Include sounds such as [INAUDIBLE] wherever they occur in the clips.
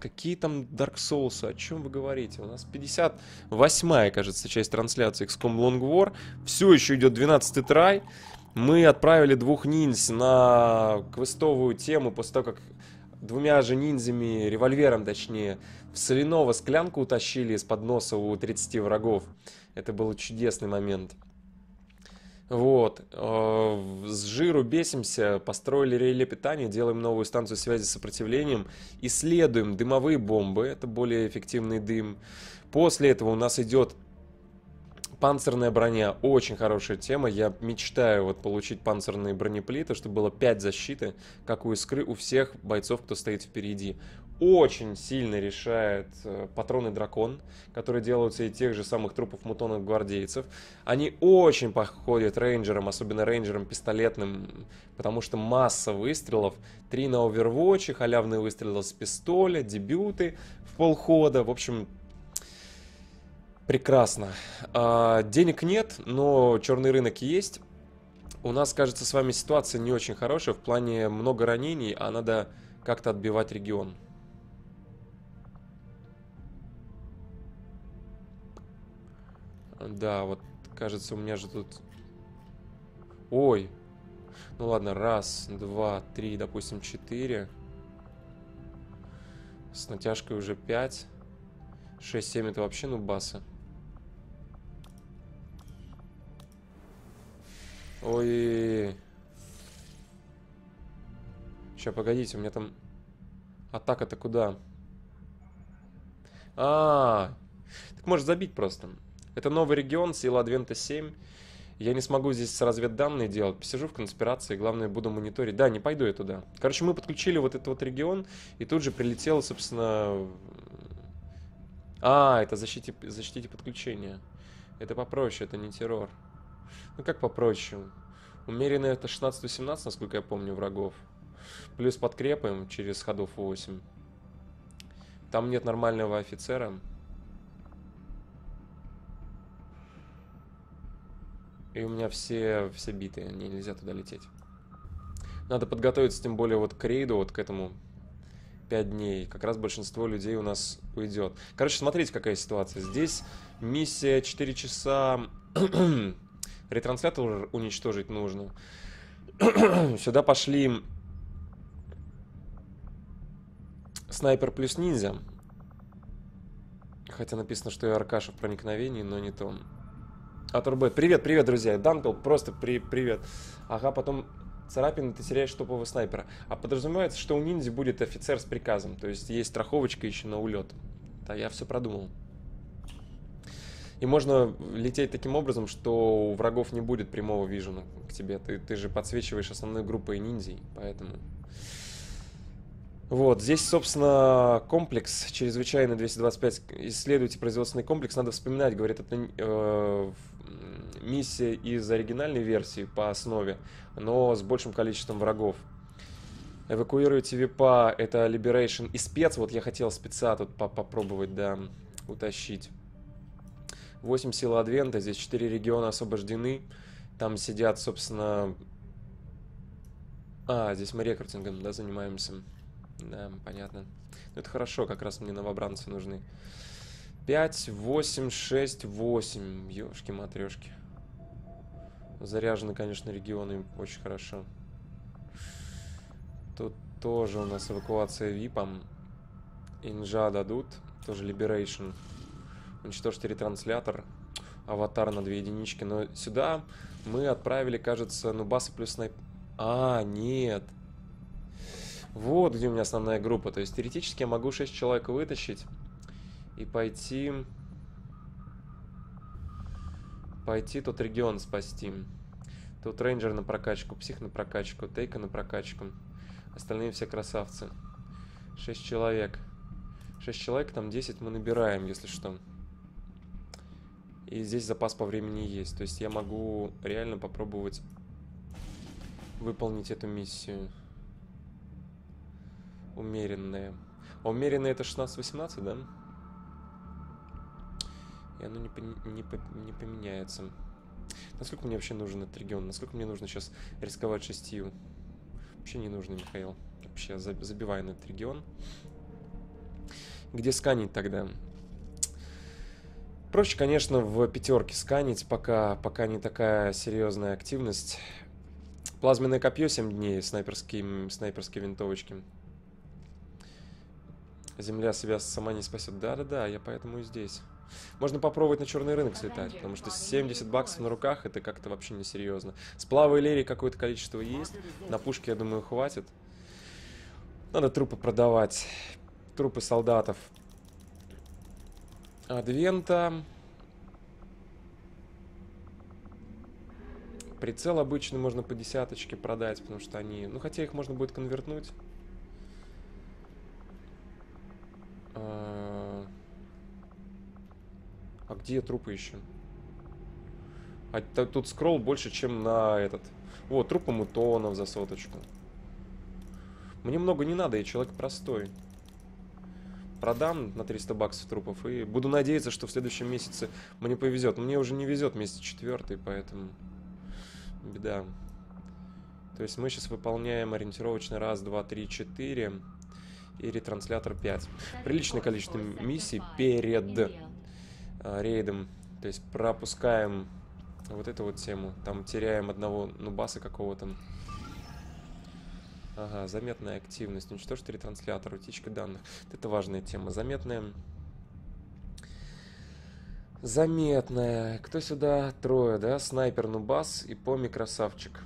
какие там Dark Souls, о чем вы говорите? У нас 58-я, кажется, часть трансляции XCOM Long War. Все еще идет 12-й трай. Мы отправили двух ниндз на квестовую тему после того, как двумя же ниндзями, револьвером точнее, в соляного склянку утащили из-под носа у 30 врагов. Это был чудесный момент. Вот. Э, с жиру бесимся, построили реле питания, делаем новую станцию связи с сопротивлением, исследуем дымовые бомбы, это более эффективный дым. После этого у нас идет панцирная броня, очень хорошая тема. Я мечтаю вот получить панцирные бронеплиты, чтобы было 5 защиты, как у искры, у всех бойцов, кто стоит впереди очень сильно решает э, патроны дракон, которые делаются из тех же самых трупов мутонов гвардейцев. Они очень подходят рейнджерам, особенно рейнджерам пистолетным, потому что масса выстрелов. Три на овервотче, халявные выстрелы с пистоля, дебюты в полхода. В общем, прекрасно. А, денег нет, но черный рынок есть. У нас, кажется, с вами ситуация не очень хорошая. В плане много ранений, а надо как-то отбивать регион. Да, вот, кажется, у меня же тут... Ой! Ну ладно, раз, два, три, допустим, четыре. С натяжкой уже пять. Шесть, семь это вообще ну баса. Ой. Сейчас, погодите, у меня там... Атака-то куда? А, -а, а, так может забить просто. Это новый регион, сила Адвента 7. Я не смогу здесь разведданные делать. Посижу в конспирации, главное, буду мониторить. Да, не пойду я туда. Короче, мы подключили вот этот вот регион, и тут же прилетело, собственно... А, это защите, защитите подключение. Это попроще, это не террор. Ну как попроще? Умеренно это 16-17, насколько я помню, врагов. Плюс подкрепаем через ходов 8. Там нет нормального офицера. И у меня все, все биты, мне нельзя туда лететь. Надо подготовиться, тем более вот к рейду, вот к этому 5 дней. Как раз большинство людей у нас уйдет. Короче, смотрите, какая ситуация. Здесь миссия 4 часа. [CLEARS THROAT] Ретранслятор уничтожить нужно. [CLEARS THROAT] Сюда пошли снайпер плюс ниндзя. Хотя написано, что и Аркаша в проникновении, но не то. А Турбет. Привет, привет, друзья. Данкл, просто при, привет. Ага, потом царапины ты теряешь топового снайпера. А подразумевается, что у ниндзя будет офицер с приказом. То есть есть страховочка еще на улет. Да, я все продумал. И можно лететь таким образом, что у врагов не будет прямого вижена к тебе. Ты, ты же подсвечиваешь основной группой ниндзей, поэтому... Вот, здесь, собственно, комплекс чрезвычайно 225. Исследуйте производственный комплекс. Надо вспоминать, говорит, это э, миссия из оригинальной версии по основе, но с большим количеством врагов. Эвакуируйте ВИПа, это Liberation и спец. Вот я хотел спеца тут по попробовать, да, утащить. 8 сил Адвента, здесь 4 региона освобождены. Там сидят, собственно... А, здесь мы рекрутингом, да, занимаемся. Да, понятно. Ну, это хорошо, как раз мне новобранцы нужны. 5, 8, 6, 8. Ёшки-матрешки. Заряжены, конечно, регионы очень хорошо. Тут тоже у нас эвакуация ВИПом. Инжа дадут. Тоже Liberation. Уничтожьте ретранслятор. Аватар на две единички. Но сюда мы отправили, кажется, Нубаса плюс снайп... А, нет. Вот где у меня основная группа. То есть теоретически я могу 6 человек вытащить и пойти... Пойти тот регион спасти. Тут рейнджер на прокачку, псих на прокачку, тейка на прокачку. Остальные все красавцы. 6 человек. 6 человек, там 10 мы набираем, если что. И здесь запас по времени есть. То есть я могу реально попробовать выполнить эту миссию умеренные. А умеренные это 16-18, да? И оно не, не, не поменяется. Насколько мне вообще нужен этот регион? Насколько мне нужно сейчас рисковать шестью? Вообще не нужно, Михаил. Вообще забивай на этот регион. Где сканить тогда? Проще, конечно, в пятерке сканить, пока, пока не такая серьезная активность. Плазменное копье 7 дней, снайперские, снайперские винтовочки. Земля себя сама не спасет. Да-да-да, я поэтому и здесь. Можно попробовать на черный рынок слетать, потому что 70 баксов на руках это как-то вообще несерьезно. Сплава и лерии какое-то количество есть. На пушке, я думаю, хватит. Надо трупы продавать. Трупы солдатов. Адвента. Прицел обычный можно по десяточке продать, потому что они... Ну, хотя их можно будет конвертнуть. А, где трупы еще? А тут скролл больше, чем на этот. Вот, трупы мутонов за соточку. Мне много не надо, я человек простой продам на 300 баксов трупов и буду надеяться, что в следующем месяце мне повезет. Мне уже не везет месяц четвертый, поэтому беда. То есть мы сейчас выполняем ориентировочно раз, два, три, четыре и ретранслятор 5. Приличное количество миссий перед рейдом. То есть пропускаем вот эту вот тему. Там теряем одного нубаса какого-то. Ага, заметная активность. Уничтожить ретранслятор, утечка данных. Это важная тема. Заметная... Заметная. Кто сюда? Трое, да? Снайпер Нубас и Поми Красавчик.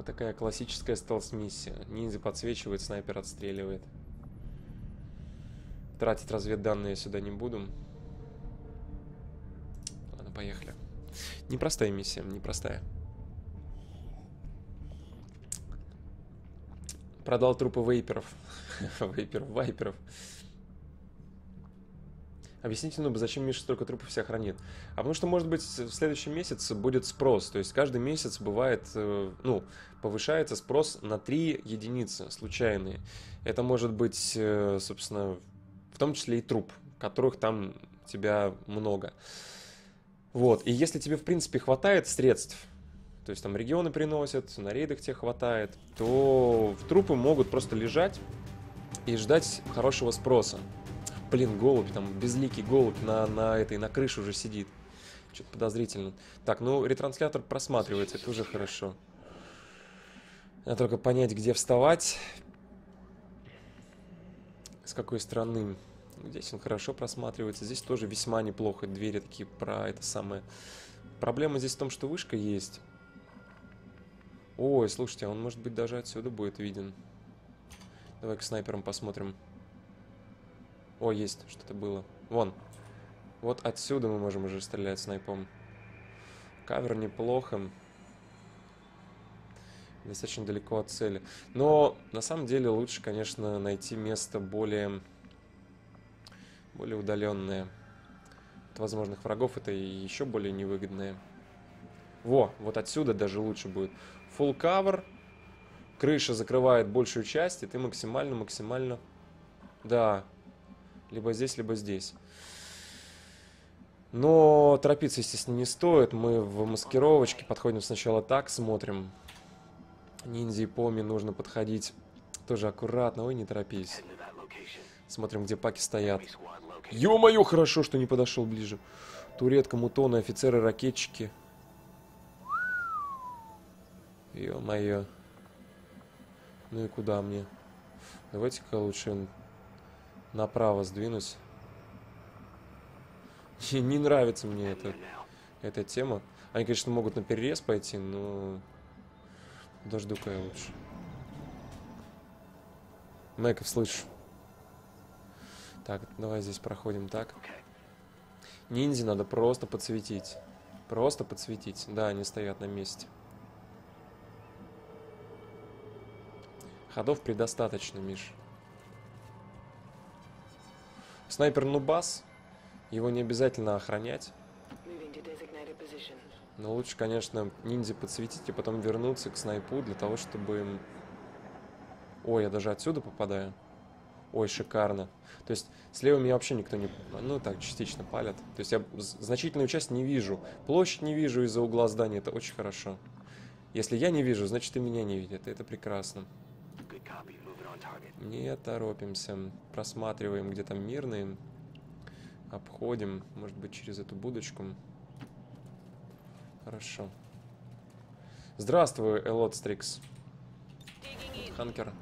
Вот такая классическая стелс-миссия. Ниндзя подсвечивает, снайпер отстреливает. Тратить разведданные сюда не буду поехали. Непростая миссия, непростая. Продал трупы вейперов. [LAUGHS] вейперов, вайперов. Объясните, ну, зачем Миша столько трупов вся хранит? А потому что, может быть, в следующем месяце будет спрос. То есть каждый месяц бывает, э, ну, повышается спрос на 3 единицы случайные. Это может быть, э, собственно, в том числе и труп, которых там тебя много. Вот, и если тебе, в принципе, хватает средств, то есть там регионы приносят, на рейдах тебе хватает, то трупы могут просто лежать и ждать хорошего спроса. Блин, голубь, там безликий голубь на, на этой, на крыше уже сидит. Что-то подозрительно. Так, ну ретранслятор просматривается, это уже хорошо. Надо только понять, где вставать. С какой стороны. Здесь он хорошо просматривается. Здесь тоже весьма неплохо. Двери такие про это самое. Проблема здесь в том, что вышка есть. Ой, слушайте, а он может быть даже отсюда будет виден. Давай-ка снайпером посмотрим. О, есть, что-то было. Вон. Вот отсюда мы можем уже стрелять снайпом. Кавер неплохо. Достаточно далеко от цели. Но на самом деле лучше, конечно, найти место более более удаленные от возможных врагов, это еще более невыгодные. Во, вот отсюда даже лучше будет. Full cover, крыша закрывает большую часть, и ты максимально-максимально... Да, либо здесь, либо здесь. Но торопиться, естественно, не стоит. Мы в маскировочке подходим сначала так, смотрим. Ниндзя Поми нужно подходить тоже аккуратно. Ой, не торопись. Смотрим, где паки стоят. Ё-моё, хорошо, что не подошел ближе. Туретка, мутоны, офицеры, ракетчики. Ё-моё. Ну и куда мне? Давайте-ка лучше направо сдвинусь. [LAUGHS] Не нравится мне эта, эта тема. Они, конечно, могут на перерез пойти, но... Дожду-ка я лучше. Мэков, слышь. Так, давай здесь проходим так. Ниндзя надо просто подсветить. Просто подсветить. Да, они стоят на месте. Ходов предостаточно, Миш. Снайпер Нубас. Его не обязательно охранять. Но лучше, конечно, ниндзя подсветить и потом вернуться к снайпу для того, чтобы... Ой, я даже отсюда попадаю. Ой, шикарно. То есть слева меня вообще никто не... Ну, так, частично палят. То есть я значительную часть не вижу. Площадь не вижу из-за угла здания. Это очень хорошо. Если я не вижу, значит и меня не видят. Это прекрасно. Не торопимся. Просматриваем, где там мирные. Обходим, может быть, через эту будочку. Хорошо. Здравствуй, Элот Стрикс. Ханкер.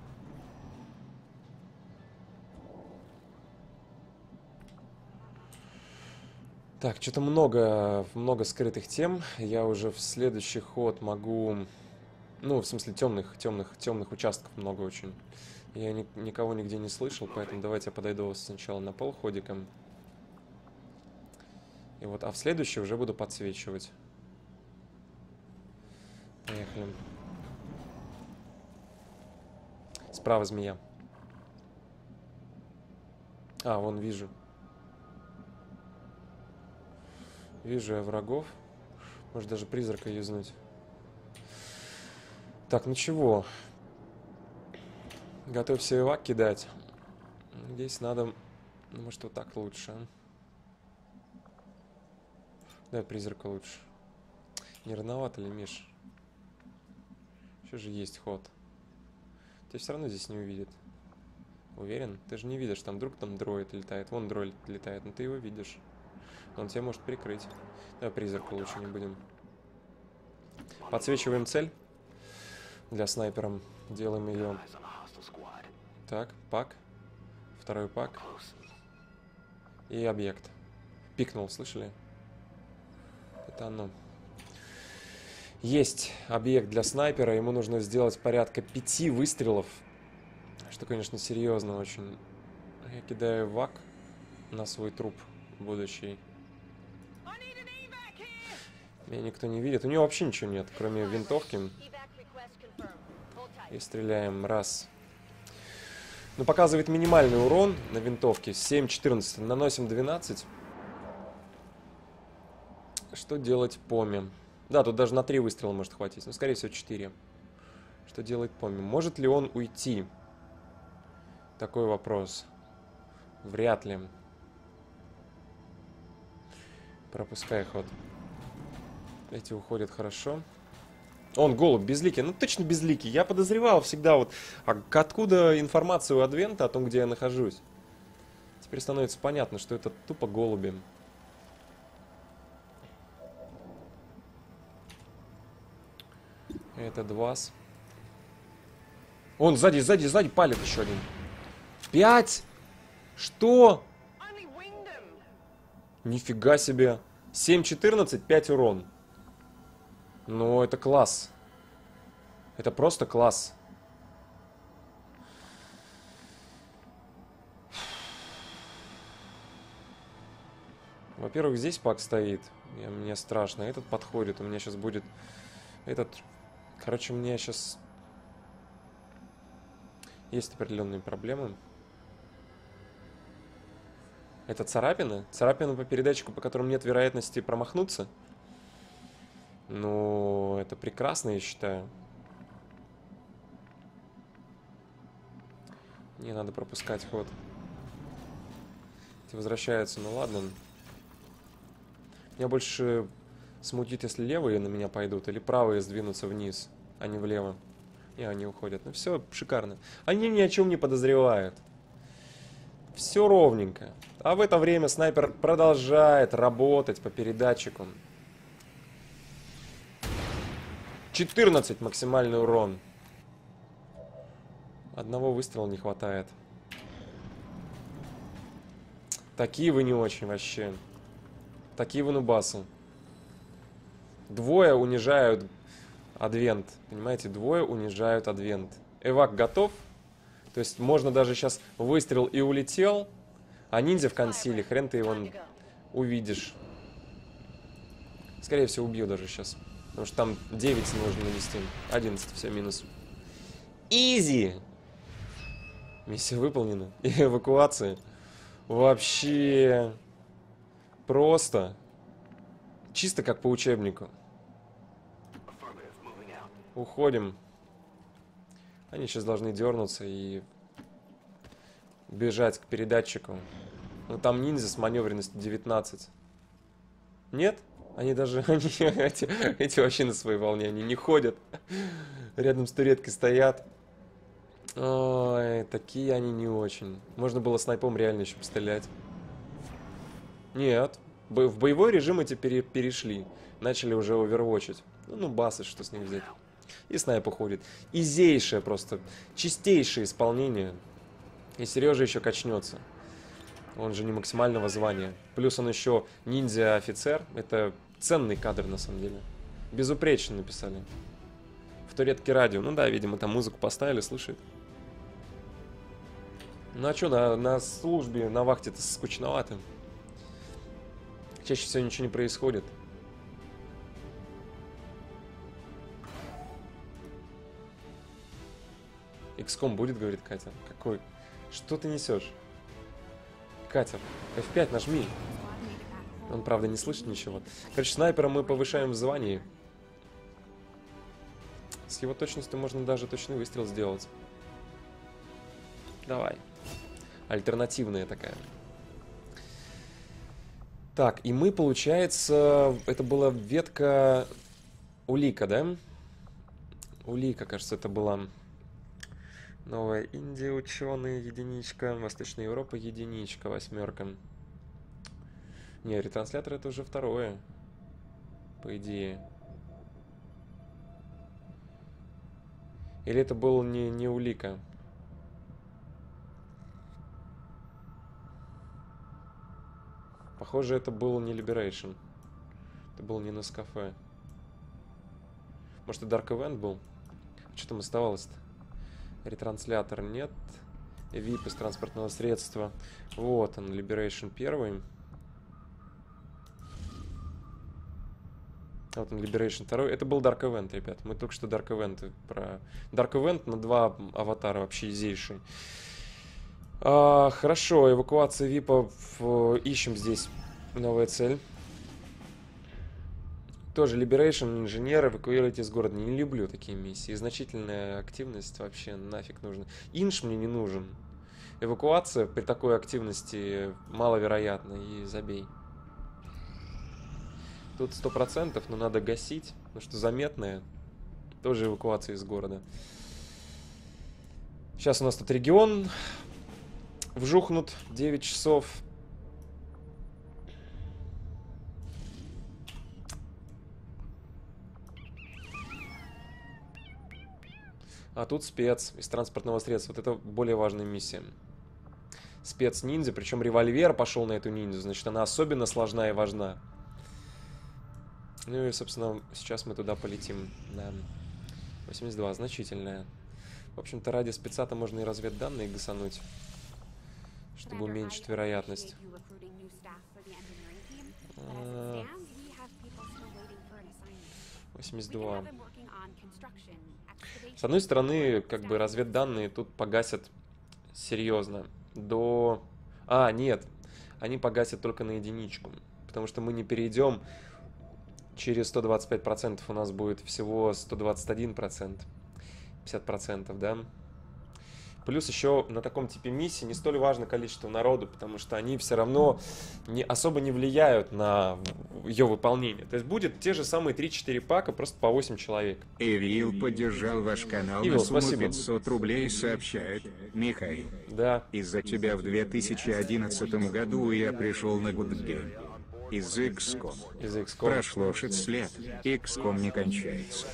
Так, что-то много, много скрытых тем. Я уже в следующий ход могу... Ну, в смысле, темных, темных, темных участков много очень. Я ни- никого нигде не слышал, поэтому давайте я подойду сначала на полходиком. И вот, а в следующий уже буду подсвечивать. Поехали. Справа змея. А, вон вижу. Вижу я врагов. Может даже призрака юзнуть. Так, ну чего? Готовься эвак кидать. Здесь надо... Ну, может, вот так лучше. а? Да, призрака лучше. Не рановато ли, Миш? Еще же есть ход. Тебя все равно здесь не увидит. Уверен? Ты же не видишь, там вдруг там дроид летает. Вон дроид летает, но ты его видишь. Он тебя может прикрыть. Да, призрака лучше не будем. Подсвечиваем цель. Для снайпером делаем ее. Так, пак. Второй пак. И объект. Пикнул, слышали? Это оно. Есть объект для снайпера. Ему нужно сделать порядка пяти выстрелов. Что, конечно, серьезно очень. Я кидаю вак на свой труп будущий. Меня никто не видит. У него вообще ничего нет, кроме винтовки. И стреляем. Раз. Ну, показывает минимальный урон на винтовке. 7-14. Наносим 12. Что делать Поми? Да, тут даже на 3 выстрела может хватить. Ну, скорее всего, 4. Что делает Поми? Может ли он уйти? Такой вопрос. Вряд ли. Пропускай ход. Эти уходят хорошо. Он голубь, безликий. Ну, точно безликий. Я подозревал всегда вот, а откуда информация у Адвента о том, где я нахожусь. Теперь становится понятно, что это тупо голуби. Это двас. Он сзади, сзади, сзади палит еще один. Пять? Что? Нифига себе. 7-14, 5 урон. Ну, это класс. Это просто класс. Во-первых, здесь пак стоит. Мне страшно. Этот подходит. У меня сейчас будет... Этот... Короче, меня сейчас... Есть определенные проблемы. Это царапина? Царапина по передатчику, по которым нет вероятности промахнуться? Ну, это прекрасно, я считаю. Не надо пропускать ход. Эти возвращаются, ну ладно. Меня больше смутит, если левые на меня пойдут, или правые сдвинутся вниз, а не влево. И они уходят. Ну все, шикарно. Они ни о чем не подозревают. Все ровненько. А в это время снайпер продолжает работать по передатчику. 14 максимальный урон. Одного выстрела не хватает. Такие вы не очень вообще. Такие вы нубасы. Двое унижают Адвент. Понимаете, двое унижают Адвент. Эвак готов. То есть можно даже сейчас выстрел и улетел. А ниндзя в консиле, хрен ты его увидишь. Скорее всего, убью даже сейчас. Потому что там 9 нужно нанести. 11, все, минус. Изи! Миссия выполнена. И [LAUGHS] эвакуация. Вообще... Просто. Чисто как по учебнику. Уходим. Они сейчас должны дернуться и бежать к передатчику. Ну там ниндзя с маневренностью 19. Нет? Они даже, [LAUGHS] они, эти, эти вообще на своей волне, они не ходят. Рядом с туреткой стоят. Ой, такие они не очень. Можно было снайпом реально еще пострелять. Нет. В боевой режим эти пере- перешли. Начали уже овервочить. Ну, ну, басы, что с них взять. И снайп уходит. Изейшее просто. Чистейшее исполнение. И Сережа еще качнется. Он же не максимального звания. Плюс он еще ниндзя-офицер. Это ценный кадр, на самом деле. Безупречно написали. В туретке радио. Ну да, видимо, там музыку поставили, слушает. Ну а что, на, на службе, на вахте-то скучновато. Чаще всего ничего не происходит. XCOM будет, говорит Катя. Какой? Что ты несешь? Катя, F5 нажми. Он, правда, не слышит ничего. Короче, снайпера мы повышаем в звании. С его точностью можно даже точный выстрел сделать. Давай. Альтернативная такая. Так, и мы, получается, это была ветка Улика, да? Улика, кажется, это была. Новая Индия, ученые, единичка. Восточная Европа, единичка, восьмерка. Не, ретранслятор это уже второе. По идее. Или это был не, не улика? Похоже, это был не Liberation. Это был не на кафе. Может, и Dark Event был? Что там оставалось-то? Ретранслятор нет. VIP из транспортного средства. Вот он, Liberation первый. Вот он, Liberation второй. Это был Dark Event, ребят. Мы только что Dark Event про... Dark Event на два аватара вообще изейший. А, хорошо, эвакуация ВИПа. Ищем здесь новая цель. Тоже Liberation, инженер, эвакуируйте из города. Не люблю такие миссии. Значительная активность вообще нафиг нужна. Инш мне не нужен. Эвакуация при такой активности маловероятна. И забей. Тут сто процентов, но надо гасить, потому что заметная. Тоже эвакуация из города. Сейчас у нас тут регион. Вжухнут 9 часов. А тут спец из транспортного средства. Вот это более важная миссия. Спец ниндзя, причем револьвер пошел на эту ниндзю, значит она особенно сложна и важна. Ну и, собственно, сейчас мы туда полетим. Да. 82, значительная. В общем-то, ради спеца-то можно и разведданные гасануть, чтобы уменьшить вероятность. А, 82. С одной стороны, как бы разведданные тут погасят серьезно. До... А, нет. Они погасят только на единичку. Потому что мы не перейдем через 125%. У нас будет всего 121%. 50%, да? Плюс еще на таком типе миссии не столь важно количество народу, потому что они все равно не, особо не влияют на ее выполнение. То есть будет те же самые 3-4 пака, просто по 8 человек. Эвил поддержал ваш канал Ивил, на сумму спасибо. 500 рублей сообщает. Михаил, Да, из-за тебя в 2011 году я пришел на Good Game. Из XCOM. из XCOM. Прошло 6 лет. XCOM не кончается.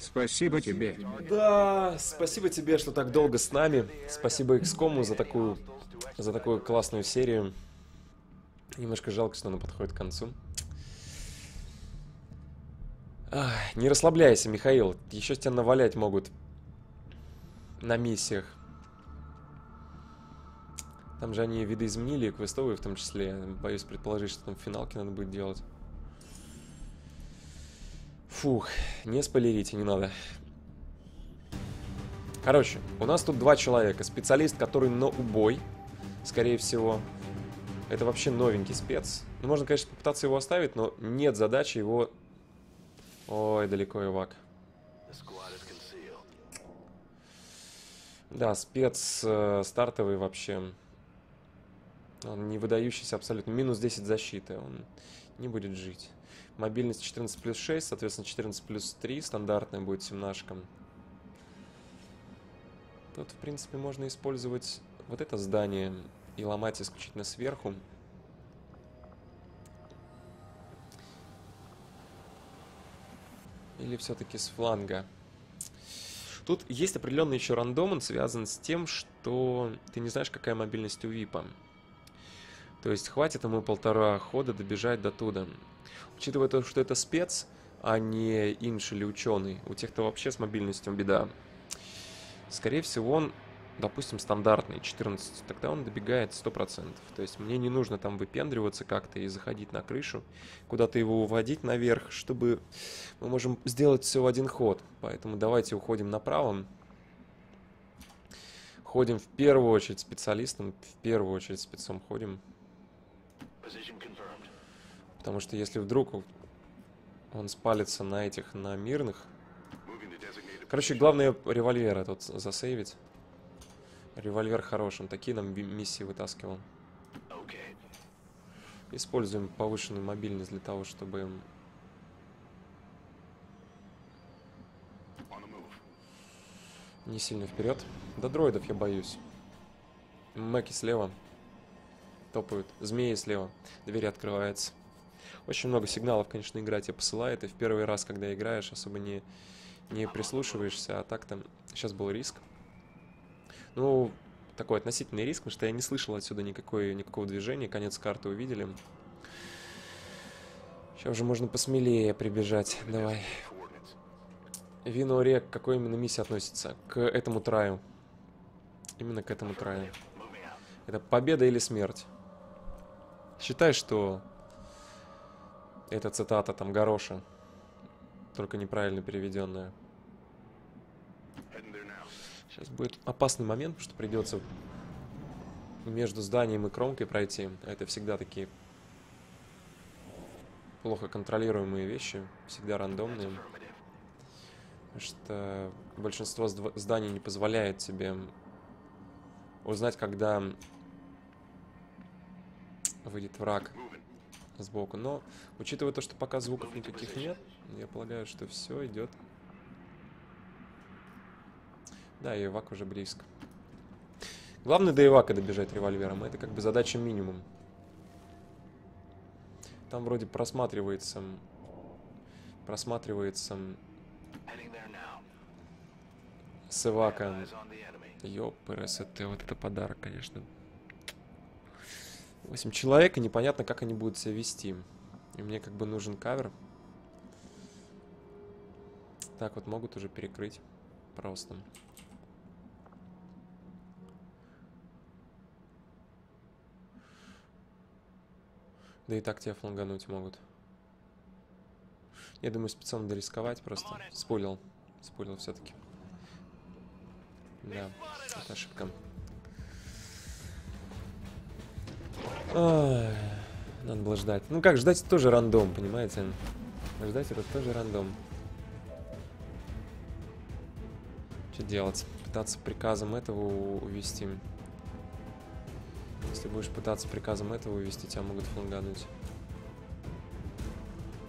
Спасибо тебе. Да, спасибо тебе, что так долго с нами. Спасибо XCOM за такую, за такую классную серию. Немножко жалко, что она подходит к концу. Не расслабляйся, Михаил. Еще тебя навалять могут на миссиях. Там же они видоизменили, квестовые в том числе. Боюсь предположить, что там финалки надо будет делать. Фух, не спойлерите, не надо. Короче, у нас тут два человека. Специалист, который на убой, скорее всего. Это вообще новенький спец. Ну, можно, конечно, попытаться его оставить, но нет задачи его... Ой, далеко is concealed. Да, спец э, стартовый вообще. Он не выдающийся абсолютно. Минус 10 защиты. Он не будет жить. Мобильность 14 плюс 6, соответственно 14 плюс 3. Стандартная будет 17 Тут, в принципе, можно использовать вот это здание и ломать исключительно сверху. Или все-таки с фланга? Тут есть определенный еще рандом, он связан с тем, что ты не знаешь, какая мобильность у ВИПа. То есть хватит ему полтора хода добежать до туда. Учитывая то, что это спец, а не инш или ученый, у тех-то вообще с мобильностью беда. Скорее всего, он допустим, стандартный, 14, тогда он добегает 100%. То есть мне не нужно там выпендриваться как-то и заходить на крышу, куда-то его уводить наверх, чтобы мы можем сделать все в один ход. Поэтому давайте уходим направо. Ходим в первую очередь специалистом, в первую очередь спецом ходим. Потому что если вдруг он спалится на этих, на мирных... Короче, главное револьвера тут засейвить. Револьвер хорош, он такие нам миссии вытаскивал. Используем повышенную мобильность для того, чтобы... Не сильно вперед. До дроидов я боюсь. Мэки слева. Топают. Змеи слева. Двери открываются. Очень много сигналов, конечно, игра тебе посылает. И в первый раз, когда играешь, особо не, не прислушиваешься. А так-то... Сейчас был риск. Ну, такой относительный риск, потому что я не слышал отсюда никакой, никакого движения. Конец карты увидели. Сейчас уже можно посмелее прибежать. Давай. Вино рек, к какой именно миссии относится? К этому траю. Именно к этому траю. Это победа или смерть? Считай, что это цитата там Гороша, только неправильно переведенная. Сейчас будет опасный момент, потому что придется между зданием и кромкой пройти. А это всегда такие плохо контролируемые вещи, всегда рандомные. Потому что большинство зданий не позволяет тебе узнать, когда выйдет враг сбоку. Но, учитывая то, что пока звуков никаких нет, я полагаю, что все идет да, и Ивак уже близко. Главное до Ивака добежать револьвером. Это как бы задача минимум. Там вроде просматривается... Просматривается... С Ивака. Ёпрст, вот это подарок, конечно. 8 человек, и непонятно, как они будут себя вести. И мне как бы нужен кавер. Так вот могут уже перекрыть. Просто. Да и так тебя флангануть могут. Я думаю, специально надо рисковать просто. Спулил. Спулил все-таки. Да, это ошибка. Ой, надо было ждать. Ну как, ждать тоже рандом, понимаете? Ждать это тоже рандом. Что делать? Пытаться приказом этого увести. Если будешь пытаться приказом этого увести, тебя могут флангануть.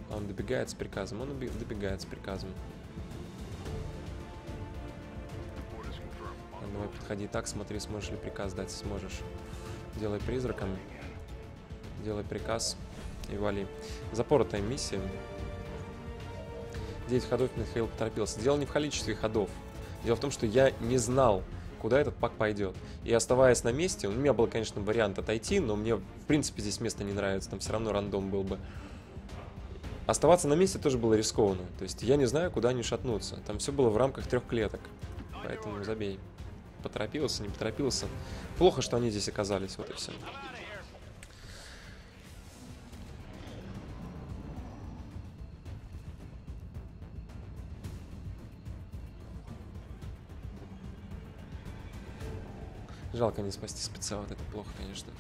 А он добегает с приказом, он добегает с приказом. А, давай подходи так, смотри, сможешь ли приказ дать, сможешь. Делай призраком. Делай приказ и вали. Запоротая миссия. 9 ходов Михаил поторопился. Дело не в количестве ходов. Дело в том, что я не знал, куда этот пак пойдет. И оставаясь на месте, у меня был, конечно, вариант отойти, но мне, в принципе, здесь место не нравится, там все равно рандом был бы. Оставаться на месте тоже было рискованно, то есть я не знаю, куда они шатнутся. Там все было в рамках трех клеток, поэтому забей. Поторопился, не поторопился. Плохо, что они здесь оказались, вот и все. Жалко не спасти спеца, вот это плохо, конечно.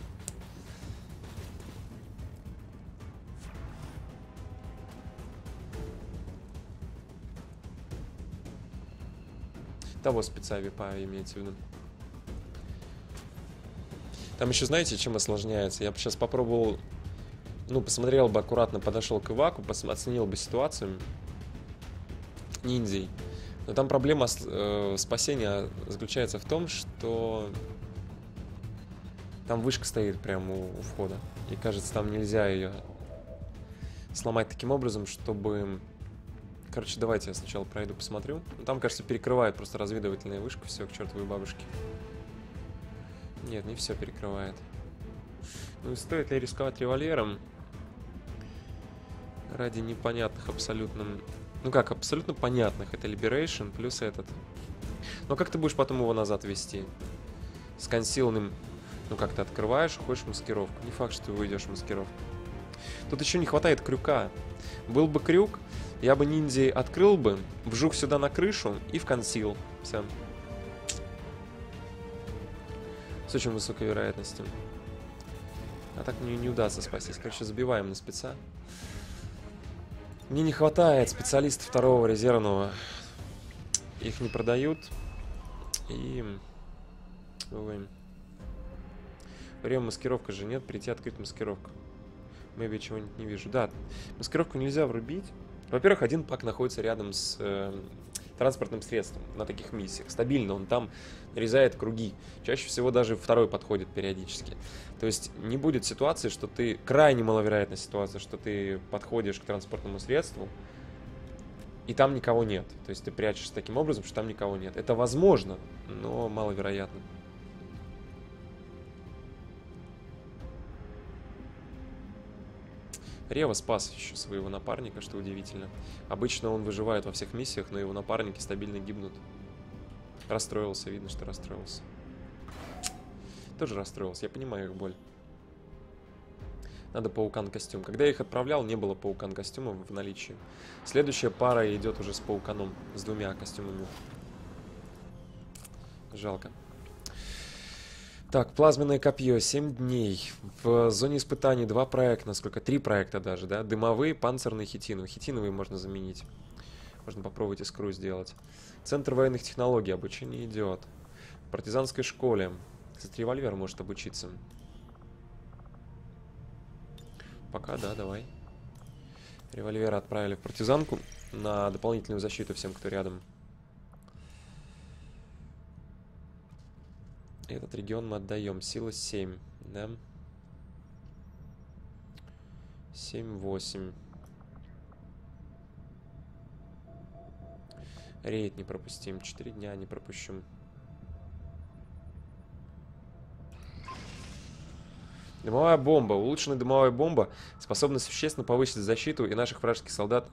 Того спеца випа имеется в виду. Там еще, знаете, чем осложняется? Я бы сейчас попробовал, ну, посмотрел бы аккуратно, подошел к Иваку, оценил бы ситуацию ниндзей. Но там проблема э, спасения заключается в том, что там вышка стоит прямо у, у входа. И кажется, там нельзя ее сломать таким образом, чтобы... Короче, давайте я сначала пройду, посмотрю. Ну, Там, кажется, перекрывает просто разведывательная вышка, все к чертовой бабушке. Нет, не все перекрывает. Ну и стоит ли рисковать револьвером ради непонятных абсолютно... Ну как, абсолютно понятных. Это Liberation плюс этот. Но как ты будешь потом его назад вести? С консилным... Ну как ты открываешь, уходишь в маскировку. Не факт, что ты выйдешь в маскировку. Тут еще не хватает крюка. Был бы крюк, я бы ниндзей открыл бы, вжух сюда на крышу и в консил. Все. С очень высокой вероятностью. А так мне не удастся спастись. Короче, забиваем на спеца. Мне не хватает специалистов второго резервного. Их не продают. И... Увы. Время маскировка же нет. Прийти открыть маскировку. Maybe чего-нибудь не вижу. Да, маскировку нельзя врубить. Во-первых, один пак находится рядом с э, транспортным средством на таких миссиях. Стабильно он там нарезает круги. Чаще всего даже второй подходит периодически. То есть не будет ситуации, что ты... Крайне маловероятная ситуация, что ты подходишь к транспортному средству, и там никого нет. То есть ты прячешься таким образом, что там никого нет. Это возможно, но маловероятно. Рева спас еще своего напарника, что удивительно. Обычно он выживает во всех миссиях, но его напарники стабильно гибнут. Расстроился, видно, что расстроился. Тоже расстроился, я понимаю их боль. Надо паукан костюм. Когда я их отправлял, не было паукан костюма в наличии. Следующая пара идет уже с пауканом, с двумя костюмами. Жалко. Так, плазменное копье, 7 дней. В зоне испытаний два проекта, насколько, три проекта даже, да? Дымовые, панцирные, хитиновые. Хитиновые можно заменить. Можно попробовать искру сделать. Центр военных технологий, обучение идет. В партизанской школе. Кстати, револьвер может обучиться. Пока, да, давай. Револьвера отправили в партизанку на дополнительную защиту всем, кто рядом. Этот регион мы отдаем. Сила 7, да? 7-8. Рейд не пропустим. 4 дня не пропущу. Дымовая бомба. Улучшенная дымовая бомба способна существенно повысить защиту и наших вражеских солдат.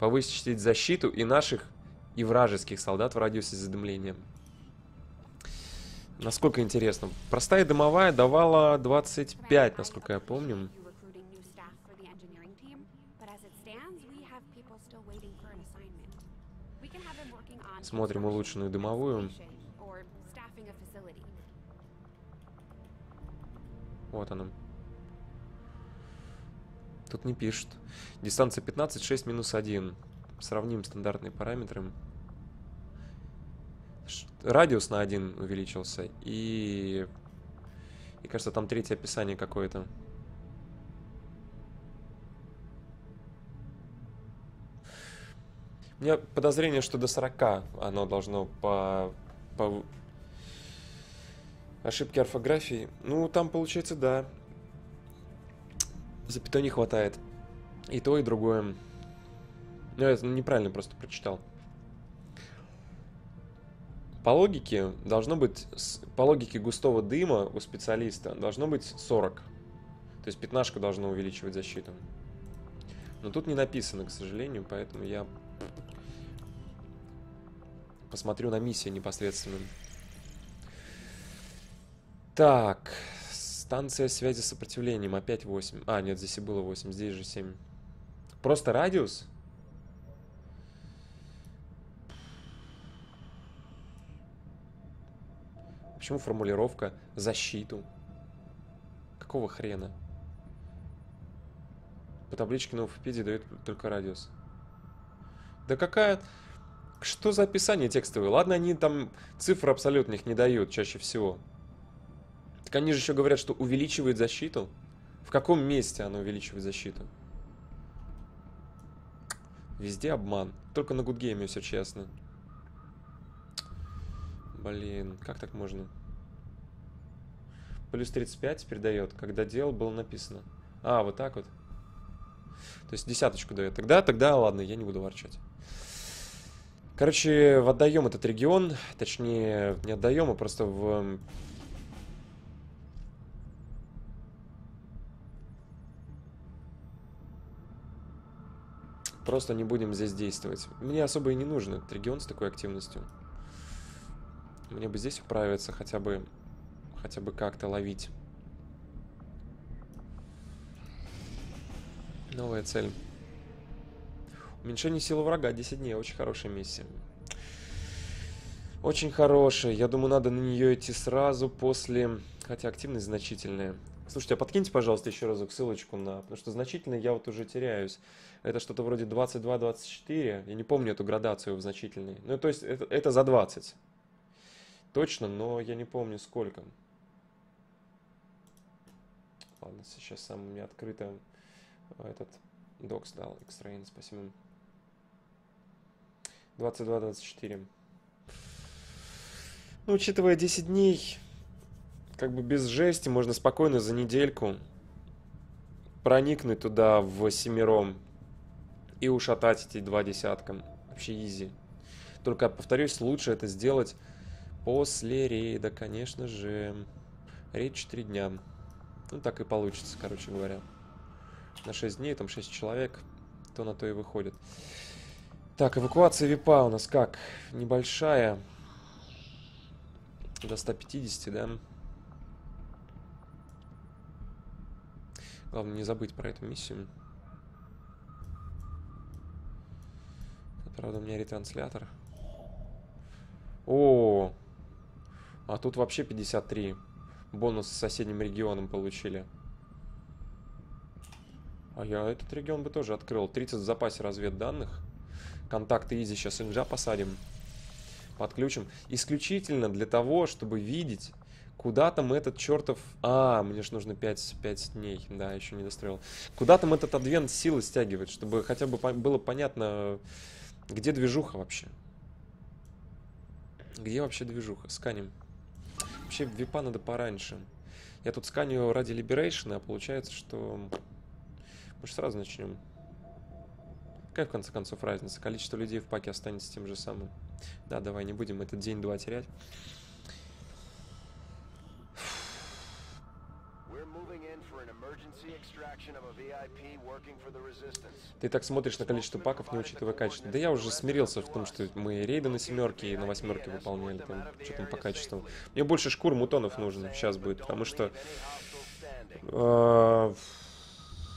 Повысить защиту и наших и вражеских солдат в радиусе задымления. Насколько интересно. Простая дымовая давала 25, насколько я помню. Смотрим улучшенную дымовую. Вот она. Тут не пишет. Дистанция 15, 6 минус 1. Сравним стандартные параметры. Радиус на 1 увеличился. И... И кажется, там третье описание какое-то. У меня подозрение, что до 40 оно должно по... по... Ошибки орфографии. Ну, там получается, да. Запятой не хватает. И то, и другое. Ну, я неправильно просто прочитал. По логике должно быть, по логике густого дыма у специалиста должно быть 40. То есть пятнашка должна увеличивать защиту. Но тут не написано, к сожалению, поэтому я посмотрю на миссии непосредственно. Так, станция связи с сопротивлением, опять 8. А, нет, здесь и было 8, здесь же 7. Просто радиус? Почему формулировка защиту? Какого хрена? По табличке на Уфипедии дают только радиус. Да какая... Что за описание текстовое? Ладно, они там цифр абсолютных не дают чаще всего. Так они же еще говорят, что увеличивает защиту. В каком месте оно увеличивает защиту? Везде обман. Только на гудгейме все честно. Блин, как так можно? Плюс 35 передает, когда дело было написано. А, вот так вот. То есть десяточку дает. Тогда, тогда, ладно, я не буду ворчать. Короче, отдаем этот регион. Точнее, не отдаем, а просто в... Просто не будем здесь действовать. Мне особо и не нужен этот регион с такой активностью. Мне бы здесь управиться, хотя бы, хотя бы как-то ловить. Новая цель. Уменьшение силы врага 10 дней. Очень хорошая миссия. Очень хорошая. Я думаю, надо на нее идти сразу после... Хотя активность значительная. Слушайте, а подкиньте, пожалуйста, еще разок ссылочку на... Потому что значительно я вот уже теряюсь. Это что-то вроде 22-24. Я не помню эту градацию в значительной. Ну, то есть это, это за 20. Точно, но я не помню сколько. Ладно, сейчас сам меня открыто этот докс дал. Xtrain, спасибо. 22-24. Ну, учитывая 10 дней, как бы без жести, можно спокойно за недельку проникнуть туда в семером и ушатать эти два десятка. Вообще изи. Только, повторюсь, лучше это сделать после рейда, конечно же. Рейд 4 дня. Ну, так и получится, короче говоря. На 6 дней, там 6 человек, то на то и выходит. Так, эвакуация ВИПа у нас как? Небольшая. До 150, да? Главное не забыть про эту миссию. Правда, у меня ретранслятор. О, а тут вообще 53. Бонус с соседним регионом получили. А я этот регион бы тоже открыл. 30 в запасе разведданных. Контакты изи сейчас инжа посадим. Подключим. Исключительно для того, чтобы видеть, куда там этот чертов... А, мне же нужно 5, 5 дней. Да, еще не достроил. Куда там этот адвент силы стягивать, чтобы хотя бы было понятно, где движуха вообще. Где вообще движуха? Сканим. Вообще, випа надо пораньше. Я тут сканю ради Liberation, а получается, что... Может, сразу начнем. Какая, в конце концов, разница? Количество людей в паке останется тем же самым. Да, давай, не будем этот день-два терять. Ты так смотришь на количество паков, не учитывая качество. Да я уже смирился в том, что мы рейды на семерке и на восьмерке выполняли. Там, что там по качеству. Мне больше шкур мутонов нужно сейчас будет, потому что... Э,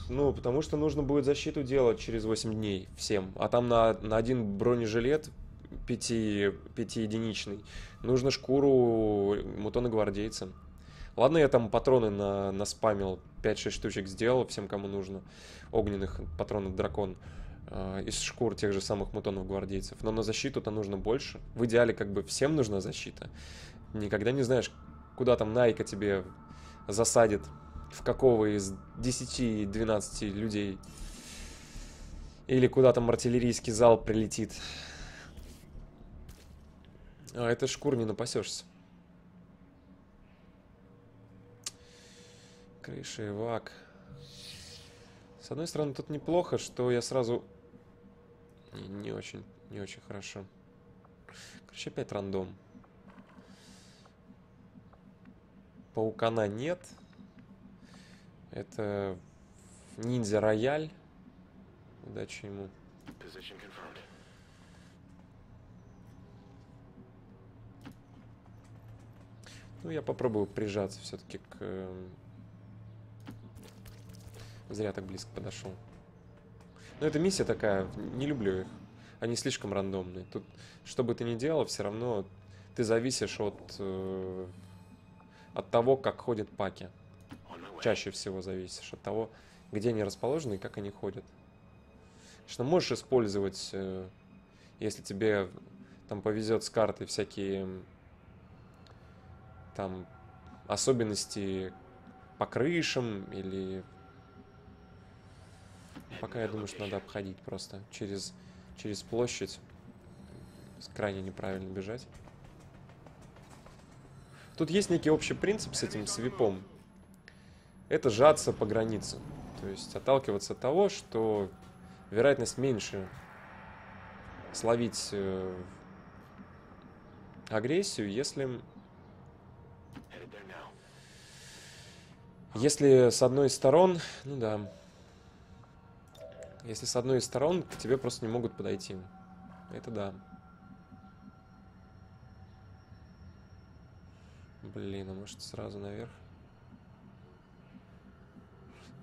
ну, потому что нужно будет защиту делать через 8 дней всем. А там на, на один бронежилет 5, 5 единичный нужно шкуру мутона гвардейца. Ладно, я там патроны на, на спамил 5-6 штучек сделал всем, кому нужно. Огненных патронов дракон. Э, из шкур тех же самых мутонов гвардейцев. Но на защиту-то нужно больше. В идеале как бы всем нужна защита. Никогда не знаешь, куда там Найка тебе засадит. В какого из 10-12 людей. Или куда там артиллерийский зал прилетит. А это шкур не напасешься. Крыша и вак. С одной стороны, тут неплохо, что я сразу... Не, очень, не очень хорошо. Короче, опять рандом. Паукана нет. Это ниндзя рояль. Удачи ему. Ну, я попробую прижаться все-таки к эм, Зря так близко подошел. Но эта миссия такая, не люблю их. Они слишком рандомные. Тут, что бы ты ни делал, все равно ты зависишь от, э, от того, как ходят паки. Чаще всего зависишь от того, где они расположены и как они ходят. Конечно, можешь использовать, э, если тебе там повезет с картой всякие там особенности по крышам или... Пока я думаю, что надо обходить просто через, через площадь. Крайне неправильно бежать. Тут есть некий общий принцип с этим свипом. Это сжаться по границе. То есть отталкиваться от того, что вероятность меньше словить э, агрессию, если, если с одной из сторон, ну да, если с одной из сторон к тебе просто не могут подойти. Это да. Блин, а может сразу наверх?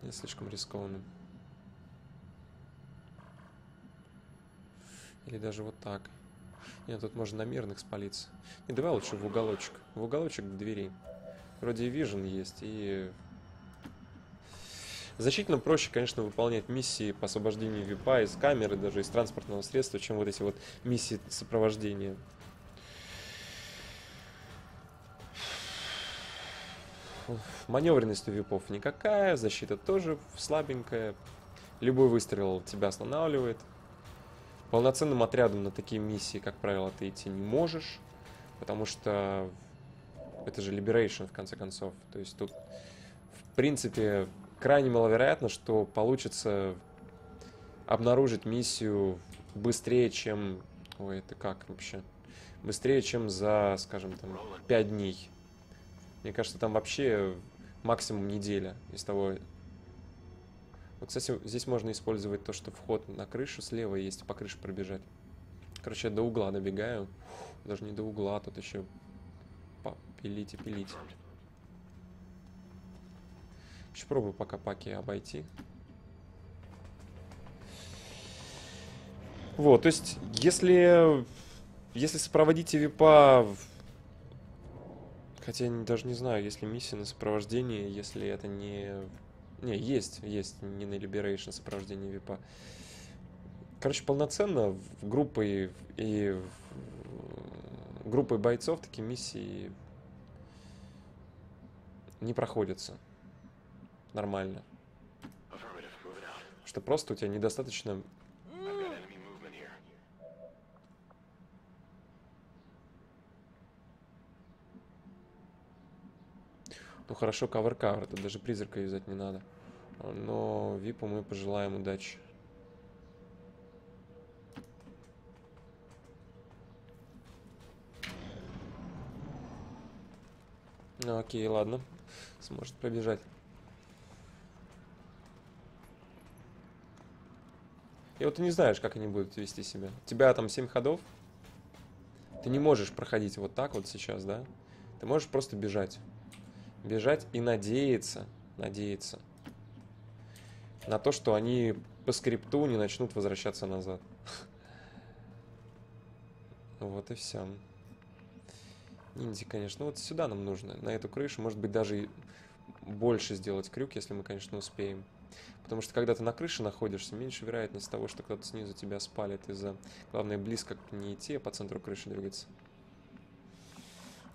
Нет, слишком рискованно. Или даже вот так. Нет, тут можно на мирных спалиться. Не, давай лучше в уголочек. В уголочек к двери. Вроде и вижен есть, и... Значительно проще, конечно, выполнять миссии по освобождению випа из камеры, даже из транспортного средства, чем вот эти вот миссии сопровождения. Маневренность у випов никакая, защита тоже слабенькая. Любой выстрел тебя останавливает. Полноценным отрядом на такие миссии, как правило, ты идти не можешь, потому что это же Liberation, в конце концов. То есть тут, в принципе, крайне маловероятно, что получится обнаружить миссию быстрее, чем... Ой, это как вообще? Быстрее, чем за, скажем, там, 5 дней. Мне кажется, там вообще максимум неделя из того... Вот, кстати, здесь можно использовать то, что вход на крышу слева есть, по крыше пробежать. Короче, я до угла добегаю. Даже не до угла, а тут еще по- пилить и пилить. Еще пробую пока паки обойти. Вот, то есть, если, если сопроводите випа, хотя я даже не знаю, если миссия на сопровождение, если это не, не, есть, есть, не на Liberation сопровождение випа. Короче, полноценно в группой и группой бойцов такие миссии не проходятся нормально. Что просто у тебя недостаточно. Ну хорошо, cover-cover, это даже призрака юзать не надо. Но Випу мы пожелаем удачи. Ну окей, ладно. Сможет пробежать. И вот ты не знаешь, как они будут вести себя. У тебя там 7 ходов. Ты не можешь проходить вот так вот сейчас, да? Ты можешь просто бежать бежать и надеяться, надеяться на то, что они по скрипту не начнут возвращаться назад. [LAUGHS] Вот и все. Ниндзя, конечно. Ну вот сюда нам нужно, на эту крышу. Может быть, даже больше сделать крюк, если мы, конечно, успеем. Потому что когда ты на крыше находишься, меньше вероятность того, что кто-то снизу тебя спалит из-за... Главное, близко не идти, а по центру крыши двигаться.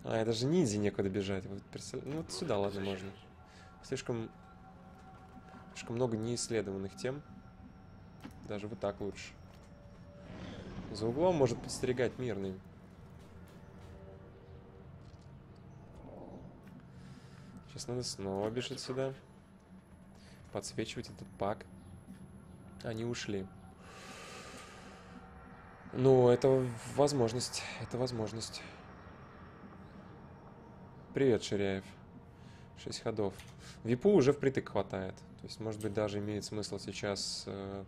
А, это же ниндзя некуда бежать. Вот, представ- ну, вот сюда, ладно, можно. Слишком... Слишком много неисследованных тем. Даже вот так лучше. За углом может подстерегать мирный. Сейчас надо снова бежать сюда. Подсвечивать этот пак. Они ушли. Ну, это возможность. Это возможность. Привет, Ширяев. Шесть ходов. Випу уже впритык хватает. То есть, может быть, даже имеет смысл сейчас э,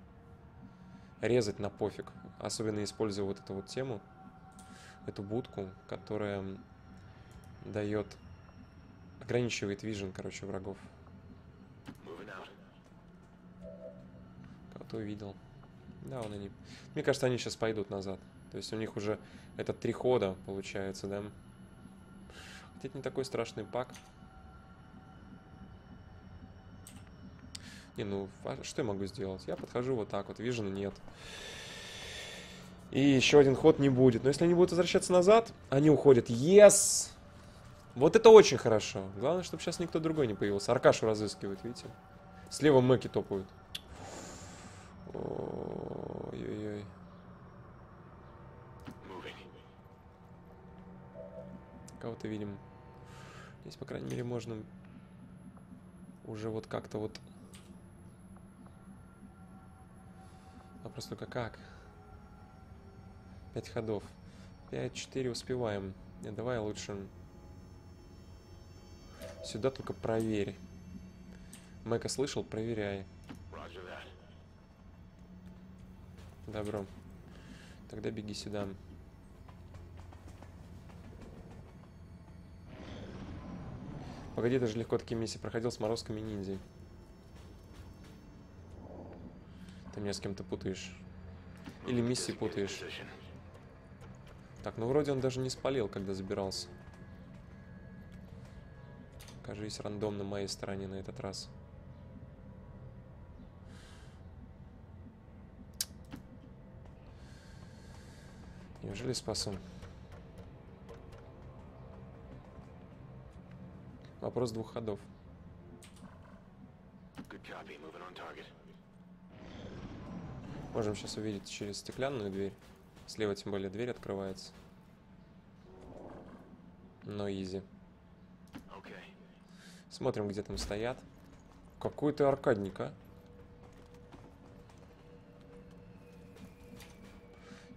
резать на пофиг. Особенно используя вот эту вот тему, эту будку, которая дает, ограничивает вижен, короче, врагов. Moving out. Кого-то увидел. Да, вон они. Мне кажется, они сейчас пойдут назад. То есть у них уже это три хода получается, да? Хотя это не такой страшный пак. Не, ну, а что я могу сделать? Я подхожу вот так вот, вижу, нет. И еще один ход не будет. Но если они будут возвращаться назад, они уходят. Yes! Вот это очень хорошо. Главное, чтобы сейчас никто другой не появился. Аркашу разыскивают, видите? Слева мэки топают. Ой-ой-ой. Кого-то видим. Здесь, по крайней мере, можно уже вот как-то вот... Вопрос только как? Пять ходов. Пять-четыре успеваем. Не, давай лучше... Сюда только проверь. Мэка слышал? Проверяй. Roger that. Добро. Тогда беги сюда. Погоди, даже легко такие миссии проходил с морозками ниндзя. Ты меня с кем-то путаешь. Или миссии путаешь. Так, ну вроде он даже не спалил, когда забирался. Кажись, рандом на моей стороне на этот раз. Неужели спасу? Вопрос двух ходов. Можем сейчас увидеть через стеклянную дверь. Слева тем более дверь открывается. Но изи. Смотрим, где там стоят. Какой ты аркадник, а?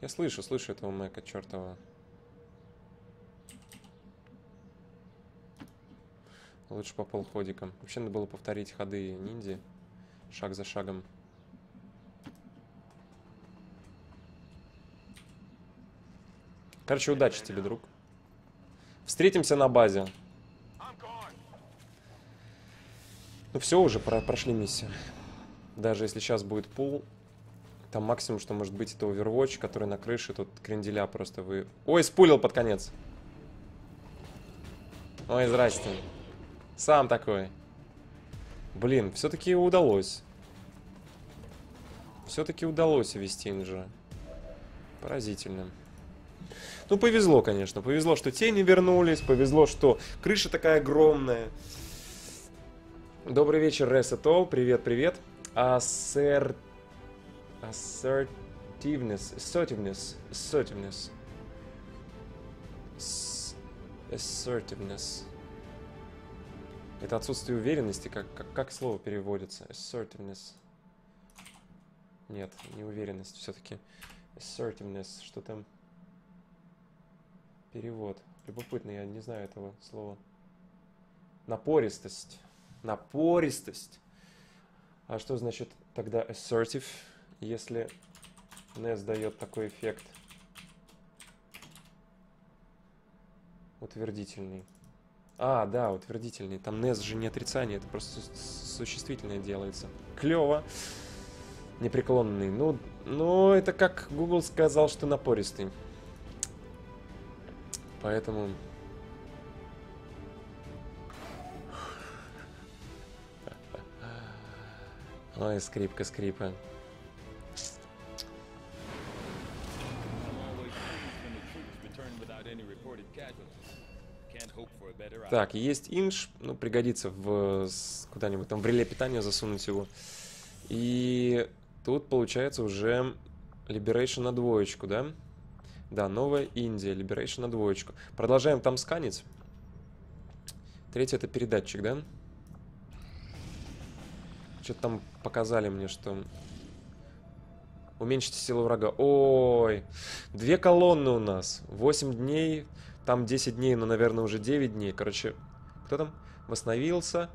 Я слышу, слышу этого Мэка чертова. Лучше по полходика. Вообще надо было повторить ходы ниндзя. Шаг за шагом. Короче, удачи тебе, друг. Встретимся на базе. Ну все, уже про- прошли миссию. Даже если сейчас будет пул, там максимум, что может быть, это Overwatch, который на крыше, тут кренделя просто вы... Ой, спулил под конец. Ой, здрасте. Сам такой. Блин, все-таки удалось. Все-таки удалось вести инжа. Поразительно. Ну, повезло, конечно. Повезло, что тени вернулись. Повезло, что крыша такая огромная. Добрый вечер, Resetol. Привет, привет. Ассер... Assertiveness. Assertiveness. Assertiveness. Assertiveness. Это отсутствие уверенности, как, как, как слово переводится? Assertiveness. Нет, не уверенность все-таки. Assertiveness, что там? Перевод. Любопытно, я не знаю этого слова. Напористость. Напористость. А что значит тогда assertive, если NES дает такой эффект? Утвердительный. А, да, утвердительный. Там NES же не отрицание, это просто су- существительное делается. Клево. Непреклонный. Ну, ну, это как Google сказал, что напористый. Поэтому... [LAUGHS] Ой, скрипка, скрипа. Так, есть инш, ну, пригодится в куда-нибудь там в реле питания засунуть его. И тут получается уже Liberation на двоечку, да? Да, новая Индия, Liberation на двоечку. Продолжаем там сканить. Третий это передатчик, да? Что-то там показали мне, что... Уменьшите силу врага. Ой, две колонны у нас. 8 дней, там 10 дней, но, наверное, уже 9 дней. Короче, кто там? Восстановился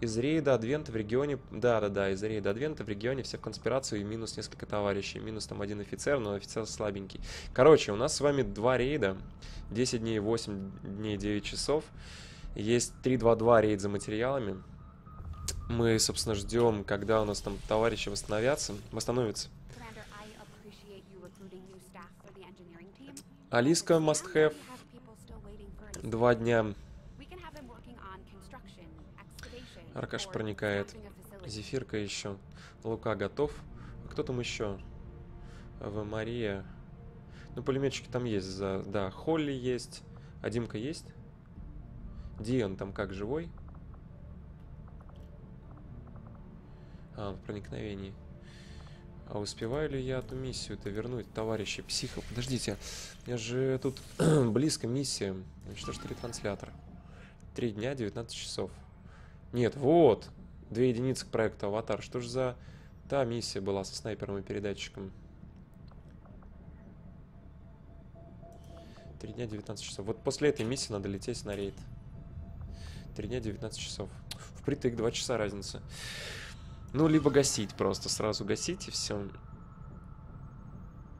из рейда Адвента в регионе... Да-да-да, из рейда Адвента в регионе все в конспирацию и минус несколько товарищей. Минус там один офицер, но офицер слабенький. Короче, у нас с вами два рейда. 10 дней, 8 дней, 9 часов. Есть 3-2-2 рейд за материалами. Мы, собственно, ждем, когда у нас там товарищи восстановятся. Восстановятся. Алиска must have construction, excavation, Аркаш проникает. Зефирка еще. Лука готов. А кто там еще? В Мария. Ну, пулеметчики там есть. За... Да, Холли есть. А Димка есть? Дион там как, живой? А, он в проникновении. А успеваю ли я эту миссию-то вернуть, товарищи психов? Подождите, я же тут [CLEARS THROAT] близко миссия. Уничтожить ретранслятор. Три дня, 19 часов. Нет, вот. Две единицы к проекту Аватар. Что ж за та миссия была со снайпером и передатчиком? Три дня, 19 часов. Вот после этой миссии надо лететь на рейд. Три дня, 19 часов. Впритык 2 часа разница. Ну, либо гасить просто. Сразу гасить и все.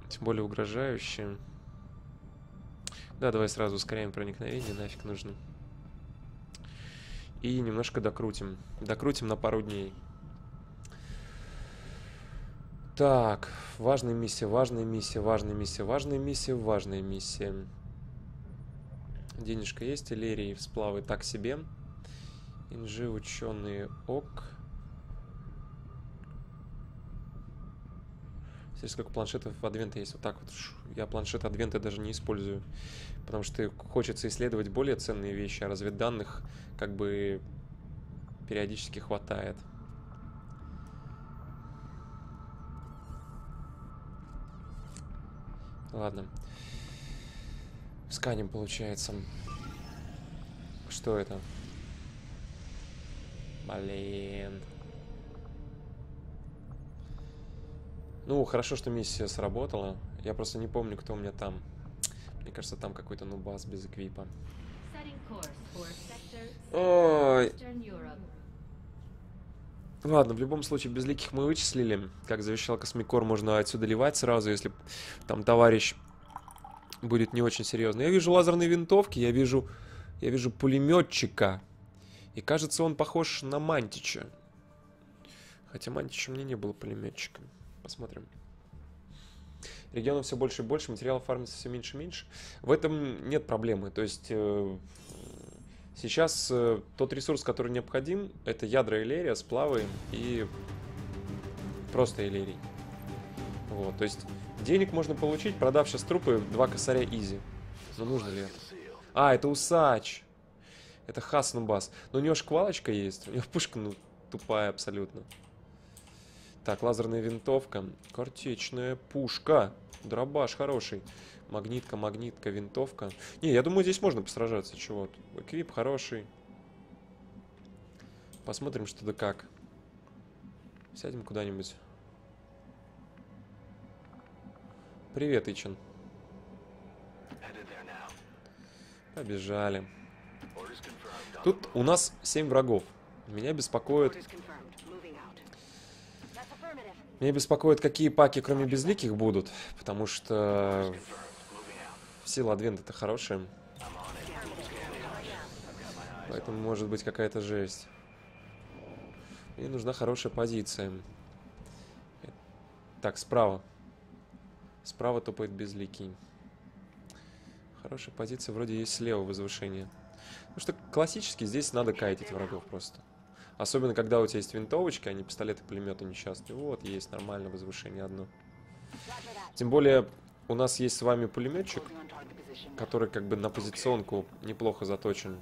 Тем более угрожающе. Да, давай сразу ускоряем проникновение. Нафиг нужно. И немножко докрутим. Докрутим на пару дней. Так, важная миссия, важная миссия, важная миссия, важная миссия, важная миссия. Денежка есть, Элерии, всплавы так себе. Инжи, ученые, ок. Здесь сколько планшетов адвента есть. Вот так вот. Я планшет адвента даже не использую. Потому что хочется исследовать более ценные вещи, а разведданных как бы периодически хватает. Ладно. Сканем, получается. Что это? Блин. Ну, хорошо, что миссия сработала. Я просто не помню, кто у меня там. Мне кажется, там какой-то нубас без эквипа. Ой. Ладно, в любом случае, безликих мы вычислили. Как завещал Космикор, можно отсюда ливать сразу, если там товарищ будет не очень серьезно. Я вижу лазерные винтовки, я вижу, я вижу пулеметчика. И кажется, он похож на Мантича. Хотя Мантича мне не было пулеметчиком. Посмотрим. Регионов все больше и больше, материалов фармится все меньше и меньше. В этом нет проблемы. То есть э, сейчас э, тот ресурс, который необходим, это ядра Элерия, сплавы и просто Элерий. Вот, то есть денег можно получить, продав сейчас трупы, два косаря изи. Но нужно ли это? А, это усач. Это Хаснубас. Но у него шквалочка есть. У него пушка, ну, тупая абсолютно. Так, лазерная винтовка. Картечная пушка. Дробаш хороший. Магнитка, магнитка, винтовка. Не, я думаю, здесь можно посражаться. Чего? Эквип хороший. Посмотрим, что да как. Сядем куда-нибудь. Привет, Ичин. Побежали. Тут у нас 7 врагов. Меня беспокоит... Orders confirmed. Moving out. That's affirmative. Меня беспокоит, какие паки, кроме безликих, будут. Потому что... Сила Адвента-то хорошая. Поэтому может быть какая-то жесть. Мне нужна хорошая позиция. Так, справа. Справа топает безликий. Хорошая позиция вроде есть слева возвышение. Потому что классически здесь надо кайтить врагов просто. Особенно, когда у тебя есть винтовочки, а не пистолеты, пулеметы несчастные. Вот, есть нормально возвышение одно. Тем более, у нас есть с вами пулеметчик, который как бы на позиционку неплохо заточен.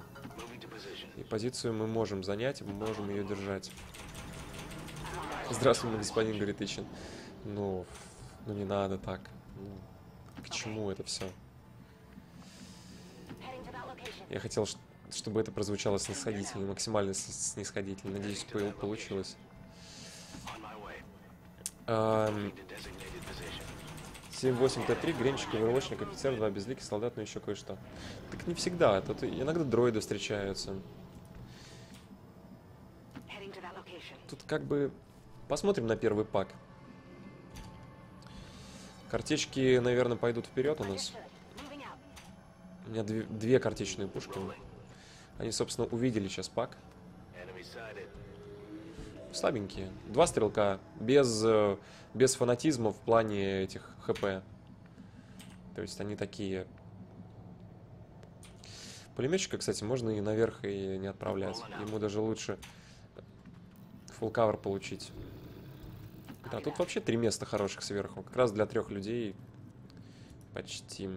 И позицию мы можем занять, мы можем ее держать. Здравствуй, господин, говорит Ичин. Ну, ну не надо так. Ну, к чему это все? Я хотел, чтобы это прозвучало снисходительно, максимально снисходительно. Надеюсь, по- получилось. Position. 7-8-Т3, гренчик, овервочник, офицер, два безлики, солдат, ну еще кое-что. Так не всегда, тут иногда дроиды встречаются. Тут как бы... Посмотрим на первый пак. Картечки, наверное, пойдут вперед у нас. У меня две, две картечные пушки. Они, собственно, увидели сейчас пак. Слабенькие. Два стрелка. Без, э, без фанатизма в плане этих хп. То есть они такие... Пулеметчика, кстати, можно и наверх и не отправлять. Ему даже лучше full cover получить. Да, тут вообще три места хороших сверху. Как раз для трех людей. Почти.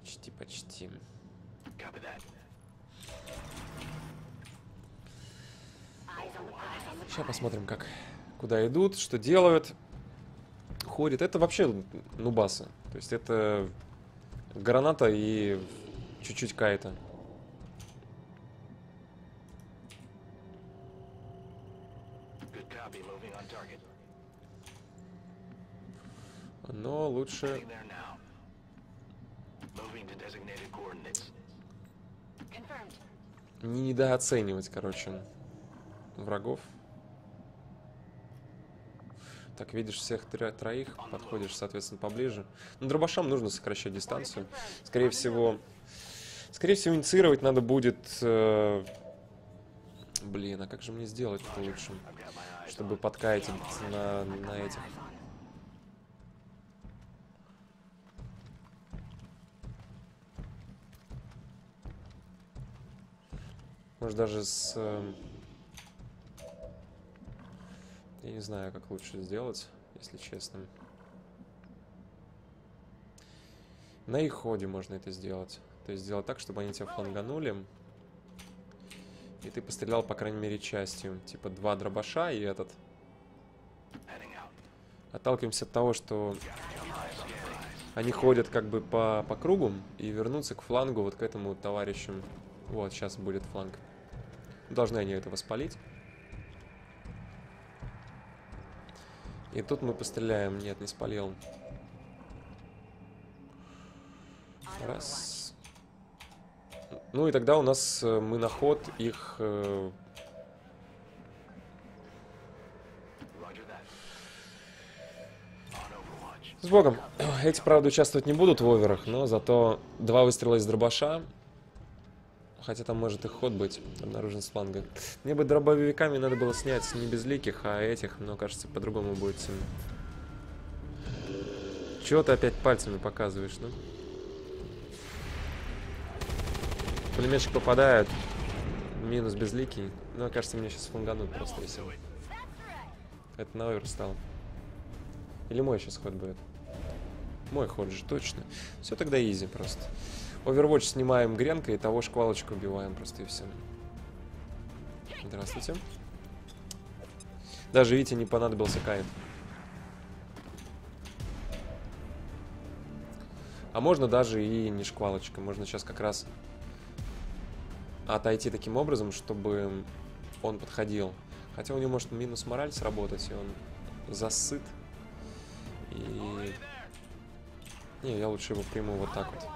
Почти, почти. Сейчас посмотрим, как куда идут, что делают. Ходит. Это вообще нубасы. То есть это граната и чуть-чуть кайта. Но лучше... не недооценивать, короче, врагов. Так, видишь всех тро- троих, подходишь, соответственно, поближе. Ну, дробашам нужно сокращать дистанцию. Скорее всего, скорее всего, инициировать надо будет... э, Блин, а как же мне сделать это лучше? Чтобы подкаять на, на этих... Может даже с... э, Я не знаю, как лучше сделать, если честно. На их ходе можно это сделать. То есть сделать так, чтобы они тебя фланганули. И ты пострелял, по крайней мере, частью. Типа два дробаша и этот. Отталкиваемся от того, что они ходят как бы по, по кругу и вернуться к флангу вот к этому товарищу. Вот, сейчас будет фланг. Должны они это воспалить. И тут мы постреляем. Нет, не спалил. Раз. Ну и тогда у нас э, мы на ход их э. С Богом. Эти, правда, участвовать не будут в оверах, но зато два выстрела из дробаша. Хотя там может их ход быть, обнаружен с фланга. Мне бы дробовиками надо было снять не безликих, а этих, но кажется, по-другому будет всем. Чего ты опять пальцами показываешь, ну? Пулеметчик попадает. Минус безликий. Но, кажется, мне сейчас фланганут просто если. Это на овер стал. Или мой сейчас ход будет? Мой ход же, точно. Все тогда изи просто. Overwatch снимаем гренкой, и того шквалочку убиваем просто и все. Здравствуйте. Даже, видите, не понадобился кайт. А можно даже и не шквалочка. Можно сейчас как раз отойти таким образом, чтобы он подходил. Хотя у него может минус мораль сработать, и он засыт. И... Не, я лучше его приму вот так вот.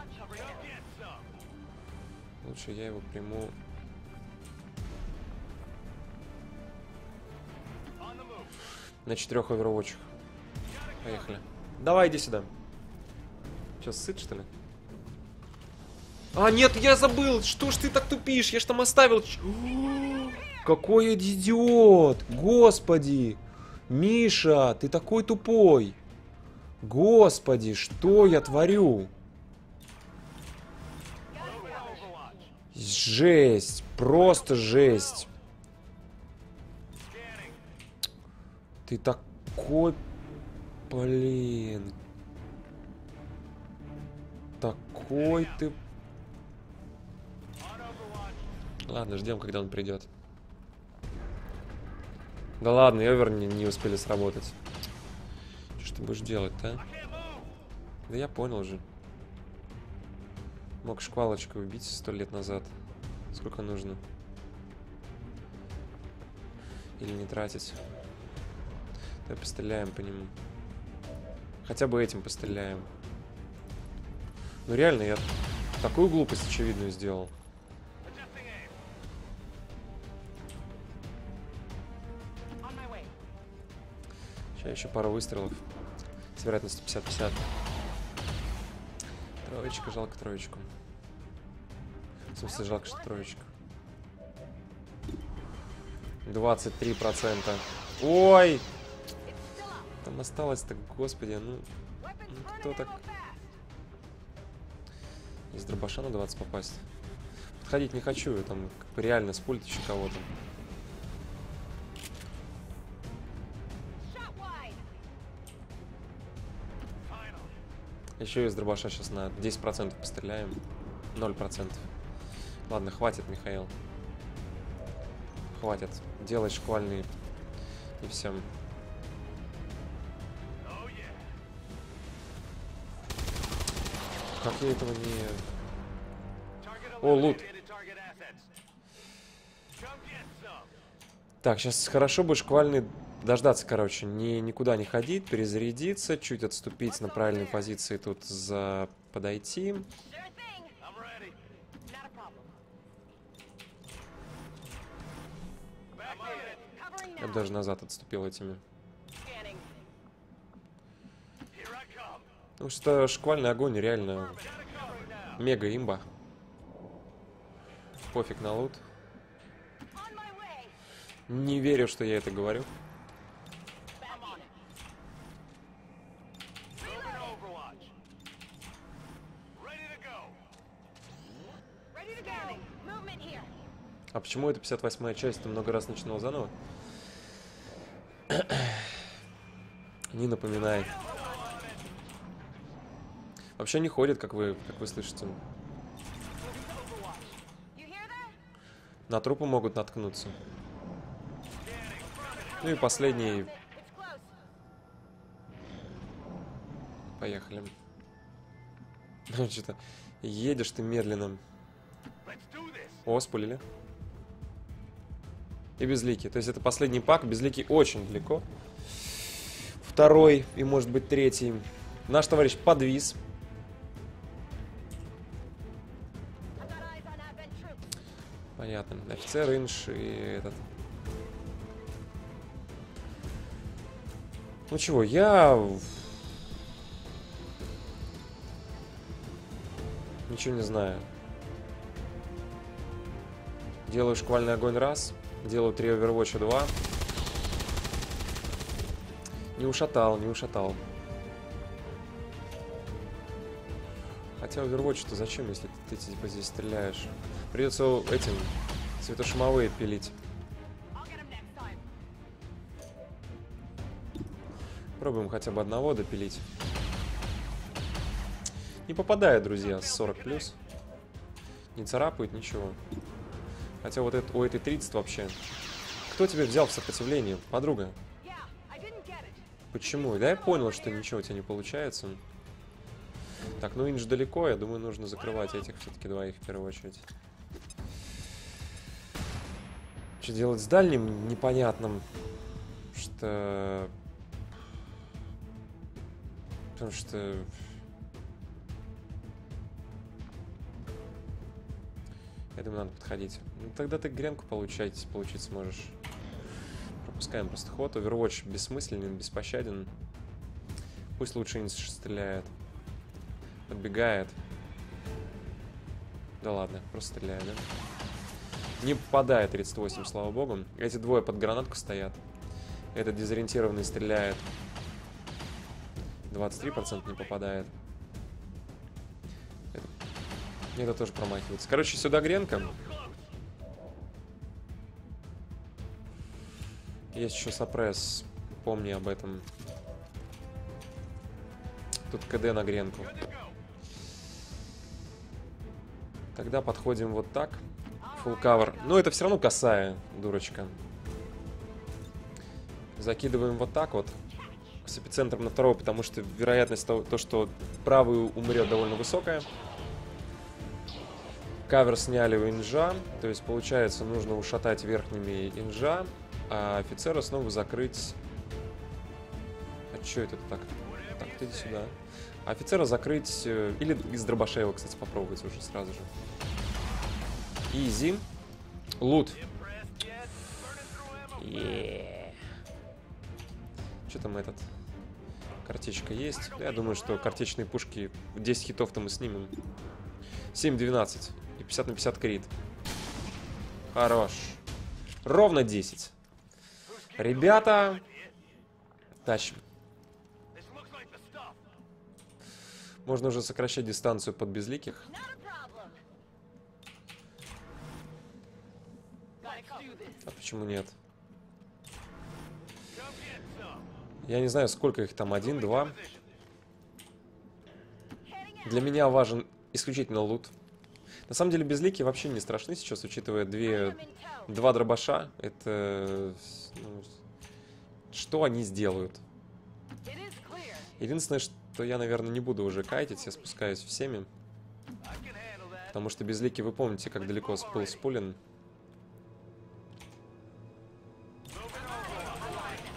Лучше я его приму... На четырех овервотчах. Поехали. Давай, иди сюда. Че, сыт, что ли? А, нет, я забыл! Что ж ты так тупишь? Я ж там оставил... [GASPS] Какой идиот! Господи! Миша, ты такой тупой! Господи, что я творю? Жесть! Просто жесть! Ты такой... Блин. Такой ты... Ладно, ждем, когда он придет. Да ладно, овер не, не успели сработать. Что ты будешь делать-то, а? Да я понял же. Мог шквалочку убить сто лет назад. Сколько нужно? Или не тратить? Давай постреляем по нему. Хотя бы этим постреляем. Ну реально, я такую глупость очевидную сделал. Сейчас еще пару выстрелов. С вероятностью 50-50. Троечка, жалко троечку. В смысле, жалко, что троечка. 23%. Ой! Там осталось-то, господи, ну... Ну кто так... Из дробаша на 20 попасть. Подходить не хочу, я там реально спулить еще кого-то. Еще из дробаша сейчас на 10% постреляем. 0%. Ладно, хватит, Михаил. Хватит. Делай шквальные. И все. Как я этого не... О, лут. Так, сейчас хорошо бы шквальный дождаться, короче, не, никуда не ходить, перезарядиться, чуть отступить на правильной позиции тут за подойти. Я даже назад отступил этими. Потому что шквальный огонь реально мега имба. Пофиг на лут. Не верю, что я это говорю. А почему это 58-я часть? Ты много раз начинал заново? [COUGHS] Не напоминай. Вообще не ходит, как вы, как вы слышите. На трупы могут наткнуться. Ну и последний. Поехали. [LAUGHS] Ну что-то едешь ты медленно. О, спулили. И безликий. То есть это последний пак. Безликий очень далеко. Второй и может быть третий. Наш товарищ подвис. Понятно. Офицер, инш и этот. Ну чего, я... Ничего не знаю. Делаю шквальный огонь раз. Делаю 3 Overwatch 2. Не ушатал, не ушатал. Хотя Overwatch-то зачем, если ты, ты типа здесь стреляешь? Придется этим светошумовые пилить. Пробуем хотя бы одного допилить. Не попадает, друзья, с 40 плюс. Не царапает ничего. Хотя вот это, у этой 30 вообще. Кто тебя взял в сопротивление, подруга? Почему? Да я понял, что ничего у тебя не получается. Так, ну инж далеко, я думаю, нужно закрывать этих все-таки двоих в первую очередь. Что делать с дальним, непонятным. Что... Потому что... Я надо подходить. Ну, тогда ты гренку получать, получить сможешь. Пропускаем просто ход. Overwatch бессмысленен, беспощаден. Пусть лучше Инс стреляет. Подбегает. Да ладно, просто стреляет, да? Не попадает 38, слава богу. Эти двое под гранатку стоят. Этот дезориентированный стреляет. 23% не попадает. Это тоже промахивается. Короче, сюда гренка. Есть еще сопресс. Помни об этом. Тут КД на гренку. Тогда подходим вот так. Full cover. Но это все равно косая, дурочка. Закидываем вот так вот. С эпицентром на второго, потому что вероятность того, то, что правый умрет, довольно высокая. Кавер сняли у инжа. То есть, получается, нужно ушатать верхними инжа, а офицера снова закрыть... А что это так? Так, ты иди сюда. Офицера закрыть... э, Или из дробаша кстати, попробовать уже сразу же. Изи. Лут. Что там этот? Картечка есть. Я думаю, что картечные пушки 10 хитов-то мы снимем. 7-12. И 50 на 50 крит. Хорош. Ровно 10. Ребята, тащим. Можно уже сокращать дистанцию под безликих. А почему нет? Я не знаю, сколько их там, один, два. Для меня важен исключительно лут. На самом деле безликие вообще не страшны сейчас, учитывая две, два дробаша. Это... ну, что они сделают? Единственное, что я, наверное, не буду уже кайтить, я спускаюсь всеми. Потому что безликий, вы помните, как далеко был Спулин.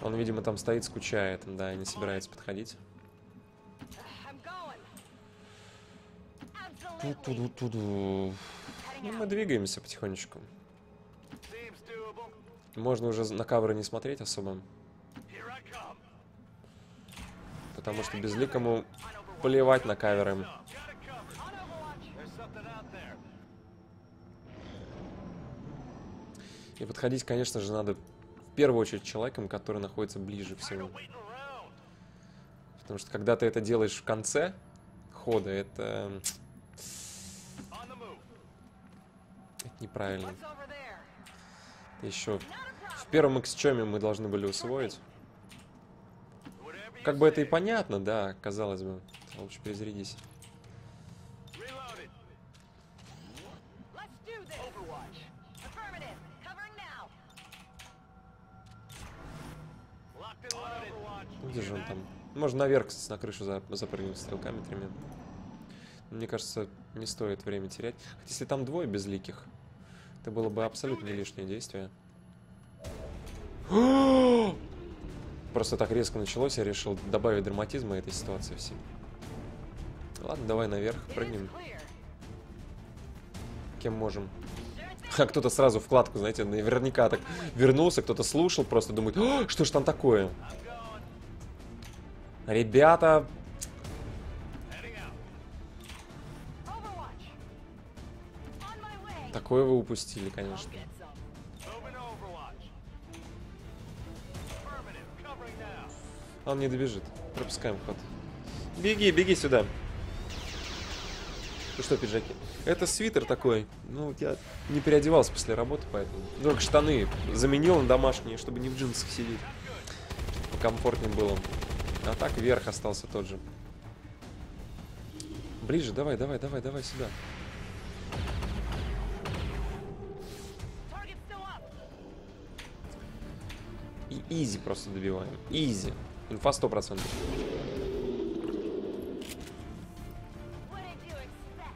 Он, видимо, там стоит, скучает, да, и не собирается подходить. Heading Ну, мы двигаемся потихонечку. Можно уже на каверы не смотреть особо, потому что безликому плевать на каверы. И подходить, конечно же, надо в первую очередь человеком, который находится ближе всего. Потому что когда ты это делаешь в конце хода, это, неправильно. Еще в первом эксчеме мы должны были усвоить. Как бы это и понятно, да, казалось бы. Лучше перезарядись. Overwatch. Где же он там? Можно наверх, кстати, на крышу за- запрыгнуть стрелками тремя. Мне кажется, не стоит время терять. Хотя если там двое безликих, это было бы абсолютно не лишнее действие. [GASPS] Просто так резко началось, я решил добавить драматизма этой ситуации всей. Ладно, давай наверх, прыгнем, кем можем. [LAUGHS] А кто-то сразу вкладку, знаете, наверняка так вернулся, кто-то слушал, просто думает, «О, что ж там такое? Ребята, такое вы упустили, конечно. Он не добежит. Пропускаем ход. Беги, беги сюда. Ты что, пиджаки? Это свитер такой. Ну, я не переодевался после работы, поэтому... Только штаны заменил на домашние, чтобы не в джинсах сидеть. Чтобы комфортнее было. А так верх остался тот же. Ближе, давай, давай, давай, давай сюда. И изи просто добиваем. Изи. Инфа 100%. What did you expect?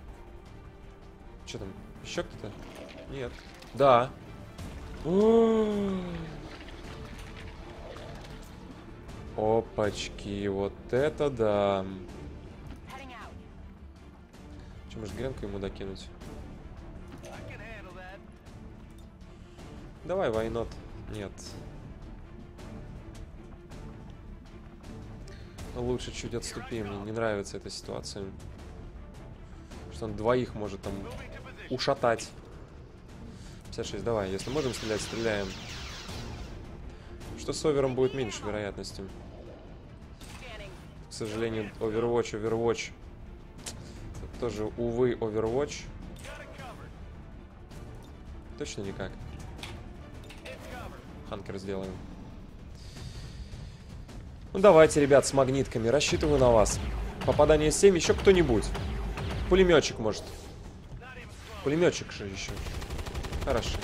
Что там? Еще кто-то? Нет. Да. Опачки, вот это да. Че, может гренку ему докинуть? Давай, войнот. Нет. Лучше чуть отступим. Не нравится эта ситуация. Что он двоих может там ушатать. 56, давай. Если можем стрелять, стреляем. Что с овером будет меньше вероятности. К сожалению, Overwatch, Overwatch. Это тоже, увы, Overwatch. Точно никак. Ханкер сделаем. Ну давайте, ребят, с магнитками. Рассчитываю на вас. Попадание 7. Еще кто-нибудь. Пулеметчик, может. Пулеметчик же еще. Хорошо.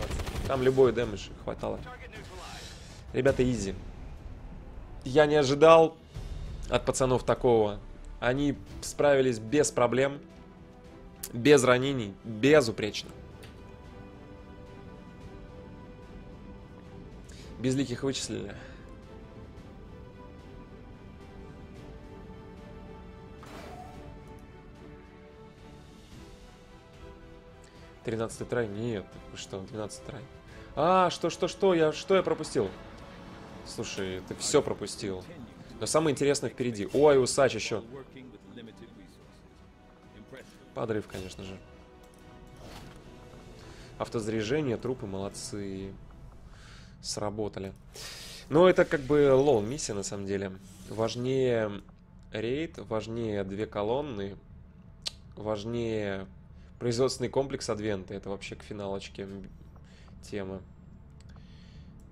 Вот. Там любой дэмэдж хватало. Ребята, изи. Я не ожидал от пацанов такого. Они справились без проблем, без ранений, безупречно. Безликих вычислили. Тринадцатый трай? Нет, вы что, двенадцатый трай. А, что, что, что, я, что я пропустил? Слушай, ты все пропустил. Но самое интересное впереди. Ой, усач еще. Подрыв, конечно же. Автозаряжение, трупы, молодцы. Сработали. Но это как бы low миссия на самом деле. Важнее рейд, важнее две колонны, важнее производственный комплекс Адвента. Это вообще к финалочке тема.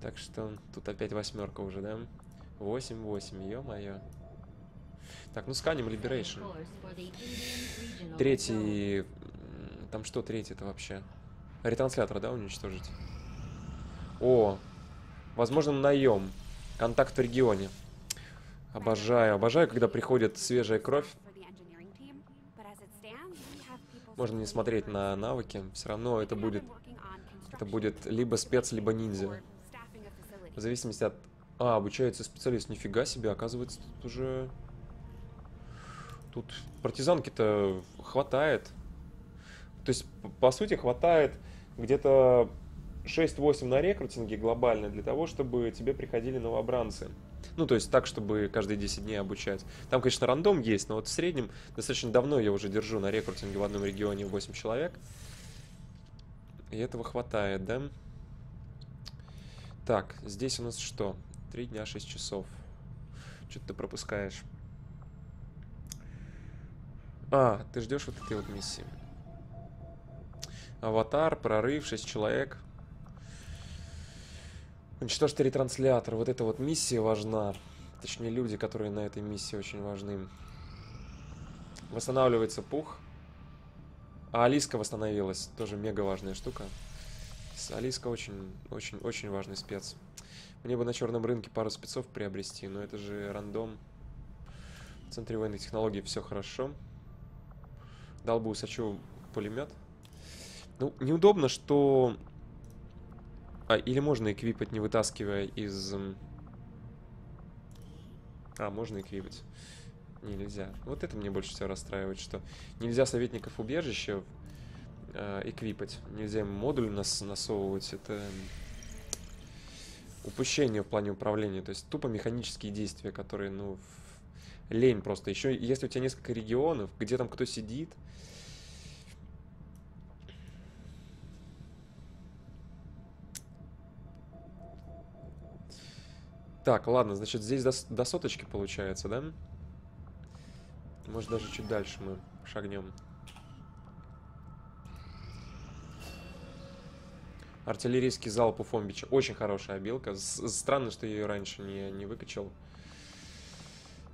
Так что тут опять восьмерка уже, да? 8-8, ё-моё. Так, ну сканем Liberation. Третий Там что третий-то вообще? Ретранслятор, да, уничтожить? О, возможно, наем. Контакт в регионе. Обожаю, обожаю, когда приходит свежая кровь. Можно не смотреть на навыки, все равно это будет, это будет либо спец, либо ниндзя. В зависимости от... А, обучается специалист. Нифига себе, оказывается, тут уже... Тут партизанки-то хватает. То есть, по сути, хватает где-то 6-8 на рекрутинге глобально для того, чтобы тебе приходили новобранцы. Ну, то есть так, чтобы каждые 10 дней обучать. Там, конечно, рандом есть, но вот в среднем достаточно давно я уже держу на рекрутинге в одном регионе 8 человек. И этого хватает, да? Так, здесь у нас что? Три дня, 6 часов. Что-то ты пропускаешь. А, ты ждешь вот этой вот миссии. Аватар, прорыв, 6 человек. Уничтожьте ретранслятор. Вот эта вот миссия важна. Точнее, люди, которые на этой миссии очень важны. Восстанавливается пух. А Алиска восстановилась. Тоже мега важная штука. Алиска очень, очень, очень важный спец. Мне бы на черном рынке пару спецов приобрести, но это же рандом. В центре военной технологии все хорошо. Дал бы Усачу пулемет. Ну, неудобно, что... А, или можно эквипать, не вытаскивая из... А, можно эквипать. Не, нельзя. Вот это мне больше всего расстраивает, что нельзя советников убежища э, эквипать. Нельзя им модуль нас насовывать. Это упущение в плане управления. То есть тупо механические действия, которые, ну, лень просто. Еще если у тебя несколько регионов, где там кто сидит, Так, ладно, значит, здесь до, до соточки получается, да? Может, даже чуть дальше мы шагнем. Артиллерийский залп у Фомбича. Очень хорошая обилка. С- Странно, что я ее раньше не, не выкачал.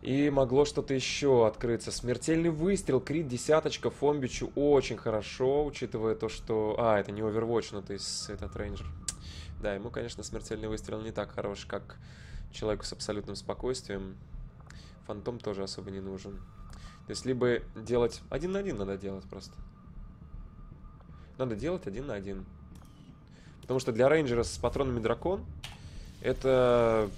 И могло что-то еще открыться. Смертельный выстрел, крит, десяточка, Фомбичу очень хорошо, учитывая то, что... А, это не Overwatch, но есть этот рейнджер. Да, ему, конечно, смертельный выстрел не так хорош, как человеку с абсолютным спокойствием. Фантом тоже особо не нужен. То есть либо делать... Один на один надо делать просто. Надо делать один на один. Потому что для рейнджера с патронами дракон это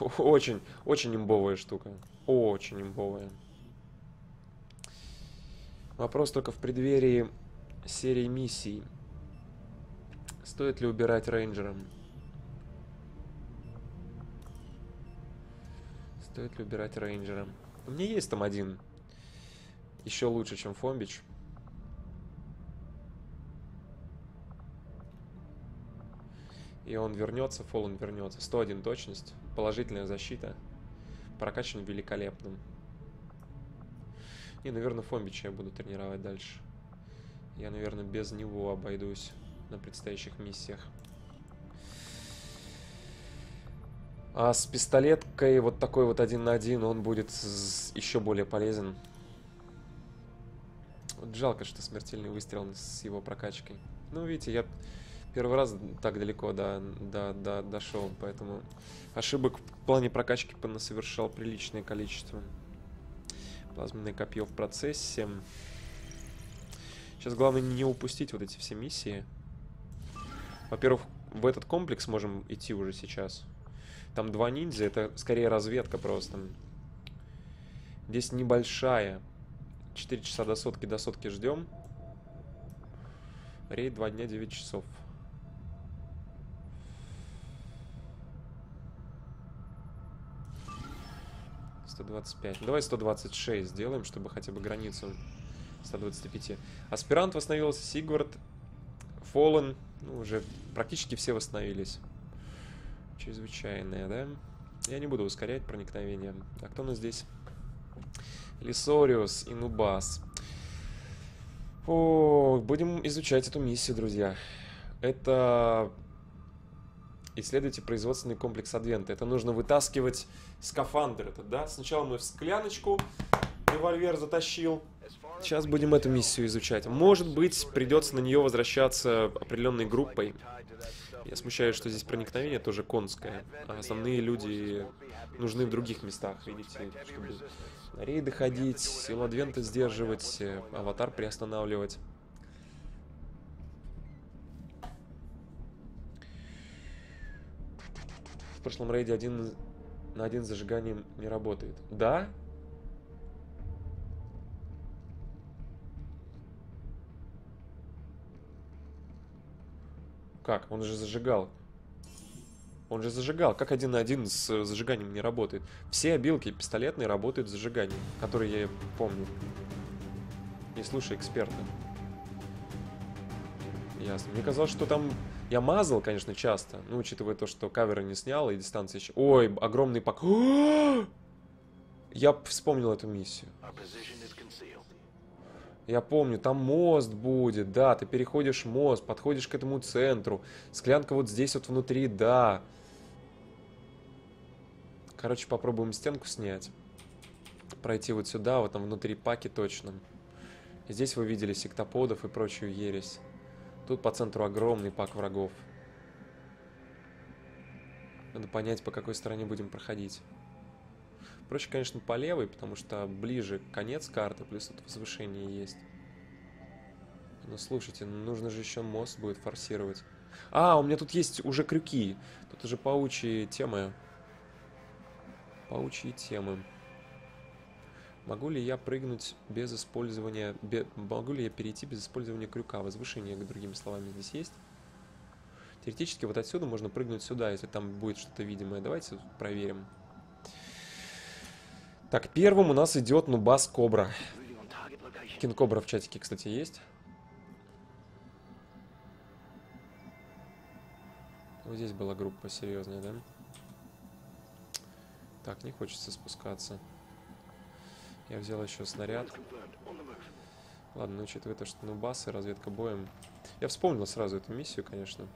[LAUGHS] очень, очень имбовая штука. Очень имбовая. Вопрос только в преддверии серии миссий. Стоит ли убирать рейнджером? Стоит ли убирать рейнджером? У меня есть там один. Еще лучше, чем Фомбич. И он вернется, Фоллен вернется. 101 точность, положительная защита. Прокачан великолепным. И, наверное, Фомбича я буду тренировать дальше. Я, наверное, без него обойдусь на предстоящих миссиях. А с пистолеткой вот такой вот один на один он будет еще более полезен. Вот жалко, что смертельный выстрел с его прокачкой. Ну, видите, я первый раз так далеко до, до, до, дошел, поэтому ошибок в плане прокачки совершал приличное количество. Плазменное копье в процессе. Сейчас главное не упустить вот эти все миссии. Во-первых, в этот комплекс можем идти уже сейчас. Там два ниндзя, это скорее разведка просто. Здесь небольшая. 4 часа до сотки, до сотки ждем. Рейд 2 дня 9 часов. Пять. Давай 126 сделаем, чтобы хотя бы границу 125. Аспирант восстановился, Сигвард, Фоллен, ну, уже практически все восстановились. Чрезвычайная, да? Я не буду ускорять проникновение. А кто у нас здесь? Лисориус и Нубас. О, будем изучать эту миссию, друзья. Это... Исследуйте производственный комплекс Адвента. Это нужно вытаскивать скафандр этот, да? Сначала мы в скляночку револьвер затащил. Сейчас будем эту миссию изучать. Может быть, придется на нее возвращаться определенной группой. Я смущаюсь, что здесь проникновение тоже конское. А основные люди нужны в других местах, видите, чтобы на рейды ходить, силу Адвента сдерживать, аватар приостанавливать. В прошлом рейде один на один зажиганием не работает. Да? Как? Он же зажигал. Он же зажигал. Как один на один с э, зажиганием не работает? Все обилки пистолетные работают с зажиганием, которые я помню. Не слушай эксперта. Ясно. Мне казалось, что там... Я мазал, конечно, часто. Ну, учитывая то, что каверы не снял и дистанция еще... Ой, огромный пак... [GASPS] Я вспомнил эту миссию. Я помню, там мост будет, да, ты переходишь мост, подходишь к этому центру. Склянка вот здесь вот внутри, да. Короче, попробуем стенку снять. Пройти вот сюда, вот там внутри паки точно. Здесь вы видели сектоподов и прочую ересь. Тут по центру огромный пак врагов. Надо понять, по какой стороне будем проходить. Проще, конечно, по левой, потому что ближе конец карты, плюс тут возвышение есть. Но слушайте, ну нужно же еще мост будет форсировать. А, у меня тут есть уже крюки. Тут уже паучьи темы. Паучьи темы. Могу ли я прыгнуть без использования... бе- могу ли я перейти без использования крюка? Возвышение, другими словами, здесь есть? Теоретически вот отсюда можно прыгнуть сюда, если там будет что-то видимое. Давайте проверим. Так, первым у нас идет Нубас Кобра. Moving on target location. Кинг Кобра в чатике, кстати, есть. Вот здесь была группа серьезная, да? Так, не хочется спускаться. Я взял еще снаряд. Ладно, ну, учитывая то, что Нубас и разведка боем. Я вспомнил сразу эту миссию, конечно.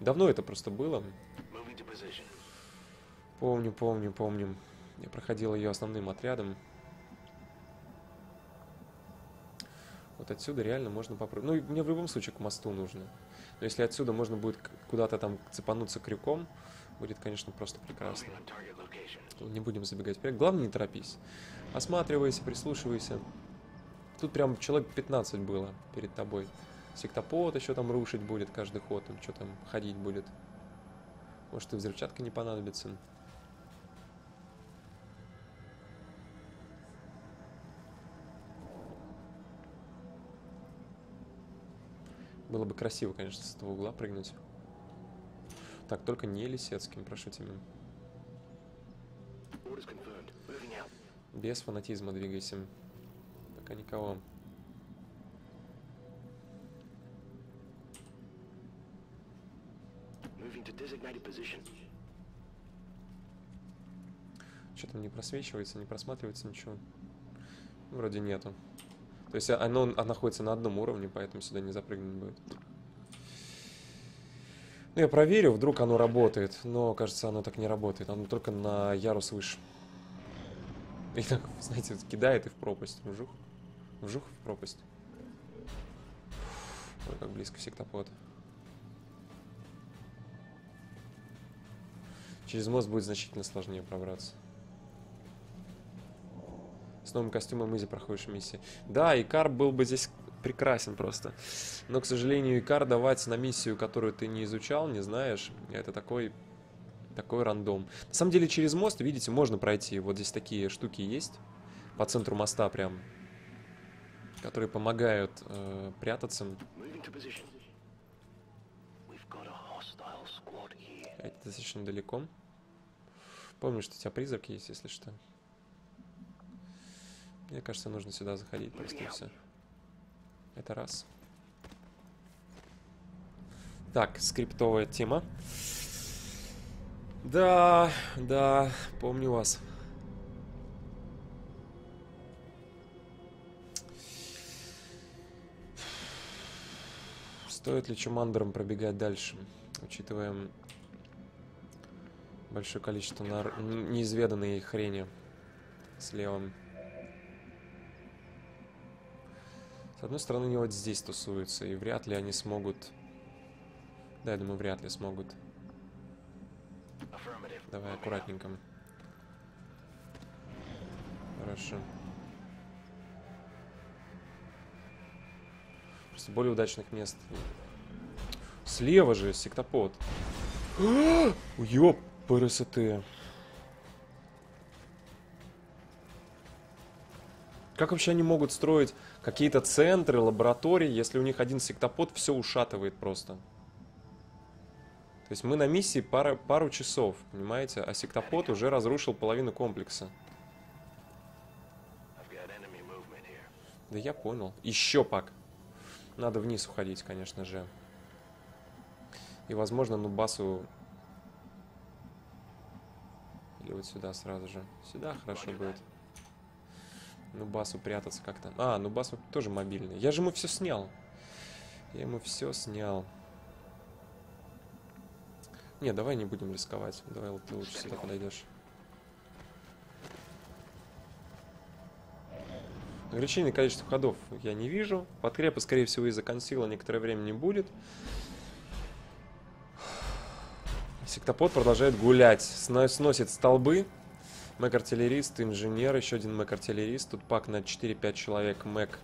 Давно это просто было. Помню, помню, помню. Я проходил ее основным отрядом. Вот отсюда реально можно попробовать. Ну, мне в любом случае к мосту нужно. Но если отсюда можно будет куда-то там цепануться крюком, будет, конечно, просто прекрасно. Не будем забегать вперед. Главное, не торопись. Осматривайся, прислушивайся. Тут прям человек 15 было перед тобой. Сектопод еще там рушить будет каждый ход. Он что там ходить будет. Может, и взрывчатка не понадобится. Было бы красиво, конечно, с этого угла прыгнуть. Так, только не Лисецким, прошу тебя. Без фанатизма двигайся. Пока никого. Moving to designated position. Что там не просвечивается, не просматривается ничего? Вроде нету. То есть оно, оно находится на одном уровне, поэтому сюда не запрыгнуть будет. Ну, я проверю, вдруг оно работает. Но, кажется, оно так не работает. Оно только на ярус выше. И так, [LAUGHS] знаете, кидает и в пропасть. Вжух. Вжух в пропасть. Ой, как близко сектопод. Через мост будет значительно сложнее пробраться. С новым костюмом Изи проходишь миссии. Да, Икар был бы здесь прекрасен просто. Но, к сожалению, Икар давать на миссию, которую ты не изучал, не знаешь, это такой, такой рандом. На самом деле, через мост, видите, можно пройти. Вот здесь такие штуки есть. По центру моста прям. Которые помогают э, прятаться. Это достаточно далеко. Помню, что у тебя призрак есть, если что. Мне кажется, нужно сюда заходить просто все. Это раз. Так, скриптовая тема. Да, да, помню вас. Стоит ли чумандером пробегать дальше, учитывая большое количество нар- неизведанной хрени с левым? С одной стороны, они вот здесь тусуются, и вряд ли они смогут... Да, я думаю, вряд ли смогут. Давай аккуратненько. Хорошо. Просто более удачных мест. Слева же сектопод. Ёп, ПРСТ. Как вообще они могут строить какие-то центры, лаборатории, если у них один сектопод все ушатывает просто? То есть мы на миссии пара, пару часов, понимаете? А сектопод уже разрушил половину комплекса. Да я понял. Еще пак. Надо вниз уходить, конечно же. И, возможно, Нубасу... Или вот сюда сразу же. Сюда хорошо будет. Нубасу прятаться как-то. А, Нубасу тоже мобильный. Я же ему все снял. Я ему все снял. Не, давай не будем рисковать. Давай вот ты лучше сюда подойдешь. Ограничение количества ходов я не вижу. Подкрепа, скорее всего, из-за консила некоторое время не будет. Сектопод продолжает гулять. Сно- Сносит столбы. Мэк-артиллерист, инженер, еще один мэк-артиллерист. Тут пак на 4-5 человек. Мэк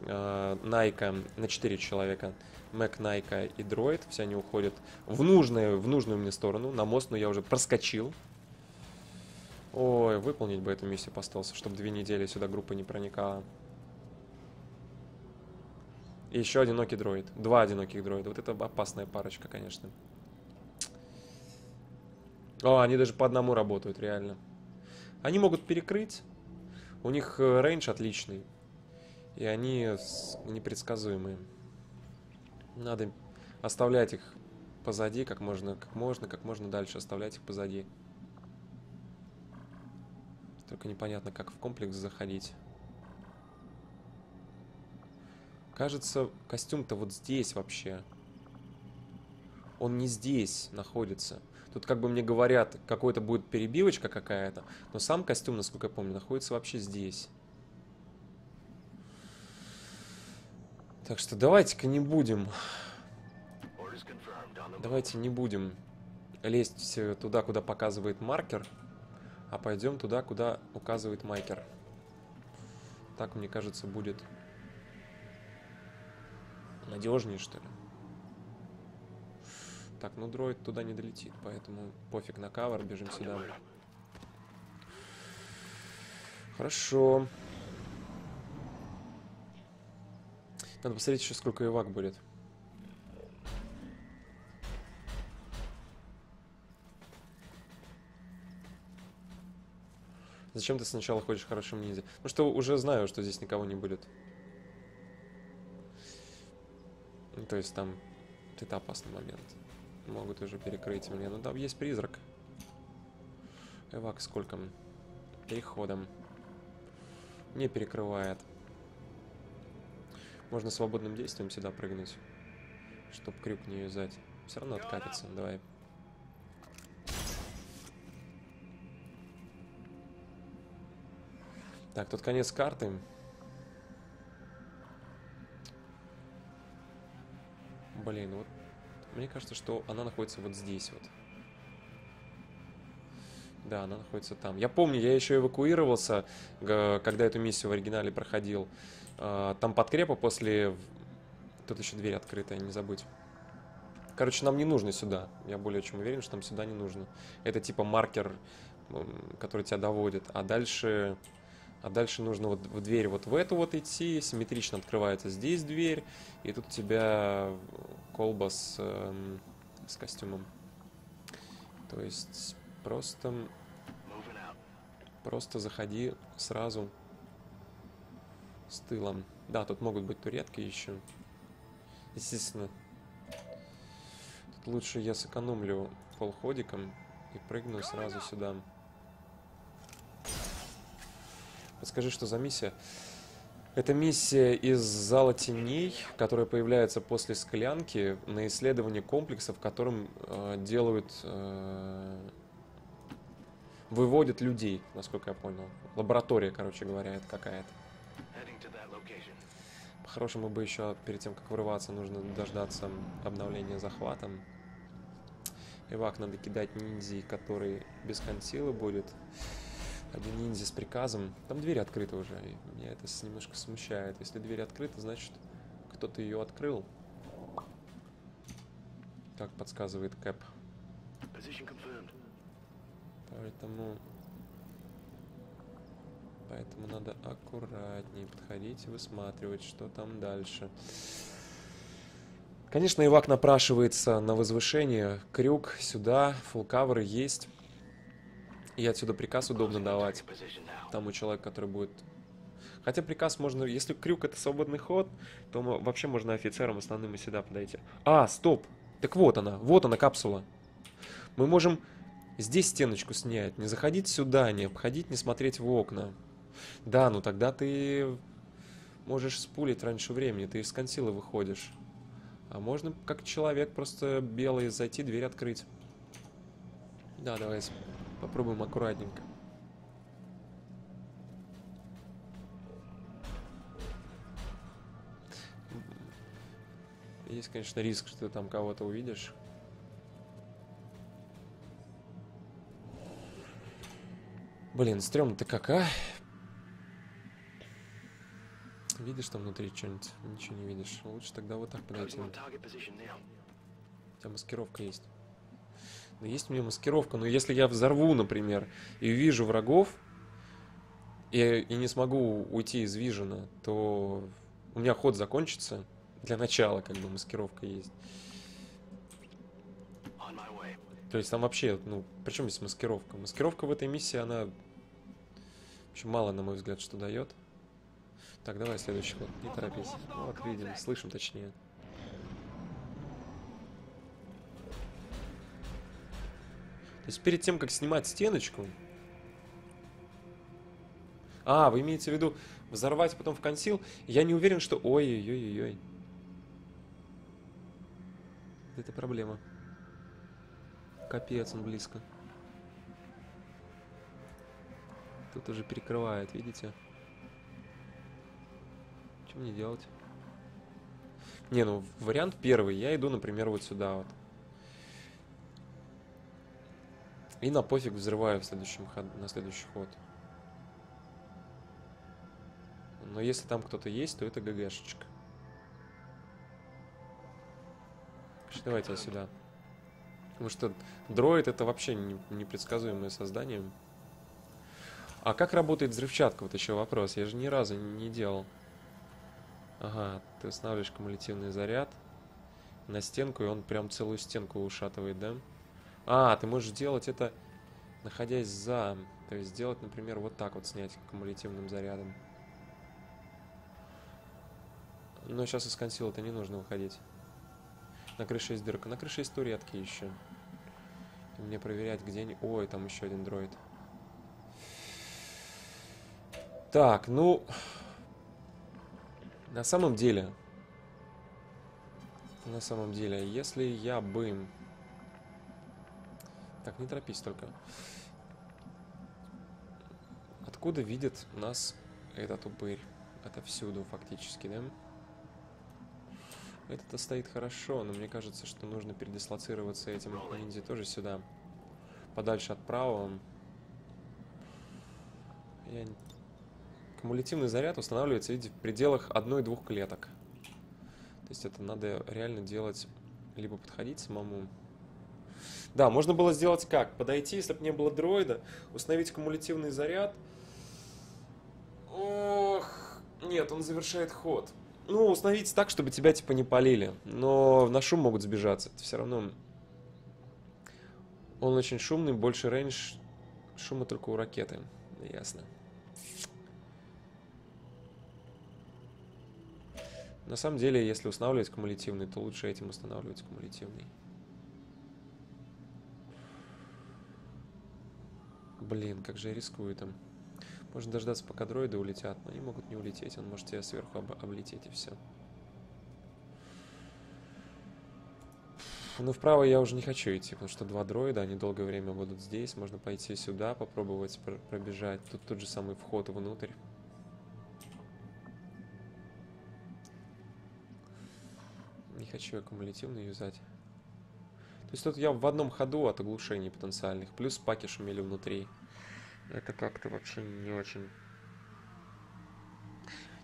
э, Найка на 4 человека. Мэк, Найка и Дроид. Все они уходят в нужную, в нужную мне сторону. На мост, но я уже проскочил. Ой, выполнить бы эту миссию остался, чтобы две недели сюда группа не проникала. И еще одинокий дроид. Два одиноких дроида. Вот это опасная парочка, конечно. О, они даже по одному работают, реально. Они могут перекрыть. У них э, рейндж отличный. И они непредсказуемые. Надо оставлять их позади как можно, как можно, как можно дальше оставлять их позади. Только непонятно, как в комплекс заходить. Кажется, костюм-то вот здесь вообще. Он не здесь находится. Тут как бы мне говорят, какой-то будет перебивочка какая-то, но сам костюм, насколько я помню, находится вообще здесь. Так что давайте-ка не будем, давайте не будем лезть туда, куда показывает маркер, а пойдем туда, куда указывает майкер. Так, мне кажется, будет надежнее, что ли. Так, ну дроид туда не долетит, поэтому пофиг на кавер, бежим сюда. Хорошо. Надо посмотреть еще, сколько ивак будет. Зачем ты сначала ходишь хорошим ниндзя? Ну что, уже знаю, что здесь никого не будет. Ну, то есть там это опасный момент. Могут уже перекрыть мне. Ну там есть призрак. Эвак сколько? Переходом. Не перекрывает. Можно свободным действием сюда прыгнуть. Чтоб крюк не юзать. Все равно откатится. Давай. Так, тут конец карты. Блин, вот мне кажется, что она находится вот здесь вот. Да, она находится там. Я помню, я еще эвакуировался, когда эту миссию в оригинале проходил. А, Там подкрепа после... Тут еще дверь открытая, не забудь. Короче, нам не нужно сюда. Я более чем уверен, что нам сюда не нужно. Это типа маркер, который тебя доводит. А дальше... А дальше нужно вот в дверь вот в эту вот идти, симметрично открывается здесь дверь, и тут тебя колба с, эм, с костюмом. То есть просто, просто заходи сразу с тылом. Да, тут могут быть туретки еще. Естественно. Тут лучше я сэкономлю полходиком и прыгну сразу сюда. Подскажи, что за миссия? Это миссия из зала теней, которая появляется после склянки на исследование комплекса, в котором э, делают, э, выводят людей, насколько я понял. Лаборатория, короче говоря, это какая-то. По-хорошему бы еще перед тем, как врываться, нужно дождаться обновления захватом. Ивак надо кидать ниндзи, который без консила будет. Один ниндзя с приказом. Там дверь открыта уже. И меня это немножко смущает. Если дверь открыта, значит кто-то ее открыл. Так подсказывает Кэп. Поэтому... Поэтому надо аккуратнее подходить и высматривать, что там дальше. Конечно, Ивак напрашивается на возвышение. Крюк сюда, фулкавер есть. И отсюда приказ удобно давать тому человеку, который будет... Хотя приказ можно... Если крюк это свободный ход, то вообще можно офицерам основным и сюда подойти. А, стоп! Так вот она, вот она капсула. Мы можем здесь стеночку снять, не заходить сюда, не обходить, не смотреть в окна. Да, ну тогда ты можешь спулить раньше времени, ты из консила выходишь. А можно как человек просто белый зайти, дверь открыть. Да, давай попробуем аккуратненько. Есть, конечно, риск, что ты там кого-то увидишь. Блин, стрёмно-то как, а? Видишь там внутри что-нибудь? Ничего не видишь. Лучше тогда вот так подойти. У тебя маскировка есть. Да есть у меня маскировка, но если я взорву, например, и вижу врагов, и, и не смогу уйти из вижена, то у меня ход закончится. Для начала, как бы, маскировка есть. То есть там вообще, ну, причем здесь маскировка? Маскировка в этой миссии, она очень мало, на мой взгляд, что дает. Так, давай следующий ход, не торопись. Вот, видим, слышим точнее. То есть перед тем, как снимать стеночку... А, вы имеете в виду взорвать потом в консил? Я не уверен, что... Ой-ой-ой-ой. Это проблема. Капец, он близко. Тут уже перекрывает, видите? Что мне делать? Не, ну вариант первый. Я иду, например, вот сюда вот. И на пофиг взрываю в следующем ход, на следующий ход. Но если там кто-то есть, то это ГГшечка. Давайте я сюда. Потому что дроид это вообще не- непредсказуемое создание. А как работает взрывчатка? Вот еще вопрос. Я же ни разу не делал. Ага, ты устанавливаешь кумулятивный заряд на стенку, и он прям целую стенку ушатывает, да? А, ты можешь делать это, находясь за... То есть сделать, например, вот так вот снять кумулятивным зарядом. Но сейчас из консила это не нужно выходить. На крыше есть дырка. На крыше есть туретки еще. И мне проверять, где они... Ой, там еще один дроид. Так, ну... На самом деле... На самом деле, если я бы... Так, не торопись только. Откуда видит нас этот упырь? Это всюду фактически, да? Это-то стоит хорошо, но мне кажется, что нужно передислоцироваться этим ниндзя тоже сюда. Подальше от правого. Я... Кумулятивный заряд устанавливается, видите, в пределах одной-двух клеток. То есть это надо реально делать, либо подходить самому. Да, можно было сделать как? Подойти, если бы не было дроида, установить кумулятивный заряд. Ох, нет, он завершает ход. Ну, установить так, чтобы тебя типа не полили. Но на шум могут сбежаться. Это все равно... Он очень шумный, больше рейндж. Шума только у ракеты. Ясно. На самом деле, если устанавливать кумулятивный, то лучше этим устанавливать кумулятивный. Блин, как же я рискую там. Можно дождаться, пока дроиды улетят, но они могут не улететь. Он может тебя сверху об- облететь и все. Ну, вправо я уже не хочу идти, потому что два дроида, они долгое время будут здесь. Можно пойти сюда, попробовать пр- пробежать. Тут тот же самый вход внутрь. Не хочу я кумулятивно юзать. То есть тут я в одном ходу от оглушений потенциальных, плюс паки шумели внутри. Это как-то вообще не очень.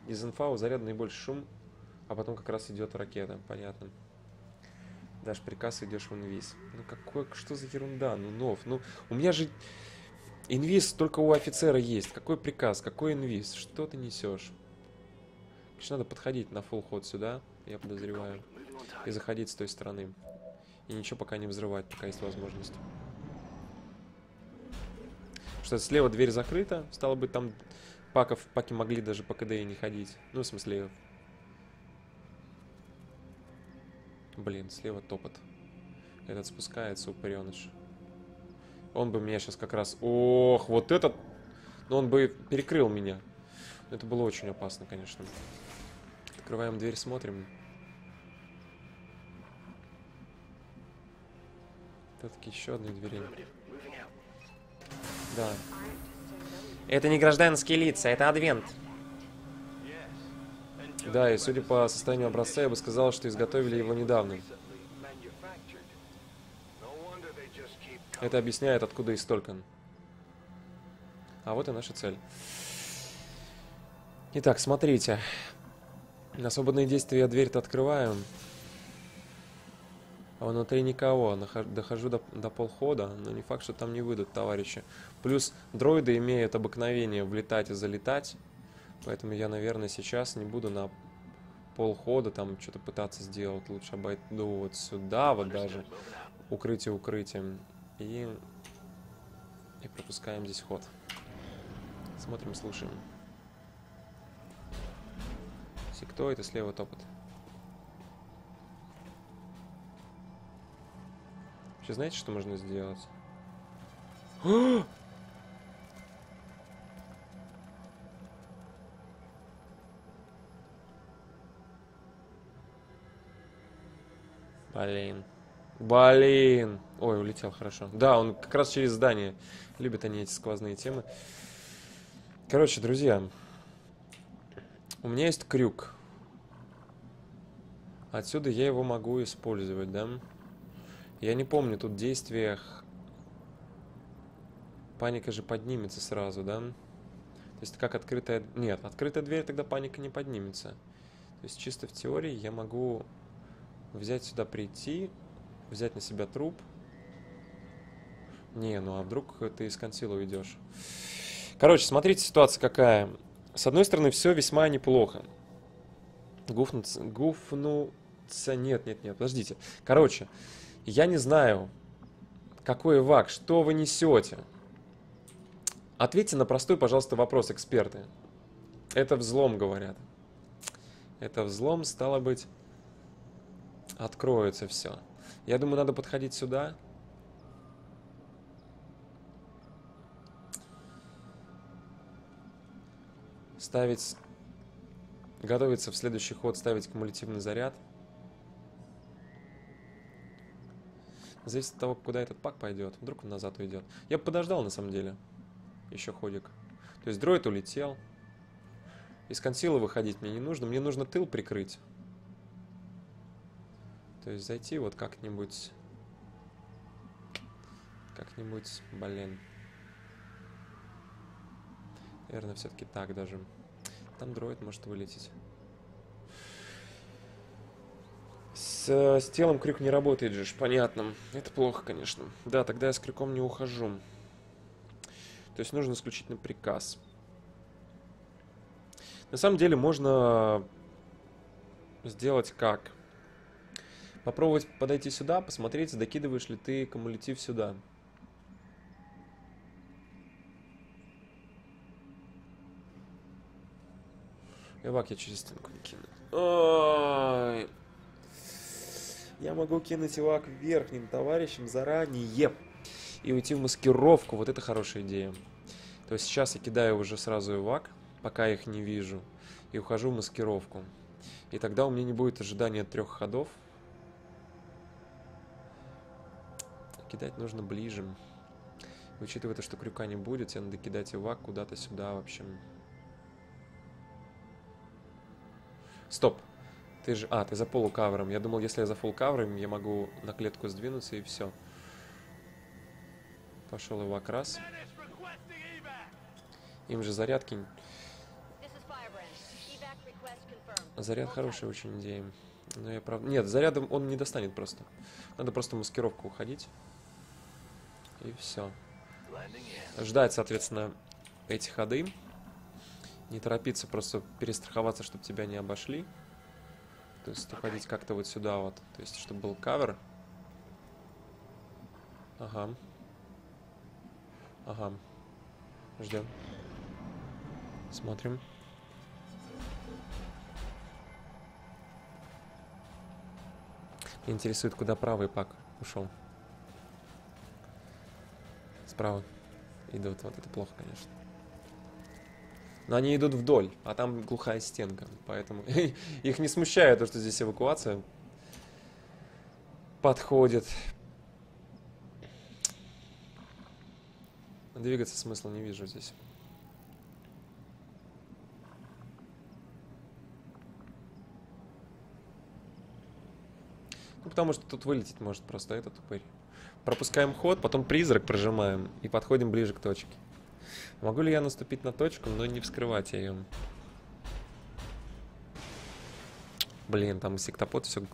Из инфа у заряда наибольший шум, а потом как раз идет ракета, понятно. Дашь приказ, идешь в инвиз. Ну какой, что за ерунда, ну нов, ну у меня же инвиз только у офицера есть. Какой приказ, какой инвиз, что ты несешь? Конечно, надо подходить на full ход сюда, я подозреваю, и заходить с той стороны. И ничего пока не взрывать, пока есть возможность. Что слева дверь закрыта, стало быть, там паков, паки могли даже по КД не ходить. Ну, в смысле... Блин, слева топот. Этот спускается, упыреныш. Он бы меня сейчас как раз... Ох, вот этот... Ну, он бы перекрыл меня. Это было очень опасно, конечно. Открываем дверь, смотрим. Все-таки еще одной двери. Да. Это не гражданские лица, это адвент. Да, и судя по состоянию образца, я бы сказал, что изготовили его недавно. Это объясняет, откуда и столько. А вот и наша цель. Итак, смотрите. На свободные действия я дверь-то открываю. А внутри никого. Дохожу до, до полхода, но не факт, что там не выйдут товарищи. Плюс дроиды имеют обыкновение влетать и залетать. Поэтому я, наверное, сейчас не буду на полхода там что-то пытаться сделать. Лучше обойду вот сюда вот даже. Укрытие укрытием. И, и пропускаем здесь ход. Смотрим, слушаем. Сектоид и слева топот. Вообще, знаете, что можно сделать? Блин. Блин. Ой, улетел, хорошо. Да, он как раз через здание. Любят они эти сквозные темы. Короче, друзья. У меня есть крюк. Отсюда я его могу использовать, да? Я не помню тут действиях. Паника же поднимется сразу, да? То есть как открытая... Нет, открытая дверь, тогда паника не поднимется. То есть чисто в теории я могу взять сюда прийти, взять на себя труп. Не, ну а вдруг ты из консила уйдешь? Короче, смотрите, ситуация какая. С одной стороны, все весьма неплохо. Гуфнуться... Гуфнуться... Нет, нет, нет, подождите. Короче, я не знаю, какой вак, что вы несете. Ответьте на простой, пожалуйста, вопрос, эксперты. Это взлом, говорят. Это взлом, стало быть, откроется все. Я думаю, надо подходить сюда. Ставить... Готовиться в следующий ход ставить кумулятивный заряд. Зависит от того, куда этот пак пойдет. Вдруг он назад уйдет. Я бы подождал, на самом деле. Еще ходик. То есть дроид улетел. Из консила выходить мне не нужно. Мне нужно тыл прикрыть. То есть зайти вот как-нибудь... Как-нибудь, блин. Наверное, все-таки так даже. Там дроид может вылететь. С, э, с телом крюк не работает же, понятно. Это плохо, конечно. Да, тогда я с крюком не ухожу. То есть нужен исключительно приказ. На самом деле можно сделать как? Попробовать подойти сюда, посмотреть, докидываешь ли ты кумулятив сюда. Эвак я через стенку не кину. Ой. Я могу кинуть эвак верхним товарищам заранее и уйти в маскировку. Вот это хорошая идея. То есть сейчас я кидаю уже сразу эвак, пока их не вижу, и ухожу в маскировку. И тогда у меня не будет ожидания трех ходов. Кидать нужно ближе. Учитывая то, что крюка не будет, тебе надо кидать эвак куда-то сюда, в общем. Стоп. Ты же... А, ты за полукавером. Я думал, если я за фулкавером, я могу на клетку сдвинуться и все. Пошел его раз. Им же зарядки... Заряд хорошая очень идея. Но я правда... Нет, зарядом он не достанет просто. Надо просто маскировку уходить. И все. Ждать, соответственно, эти ходы. Не торопиться, просто перестраховаться, чтобы тебя не обошли. То есть уходить как-то вот сюда вот. То есть, чтобы был кавер. Ага. Ага. Ждем. Смотрим. Интересует, куда правый пак ушел. Справа идут. Вот это плохо, конечно. Но они идут вдоль, а там глухая стенка. Поэтому [LAUGHS] их не смущает то, что здесь эвакуация подходит. Двигаться смысла не вижу здесь. Ну, потому что тут вылететь может просто этот упырь. Пропускаем ход, потом призрак прожимаем и подходим ближе к точке. Могу ли я наступить на точку, но не вскрывать ее? Блин, там сектопод все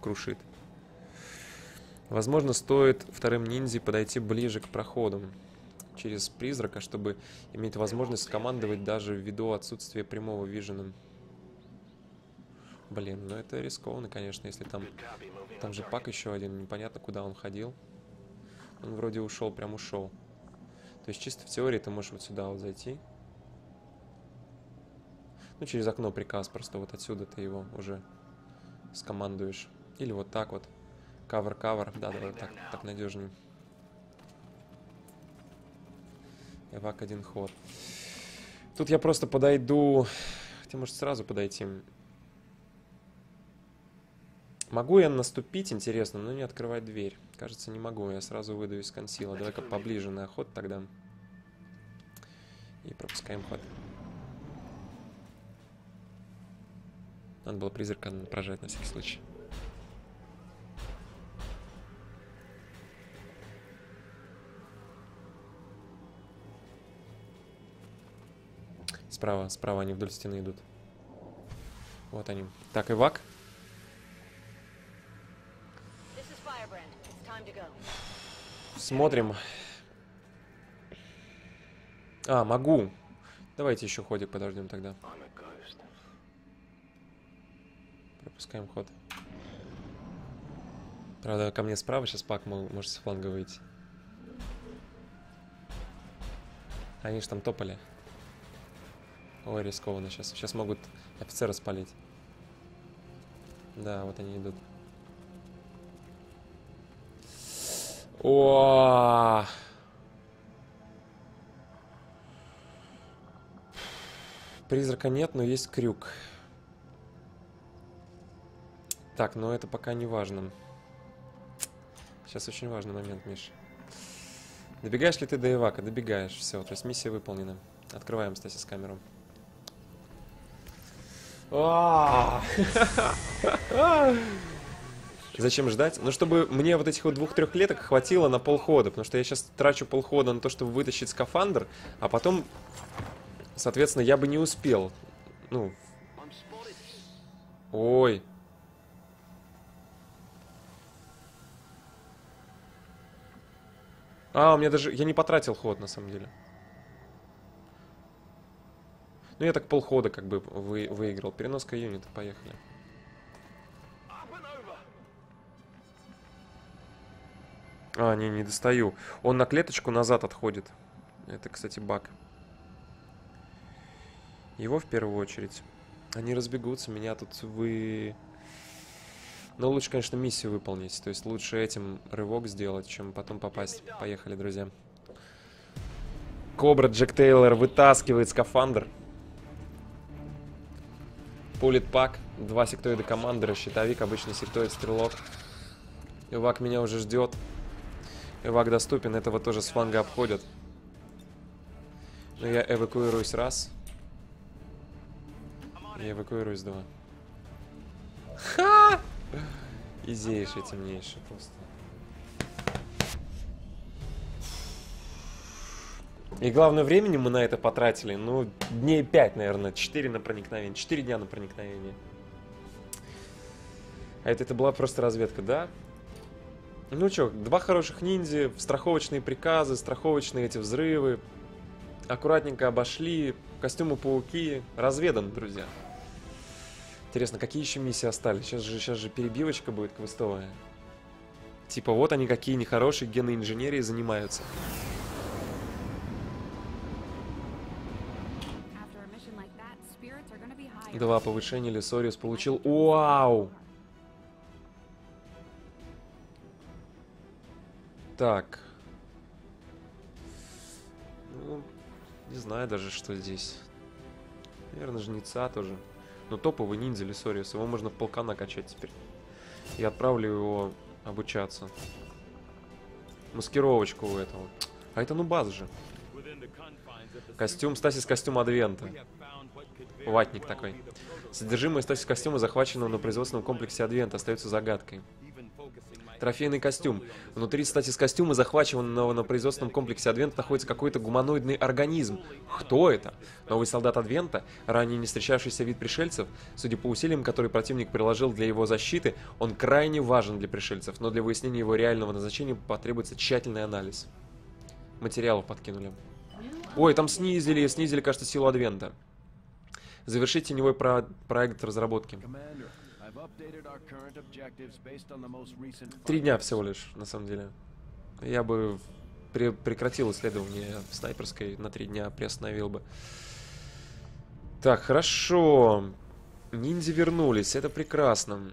крушит. Возможно, стоит вторым ниндзя подойти ближе к проходу через призрака, чтобы иметь возможность скомандовать даже ввиду отсутствия прямого вижена. Блин, ну это рискованно, конечно, если там... Там же пак еще один, непонятно, куда он ходил. Он вроде ушел, прям ушел. То есть чисто в теории ты можешь вот сюда вот зайти. Ну, через окно приказ, просто вот отсюда ты его уже скомандуешь. Или вот так вот. Cover-cover. Да, давай так, так надежнее. Evac один ход. Тут я просто подойду... Хотя, может, сразу подойти. Могу я наступить, интересно, но не открывать дверь. Кажется, не могу. Я сразу выйду из conceal а. Давай-ка поближе на ход тогда. И пропускаем ход. Надо было призрака прожать на всякий случай. Справа, справа они вдоль стены идут. Вот они. Так, Ивак. This Смотрим. А, могу. Давайте еще ходик подождем тогда. Пропускаем ход. Правда, ко мне справа сейчас пак мо- может с фланга выйти. Они же там топали. Ой, рискованно сейчас. Сейчас могут офицера спалить. Да, вот они идут. О! Призрака нет, но есть крюк. Так, но это пока не важно. Сейчас очень важный момент, Миш. Добегаешь ли ты до Ивака? Добегаешь. Все, то есть миссия выполнена. Открываем стасис камеру. А! [LAUGHS] Зачем ждать? Ну, чтобы мне вот этих вот двух-трех клеток хватило на полхода, потому что я сейчас трачу полхода на то, чтобы вытащить скафандр, а потом, соответственно, я бы не успел. Ну. Ой. А, у меня даже... Я не потратил ход, на самом деле. Ну, я так полхода как бы вы, выиграл. Переноска юнита, поехали. А, не, не достаю. Он на клеточку назад отходит. Это, кстати, баг. Его в первую очередь. Они разбегутся, меня тут вы... Но лучше, конечно, миссию выполнить. То есть лучше этим рывок сделать, чем потом попасть. Поехали, друзья. Кобра Джек Тейлор вытаскивает скафандр. Пулит пак. Два сектоида командера. Щитовик, обычный сектоид, стрелок. Ивак меня уже ждет. Эвак доступен, этого тоже с фланга обходят. Но я эвакуируюсь раз. Я эвакуируюсь два. Изейший, темнейший просто. И главное, времени мы на это потратили, ну, дней 5, наверное, 4 на проникновение, 4 дня на проникновение. А это, это была просто разведка, да? Ну чё, два хороших ниндзя, страховочные приказы, страховочные эти взрывы. Аккуратненько обошли, костюмы пауки. Разведан, друзья. Интересно, какие еще миссии остались? Сейчас же, сейчас же перебивочка будет квестовая. Типа вот они какие нехорошие генной инженерии занимаются. Два повышения Лесориус получил. Вау! Так. Ну, не знаю даже, что здесь. Наверное, жнеца тоже. Но топовый ниндзя Лесориус. Его можно в полкана качать теперь. И отправлю его обучаться. Маскировочку у этого. А это ну баз же. Костюм, Стасис костюм Адвента. Ватник такой. Содержимое Стасис костюма, захваченного на производственном комплексе Адвент, остается загадкой. Трофейный костюм. Внутри статис костюма, захваченного на производственном комплексе Адвент, находится какой-то гуманоидный организм. Кто это? Новый солдат Адвента? Ранее не встречавшийся вид пришельцев? Судя по усилиям, которые противник приложил для его защиты, он крайне важен для пришельцев, но для выяснения его реального назначения потребуется тщательный анализ. Материалов подкинули. Ой, там снизили, снизили, кажется, силу Адвента. Завершить теневой про- проект разработки. Три дня всего лишь, на самом деле. Я бы пре- прекратил исследование снайперской на три дня, приостановил бы. Так, хорошо. Ниндзя вернулись, это прекрасно.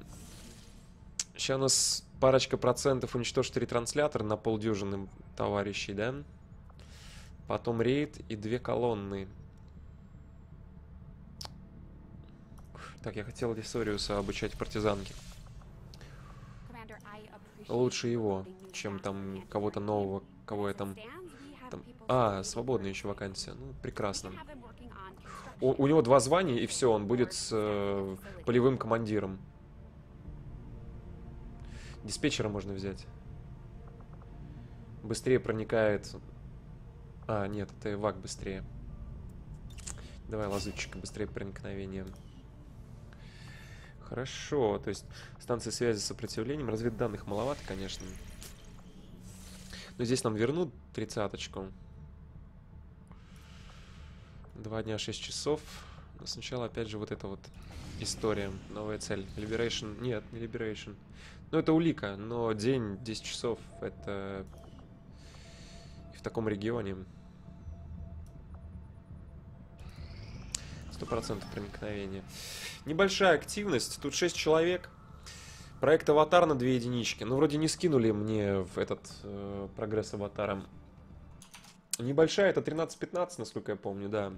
Сейчас у нас парочка процентов уничтожить ретранслятор на полдюжины товарищей, да? Потом рейд и две колонны. Так, я хотел Лисориуса обучать партизанке. Лучше его, чем там кого-то нового, кого я там... там... А, свободная еще вакансия. Ну, прекрасно. У, у него два звания, и все, он будет с, э, полевым командиром. Диспетчера можно взять. Быстрее проникает... А, нет, это ЭВАК быстрее. Давай лазутчика, быстрее проникновение. Хорошо, то есть станция связи с сопротивлением. Разведданных маловато, конечно. Но здесь нам вернут тридцаточку. Два дня, 6 часов. Но сначала, опять же, вот эта вот история. Новая цель. Liberation. Нет, не Liberation. Ну, это улика, но день, 10 часов. Это в таком регионе. Сто процентов проникновения. Небольшая активность. Тут 6 человек. Проект Аватар на 2 единички. Ну, вроде не скинули мне в этот э, прогресс Аватара. Небольшая, это 13-15, насколько я помню, да.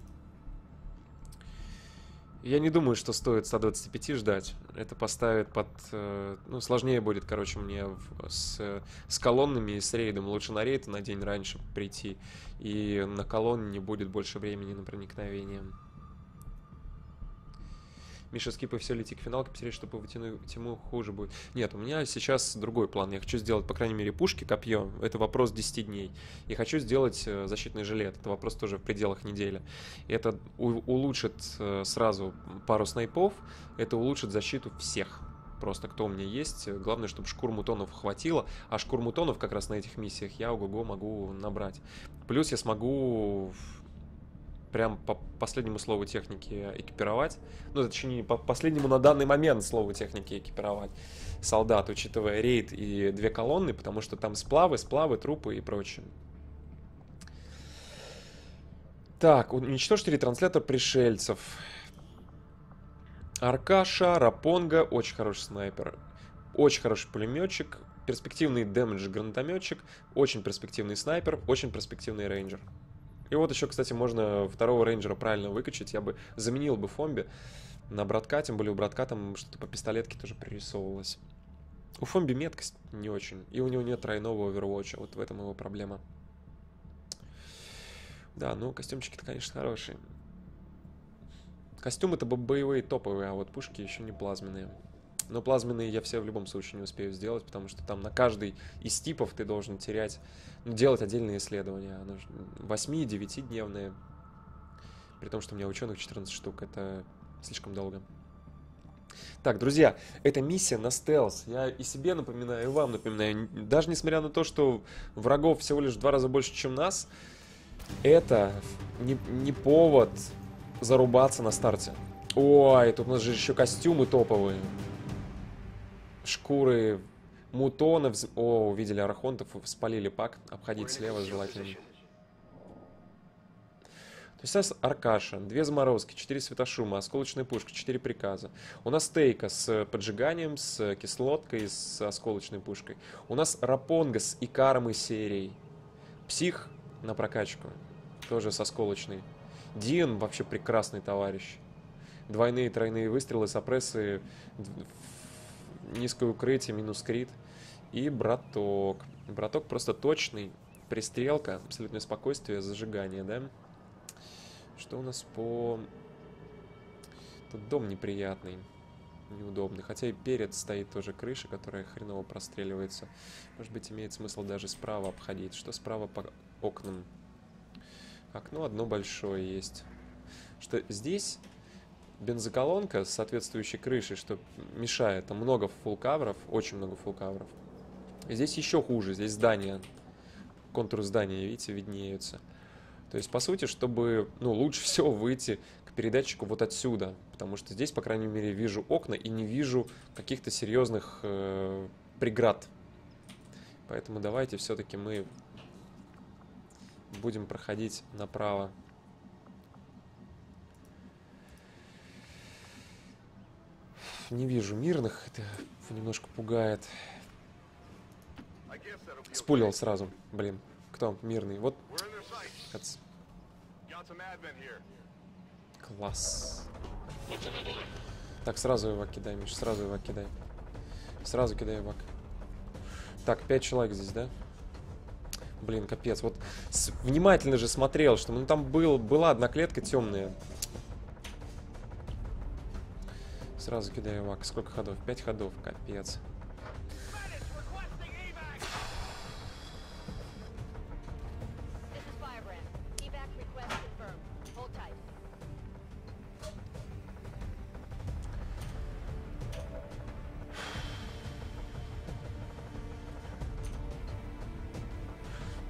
Я не думаю, что стоит 125 ждать. Это поставит под... э, ну, сложнее будет, короче, мне с, с колоннами и с рейдом. Лучше на рейд на день раньше прийти. И на колонне не будет больше времени на проникновение. Миша, скипай все, лети к финалке, посмотри, чтобы вытянуть тему хуже будет. Нет, у меня сейчас другой план. Я хочу сделать, по крайней мере, пушки, копье. Это вопрос 10 дней. И хочу сделать э, защитный жилет. Это вопрос тоже в пределах недели. Это улучшит э, сразу пару снайпов. Это улучшит защиту всех. Просто кто у меня есть. Главное, чтобы шкур мутонов хватило. А шкур мутонов как раз на этих миссиях я ого-го могу набрать. Плюс я смогу прям по последнему слову техники экипировать. Ну, точнее, по последнему на данный момент слову техники экипировать солдат, учитывая рейд и две колонны, потому что там сплавы, сплавы, трупы и прочее. Так, уничтожьте ретранслятор пришельцев. Аркаша, Рапонга, очень хороший снайпер. Очень хороший пулеметчик, перспективный дэмэдж гранатометчик, очень перспективный снайпер, очень перспективный рейнджер. И вот еще, кстати, можно второго рейнджера правильно выкачать. Я бы заменил бы Фомби на братка, тем более у братка там что-то по пистолетке тоже пририсовывалось. У Фомби меткость не очень. И у него нет тройного овервотча. Вот в этом его проблема. Да, ну костюмчики-то, конечно, хорошие. Костюмы-то бо- боевые, топовые, а вот пушки еще не плазменные. Но плазменные я все в любом случае не успею сделать, потому что там на каждый из типов ты должен терять, ну, делать отдельные исследования. Оно ж 8-9 дневные. При том, что у меня ученых 14 штук, это слишком долго. Так, друзья, это миссия на стелс. Я и себе напоминаю, и вам напоминаю. Даже несмотря на то, что врагов всего лишь в два раза больше, чем нас, это не, не повод зарубаться на старте. Ой, тут у нас же еще костюмы топовые. Шкуры мутонов. О, увидели арахонтов, спалили пак. Обходить слева желательно. То есть у нас Аркаша, две заморозки, четыре светошума, осколочная пушка, четыре приказа. У нас Тейка с поджиганием, с кислоткой, с осколочной пушкой. У нас Рапонга с Икаром и серией. Псих на прокачку, тоже с осколочной. Диан вообще прекрасный товарищ. Двойные, тройные выстрелы, сопрессы, низкое укрытие, минус крит. И браток. Браток просто точный. Пристрелка, абсолютное спокойствие, зажигание, да? Что у нас по... Тут дом неприятный, неудобный. Хотя и перед стоит тоже крыша, которая хреново простреливается. Может быть, имеет смысл даже справа обходить. Что справа по окнам? Окно одно большое есть. Что здесь бензоколонка с соответствующей крышей, что мешает. Там много фулкавров, очень много фулкавров. Здесь еще хуже, здесь здания, контур здания, видите, виднеются. То есть, по сути, чтобы, ну, лучше [LAUGHS] всего выйти к передатчику вот отсюда, потому что здесь, по крайней мере, вижу окна и не вижу каких-то серьезных э, преград. Поэтому давайте все-таки мы будем проходить направо. Не вижу мирных, это немножко пугает. Спулил сразу, блин. Кто мирный? Вот. Класс. Так, сразу его кидай, Миш, сразу его кидай. Сразу кидай его. Так, пять человек здесь, да? Блин, капец. Вот с- внимательно же смотрел, что ну там был, была одна клетка темная. Сразу кидаю вак. Сколько ходов? Пять ходов. Капец.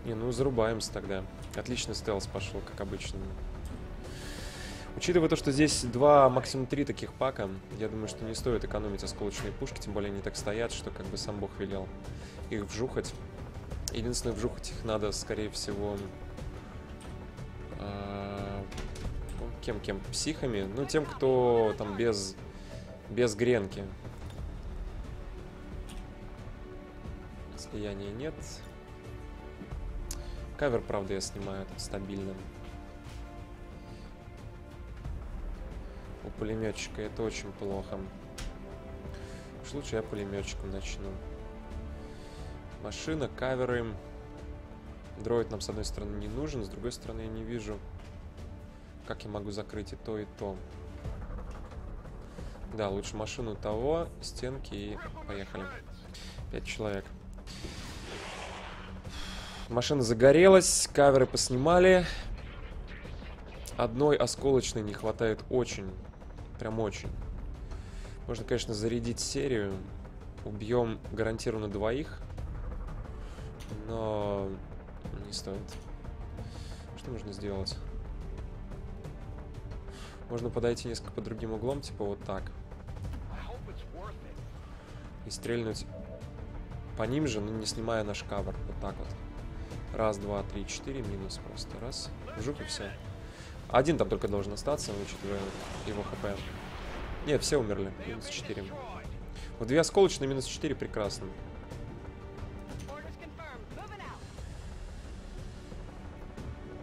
Не, ну зарубаемся тогда. Отличный стелс пошел, как обычно. Учитывая то, что здесь два, максимум три таких пака, я думаю, что не стоит экономить осколочные пушки, тем более они так стоят, что как бы сам бог велел их вжухать. Единственное, вжухать их надо, скорее всего, а, ну, кем-кем, психами, ну, тем, кто там без, без гренки. Слияния нет. Кавер, правда, я снимаю тут стабильно. Пулеметчика это очень плохо. Уж лучше я пулеметчиком начну. Машина, каверы. Дроид нам с одной стороны не нужен, с другой стороны я не вижу, как я могу закрыть и то, и то. Да, лучше машину того, стенки и поехали. Пять человек. Машина загорелась, каверы поснимали. Одной осколочной не хватает очень. Прям очень. Можно, конечно, зарядить серию. Убьем гарантированно двоих. Но не стоит. Что можно сделать? Можно подойти несколько по другим углом, типа вот так. И стрельнуть по ним же, но не снимая наш кавер. Вот так вот. Раз, два, три, четыре, минус просто. Раз. Вжух и все. Один там только должен остаться, учитывая его хп. Нет, все умерли. Минус 4. Вот две осколочные минус 4 прекрасно.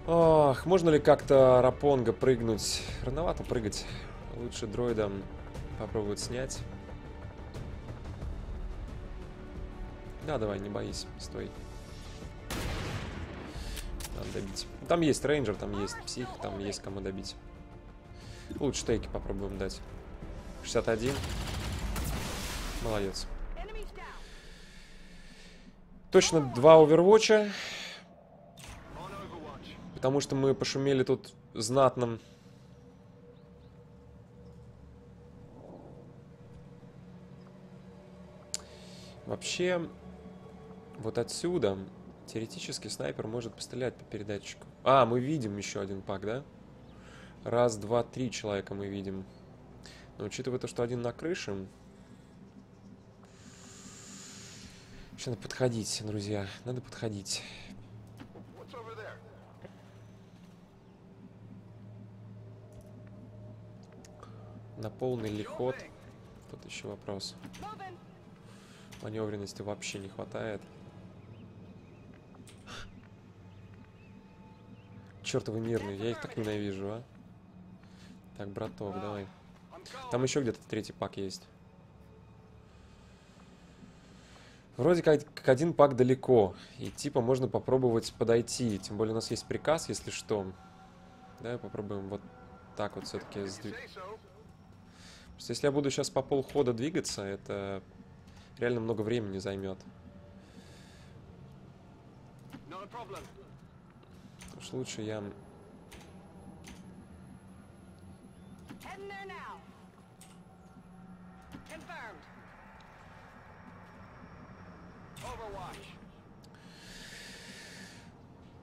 Ох, можно ли как-то Рапонга прыгнуть? Рановато прыгать. Лучше дроидом попробовать снять. Да, давай, не боись, стой. Добить. Там есть рейнджер, там есть псих, там есть кому добить. Лучше тейки попробуем дать. 61. Молодец. Точно два овервотча. Потому что мы пошумели тут знатным. Вообще, вот отсюда теоретически снайпер может пострелять по передатчику. А, мы видим еще один пак, да? Раз, два, три человека мы видим. Но учитывая то, что один на крыше... Сейчас надо подходить, друзья. Надо подходить. На полный ли ход? Тут еще вопрос. Маневренности вообще не хватает. Чертовы мирные, я их так ненавижу, а. Так, браток, давай. Там еще где-то третий пак есть. Вроде как, как один пак далеко. И типа можно попробовать подойти. Тем более у нас есть приказ, если что. Давай попробуем вот так вот все-таки. Просто если я буду сейчас по полхода двигаться, это реально много времени займет. Уж лучше я...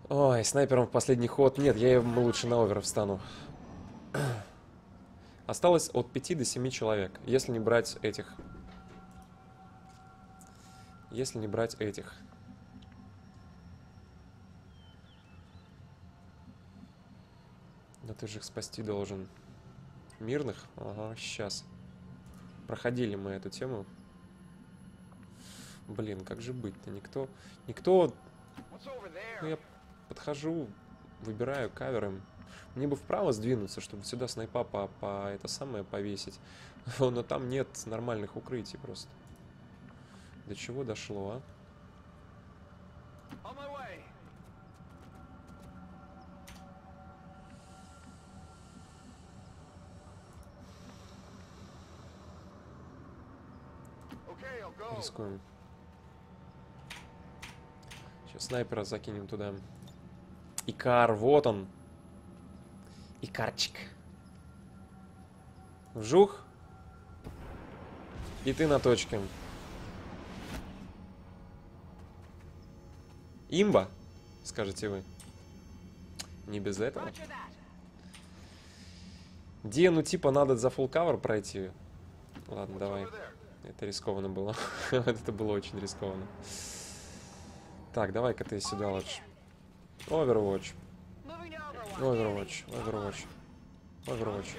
Ой, снайпером в последний ход. Нет, я ему лучше на овер встану. [CLEARS THROAT] Осталось от 5 до 7 человек, если не брать этих. Если не брать этих. Да ты же их спасти должен. Мирных? Ага, сейчас. Проходили мы эту тему. Блин, как же быть-то? Никто... Никто... Ну, я подхожу, выбираю кавером. Мне бы вправо сдвинуться, чтобы сюда снайпа по, по это самое повесить. [LAUGHS] Но там нет нормальных укрытий просто. До чего дошло, а? Рискуем. Сейчас снайпера закинем туда. Икар, вот он. Икарчик. Вжух. И ты на точке. Имба, скажете вы. Не без этого. Где, ну типа надо за full cover пройти. Ладно, давай. Это рискованно было. [LAUGHS] Это было очень рискованно. Так, давай-ка ты сюда лучше. Overwatch. Overwatch. Overwatch. Overwatch.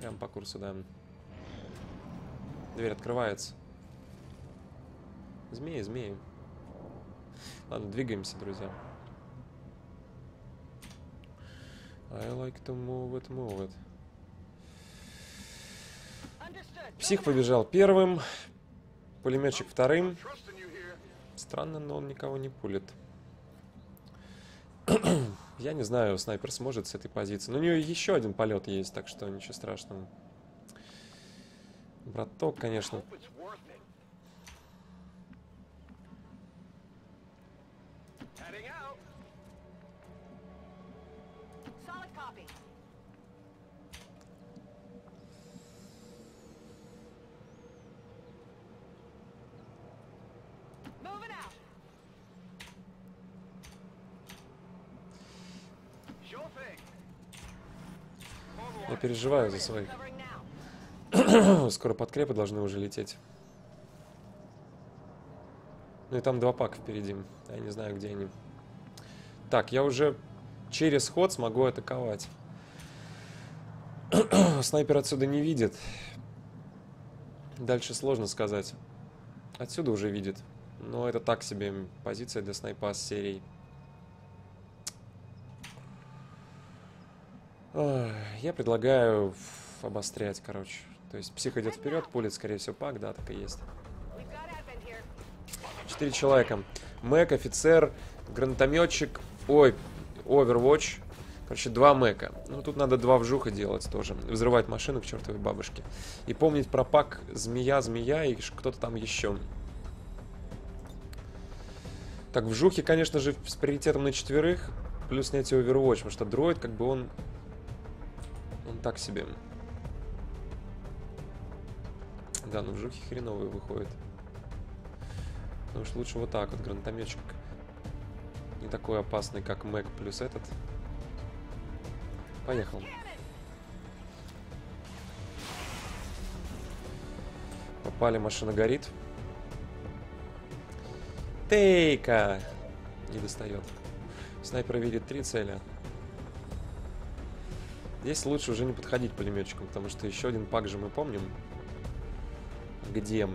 Прям по курсу, да. Дверь открывается. Змеи, змеи. Ладно, двигаемся, друзья. I like to move it, move it. Псих побежал первым. Пулеметчик вторым. Странно, но он никого не пулит. [CLEARS THROAT] Я не знаю, снайпер сможет с этой позиции. Но у нее еще один полет есть, так что ничего страшного. Браток, конечно. Переживаю за своих. [CLEARS THROAT] Скоро подкрепы должны уже лететь. Ну и там два пака впереди. Я не знаю, где они. Так, я уже через ход смогу атаковать. [CLEARS THROAT] Снайпер отсюда не видит. Дальше сложно сказать. Отсюда уже видит. Но это так себе позиция для снайпа с серией. Я предлагаю обострять, короче. То есть псих идет вперед, пулит, скорее всего, пак, да, так и есть. Четыре человека. Мэг, офицер, гранатометчик, ой, Overwatch. Короче, два мэка. Ну, тут надо два вжуха делать тоже. Взрывать машину к чертовой бабушке. И помнить про пак змея, змея и кто-то там еще. Так, вжухи, конечно же, с приоритетом на четверых. Плюс снятие Overwatch, потому что дроид, как бы он... Так себе. Да, ну вжухи хреновые выходят. Потому что лучше вот так вот, гранатометчик. Не такой опасный, как Мэг плюс этот. Поехал. Попали, машина горит. Тейка! Не достает. Снайпер видит три цели. Здесь лучше уже не подходить пулеметчиком, потому что еще один пак же мы помним. Где?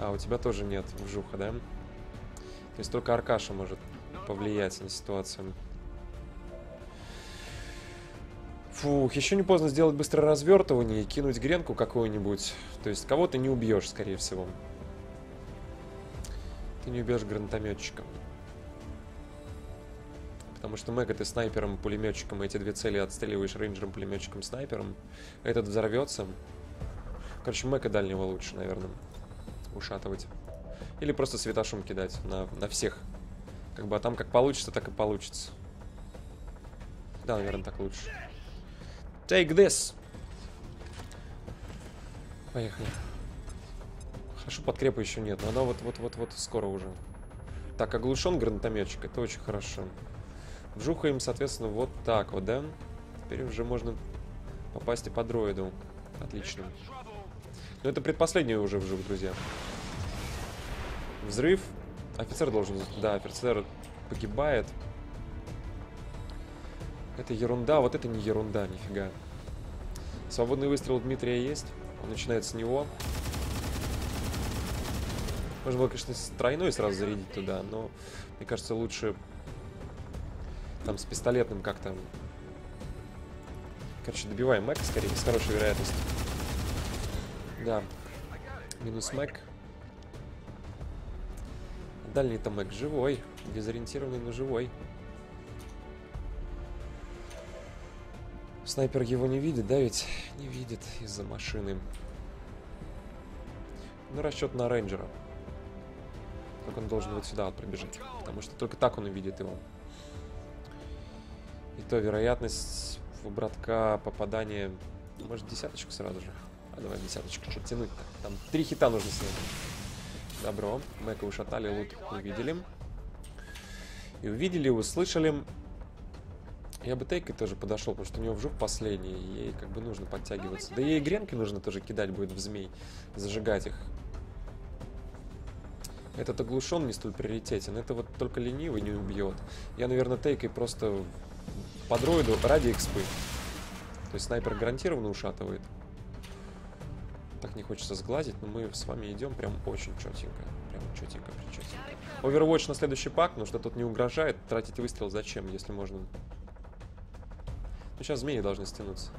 А, у тебя тоже нет вжуха, да? То есть только Аркаша может повлиять на ситуацию. Фух, еще не поздно сделать быстрое развертывание и кинуть гренку какую-нибудь. То есть кого ты не убьешь, скорее всего. Ты не убьешь гранатометчика. Потому что Мэг ты снайпером, пулеметчиком, эти две цели отстреливаешь рейнджером, пулеметчиком, снайпером. Этот взорвется. Короче, Мэка дальнего лучше, наверное, ушатывать. Или просто светошум кидать на, на всех. Как бы, а там как получится, так и получится. Да, наверное, так лучше. Take this! Поехали. Хорошо, подкрепа еще нет, но она вот-вот-вот-вот скоро уже. Так, оглушен гранатометчик, это очень хорошо. Вжухаем, соответственно, вот так вот, да? Теперь уже можно попасть и по дроиду. Отлично. Но это предпоследний уже вжух, друзья. Взрыв. Офицер должен... Да, офицер погибает. Это ерунда, вот это не ерунда, нифига. Свободный выстрел Дмитрия есть. Он начинает с него. Можно было, конечно, с тройной сразу зарядить туда, но мне кажется, лучше там с пистолетным как-то. Короче, добиваем Мэк скорее, с хорошей вероятностью. Да. Минус Мэк. Дальний-то Мэк живой. Дезориентированный, но живой. Снайпер его не видит, да ведь? Не видит из-за машины. Ну, расчет на рейнджера. Только он должен вот сюда вот пробежать. Потому что только так он увидит его. И то вероятность у братка попадания... ну, Может, десяточку сразу же? А давай десяточку. Что тянуть-то? Там три хита нужно снять. Добро. Мэка ушатали, лут увидели. И увидели, услышали. Я бы Тейкой тоже подошел, потому что у него вжух последний, ей как бы нужно подтягиваться. Да ей гренки нужно тоже кидать будет в змей, зажигать их. Этот оглушен не столь приоритетен, это вот только ленивый не убьет. Я, наверное, Тейкой просто по дроиду ради экспы. То есть снайпер гарантированно ушатывает. Так не хочется сглазить, но мы с вами идем прям очень четенько. Прям четенько, причетенько. Overwatch на следующий пак, потому что тут не угрожает. Тратить выстрел зачем, если можно ну, сейчас змеи должны стянуться.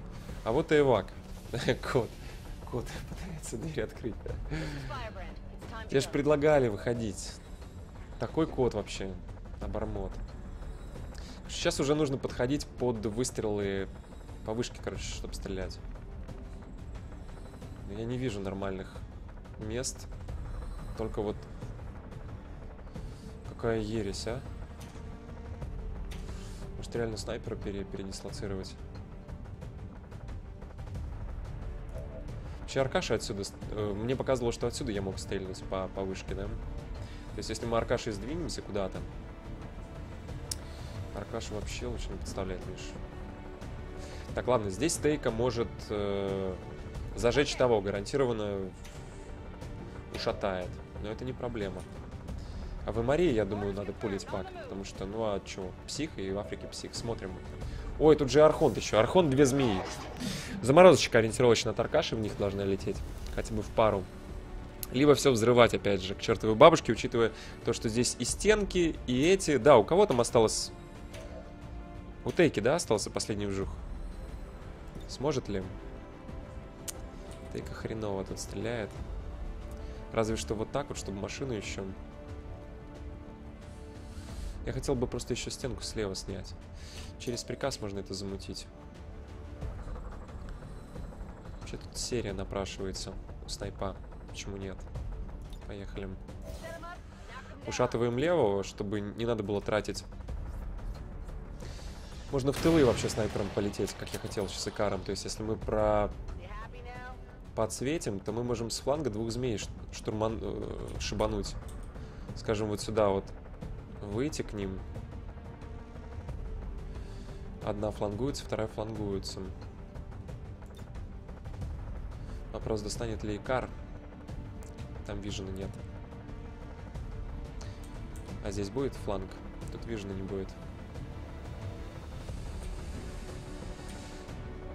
А вот и эвак. [LAUGHS] Кот. Кот [LAUGHS] пытается дверь открыть. Тебе же предлагали выходить. Такой кот вообще. Обормот. Сейчас уже нужно подходить под выстрелы по вышке, короче, чтобы стрелять. Я не вижу нормальных мест. Только вот... Какая ересь, а? Может реально снайпера пере передислоцировать? Вообще Аркаша отсюда... э, Мне показывало, что отсюда я мог стрельнуть по, по вышке, да? То есть если мы Аркашей сдвинемся куда-то... Аркаша вообще лучше не представляет, Миш. Так, ладно, здесь Тейка может э, зажечь того, гарантированно ушатает. Но это не проблема. А в Марии, я думаю, надо пулить пак. Потому что, ну а чё, псих и в Африке псих. Смотрим. Ой, тут же Архонт еще. Архонт две змеи. Заморозочка ориентировочно от Аркаши в них должна лететь. Хотя бы в пару. Либо все взрывать, опять же, к чертовой бабушке, учитывая то, что здесь и стенки, и эти... Да, у кого там осталось... У Тейки, да, остался последний вжух? Сможет ли? Тейка хреново тут стреляет. Разве что вот так вот, чтобы машину еще... Я хотел бы просто еще стенку слева снять. Через приказ можно это замутить. Вообще тут серия напрашивается у снайпа. Почему нет? Поехали. Ушатываем левого, чтобы не надо было тратить. Можно в тылы вообще снайпером полететь, как я хотел сейчас икаром. То есть, если мы про подсветим, то мы можем с фланга двух змей штурман... э, шибануть. Скажем, вот сюда вот выйти к ним. Одна флангуется, вторая флангуется. Вопрос, достанет ли Икар. Там вижена нет. А здесь будет фланг? Тут вижена не будет.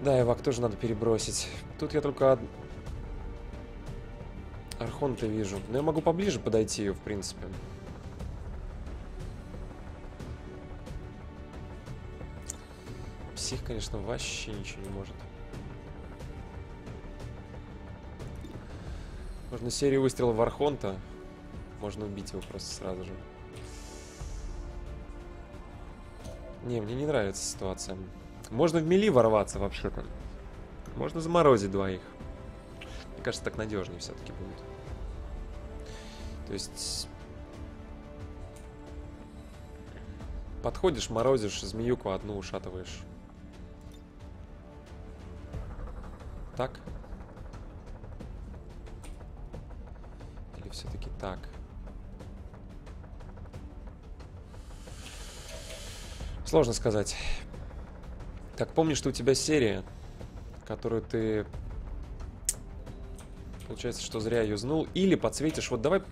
Да, Ивак тоже надо перебросить. Тут я только од- Архонта вижу. Но я могу поближе подойти, в принципе. Псих, конечно, вообще ничего не может. Можно серию выстрелов в Архонта. Можно убить его просто сразу же. Не, мне не нравится ситуация. Можно в мели ворваться вообще-то. Можно заморозить двоих. Мне кажется, так надежнее все-таки будет. То есть... Подходишь, морозишь, змеюку одну ушатываешь. Так? Или все-таки так? Сложно сказать. Так, помнишь, что у тебя серия, которую ты... Получается, что зря юзнул. Или подсветишь. Вот давай,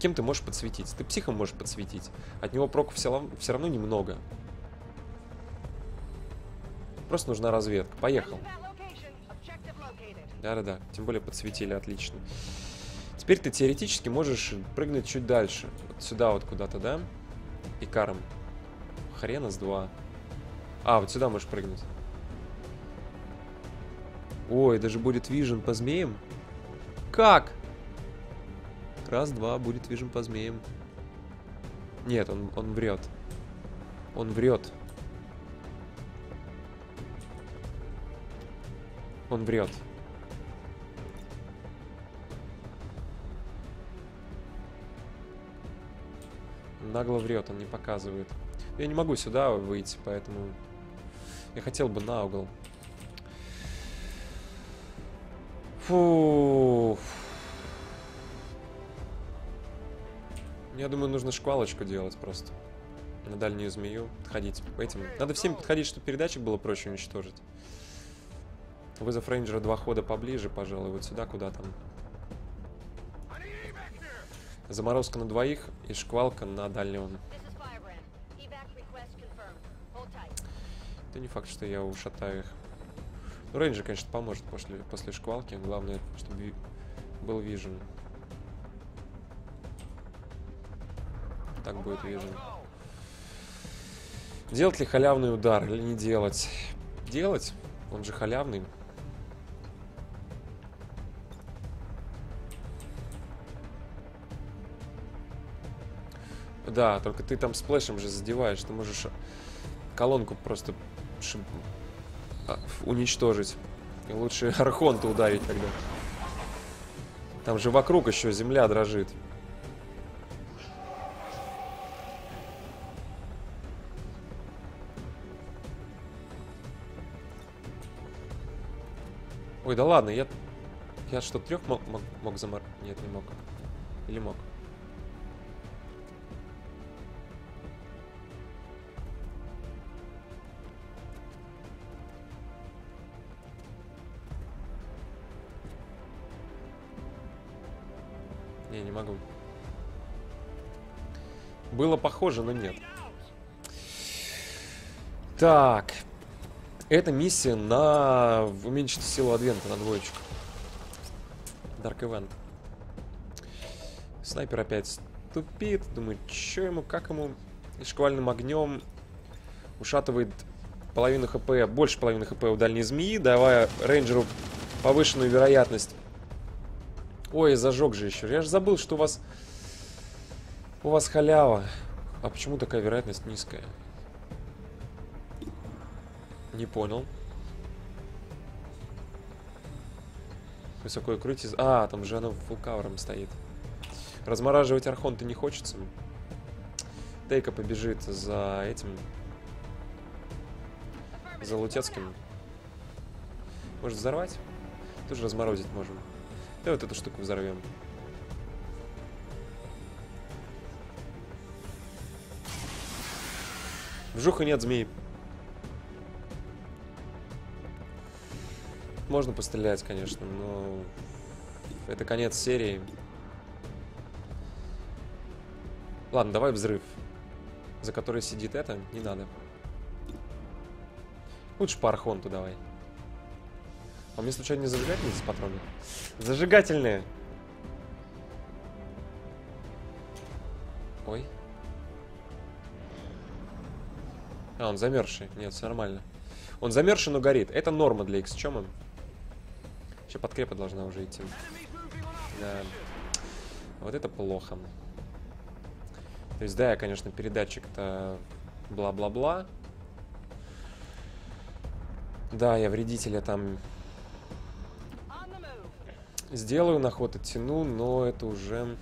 кем ты можешь подсветить? Ты психом можешь подсветить. От него проку все все равно немного. Просто нужна разведка. Поехал. Да-да-да, тем более подсветили, отлично. Теперь ты теоретически можешь прыгнуть чуть дальше. Вот сюда вот куда-то, да? Икаром. Хрена с два. А, вот сюда можешь прыгнуть. Ой, даже будет вижен по змеям. Как? Раз, два, будет вижен по змеям. Нет, он, он врет. Он врет. Он врет. Нагло врет, он не показывает. Я не могу сюда выйти, поэтому я хотел бы на угол. Фу. Я думаю, нужно шквалочку делать просто. На дальнюю змею подходить этим. Надо всем подходить, чтобы передатчик было проще уничтожить. Вызов рейнджера два хода поближе, пожалуй, вот сюда куда-то. Заморозка на двоих и шквалка на дальнего. Tight. Это не факт, что я ушатаю их. Ну, рейнджер, конечно, поможет после, после шквалки. Главное, чтобы был вижен. Так будет вижен. Делать ли халявный удар или не делать? Делать? Он же халявный. Да, только ты там сплэшем же задеваешь. Ты можешь колонку просто уничтожить. И лучше [LAUGHS] Архонта ударить тогда. Там же вокруг еще земля дрожит. Ой, да ладно, я... Я что, трех мог, мог, мог замор... Нет, не мог. Или мог? Не, не могу. Было похоже, но нет. Так. Это миссия на уменьшить силу Адвента на двоечку. Dark Event. Снайпер опять тупит. Думаю, что ему, как ему и шквальным огнем ушатывает половину хп, больше половины хп у дальней змеи, давая рейнджеру повышенную вероятность. Ой, зажег же еще. Я же забыл, что у вас... У вас халява. А почему такая вероятность низкая? Не понял. Высокое укрытие. А, там же оно фулкавером стоит. Размораживать Архонта не хочется. Тейка побежит за этим. За Лутецким. Может взорвать? Тоже разморозить можем. Давай вот эту штуку взорвем. Вжуха нет змей. Можно пострелять, конечно, но это конец серии. Ладно, давай взрыв. За который сидит это, не надо. Лучше по Архонту давай. А мне случайно не зажигательные здесь патроны? Зажигательные! Ой. А, он замерзший. Нет, все нормально. Он замерзший, но горит. Это норма для X. Чем он? Сейчас подкрепа должна уже идти. Да. Вот это плохо. То есть, да, я, конечно, передатчик-то бла-бла-бла. Да, я вредителя там. Сделаю, на ход оттяну, но это уже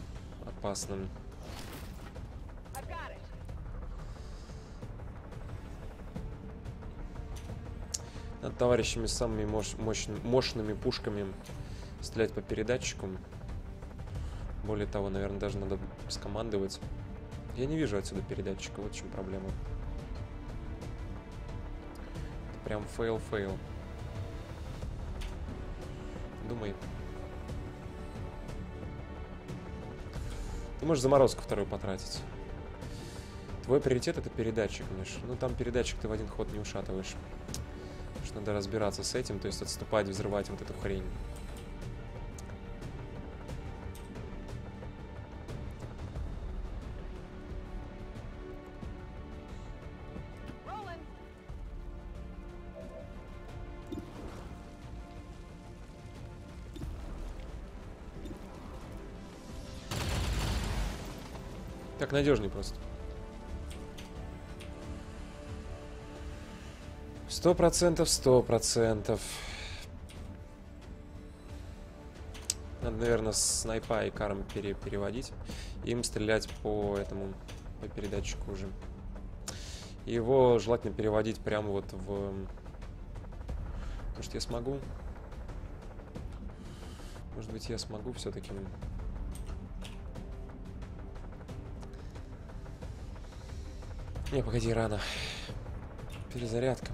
опасно. Над товарищами с самыми мощ- мощн- мощными пушками стрелять по передатчику. Более того, наверное, даже надо скомандовать. Я не вижу отсюда передатчика, вот в чем проблема. Это прям fail-fail. Думай. Ты можешь заморозку вторую потратить. Твой приоритет это передатчик, Миш. Ну там передатчик ты в один ход не ушатываешь. Потому что надо разбираться с этим, то есть отступать, взрывать вот эту хрень. Так надежнее просто. Сто процентов, сто процентов. Надо, наверное, снайпа и карм пере- переводить. Им стрелять по этому, по передатчику уже. Его желательно переводить прямо вот в... Может, я смогу? Может быть, я смогу все-таки... Не, погоди, рано. Перезарядка.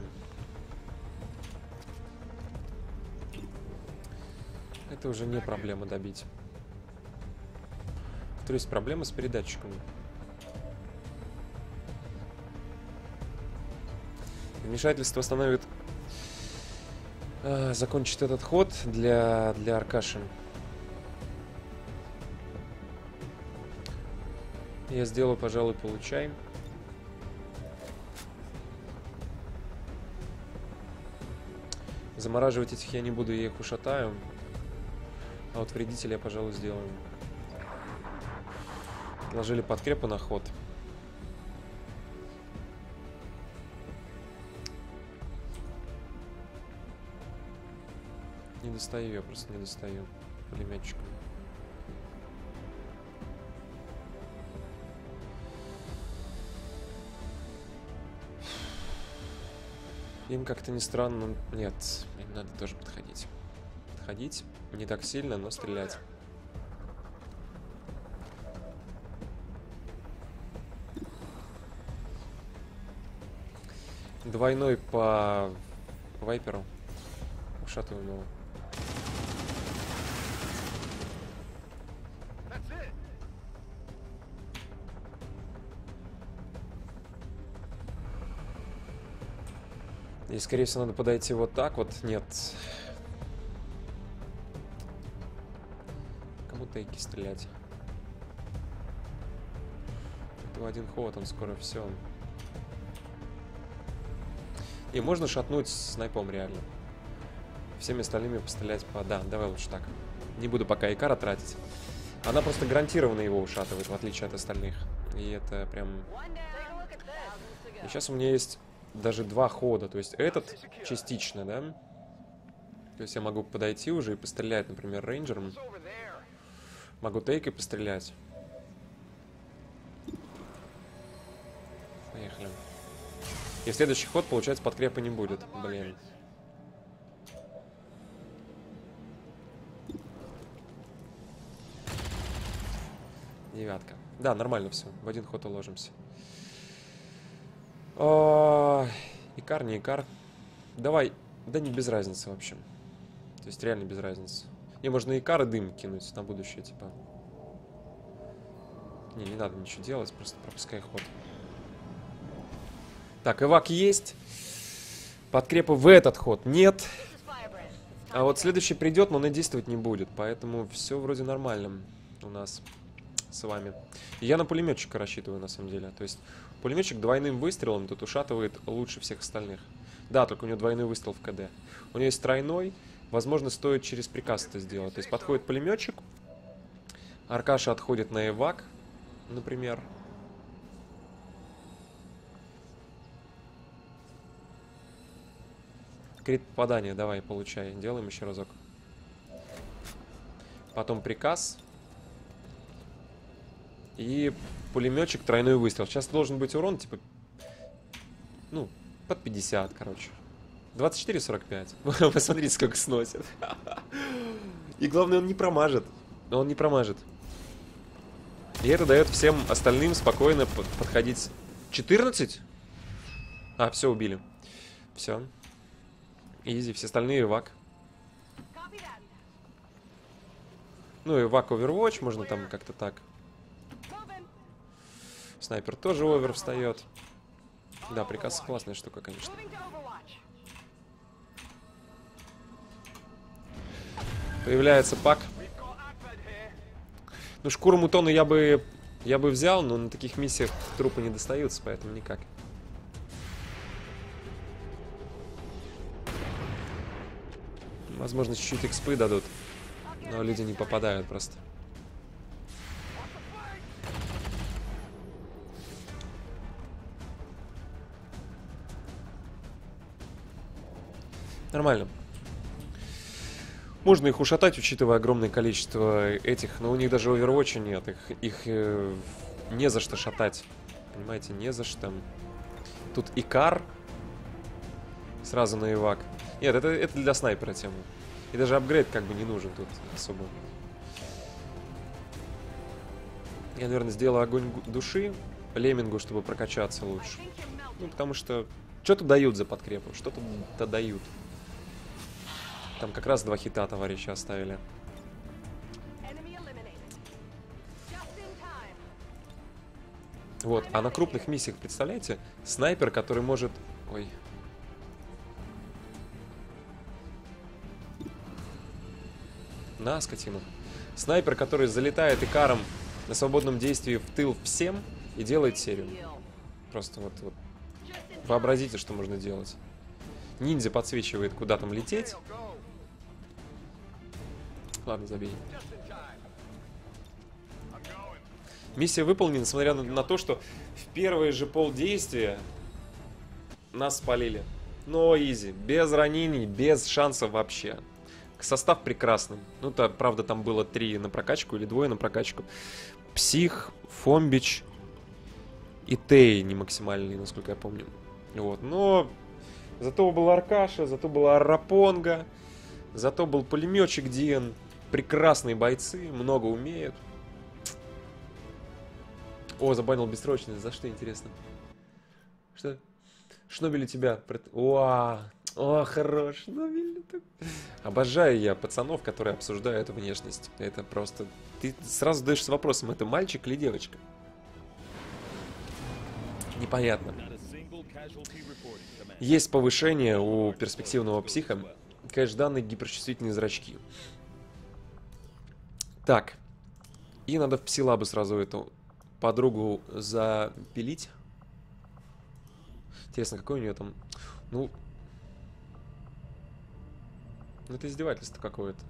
Это уже не проблема добить. То есть проблема с передатчиком. Вмешательство остановит э, закончить этот ход для, для Аркаши. Я сделаю, пожалуй, получай. Замораживать этих я не буду, я их ушатаю. А вот вредителя я, пожалуй, сделаю. Отложили подкрепы на ход. Не достаю, я просто не достаю пулеметчиком. Им как-то не странно. Нет, им надо тоже подходить. Подходить не так сильно, но стрелять. Двойной по вайперу. Ушатываем его. И, скорее всего, надо подойти вот так вот. Нет. Кому тейки стрелять? Это один ход, он скоро все. И можно шатнуть снайпом реально. Всеми остальными пострелять по... Да, давай лучше так. Не буду пока Икара тратить. Она просто гарантированно его ушатывает, в отличие от остальных. И это прям... И сейчас у меня есть даже два хода. То есть этот частично, да? То есть я могу подойти уже и пострелять, например, рейнджером. Могу тейкой пострелять. Поехали. И следующий ход, получается, подкрепа не будет. Блин. Девятка. Да, нормально все. В один ход уложимся. Ой, Икар, не Икар. Давай. Да не без разницы, в общем. То есть реально без разницы. Не, можно Икар и дым кинуть на будущее, типа. Не, не надо ничего делать, просто пропускай ход. Так, Эвак есть. Подкрепа в этот ход нет. А вот следующий придет, но он и действовать не будет. Поэтому все вроде нормально у нас с вами. Я на пулеметчика рассчитываю, на самом деле. То есть пулеметчик двойным выстрелом тут ушатывает лучше всех остальных. Да, только у него двойной выстрел в КД. У него есть тройной. Возможно, стоит через приказ это сделать. То есть подходит пулеметчик. Аркаша отходит на эвак, например. Крит попадания, давай, получай. Делаем еще разок. Потом приказ. И пулеметчик тройной выстрел. Сейчас должен быть урон, типа, ну, под 50, короче. 24-45. [LAUGHS] Посмотрите, сколько сносит. И главное, он не промажет. Он не промажет. И это дает всем остальным спокойно под- подходить. 14? А, все, убили. Все. Изи, все остальные вак. Ну и вак Overwatch, можно там как-то так. Снайпер тоже овер встает. Да, приказ классная штука, конечно. Появляется пак. Ну, шкуру мутона я бы... Я бы взял, но на таких миссиях трупы не достаются, поэтому никак. Возможно, чуть-чуть экспы дадут. Но люди не попадают просто. Нормально. Можно их ушатать, учитывая огромное количество этих, но у них даже овервотча нет. Их, их э, не за что шатать. Понимаете, не за что. Тут Икар. Сразу на Ивак. Нет, это, это для снайпера тема. И даже апгрейд как бы не нужен тут особо. Я, наверное, сделаю огонь души Лемингу, чтобы прокачаться лучше. Ну, потому что что-то дают за подкрепу, что-то дают. Там как раз два хита товарища оставили. Вот, а на крупных миссиях, представляете, снайпер, который может... Ой. На, скотину. Снайпер, который залетает икаром на свободном действии в тыл всем и делает серию. Просто вот, вот вообразите, что можно делать. Ниндзя подсвечивает, куда там лететь. Ладно, забей. Миссия выполнена, несмотря на, то, что в первые же полдействия нас спалили. Но изи, без ранений, без шансов вообще. Состав прекрасный. Ну, то, правда, там было три на прокачку или двое на прокачку. Псих, Фомбич и Тей не максимальные, насколько я помню. Вот, но зато был Аркаша, зато была Рапонга, зато был пулеметчик Диен. Прекрасные бойцы, много умеют. О, забанил бессрочность. За что, интересно? Что? Шнобель у тебя... Уа! О, хорош, Шнобель. это- Обожаю я пацанов, которые обсуждают внешность. Это просто... Ты сразу задаешься вопросом, это мальчик или девочка? Непонятно. Есть повышение у перспективного психа. Конечно, данные гиперчувствительные зрачки. Так. И надо в псилабы сразу эту подругу запилить. Интересно, какой у нее там... Ну, ну... Это издевательство какое-то.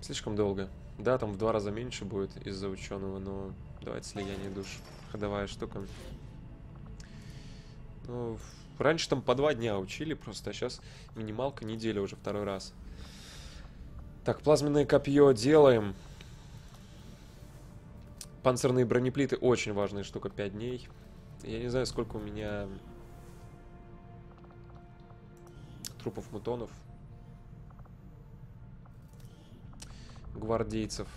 Слишком долго. Да, там в два раза меньше будет из-за ученого, но давайте слияние душ. Ходовая штука. Ну, раньше там по два дня учили просто, а сейчас минималка неделя уже второй раз. Так, плазменное копье делаем. Панцирные бронеплиты очень важная штука, 5 дней. Я не знаю, сколько у меня трупов мутонов. Гвардейцев.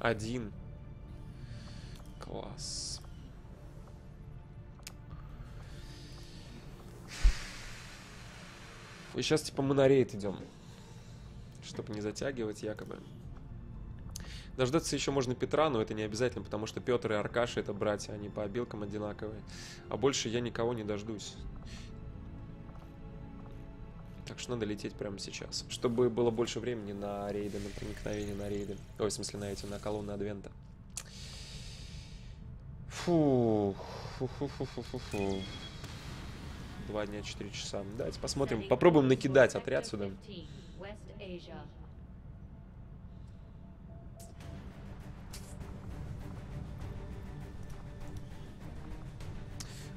Один. Класс. И сейчас типа мы на рейд идем. Чтобы не затягивать якобы. Дождаться еще можно Петра, но это не обязательно, потому что Петр и Аркаша это братья, они по обилкам одинаковые. А больше я никого не дождусь. Так что надо лететь прямо сейчас. Чтобы было больше времени на рейды, на проникновение на рейды. Ой, в смысле на эти, на колонны Адвента. Фу. Фу-фу-фу-фу-фу. Два дня, четыре часа. Давайте посмотрим. Попробуем накидать отряд сюда. 15, West Asia.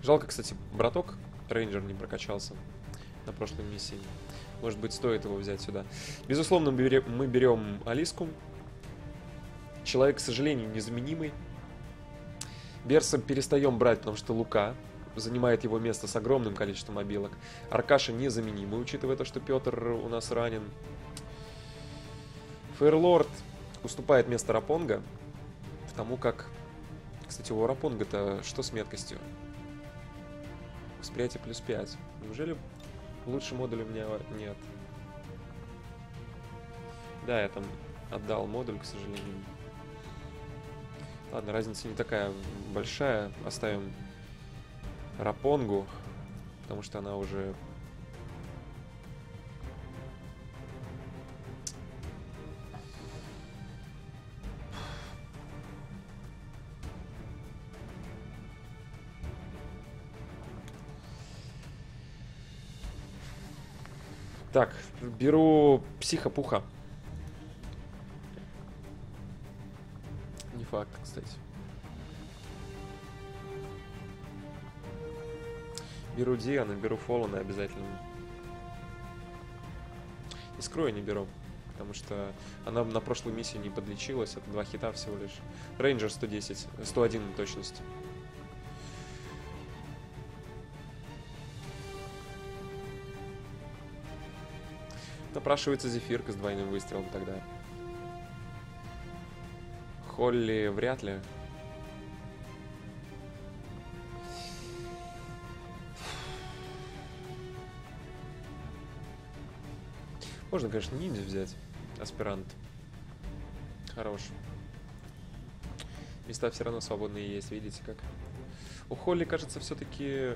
Жалко, кстати, браток рейнджер не прокачался на прошлой миссии. Может быть, стоит его взять сюда. Безусловно, мы берем, Алиску. Человек, к сожалению, незаменимый. Берса перестаем брать, потому что Лука занимает его место с огромным количеством обилок. Аркаша незаменимый, учитывая то, что Петр у нас ранен. Фейрлорд уступает место Рапонга, потому как... Кстати, у Рапонга-то что с меткостью? Восприятие плюс 5. Неужели лучше модуль у меня нет? Да, я там отдал модуль, к сожалению. Ладно, разница не такая большая. Оставим Рапонгу, потому что она уже... Так, беру психопуха. Не факт, кстати. Беру Диана, беру Фоллана обязательно. Искру я не беру, потому что она на прошлой миссии не подлечилась, это два хита всего лишь. Рейнджер 110, 101 на точность. Напрашивается зефирка с двойным выстрелом тогда. Холли вряд ли. Можно, конечно, ниндзя взять. Аспирант. Хорош. Места все равно свободные есть, видите как. У Холли, кажется, все-таки...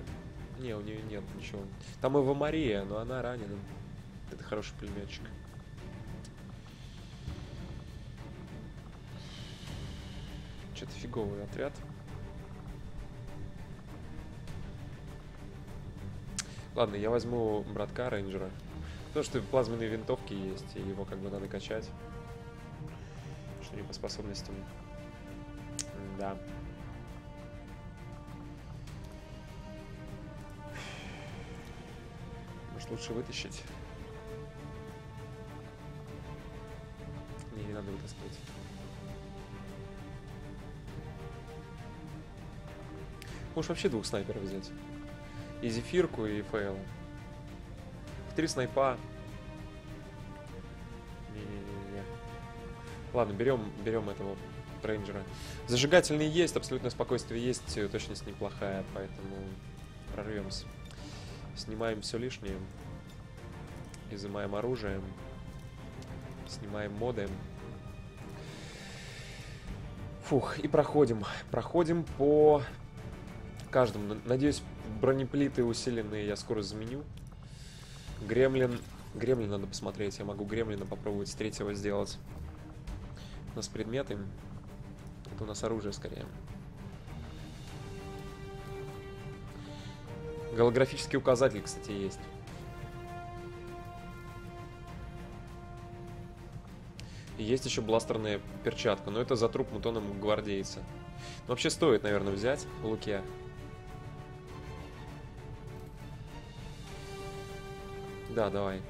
Не, у нее нет ничего. Там Эва Мария, но она ранена. Хороший пулеметчик. Что-то фиговый отряд. Ладно, я возьму братка рейнджера. Потому что плазменные винтовки есть, и его как бы надо качать. Что не по способностям. Да. Может лучше вытащить? Надо вытаскивать. Можешь вообще двух снайперов взять. И зефирку, и фейл. Три снайпа. Не-не-не-не. Ладно, берем, берем этого рейнджера. Зажигательный есть, абсолютное спокойствие есть, э, точность неплохая, поэтому прорвемся. Снимаем все лишнее. Изымаем оружие. Снимаем моды. Фух, и проходим. Проходим по каждому. Надеюсь, бронеплиты усиленные я скоро заменю. Гремлин Гремлин надо посмотреть. Я могу гремлина попробовать с третьего сделать. У нас предметы. Это у нас оружие скорее. Голографический указатель, кстати, есть. Есть еще бластерная перчатка, но это за труп мутоном гвардейца. Но вообще стоит, наверное, взять в луке. Да, давай.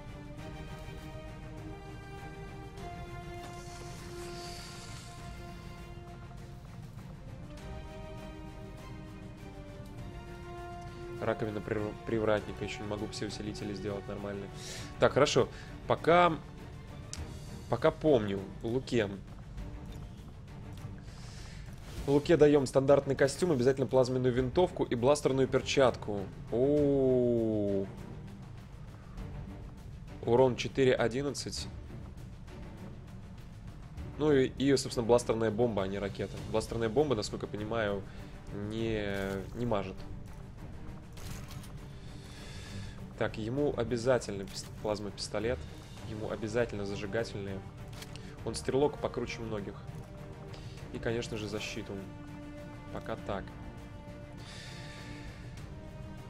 Раковина прив- привратника. Еще не могу все усилители сделать нормально. Так, хорошо. Пока... Пока помню. Луке. Луке даем стандартный костюм, обязательно плазменную винтовку и бластерную перчатку. О, Урон 4.11. Ну и, и, собственно, бластерная бомба, а не ракета. Бластерная бомба, насколько понимаю, не, не мажет. Так, ему обязательно пис- плазма-пистолет. Ему обязательно зажигательные. Он стрелок покруче многих. И, конечно же, защиту. Пока так.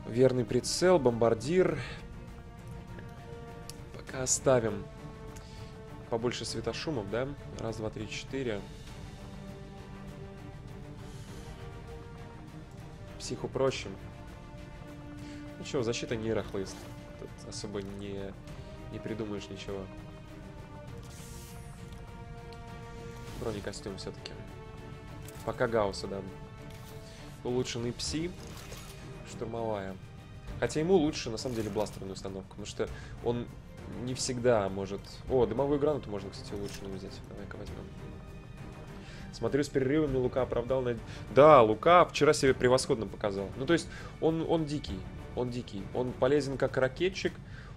Верный прицел, бомбардир. Пока оставим. Побольше светошумов, да? Раз, два, три, четыре. Психу проще. Ну что, защита нейрохлыст. Тут особо не, не придумаешь ничего. Бронекостюм все-таки. Пока Гаусса дам. Улучшенный пси. Штурмовая. Хотя ему лучше, на самом деле, бластерную установку. Потому что он не всегда может... О, дымовую гранату можно, кстати, улучшенную взять. Давай-ка возьмем. Смотрю, с перерывами Лука оправдал на... Да, Лука вчера себя превосходно показал. Ну, то есть, он, он дикий. Он дикий. Он полезен как ракетчик.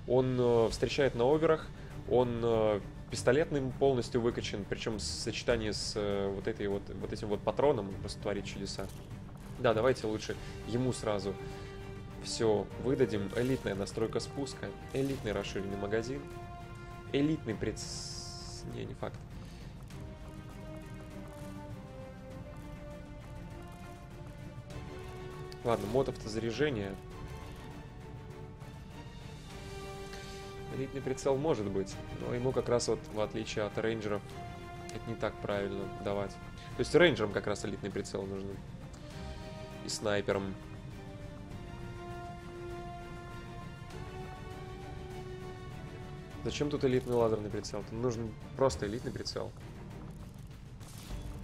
Он э, встречает на оверах. Он э, пистолетным полностью выкачан. Причем в сочетании с э, вот, этой вот, вот этим вот патроном он просто творит чудеса. Да, давайте лучше ему сразу все выдадим. Элитная настройка спуска. Элитный расширенный магазин. Элитный прец... Не, не факт. Ладно, мод автозаряжения. Элитный прицел может быть, но ему как раз вот, в отличие от рейнджеров, это не так правильно давать. То есть рейнджерам как раз элитный прицел нужен. И снайперам. Зачем тут элитный лазерный прицел? Тут нужен просто элитный прицел.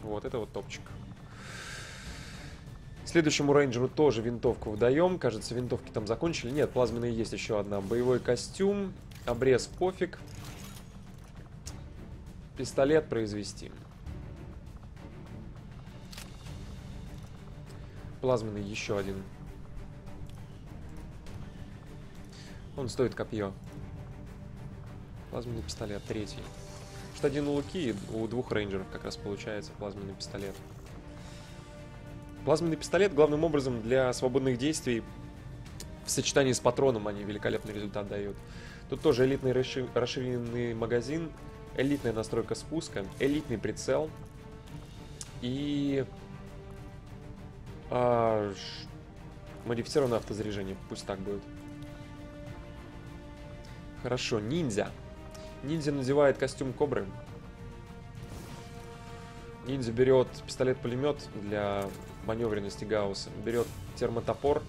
Вот, это вот топчик. Следующему рейнджеру тоже винтовку выдаем. Кажется, винтовки там закончили. Нет, плазменная есть еще одна. Боевой костюм. Обрез пофиг. Пистолет произвести. Плазменный еще один. Он стоит копье. Плазменный пистолет, третий. Что один у Луки, у двух рейнджеров как раз получается плазменный пистолет. Плазменный пистолет главным образом для свободных действий в сочетании с патроном они великолепный результат дают. Тут тоже элитный расши- расширенный магазин, элитная настройка спуска, элитный прицел и а, ш- модифицированное автозаряжение. Пусть так будет. Хорошо, ниндзя. Ниндзя надевает костюм кобры. Ниндзя берет пистолет-пулемет для маневренности Гаусса. Берет термотопор.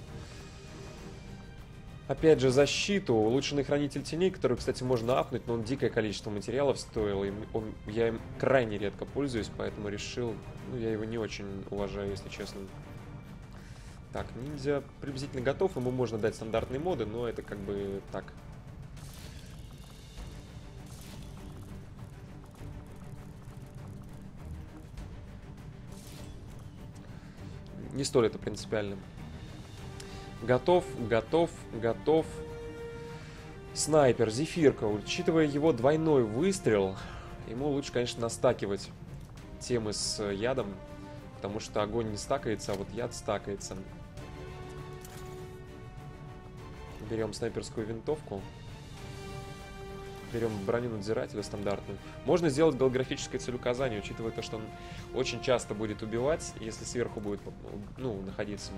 Опять же, защиту. Улучшенный хранитель теней, который, кстати, можно апнуть, но он дикое количество материалов стоил. И он, я им крайне редко пользуюсь, поэтому решил... Ну, я его не очень уважаю, если честно. Так, ниндзя приблизительно готов. Ему можно дать стандартные моды, но это как бы так. Не столь это принципиально. Готов, готов, готов. Снайпер, зефирка. Учитывая его двойной выстрел, ему лучше, конечно, настакивать темы с ядом. Потому что огонь не стакается, а вот яд стакается. Берем снайперскую винтовку. Берем броню надзирателя стандартную. Можно сделать голографическое целеуказание, учитывая то, что он очень часто будет убивать, если сверху будет ну, находиться.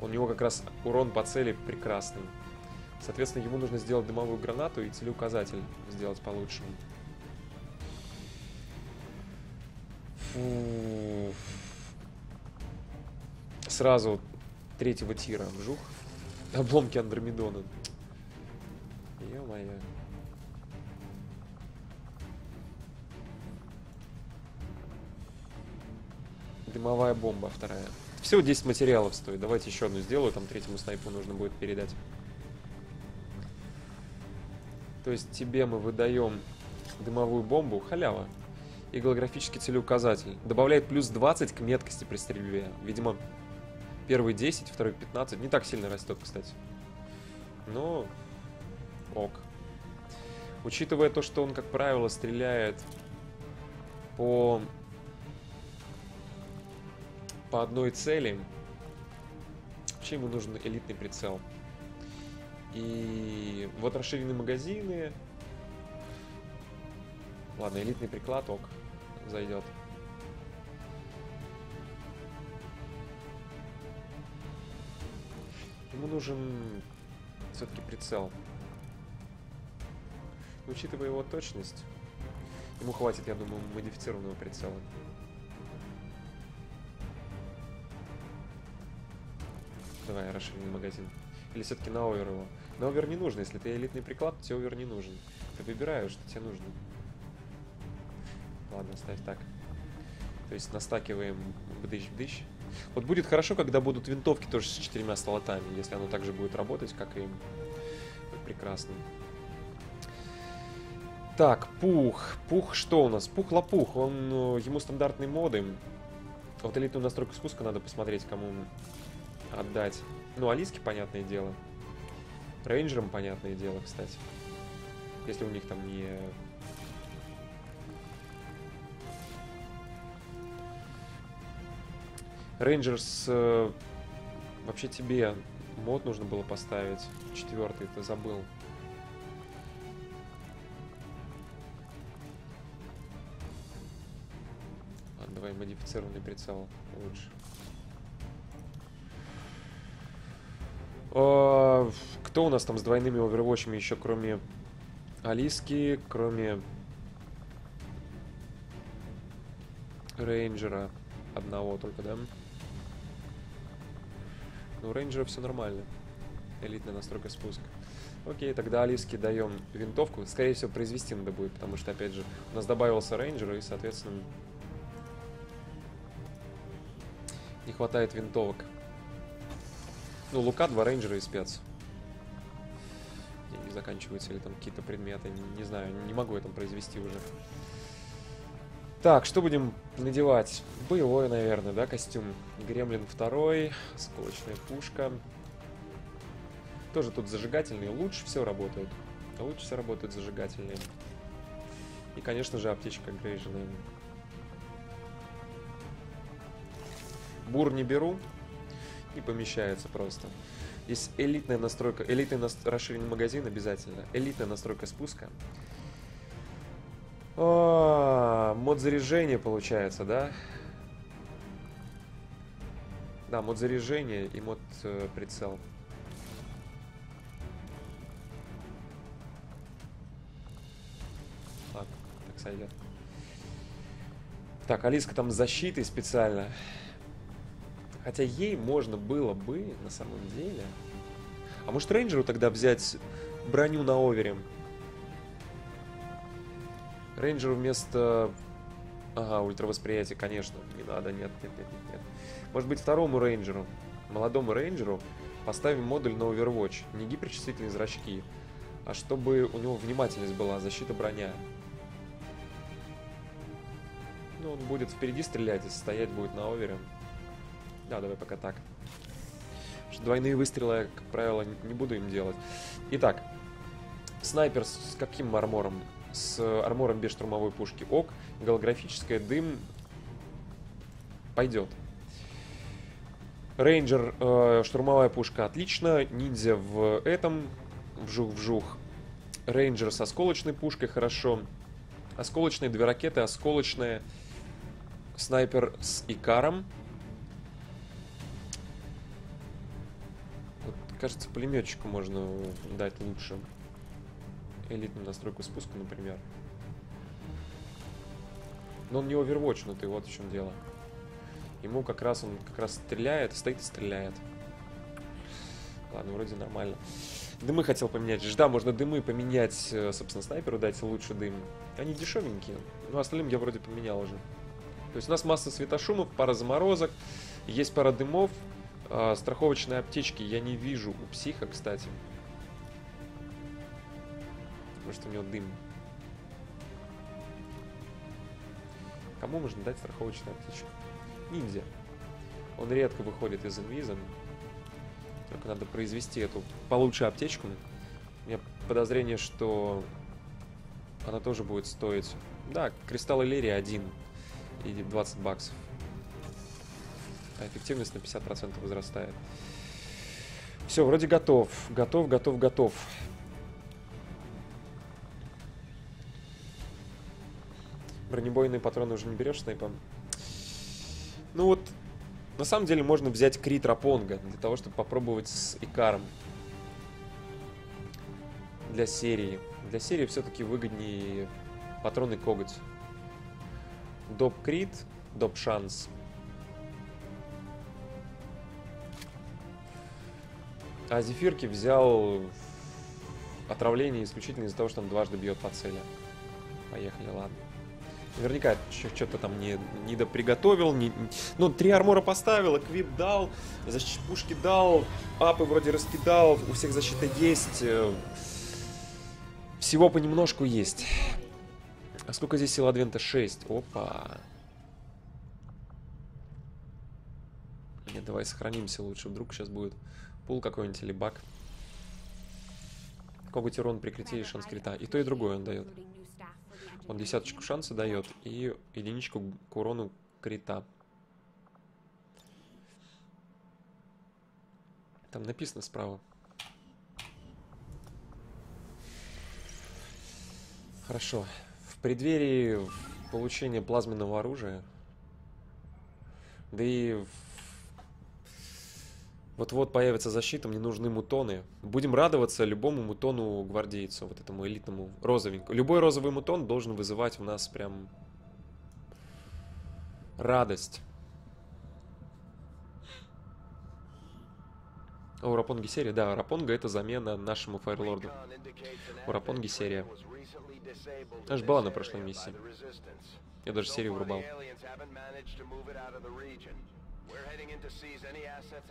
У него как раз урон по цели прекрасный. Соответственно, ему нужно сделать дымовую гранату и целеуказатель сделать получше. Фу. Сразу третьего тира вжух. Обломки Андромедона. Ё-моё. Дымовая бомба вторая. Всего 10 материалов стоит. Давайте еще одну сделаю, там третьему снайпу нужно будет передать. То есть тебе мы выдаем дымовую бомбу, халява, и голографический целеуказатель. Добавляет плюс 20 к меткости при стрельбе. Видимо, первый 10, второй 15. Не так сильно растет, кстати. Но ок. Учитывая то, что он, как правило, стреляет по по одной цели, вообще ему нужен элитный прицел. И вот расширенные магазины. Ладно, элитный приклад, ок, зайдет. Ему нужен все-таки прицел. Учитывая его точность, ему хватит, я думаю, модифицированного прицела. Давай, расширенный магазин. Или все-таки на овер его? На овер не нужно. Если ты элитный приклад, то тебе овер не нужен. Ты выбираешь, что тебе нужно. Ладно, ставь так. То есть настакиваем бдыщ-бдыщ. Вот будет хорошо, когда будут винтовки тоже с четырьмя слотами. Если оно также будет работать, как и прекрасно. Так, пух. Пух что у нас? Пух-лопух. Он, э, ему стандартные моды. Вот элитную настройку спуска надо посмотреть, кому отдать. Ну, Алиске, понятное дело. Рейнджерам, понятное дело, кстати. Если у них там не... Рейнджерс... Э, вообще тебе мод нужно было поставить. Четвертый, ты забыл. Ладно, давай модифицированный прицел лучше. Кто у нас там с двойными овервотчами еще, кроме Алиски, кроме Рейнджера одного только, да? Ну, у Рейнджера все нормально. Элитная настройка спуска. Окей, тогда Алиске даем винтовку. Скорее всего, произвести надо будет, потому что, опять же, у нас добавился рейнджер, и, соответственно, не хватает винтовок. Ну, лука, два рейнджера и спец. Не заканчиваются ли там какие-то предметы, не, не знаю, не могу это произвести уже. Так, что будем надевать? Боевой, наверное, да, костюм. Гремлин второй, сколочная пушка. Тоже тут зажигательные. Лучше все работают. Лучше все работают зажигательные. И, конечно же, аптечка грейженая. Бур не беру не помещается просто. Есть элитная настройка, элитный нас... расширенный магазин обязательно, элитная настройка спуска. О, мод заряжения получается, да? Да, мод заряжения и мод э, прицел. Так, так сойдет. Так, Алиска там с защитой специально. Хотя ей можно было бы, на самом деле... А может рейнджеру тогда взять броню на овере? Рейнджеру вместо... Ага, ультравосприятие, конечно. Не надо, нет, нет, нет, нет, нет. Может быть, второму рейнджеру, молодому рейнджеру, поставим модуль на Overwatch. Не гиперчувствительные зрачки, а чтобы у него внимательность была, защита броня. Ну, он будет впереди стрелять, и стоять будет на овере. Да, давай пока так. Двойные выстрелы я, как правило, не буду им делать. Итак, снайпер с каким армором? С армором без штурмовой пушки ок. Голографическая дым пойдет. Рейнджер, э, штурмовая пушка отлично. Ниндзя в этом. Вжух-вжух. Рейнджер с осколочной пушкой хорошо. Осколочные, две ракеты, осколочная. Снайпер с Икаром. Кажется, пулеметчику можно дать лучше. Элитную настройку спуска, например. Но он не овервотчнутый, вот в чем дело. Ему как раз он как раз стреляет, стоит и стреляет. Ладно, вроде нормально. Дымы хотел поменять. Да, можно дымы поменять, э, собственно, снайперу дать лучше дым. Они дешевенькие. Но остальным я вроде поменял уже. То есть у нас масса светошумов, пара заморозок, есть пара дымов. А, страховочные аптечки я не вижу у психа, кстати. Потому что у него дым. Кому можно дать страховочную аптечку? Ниндзя. Он редко выходит из инвиза. Только надо произвести эту получше аптечку. У меня подозрение, что она тоже будет стоить... Да, кристалл Иллирии 1 и 20 баксов. А эффективность на 50% возрастает. Все, вроде готов. Готов, готов, готов. Бронебойные патроны уже не берешь снайпом? Ну вот, на самом деле можно взять Крит Рапонга для того, чтобы попробовать с Икаром. Для серии. Для серии все-таки выгоднее патроны коготь. Доп Крит, доп Шанс. А Зефирки взял отравление исключительно из-за того, что он дважды бьет по цели. Поехали, ладно. Наверняка что-то там не, не доприготовил. Не, ну, три армора поставил, эквип дал, защит пушки дал, апы вроде раскидал, у всех защита есть. э, Всего понемножку есть. А сколько здесь сил Адвента? 6. Опа. Нет, давай сохранимся лучше. Вдруг сейчас будет пул какой-нибудь или баг. Коготь урон прикрытие и шанс крита. И то, и другое он дает. Он десяточку шанса дает и единичку к урону крита. Там написано справа. Хорошо. В преддверии получения плазменного оружия, да и в- вот-вот появится защита, мне нужны мутоны. Будем радоваться любому мутону гвардейцу, вот этому элитному розовенькому. Любой розовый мутон должен вызывать в нас прям радость. О, Рапонги серия, да, Рапонга это замена нашему Файрлорду. У Рапонги серия. Аж была на прошлой миссии. Я даже серию врубал.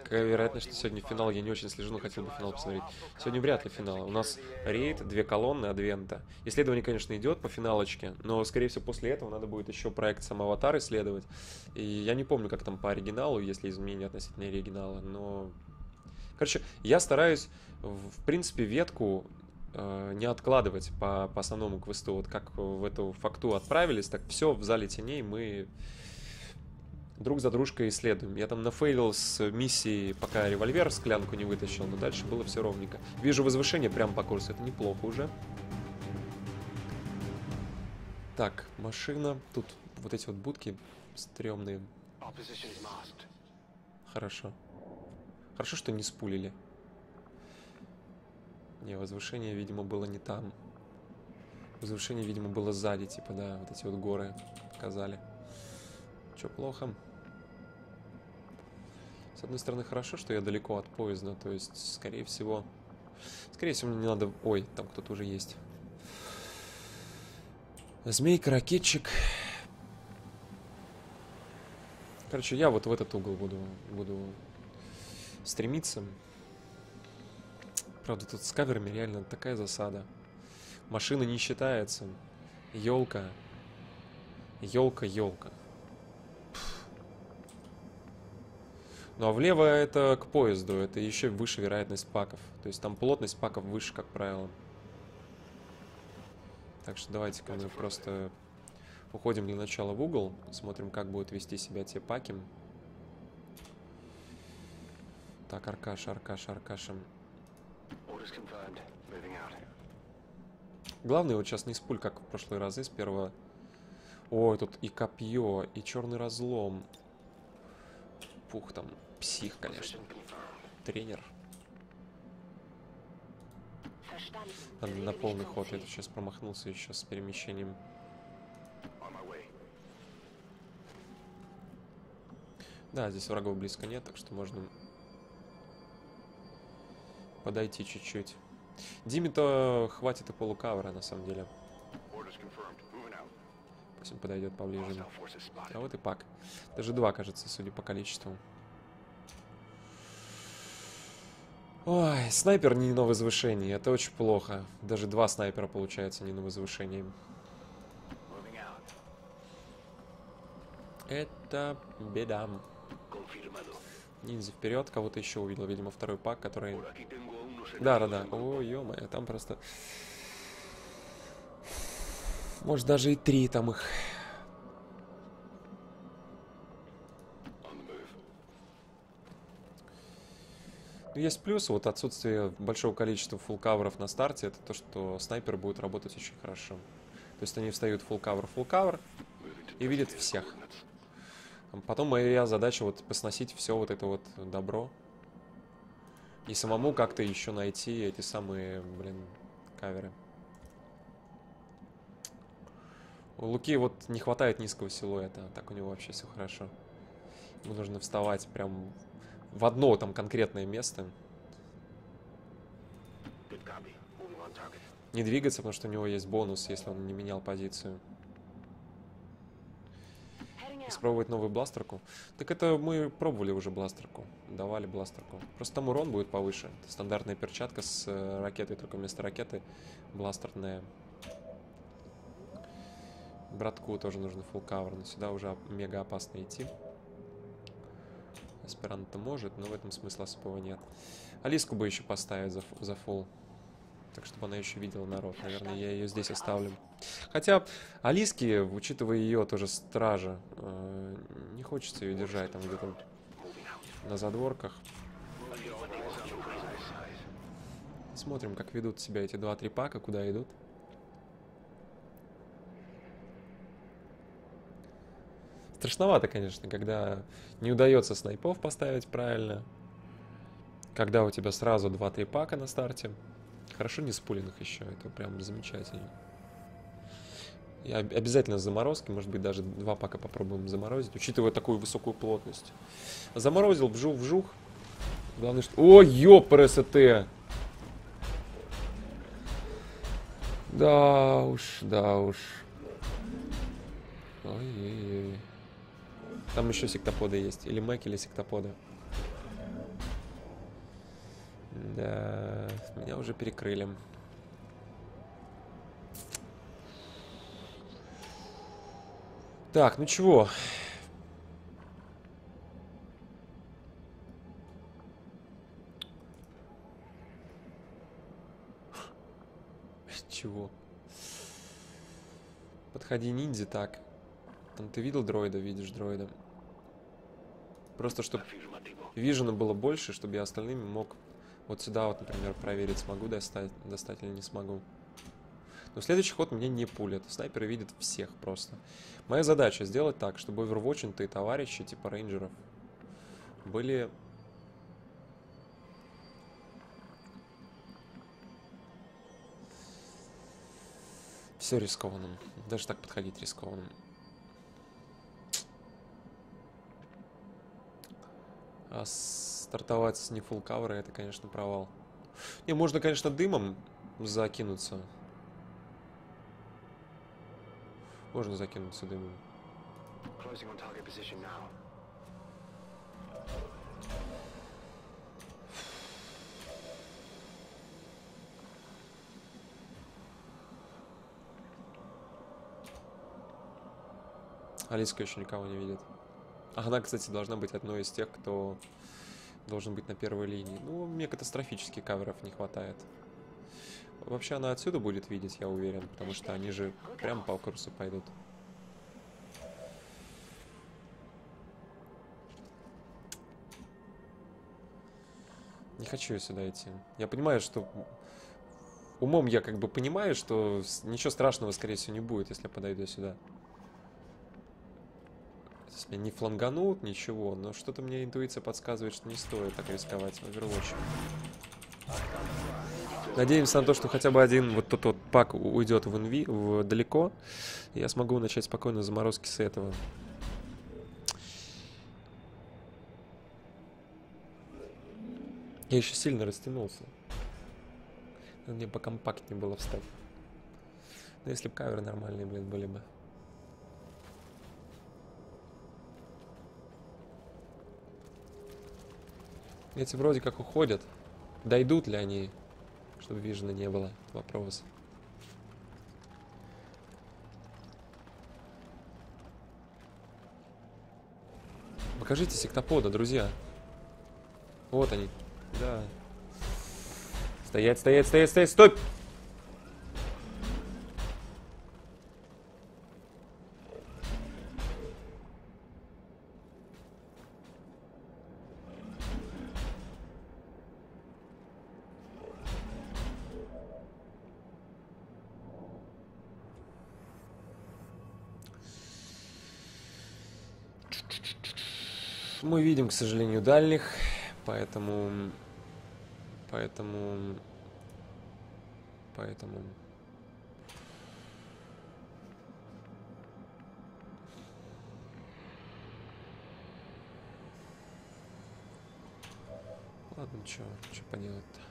Какая вероятность, что сегодня финал? Я не очень слежу, но хотел бы финал посмотреть. Сегодня вряд ли финал. У нас рейд, две колонны, адвента. Исследование, конечно, идет по финалочке, но, скорее всего, после этого надо будет еще проект сам Аватар исследовать. И я не помню, как там по оригиналу, если изменения относительно оригинала, но... Короче, я стараюсь, в принципе, ветку э, не откладывать по, по основному квесту. Вот как в эту факту отправились, так все в зале теней мы друг за дружкой исследуем. Я там нафейлил с миссии, пока револьвер склянку не вытащил, но дальше было все ровненько. Вижу возвышение прямо по курсу, это неплохо уже. Так, машина. Тут вот эти вот будки стрёмные. Хорошо. Хорошо, что не спулили. Не, возвышение, видимо, было не там. Возвышение, видимо, было сзади, типа, да, вот эти вот горы показали. Чё, плохо? С одной стороны, хорошо, что я далеко от поезда, то есть, скорее всего... Скорее всего, мне не надо... Ой, там кто-то уже есть. Змейка, ракетчик. Короче, я вот в этот угол буду, буду стремиться. Правда, тут с каверами реально такая засада. Машина не считается. Елка. Елка, елка. Ну а влево это к поезду, это еще выше вероятность паков. То есть там плотность паков выше, как правило. Так что давайте-ка мы просто уходим для начала в угол, смотрим, как будут вести себя те паки. Так, confirmed. Moving out. Главное вот сейчас не с пуль, как в прошлые разы, с первого. Ой, тут и копье, и черный разлом. Пух там, псих, конечно. Тренер. Надо на полный ход. Я сейчас промахнулся еще с перемещением. Да, здесь врагов близко нет, так что можно подойти чуть-чуть. Диме-то хватит и полукавра, на самом деле. Пусть он подойдет поближе. А вот и пак. Даже два, кажется, судя по количеству. Ой, снайпер не на возвышении. Это очень плохо. Даже два снайпера получается не на возвышении. Это беда. Ниндзя вперед, кого-то еще увидел, видимо, второй пак, который... Да, да, да. Ой, ё там просто... Может, даже и три там их. Ну, есть плюс, вот отсутствие большого количества фулл-каверов на старте, это то, что снайпер будет работать очень хорошо. То есть они встают фулл-кавер, фулл-кавер и видят всех. Потом моя задача вот посносить все вот это вот добро. И самому как-то еще найти эти самые, блин, каверы. У Луки вот не хватает низкого силуэта, так у него вообще все хорошо. Ему нужно вставать прям в одно там конкретное место. Не двигаться, потому что у него есть бонус, если он не менял позицию. Испробовать новую бластерку. Так это мы пробовали уже бластерку. Давали бластерку. Просто там урон будет повыше. Это стандартная перчатка с э, ракетой, только вместо ракеты бластерная. Братку тоже нужно full cover, но сюда уже мега опасно идти. Аспирант-то может, но в этом смысла особого нет. Алиску бы еще поставить за, за full. Так, чтобы она еще видела народ. Наверное, я ее здесь оставлю. Хотя Алиски, учитывая ее тоже стража, э, не хочется ее держать там где-то на задворках. Смотрим, как ведут себя эти два-три пака, куда идут. Страшновато, конечно, когда не удается снайпов поставить правильно. Когда у тебя сразу 2-3 пака на старте. Хорошо не спулинг еще, это прям замечательно. И обязательно заморозки, может быть даже два пака попробуем заморозить, учитывая такую высокую плотность. Заморозил, вжух-вжух. Главное, что... О, ёпр, СТ! Да уж, да уж. Ой-ой-ой. Там еще сектоподы есть. Или Мэк, или сектоподы. Да, меня уже перекрыли. Так, ну чего? Чего? Подходи ниндзя так. Там ты видел дроида? Видишь дроида. Просто чтобы вижена было больше, чтобы я остальными мог вот сюда вот, например, проверить, смогу достать, достать или не смогу. Но следующий ход мне не пулят. Снайперы видят всех просто. Моя задача сделать так, чтобы овервотчинтые товарищи типа рейнджеров были... Все рискованным. Даже так подходить рискованным. А стартовать с не full кавера это, конечно, провал. Не, можно, конечно, дымом закинуться. Можно закинуться дымом. Алиска еще никого не видит. Она, кстати, должна быть одной из тех, кто должен быть на первой линии. Ну, мне катастрофически каверов не хватает. Вообще она отсюда будет видеть, я уверен, потому что они же прям по курсу пойдут. Не хочу я сюда идти. Я понимаю, что Умом я как бы понимаю, что ничего страшного, скорее всего, не будет, если я подойду сюда. То есть меня не фланганут, ничего, но что-то мне интуиция подсказывает, что не стоит так рисковать в Overwatch. Надеемся на то, что хотя бы один вот тот вот пак уйдет в инви, в далеко, и я смогу начать спокойно заморозки с этого. Я еще сильно растянулся. Надо мне покомпактнее было встать. Ну, если бы каверы нормальные, блин, были бы. Эти вроде как уходят. Дойдут ли они, чтобы вижена не было? Вопрос. Покажите сектопода, друзья. Вот они. Да. Стоять, стоять, стоять, стоять, стоп! Видим, к сожалению, дальних, поэтому... Поэтому... Поэтому... Ладно, чё, чё поделать-то?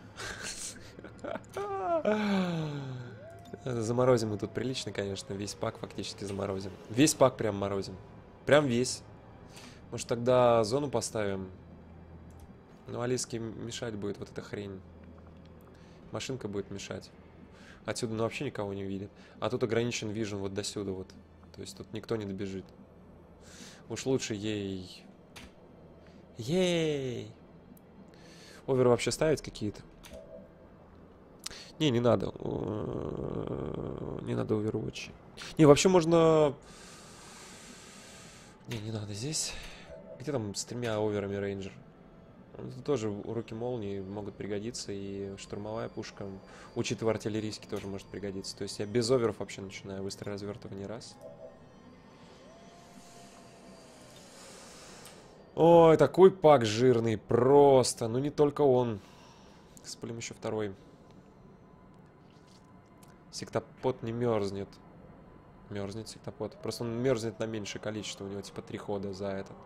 Заморозим мы тут прилично, конечно. Весь пак фактически заморозим. Весь пак прям морозим. Прям весь. Может тогда зону поставим? Ну, Алиске мешать будет вот эта хрень. Машинка будет мешать. Отсюда ну, вообще никого не увидит. А тут ограничен вижен вот до сюда вот. То есть тут никто не добежит. Уж лучше ей... Ей! Овер вообще ставить какие-то? Не, не надо. Не надо Overwatch. Не, вообще можно... Не, не надо здесь. Где там с тремя оверами рейнджер? Ну, Тут тоже руки молнии могут пригодиться, и штурмовая пушка, учитывая артиллерийский, тоже может пригодиться. То есть я без оверов вообще начинаю быстрое развертывание раз. Ой, такой пак жирный, просто. Ну не только он. Спалим еще второй. Сектопод не мерзнет. Мерзнет сектопод. Просто он мерзнет на меньшее количество. У него типа три хода за этот.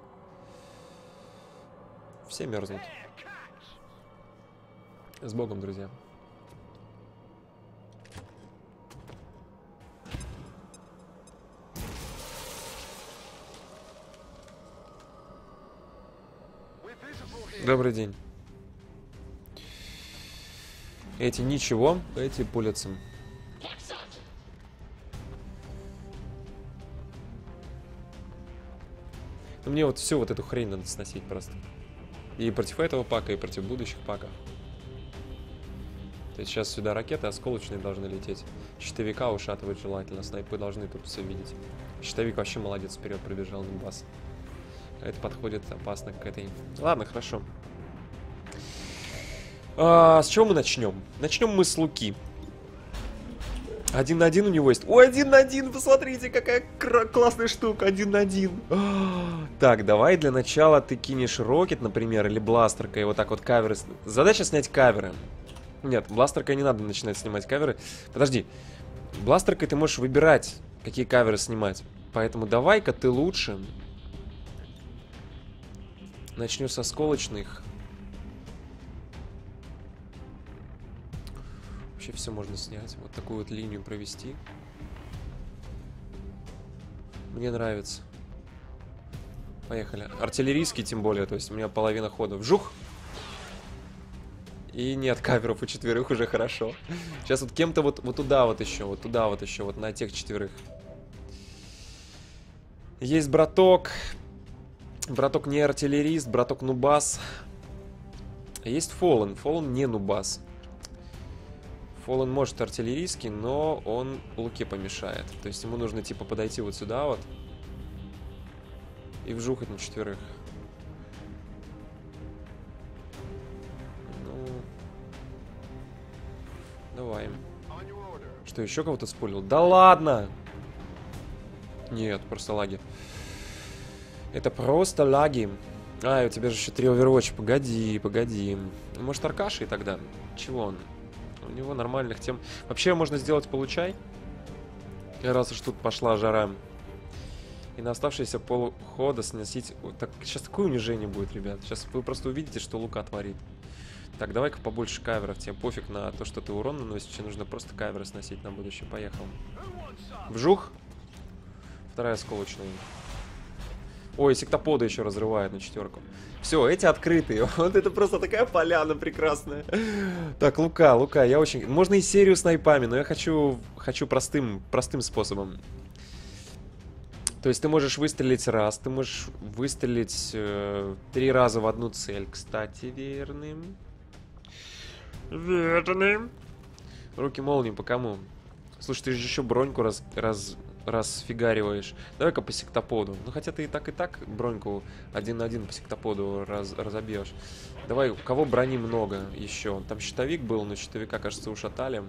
Все мерзнут. С Богом, друзья. Добрый день. Эти ничего, эти пулятся. Ну, мне вот всю вот эту хрень надо сносить просто. И против этого пака, и против будущих паков. То есть сейчас сюда ракеты осколочные должны лететь. Щитовика ушатывать желательно. Снайпы должны тут все видеть. Щитовик вообще молодец, вперед пробежал на бас. Это подходит опасно к этой. Ладно, хорошо. А, с чего мы начнем? Начнем мы с Луки. Один на один у него есть. Ой, один на один, посмотрите, какая классная штука, один на один. А, Так, давай для начала ты кинешь рокет, например, или бластеркой, вот так вот каверы. Задача снять каверы. Нет, бластеркой не надо начинать снимать каверы. Подожди, бластеркой ты можешь выбирать, какие каверы снимать. Поэтому давай-ка ты лучше начнем со осколочных. Вообще все можно снять. Вот такую вот линию провести. Мне нравится. Поехали. Артиллерийский тем более, то есть у меня половина хода. Вжух! И нет каверов у четверых уже хорошо. Сейчас вот кем-то вот, вот туда вот еще, вот туда вот еще, вот на тех четверых. Есть браток. Браток не артиллерист, браток нубас. Есть Фоллен. Фоллен не нубас. Фоллен может артиллерийский, но он луке помешает. То есть ему нужно типа подойти вот сюда вот. И вжухать на четверых. Ну... Давай. Что, еще кого-то спулил? Да ладно! Нет, просто лаги. Это просто лаги. А, у тебя же еще три Overwatch. Погоди, погоди. Может, Аркашей тогда? Чего он? У него нормальных тем. Вообще можно сделать получай. Раз уж тут пошла жара. И на оставшиеся полхода сносить... Так, сейчас такое унижение будет, ребят. Сейчас вы просто увидите, что Лука творит. Так, давай-ка побольше каверов. Тебе пофиг на то, что ты урон наносишь. Тебе нужно просто каверы сносить на будущее. Поехал. Вжух. Вторая осколочная. Ой, сектоподы еще разрывает на четверку. Все, эти открытые. [LAUGHS] Вот это просто такая поляна прекрасная. Так, Лука, Лука, я очень... Можно и серию снайпами, но я хочу, хочу простым, простым способом. То есть ты можешь выстрелить раз, ты можешь выстрелить э, три раза в одну цель. Кстати, верным. Верным. Руки молнии по кому? Слушай, ты же еще броньку раз, раз, расфигариваешь. Давай-ка по сектоподу. Ну, хотя ты и так, и так броньку один на один по сектоподу раз, разобьешь. Давай, у кого брони много еще? Там щитовик был, но щитовика, кажется, ушатали.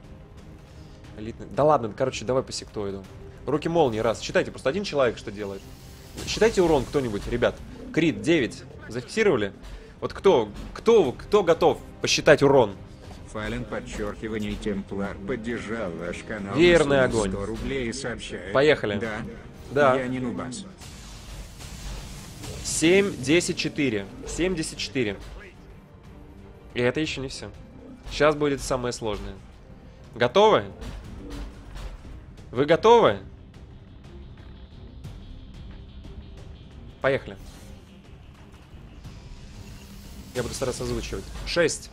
Элитный. Да ладно, короче, давай по сектоиду. Руки молнии, раз. Считайте, просто один человек что делает. Считайте урон кто-нибудь, ребят. Крит 9. Зафиксировали? Вот кто, кто, кто готов посчитать урон? Фален подчеркивание Темплар поддержал ваш канал Верный огонь. 100 рублей и сообщает. Поехали. Да. Да. Я не нубас. 7, 10, 4. 74. И это еще не все. Сейчас будет самое сложное. Готовы? Вы готовы? Поехали. Я буду стараться озвучивать. 6.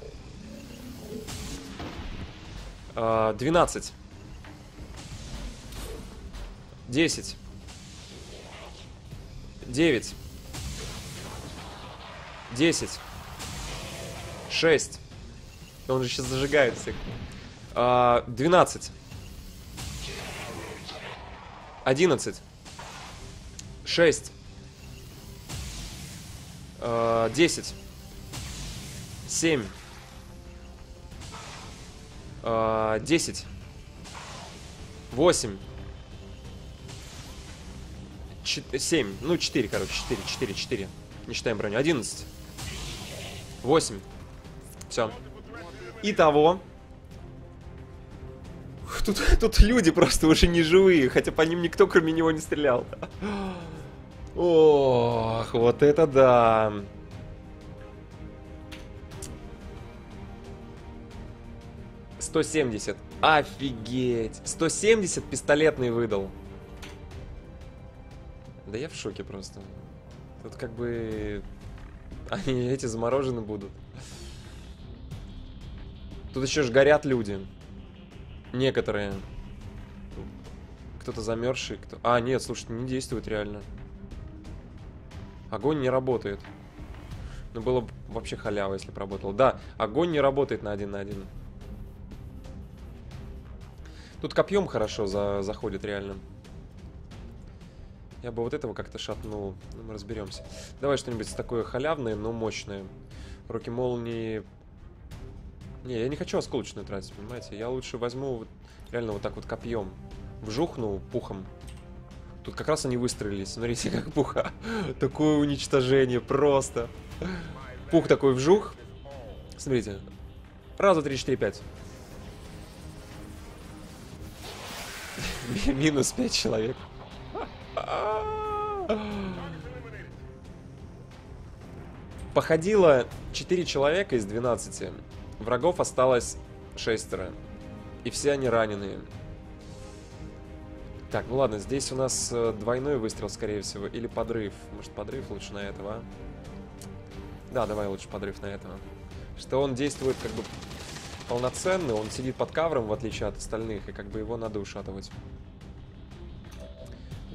А, 12. 10. 9. 10. 6. Он же сейчас зажигает всех. А, 12. 11. 6. А, 10. 7. А, 10. 8. 7. Ну, 4, короче. 4, 4, 4. Не считаем броню. 11. 8. Все. Итого. Тут, [LAUGHS] тут люди просто уже не живые, хотя по ним никто кроме него не стрелял. [GASPS] Ох, вот это да. Сто семьдесят. Офигеть. 170 пистолетный выдал. Да я в шоке просто. Тут как бы... Они эти заморожены будут. Тут еще ж горят люди. Некоторые. Кто-то замерзший. Кто... А, нет, слушайте, не действует реально. Огонь не работает. Ну, было бы вообще халява, если бы работал. Да, огонь не работает на один на один. Тут копьем хорошо за... заходит реально. Я бы вот этого как-то шатнул. Ну, мы разберемся. Давай что-нибудь такое халявное, но мощное. Руки молнии... Не, я не хочу осколочную тратить, понимаете? Я лучше возьму вот, реально вот так вот копьем. Вжухну пухом. Тут как раз они выстрелились. Смотрите, [LAUGHS] как пуха. Такое уничтожение просто. Пух такой вжух. Смотрите. Раз, два, три, четыре, пять. [LAUGHS] Минус пять человек. Походило 4 человека из 12. Врагов осталось шестеро. И все они раненые. Так, ну ладно, здесь у нас э, двойной выстрел, скорее всего, или подрыв. Может, подрыв лучше на этого? Да, давай лучше подрыв на этого. Что он действует как бы полноценно, он сидит под кавром, в отличие от остальных, и как бы его надо ушатывать.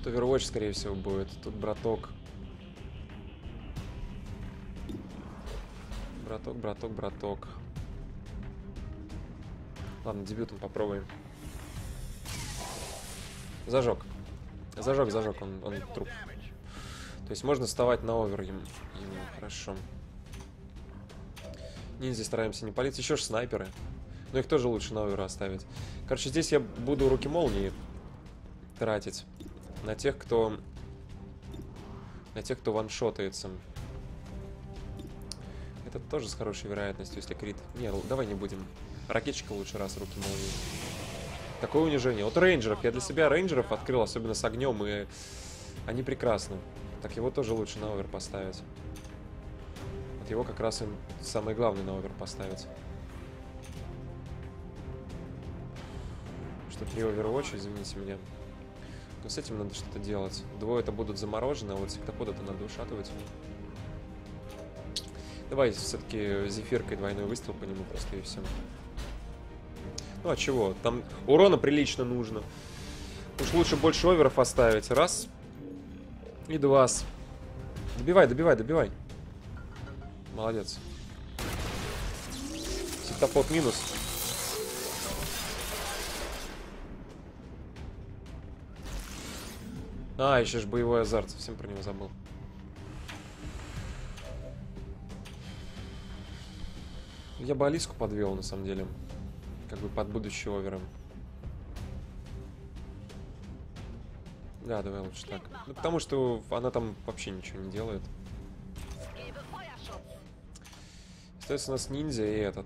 Тут Overwatch, скорее всего, будет. Тут браток. Браток, браток, браток. Ладно, дебютом попробуем. Зажег. Зажег, зажег, он, он труп. То есть можно вставать на овер ему. ему, Хорошо. Ниндзя стараемся не палить. Еще ж снайперы. Но их тоже лучше на овер оставить. Короче, здесь я буду руки молнии тратить. На тех, кто... На тех, кто ваншотается. Это тоже с хорошей вероятностью, если крит. Не, давай не будем. Ракетчика лучше раз руки молнии. Такое унижение. Вот рейнджеров. Я для себя рейнджеров открыл, особенно с огнем, и они прекрасны. Так его тоже лучше на овер поставить. Вот его как раз и самое главное на овер поставить. Что три овервотча, извините меня. Но с этим надо что-то делать. Двое это будут заморожены, а вот сектопод это надо ушатывать. Давай все-таки зефиркой двойной выстрел по нему просто и все. Ну а чего? Там урона прилично нужно. Уж лучше больше оверов оставить. Раз. И два. Добивай, добивай, добивай. Молодец. Сектопод минус. А, еще ж боевой азарт. Совсем про него забыл. Я бы Алиску подвел, на самом деле. Как бы под будущий овером. Да, давай лучше так. Ну, потому что она там вообще ничего не делает. Остается у нас ниндзя и этот.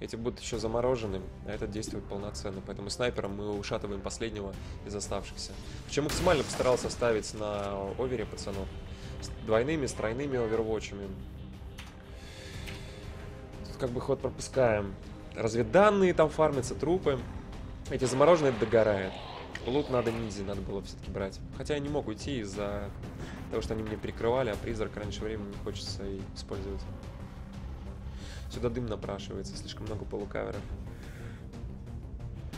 Эти будут еще заморожены, а этот действует полноценно. Поэтому снайпером мы ушатываем последнего из оставшихся. Причем максимально постарался ставить на овере пацанов. С двойными, с тройными овервотчами. Тут как бы ход пропускаем. Разведданные там фармятся, трупы. Эти замороженные это догорает. Лут надо ниндзя, надо было все-таки брать. Хотя я не мог уйти из-за того, что они мне прикрывали, а призрак раньше времени не хочется и использовать. Сюда дым напрашивается, слишком много полукаверов.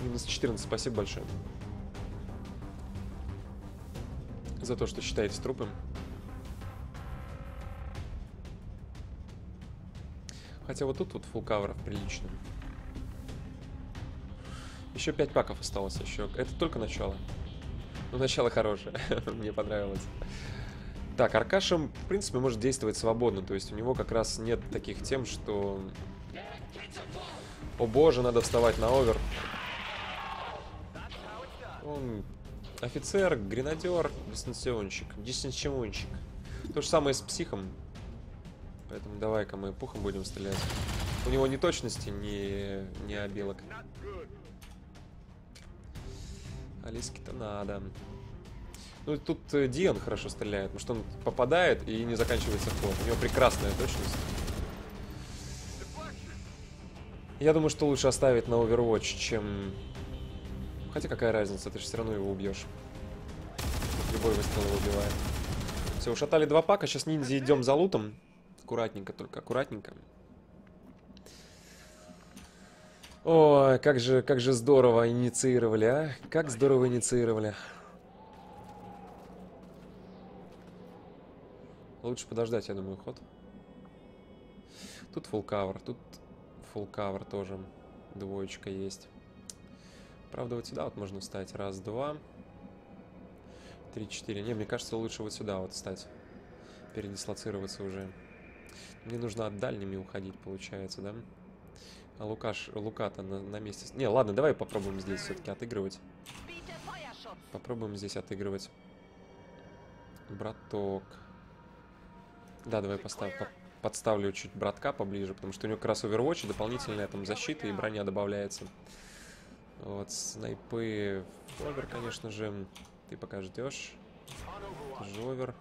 Минус 14, спасибо большое. За то, что считаете трупом. Хотя вот тут вот фул каверов прилично. Еще 5 паков осталось еще. Это только начало. Ну, начало хорошее. [LAUGHS] Мне понравилось. Так, Аркаша, в принципе, может действовать свободно. То есть у него как раз нет таких тем, что... О боже, надо вставать на овер. Он офицер, гренадер, дистанционщик. Дистанционщик. То же самое с психом. Поэтому давай-ка мы пухом будем стрелять. У него ни точности, ни, ни обилок. Алиски-то надо. Ну, тут э, Диан хорошо стреляет, потому что он попадает и не заканчивается ход. У него прекрасная точность. Я думаю, что лучше оставить на Overwatch, чем... Хотя какая разница, ты же все равно его убьешь. Любой выстрел его убивает. Все, ушатали два пака, сейчас ниндзя идем за лутом. Аккуратненько, только аккуратненько. Ой, как же, как же здорово инициировали, а? Как здорово инициировали. Лучше подождать, я думаю, ход. Тут full cover, тут full cover тоже. Двоечка есть. Правда, вот сюда вот можно встать. Раз, два. Три, четыре. Не, мне кажется, лучше вот сюда вот встать. Передислоцироваться уже. Мне нужно от дальними уходить, получается, да? А Лукаш, Лука-то на, на месте. Не, ладно, давай попробуем здесь все-таки отыгрывать. Попробуем здесь отыгрывать. Браток. Да, давай поставь, по- подставлю чуть братка поближе, потому что у него как раз Overwatch, дополнительная там защита и броня добавляется. Вот, снайпы. Овер, конечно же. Ты пока ждешь. Тоже овер.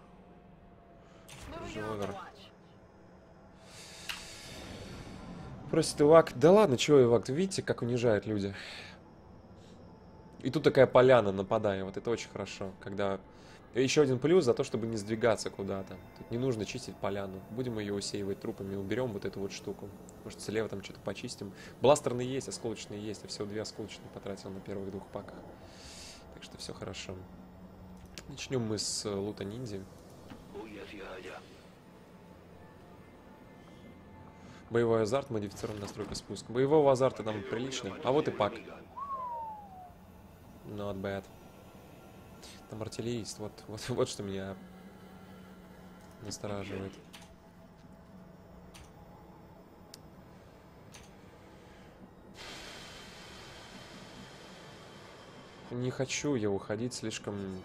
Moving Тоже овер. Просит Ивак. Да ладно, чего Ивак? Видите, как унижают люди? И тут такая поляна, нападая. Вот это очень хорошо. Когда... Еще один плюс за то, чтобы не сдвигаться куда-то. Тут не нужно чистить поляну. Будем ее усеивать трупами. Уберем вот эту вот штуку. Может, слева там что-то почистим. Бластерные есть, осколочные есть. Я всего две осколочные потратил на первых двух паках. Так что все хорошо. Начнем мы с э, лута ниндзя. Боевой азарт, модифицированная настройка спуска. Боевого азарта там прилично. А вот и пак. Not bad. Там артиллерист. Вот, [LAUGHS] вот, вот что меня настораживает. Не хочу я уходить слишком...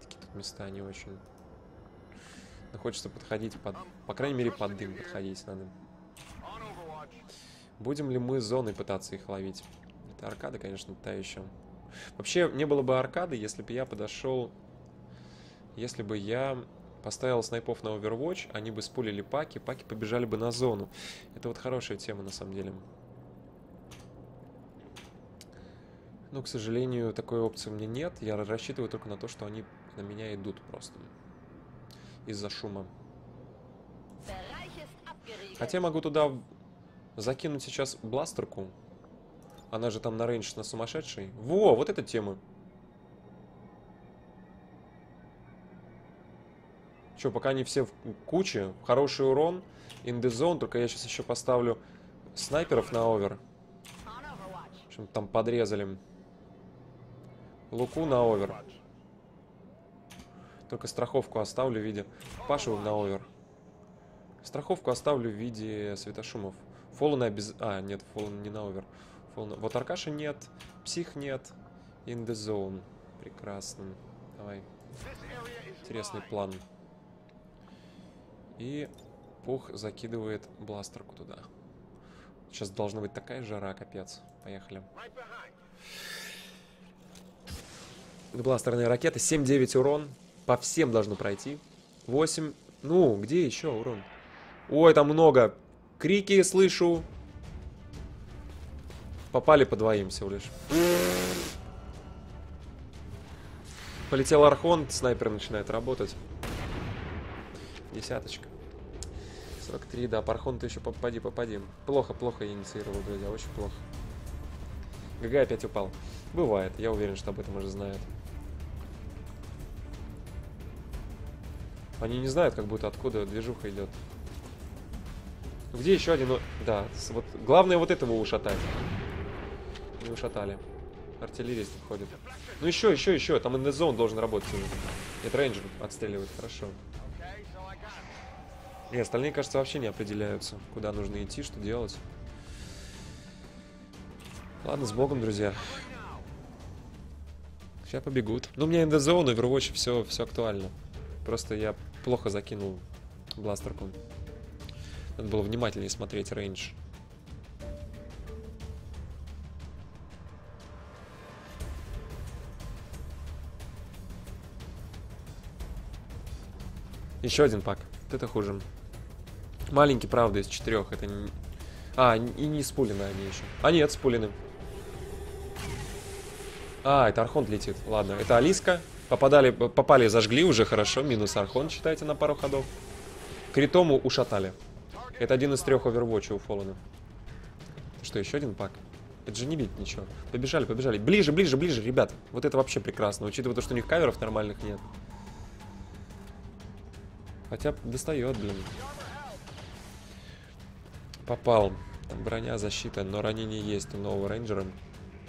Такие тут места не очень... Но хочется подходить под... По крайней мере, под дым подходить надо. Будем ли мы зоной пытаться их ловить? Это аркада, конечно, та еще. Вообще, не было бы аркады, если бы я подошел... Если бы я поставил снайпов на Overwatch, они бы спулили паки, паки побежали бы на зону. Это вот хорошая тема, на самом деле. Но, к сожалению, такой опции у меня нет. Я рассчитываю только на то, что они на меня идут просто. Из-за шума. Хотя я могу туда закинуть сейчас бластерку. Она же там на рейндж на сумасшедшей. Во, вот эта тема. Че, пока они все в куче, хороший урон, zone, только я сейчас еще поставлю снайперов на овер. Общем, там подрезали. Луку на овер. Только страховку оставлю в виде... Пашу на овер. Страховку оставлю в виде светошумов. Фоллана без... А, нет, Фоллан не на овер. Фоллана... Вот Аркаша нет, Псих нет. In the zone. Прекрасно. Давай. Интересный план. И Пух закидывает бластерку туда. Сейчас должна быть такая жара, капец. Поехали. Бластерные ракеты. 7-9 урон. По всем должно пройти. 8. Ну, где еще урон? Ой, там много. Крики слышу. Попали по двоим всего лишь. Полетел Архонт, снайпер начинает работать. Десяточка. 43, да, по Архонту еще попади, попади. Плохо, плохо я инициировал, друзья, очень плохо. ГГ опять упал. Бывает, я уверен, что об этом уже знают. Они не знают, как будто откуда движуха идет. Где еще один? Да, вот главное вот этого ушатать. Не ушатали. Артиллерист ходит. Ну еще, еще, еще. Там zone должен работать. Нет, рейнджер отстреливает, хорошо. И остальные, кажется, вообще не определяются, куда нужно идти, что делать. Ладно, с богом, друзья. Сейчас побегут. Ну, у меня zone, Overwatch, все, все актуально. Просто я плохо закинул бластерку. Надо было внимательнее смотреть рейндж. Еще один пак. Вот это хуже. Маленький, правда, из четырех. Это не... А, и не спулены они еще. А нет, спулены. А, это Архонт летит. Ладно, это Алиска. Попадали, попали, зажгли уже хорошо. Минус Архонт, считайте, на пару ходов. Критому ушатали. Это один из трех овервотчей у Фоллана. Что, еще один пак? Это же не видит ничего. Побежали, побежали. Ближе, ближе, ближе, ребят. Вот это вообще прекрасно, учитывая то, что у них каверов нормальных нет. Хотя достает, блин. Попал. Там броня, защита, но ранение есть у нового рейнджера.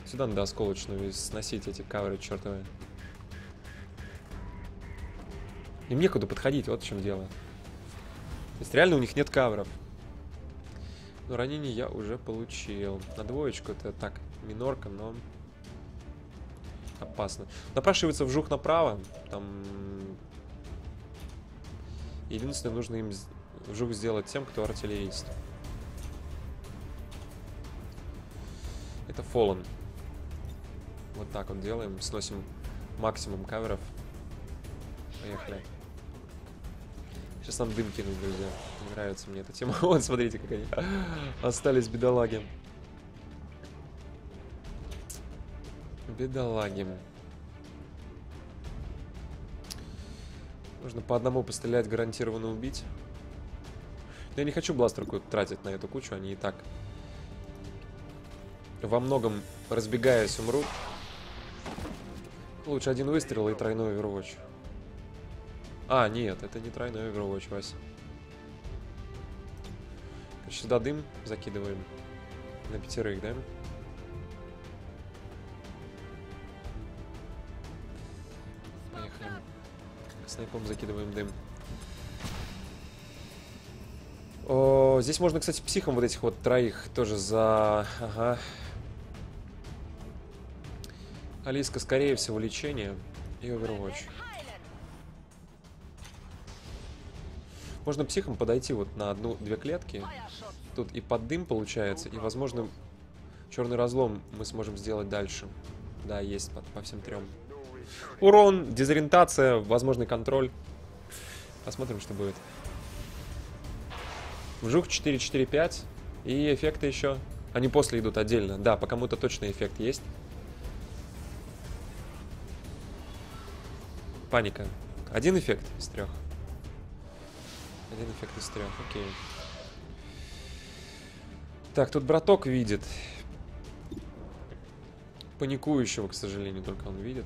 Сюда надо осколочную и сносить эти каверы чертовые. Им некуда подходить, вот в чем дело. То есть реально у них нет каверов. Но ранение я уже получил. На двоечку это так, минорка, но опасно. Напрашивается вжух направо. Там единственное, нужно им вжух сделать тем, кто артиллерист. Это Fallen. Вот так вот делаем. Сносим максимум каверов. Поехали. Сейчас нам дым кинуть, друзья. Не нравится мне эта тема. [LAUGHS] Вот, смотрите, как они остались бедолаги. Бедолаги. Нужно по одному пострелять, гарантированно убить. Но я не хочу бластерку тратить на эту кучу, они и так во многом разбегаясь умрут. Лучше один выстрел и тройной Overwatch. А, нет, это не тройной Вася. Короче, сюда дым закидываем. На пятерых, да? Поехали. Снайпом закидываем дым. О, здесь можно, кстати, психом вот этих вот троих тоже за... Ага. Алиска, скорее всего, лечение и Overwatch. Можно психом подойти вот на одну-две клетки. Тут и под дым получается, и, возможно, черный разлом мы сможем сделать дальше. Да, есть по, по всем трем. Урон, дезориентация, возможный контроль. Посмотрим, что будет. Вжух 4-4-5. И эффекты еще. Они после идут отдельно. Да, по кому-то точно эффект есть. Паника. Один эффект из трех. Один эффект из трех, окей. Так, тут браток видит. Паникующего, к сожалению, только он видит.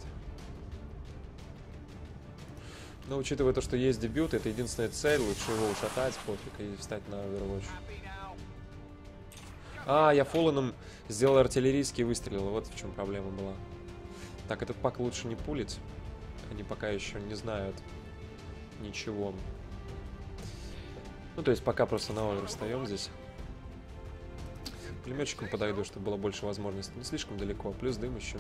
Но учитывая то, что есть дебют, это единственная цель, лучше его ушатать, пофиг, и встать на Overwatch. А, я Фолланом сделал артиллерийский выстрел, вот в чем проблема была. Так, этот пак лучше не пулить. Они пока еще не знают ничего. Ну, то есть пока просто на овер встаем здесь. Пулеметчиком подойду, чтобы было больше возможностей. Не слишком далеко, плюс дым еще.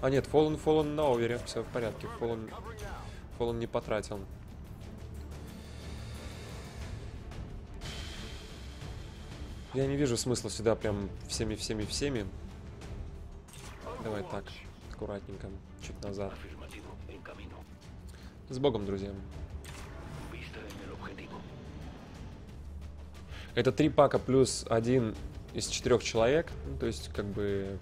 А нет, Фоллен, Фоллен на овере, все в порядке. Фоллен, Фоллен не потратил. Я не вижу смысла сюда прям всеми-всеми-всеми. Давай так, аккуратненько, чуть назад. С Богом, друзья. Это три пака плюс один из четырех человек. Ну, то есть, как бы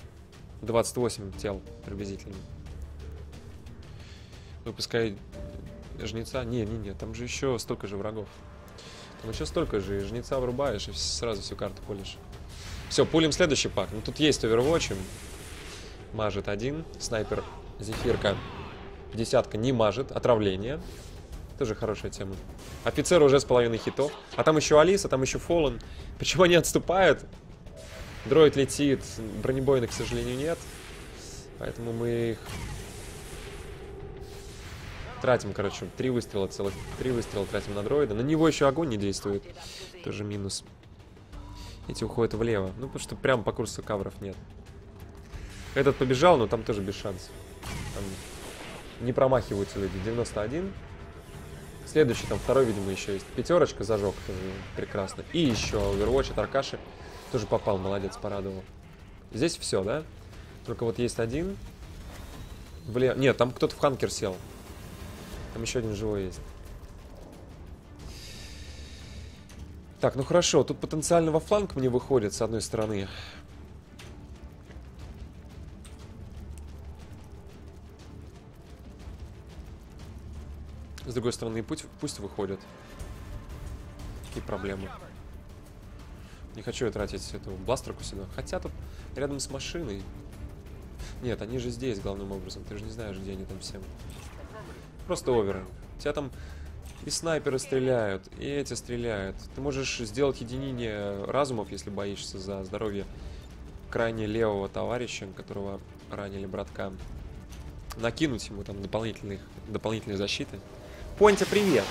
28 тел приблизительно. Выпускай жнеца. Не, не, не, там же еще столько же врагов. Там еще столько же. И жнеца врубаешь, и сразу всю карту пулишь. Все, пулим следующий пак. Ну тут есть Overwatch. Мажет один. Снайпер Зефирка. Десятка не мажет. Отравление. Тоже хорошая тема. Офицер уже с половиной хитов. А там еще Алиса, там еще Фоллен. Почему они отступают? Дроид летит, бронебойных, к сожалению, нет. Поэтому мы их тратим, короче, три выстрела целых. Три выстрела тратим на дроида. На него еще огонь не действует. Тоже минус. Эти уходят влево. Ну, потому что прям по курсу кавров нет. Этот побежал, но там тоже без шансов. Там не промахиваются люди. 91. Следующий, там второй, видимо, еще есть. Пятерочка зажег, тоже прекрасно. И еще Overwatch от Аркаши тоже попал, молодец, порадовал. Здесь все, да? Только вот есть один. Влево. Нет, там кто-то в ханкер сел. Там еще один живой есть. Так, ну хорошо, тут потенциально во фланг мне выходит с одной стороны. С другой стороны, пусть, пусть выходят. Какие проблемы? Не хочу я тратить эту бластерку сюда. Хотя тут рядом с машиной. Нет, они же здесь главным образом. Ты же не знаешь, где они там все. Просто оверы. Тебя там и снайперы стреляют, и эти стреляют. Ты можешь сделать единение разумов, если боишься за здоровье крайне левого товарища, которого ранили братка. Накинуть ему там дополнительных, дополнительной защиты. Понтя, привет!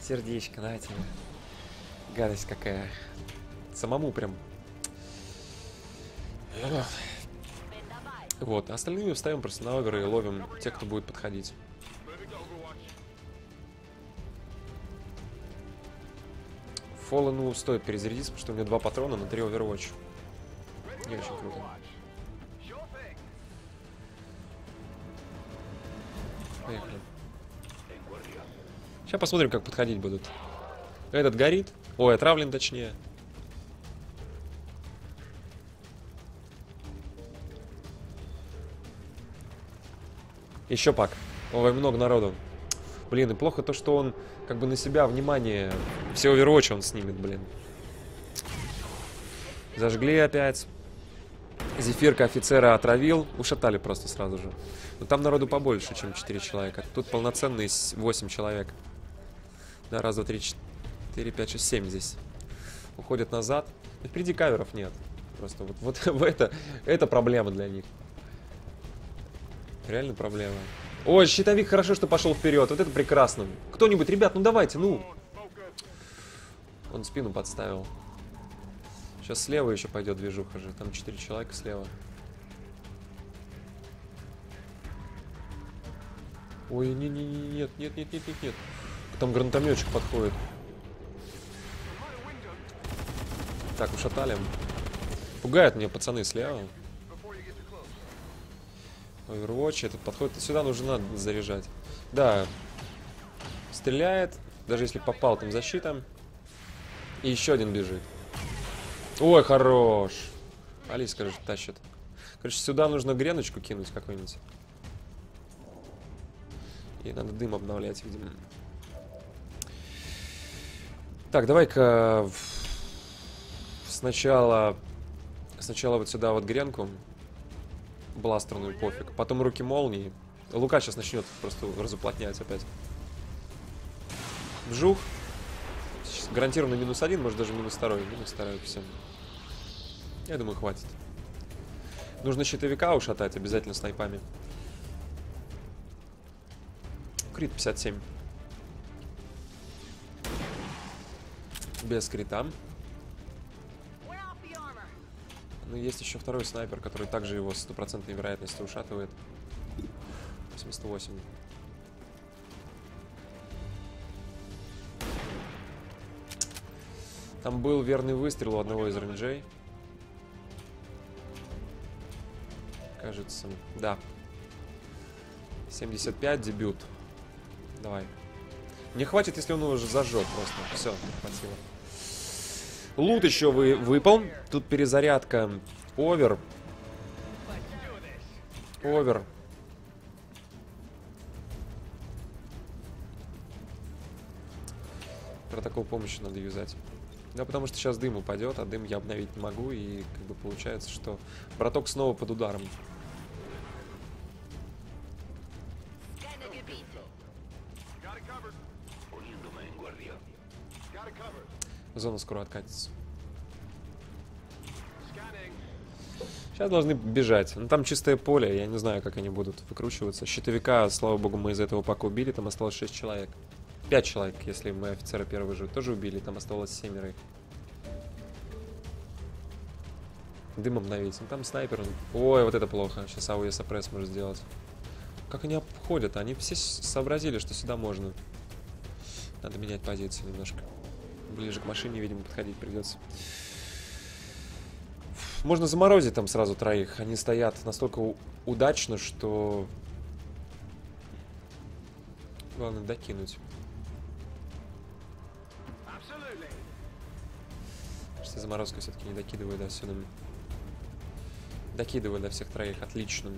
Сердечко, на тебе. Гадость какая. Самому прям. Вот, остальные встаем просто на оверы и ловим тех, кто будет подходить. Фоллену стоит перезарядиться, потому что у меня два патрона на три Overwatch. Не очень круто. Поехали. Сейчас посмотрим, как подходить будут. Этот горит. Ой, отравлен точнее. Еще пак. Ой, много народу. Блин, и плохо то, что он как бы на себя внимание... Все Overwatch он снимет, блин. Зажгли опять. Зефирка офицера отравил. Ушатали просто сразу же. Но там народу побольше, чем 4 человека. Тут полноценные с- 8 человек. Да, раз, два, три, четыре, пять, шесть, семь здесь. Уходят назад. И впереди каверов нет. Просто вот, вот [LAUGHS] в это, это проблема для них. Реально проблема. Ой, щитовик хорошо, что пошел вперед. Вот это прекрасно. Кто-нибудь, ребят, ну давайте, ну. Он спину подставил. Сейчас слева еще пойдет движуха же. Там 4 человека слева. Ой, не, не, не, нет, нет, нет, нет, нет, нет. Там гранатометчик подходит. Так, ушатали. Пугают меня пацаны слева. Overwatch, этот подходит. Сюда нужно заряжать. Да. Стреляет. Даже если попал, там защита. И еще один бежит. Ой, хорош. Алис, короче, тащит. Короче, сюда нужно греночку кинуть какой-нибудь. И надо дым обновлять, видимо. Так, давай-ка сначала сначала вот сюда вот гренку бластерную пофиг, потом руки молнии. Лука сейчас начнет просто разуплотнять опять. Вжух. Гарантированно минус один, может даже минус второй. Минус второй всем. Я думаю, хватит. Нужно щитовика ушатать обязательно снайпами. Крит 57. Без крита. Ну, есть еще второй снайпер, который также его с стопроцентной вероятностью ушатывает. 88. Там был верный выстрел у одного из рейнджей. Кажется, да. 75, дебют. Давай. Не хватит, если он уже зажег просто. Все, хватило. Лут еще вы, выпал. Тут перезарядка. Овер. Овер. Протокол помощи надо юзать. Да, потому что сейчас дым упадет, а дым я обновить не могу, и как бы получается, что браток снова под ударом. Зона скоро откатится. Сейчас должны бежать. Ну там чистое поле, я не знаю, как они будут выкручиваться. Щитовика, слава богу, мы из этого пока убили, там осталось 6 человек. 5 человек, если мы офицера первого же тоже убили, там осталось семеро. их. Дым обновить. Ну там снайпер. он- Ой, вот это плохо. Сейчас АУЕ сопресс может сделать. Как они обходят? Они все сообразили, что сюда можно. Надо менять позицию немножко. Ближе к машине, видимо, подходить придется. Можно заморозить там сразу троих. Они стоят настолько удачно, что... Главное докинуть. Что заморозка все-таки не докидываю до сюда. Докидываю до всех троих. Отлично.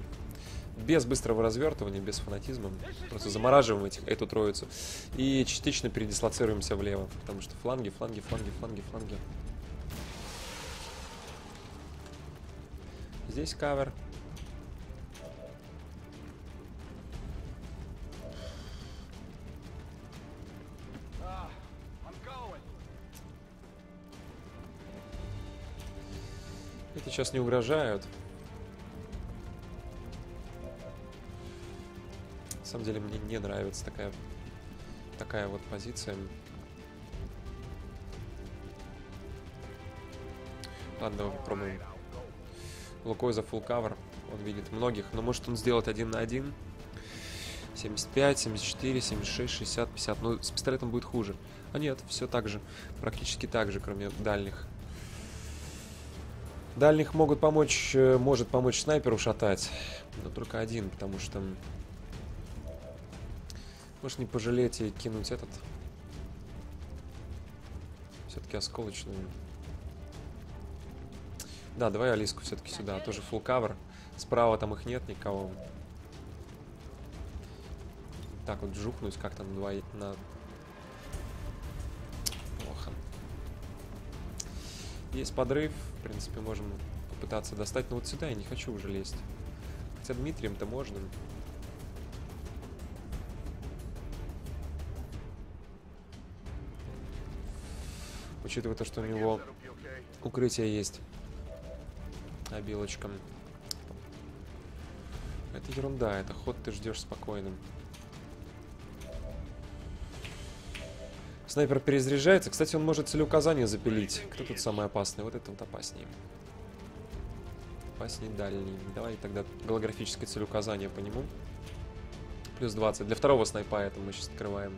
Без быстрого развертывания, без фанатизма. Просто замораживаем этих, эту троицу. И частично передислоцируемся влево. Потому что фланги, фланги, фланги, фланги, фланги. Здесь кавер. Эти сейчас не угрожают. Самом деле мне не нравится такая такая вот позиция. Ладно, давай попробуем. Лукой за full cover. Он видит многих. Но может он сделать один на один. 75, 74, 76, 60, 50. Ну, с пистолетом будет хуже. А нет, все так же. Практически так же, кроме дальних. Дальних могут помочь, э, может помочь снайперу шатать. Но только один, потому что... Может не пожалеть и кинуть этот. Все-таки осколочную. Да, давай Алиску все-таки сюда. Тоже full cover. Справа там их нет никого. Так вот жухнуть как-то на два... На... Плохо. Есть подрыв. В принципе, можем попытаться достать. Но вот сюда я не хочу уже лезть. Хотя Дмитрием-то можно. Учитывая то, что у него укрытие есть. Обилочка. Это Это ерунда, это ход ты ждешь спокойным. Снайпер перезаряжается. Кстати, он может целеуказание запилить. Кто тут самый опасный? Вот это вот опаснее. Опаснее дальний. Давай тогда голографическое целеуказание по нему. Плюс 20. Для второго снайпа это мы сейчас открываем.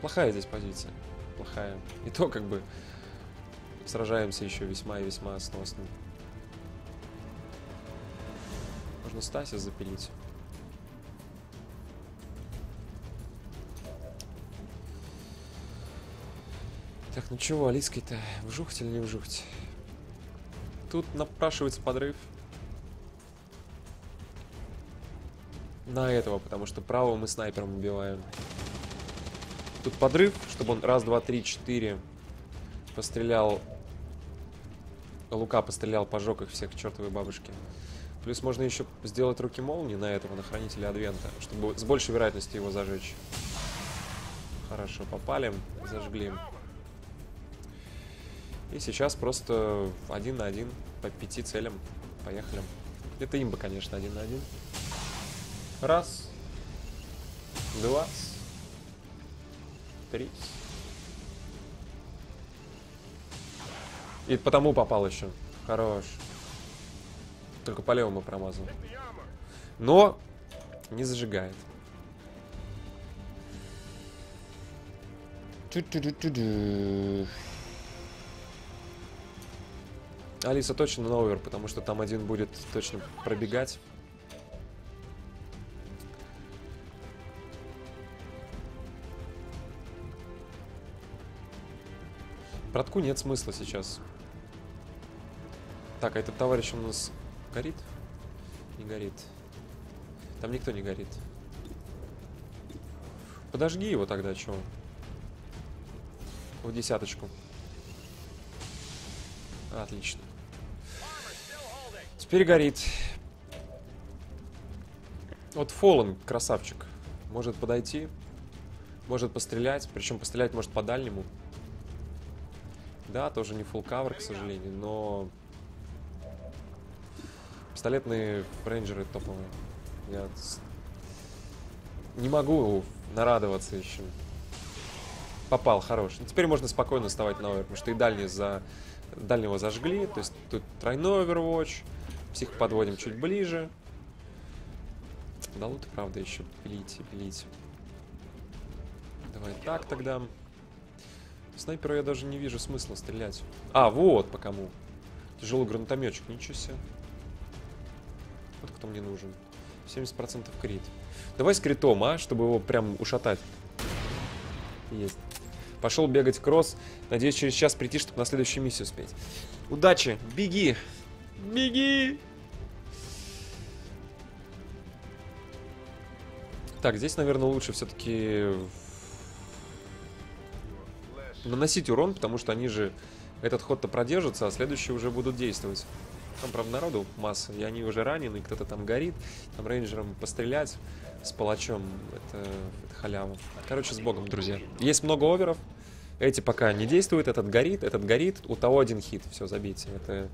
Плохая здесь позиция. Плохая. И то как бы сражаемся еще весьма и весьма сносно. Можно Стасис запилить. Так, ну чего, Алиской-то вжухать или не вжухать? Тут напрашивается подрыв. На этого, потому что правого мы снайпером убиваем. Тут подрыв, чтобы он раз, два, три, четыре пострелял. Лука пострелял, пожег их всех к чертовой бабушке. Плюс можно еще сделать руки молнии на этого, на хранителя Адвента, чтобы с большей вероятностью его зажечь. Хорошо, попали, зажгли. И сейчас просто один на один по пяти целям. Поехали. Это имба, конечно, один на один. Раз. Два. Три. И потому попал еще. Хорош. Только по левому промазал. Но не зажигает. Алиса точно на овер, потому что там один будет точно пробегать. Братку нет смысла сейчас. Так, а этот товарищ у нас горит? Не горит. Там никто не горит. Подожги его тогда, чё? В десяточку. Отлично. Теперь горит. Вот Фоллен, красавчик. Может подойти. Может пострелять. Причем пострелять может по дальнему. Да, тоже не full cover, к сожалению, но... Пистолетные рейнджеры топовые. Я не могу нарадоваться еще. Попал, хорош. Ну, теперь можно спокойно вставать на овер, потому что и дальний за... дальнего зажгли. То есть тут тройной Overwatch. Псих подводим чуть ближе. Да лут, правда, еще пилите, пилите. Давай так тогда. Снайпера я даже не вижу смысла стрелять. А, вот по кому. Тяжелый гранатометчик, ничего себе. Вот кто мне нужен. 70% крит. Давай с критом, а, чтобы его прям ушатать. Есть. Пошел бегать кросс. Надеюсь, через час прийти, чтобы на следующую миссию успеть. Удачи! Беги! Беги! Так, здесь, наверное, лучше все-таки наносить урон, потому что они же этот ход-то продержатся, а следующие уже будут действовать. Там, правда, народу масса, и они уже ранены, кто-то там горит, там рейнджером пострелять с палачом, это, это халява. Короче, с богом, друзья. Есть много оверов, эти пока не действуют, этот горит, этот горит, у того один хит, все, забейте. Это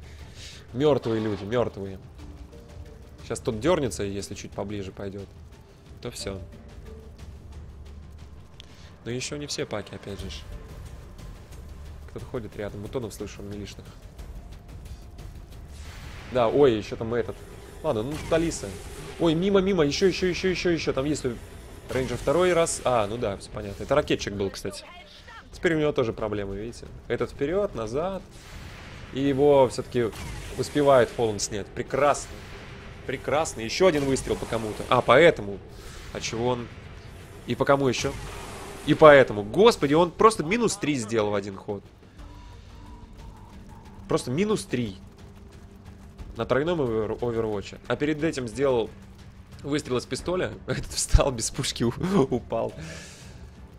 мертвые люди, мертвые. Сейчас тот дернется, если чуть поближе пойдет, то все. Но еще не все паки, опять же. Кто-то ходит рядом, бутонов слышу милишных. Да, ой, еще там этот. Ладно, ну тут Алиса. Ой, мимо, мимо, еще, еще, еще, еще, еще. Там есть рейнджер второй раз. А, ну да, все понятно. Это ракетчик был, кстати. Теперь у него тоже проблемы, видите? Этот вперед, назад. И его все-таки успевает Фоллен снять. Прекрасно. Прекрасно. Еще один выстрел по кому-то. А, по этому. А чего он... И по кому еще? И поэтому. Господи, он просто минус 3 сделал в один ход. Просто минус 3. На тройном овер- овервотче. А перед этим сделал выстрел из пистоля. [LAUGHS] Этот встал без пушки, [LAUGHS] упал.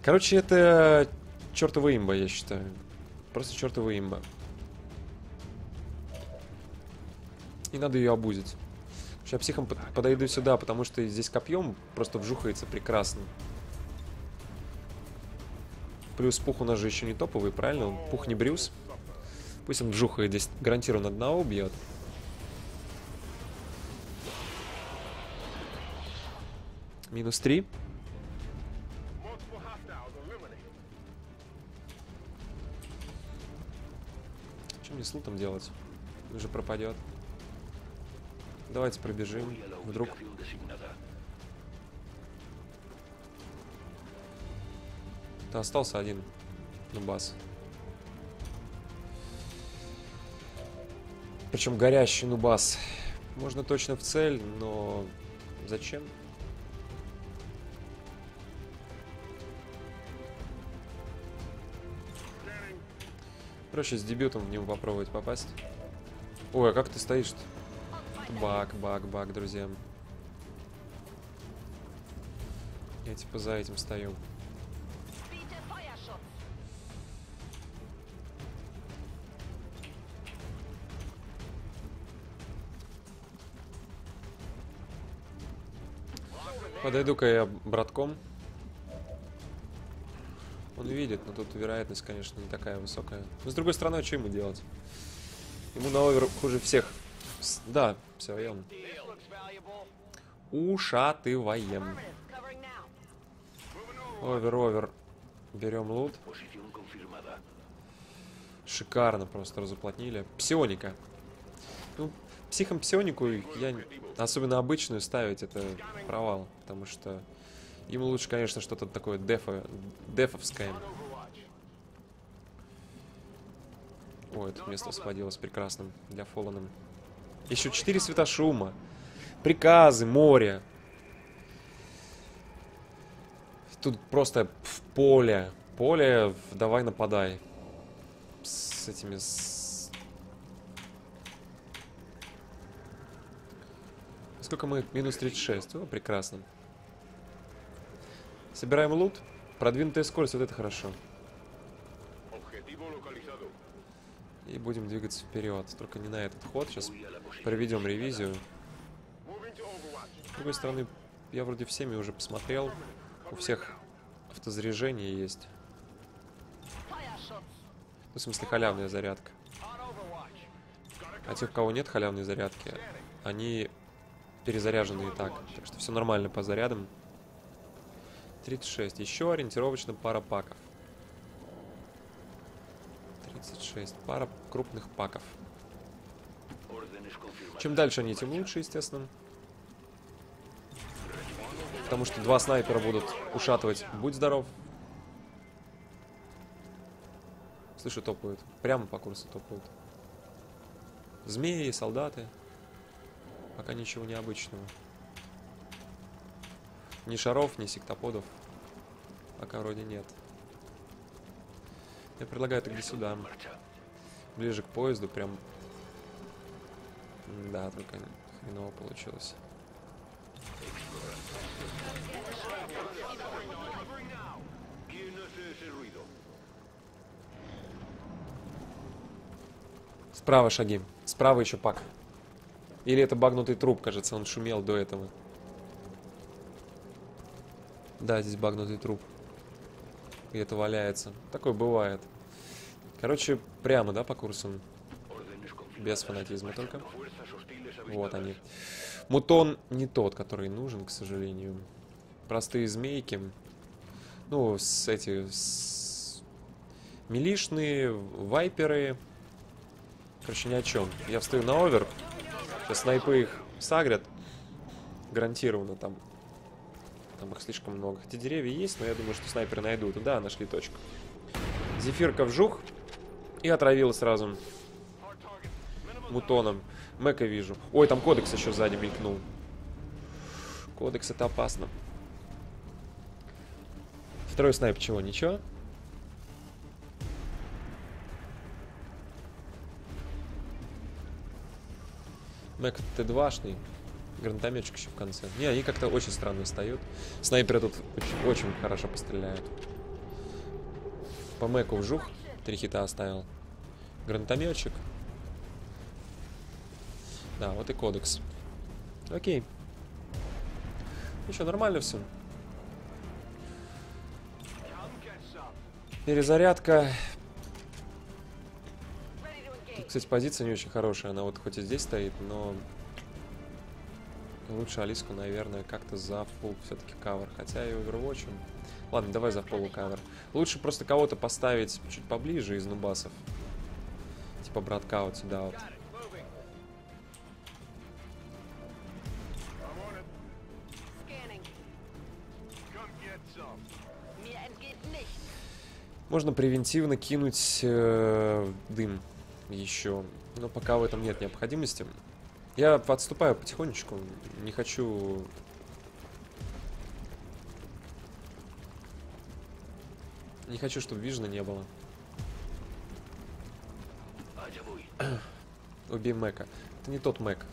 Короче, это чертова имба, я считаю. Просто чертова имба. И надо ее обузить. Сейчас психом под- подойду сюда, потому что здесь копьем просто вжухается прекрасно. Плюс пух у нас же еще не топовый, правильно? Пух не Брюс. Пусть он вжухает здесь, гарантированно одного убьет. Минус три. Что мне с лутом делать? Уже пропадет. Давайте пробежим. Вдруг. Да, остался один. Нубас. бас. Причем горящий нубас. Можно точно в цель, но зачем? Проще с дебютом в него попробовать попасть. Ой, а как ты стоишь-то? Баг, баг, баг, друзья. Я типа за этим стою. Подойду-ка я братком. Он видит, но тут вероятность, конечно, не такая высокая. Но с другой стороны, что ему делать? Ему на овер хуже всех. С- Да, все, я он. Ушатываем. Овер, овер. Берем лут. Шикарно просто разуплотнили. Псионика. Ну, психом псионику я особенно обычную ставить это провал, потому что ему лучше, конечно, что-то такое дефа, дефовское. Ой, это место освободилось прекрасным для Фолланом. Еще четыре цвета шума. Приказы, море. Тут просто в поле. Поле, давай нападай. С этими... с- Сколько мы? Минус 36. О, прекрасно. Собираем лут. Продвинутая скорость, вот это хорошо. И будем двигаться вперед. Только не на этот ход. Сейчас проведем ревизию. С другой стороны, я вроде всеми уже посмотрел. У всех автозаряжение есть. Ну, в смысле, халявная зарядка. А тех, у кого нет халявной зарядки, они перезаряжены и так. Так что все нормально по зарядам. 36. Еще ориентировочно пара паков. 36. Пара крупных паков. Чем дальше они, тем лучше, естественно. Потому что два снайпера будут ушатывать. Будь здоров. Слышу, топают. Прямо по курсу топают. Змеи, солдаты. Пока ничего необычного. Ни шаров, ни сектоподов. Пока вроде нет. Я предлагаю тогда сюда. Ближе к поезду, прям да, только хреново получилось. Справа шаги. Справа еще пак. Или это багнутый труп, кажется, он шумел до этого. Да, здесь багнутый труп. Где-то валяется. Такое бывает. Короче, прямо, да, по курсам? Без фанатизма только. Вот они. Мутон не тот, который нужен, к сожалению. Простые змейки. Ну, с эти... С... Милишные, вайперы. Короче, ни о чем. Я встаю на овер. Сейчас снайпы их сагрят. Гарантированно там. Там их слишком много. Хотя деревья есть, но я думаю, что снайперы найдут. Да, нашли точку. Зефирка вжух. И отравила сразу. Мутоном. Мэка вижу. Ой, там кодекс еще сзади мелькнул. Кодекс это опасно. Второй снайп чего? Ничего? Мэк Т2-шный. Гранатометчик еще в конце. Не, они как-то очень странно встают. Снайперы тут очень, очень хорошо постреляют. По Мэку вжух. Три хита оставил. Гранатометчик. Да, вот и кодекс. Окей. Еще нормально все. Перезарядка. Кстати, позиция не очень хорошая. Она вот хоть и здесь стоит, но... Лучше Алиску, наверное, как-то за пол все-таки кавер. Хотя и он- Ладно, давай за полу кавер. Лучше просто кого-то поставить чуть поближе из нубасов. Типа братка вот сюда вот. Можно превентивно кинуть э, дым еще. Но пока в этом нет необходимости. Я отступаю потихонечку. Не хочу... Не хочу, чтобы вижена не было. [CLEARS THROAT] Убей Мэка. Это не тот Мэк,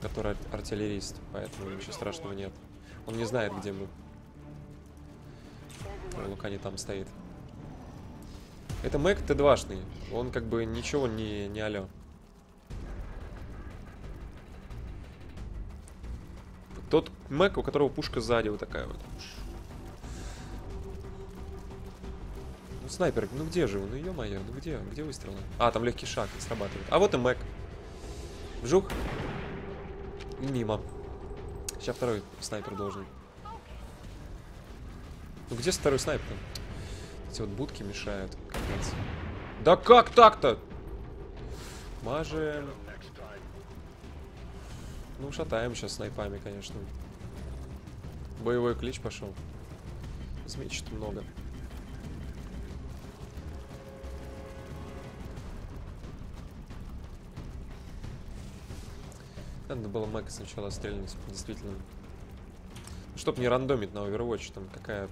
который ар- артиллерист, поэтому ничего страшного нет. Он не знает, где мы. Лука не там стоит. Это Мэг Т2-шный. Он как бы ничего не, не алё. Тот Мэг, у которого пушка сзади вот такая вот. Ну, снайпер, ну где же вы? Ну ё-моё, ну где? Где выстрелы? А, там легкий шаг срабатывает. А вот и Мэг. Вжух. Мимо. Сейчас второй снайпер должен. Ну где второй снайпер? Эти вот будки мешают. Капец. Да как так-то? Мажем. Ну, шатаем сейчас снайпами, конечно. Боевой клич пошел. Змей что-то много. Надо было Мэка сначала стрельнуть, действительно. Чтоб не рандомить на Overwatch, там какая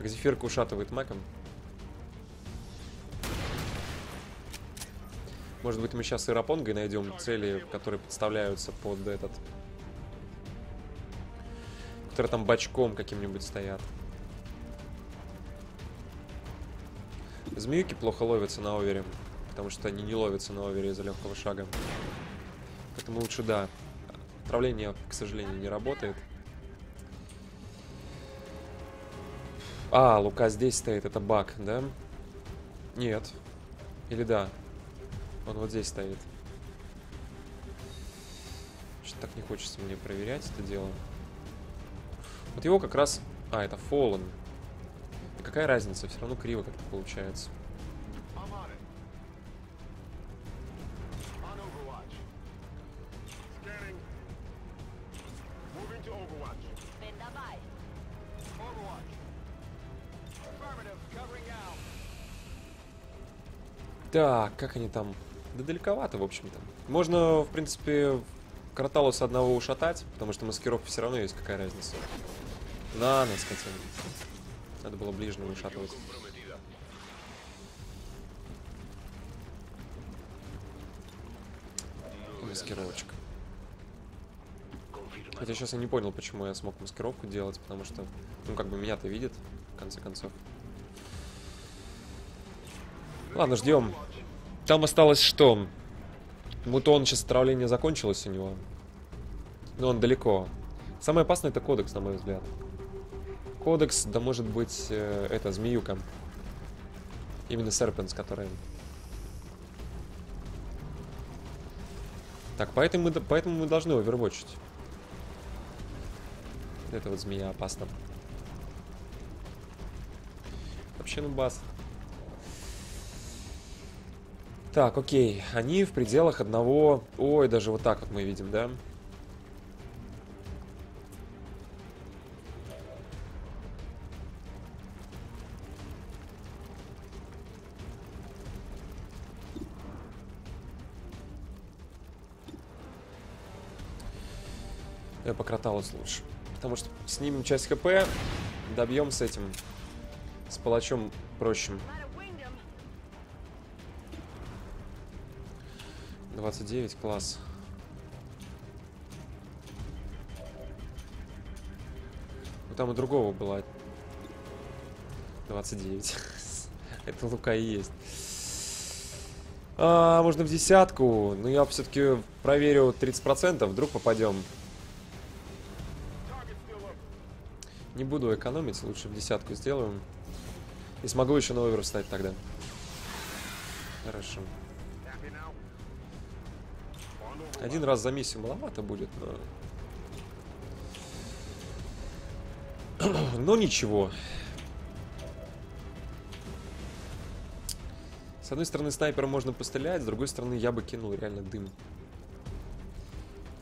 Так, зефирка ушатывает маком. Может быть, мы сейчас и рапонгой найдем цели, которые подставляются под этот... Которые там бочком каким-нибудь стоят. Змеюки плохо ловятся на овере, потому что они не ловятся на овере из-за легкого шага. Поэтому лучше, да. Отравление, к сожалению, не работает. А, Лука здесь стоит, это баг, да? Нет. Или да? Он вот здесь стоит. Что-то так не хочется мне проверять это дело. Вот его как раз... А, это Fallen. И какая разница? Все равно криво как-то получается. Так, как они там? Да далековато, в общем-то. Можно, в принципе, Карталуса одного ушатать, потому что маскировка все равно есть, какая разница. На, на, скотина. Надо было ближнего ушатывать. Маскировочка. Хотя сейчас я не понял, почему я смог маскировку делать, потому что, ну, как бы меня-то видит, в конце концов. Ладно, ждем. Там осталось что? Мутон сейчас отравление закончилось у него. Но он далеко. Самое опасное это кодекс, на мой взгляд. Кодекс, да может быть, э, это, змеюка. Именно Серпенс, который... Так, поэтому мы, поэтому мы должны овервотчить. Это вот змея опасна. Вообще, ну бас. Так, окей. Они в пределах одного... Ой, даже вот так вот мы видим, да? Я пократалась лучше. Потому что снимем часть хп, добьем с этим. С палачом проще. 29, класс. Ну там у другого была 29. [LAUGHS] Это Лука и есть. А, можно в десятку. Но я все-таки проверю 30%, вдруг попадем. Не буду экономить, лучше в десятку сделаем. И смогу еще на овер встать тогда. Хорошо. Один раз за миссию маловато будет, но... [CLEARS THROAT] Но ничего. С одной стороны, снайпером можно пострелять, с другой стороны, я бы кинул реально дым.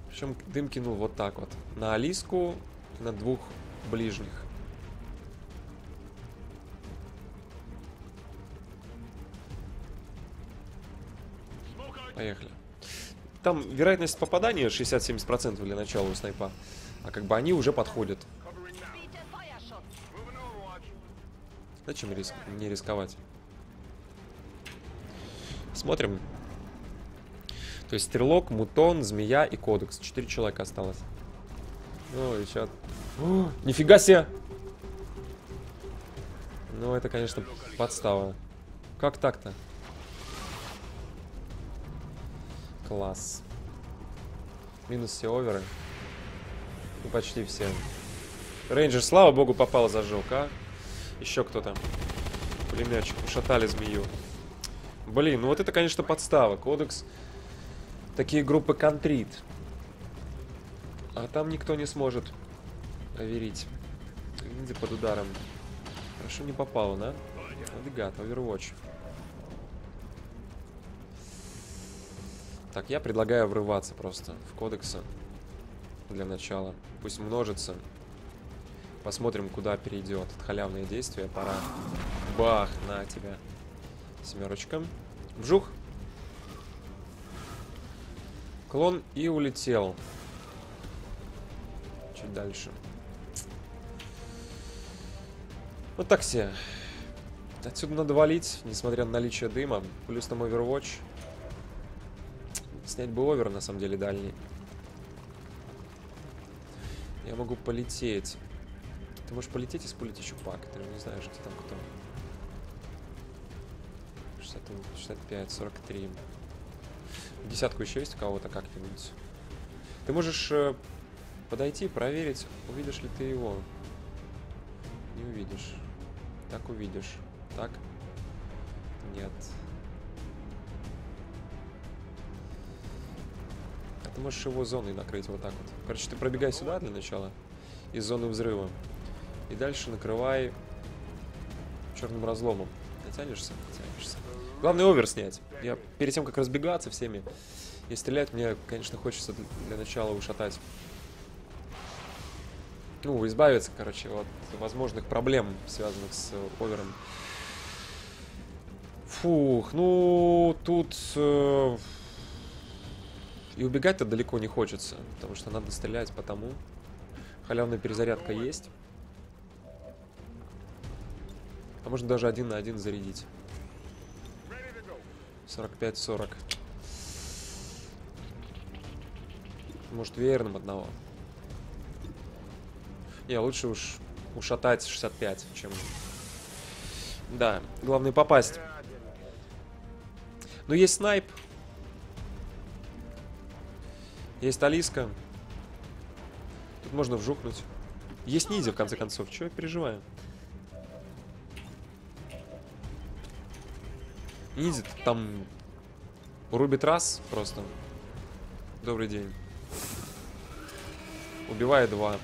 Причем дым кинул вот так вот. На Алиску и на двух ближних. Поехали. Там вероятность попадания 60-70% для начала у снайпа. А как бы они уже подходят. Зачем риск... не рисковать? Смотрим. То есть стрелок, мутон, змея и кодекс. Четыре человека осталось. Ну, сейчас... О, нифига себе! Ну, это, конечно, подстава. Как так-то? Класс. Минус все оверы. Ну, почти все. Рейнджер, слава богу, попал зажег, а? Еще кто-то. Пулеметчик. Ушатали змею. Блин, ну вот это, конечно, подстава. Кодекс. Такие группы контрит. А там никто не сможет верить. Ниндзя под ударом. Хорошо не попало, да? Адегат, Overwatch. Так, я предлагаю врываться просто в кодексы для начала. Пусть множится. Посмотрим, куда перейдет. Это халявное действие. Пора. Бах, на тебя. Семерочка. Вжух. Клон и улетел. Чуть дальше. Вот так все. Отсюда надо валить, несмотря на наличие дыма. Плюс там Overwatch. Снять бы овер, на самом деле, дальний. Я могу полететь. Ты можешь полететь и спулить еще пак. Ты же не знаешь, где там кто. 60, 65, 43. Десятку еще есть у кого-то как-нибудь? Ты можешь э, подойти, проверить, увидишь ли ты его. Не увидишь. Так увидишь. Так? Нет. Ты можешь его зоной накрыть вот так вот. Короче, ты пробегай сюда для начала. Из зоны взрыва. И дальше накрывай черным разломом. Натянешься? Натянешься. Главное овер снять. Я перед тем, как разбегаться всеми и стрелять, мне, конечно, хочется для- начала ушатать. Ну, избавиться, короче, от возможных проблем, связанных с овером. Фух, ну, тут... э, И убегать-то далеко не хочется, потому что надо стрелять по тому. Халявная перезарядка есть. А можно даже один на один зарядить. 45-40. Может, веерным одного. Не, лучше уж ушатать 65, чем... Да, главное попасть. Ну, есть снайп. Есть Алиска. Тут можно вжухнуть. Есть ниндзя, в конце концов. Чего я переживаю? Ниндзя там рубит раз просто. Добрый день. Убивает два.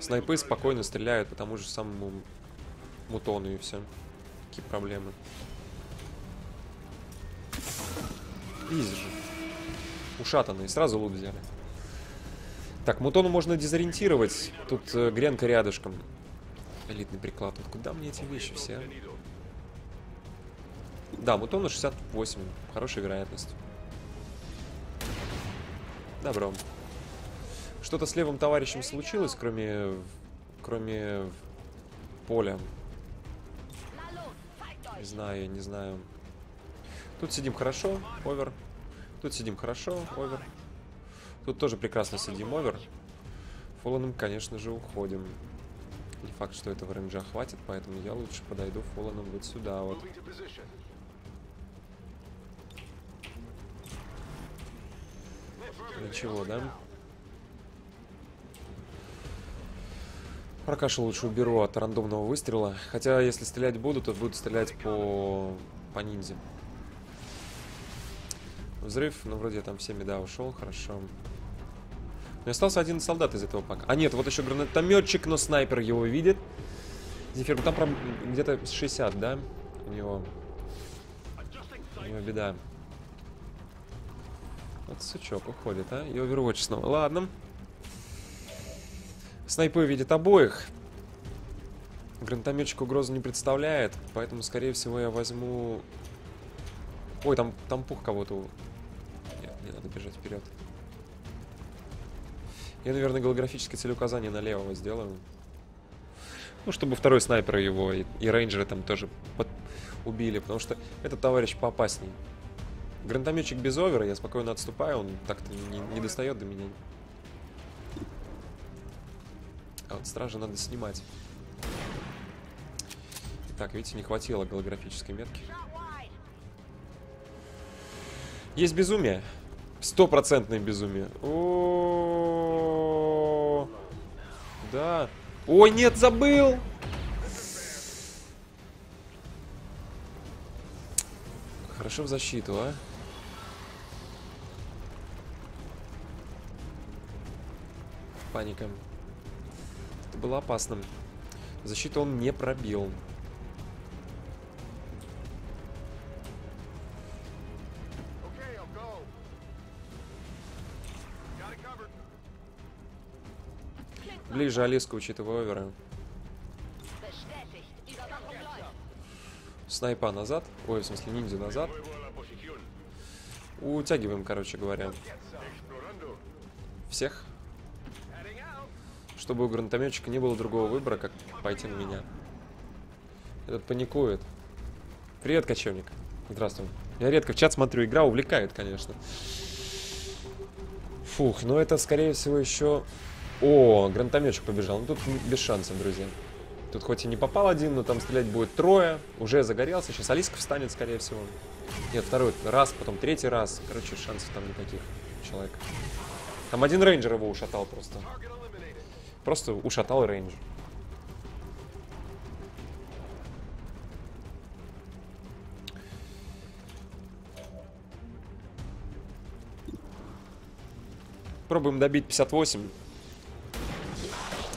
Снайпы спокойно стреляют по тому же самому мутону и все. Какие проблемы. Изи же. Ушатанные. Сразу лут взяли. Так, мутону можно дезориентировать. Тут э, гренка рядышком. Элитный приклад. Вот куда мне эти вещи все? а? Да, мутону 68. Хорошая вероятность. Добро. Что-то с левым товарищем случилось, кроме... Кроме... Поля. Не знаю, не знаю. Тут сидим хорошо, овер. Тут сидим хорошо, овер. Тут тоже прекрасно сидим, овер. Фолланом, конечно же, уходим. Не факт, что этого рейнджа хватит, поэтому я лучше подойду фолланом вот сюда вот. Ничего, да? Прокашу лучше уберу от рандомного выстрела. Хотя, если стрелять буду, то буду стрелять по, по ниндзе. Взрыв, ну вроде там всеми, да, ушел, хорошо. Но остался один солдат из этого пака. А нет, вот еще гранатометчик, но снайпер его видит. Зефир, ну там где-то 60, да? У него. У него беда. Вот сучок уходит, а? И Overwatch снова. Ладно. Снайпы видит обоих. Гранатометчик угрозу не представляет, поэтому, скорее всего, я возьму... Ой, там, там пух кого-то... Не надо бежать вперед. Я, наверное, голографическое целеуказание на левого сделаю. Ну, чтобы второй снайпер его и, и рейнджеры там тоже под... убили, потому что этот товарищ поопасней. Гранатометчик без овера, я спокойно отступаю, он так-то не, не достает до меня. А вот стража надо снимать. Так, видите, не хватило голографической метки. Есть безумие. Стопроцентное безумие. О, да. Ой, нет, забыл. Хорошо в защиту, а? Паника. Это было опасным. Защиту он не пробил. Ближе Алиска, учитывая läuft. Снайпа назад. Ой, в смысле, ниндзя назад. Утягиваем, короче говоря. Всех. Чтобы у гранатометчика не было другого выбора, как пойти на меня. Этот паникует. Привет, кочевник. Здравствуй. Я редко в чат смотрю, игра увлекает, конечно. Фух, но это, скорее всего, еще... О, гранатометчик побежал. Ну, тут без шансов, друзья. Тут хоть и не попал один, но там стрелять будет трое. Уже загорелся. Сейчас Алиска встанет, скорее всего. Нет, второй раз, потом третий раз. Короче, шансов там никаких у человека. Там один рейнджер его ушатал просто. Просто ушатал рейнджер. Пробуем добить 58.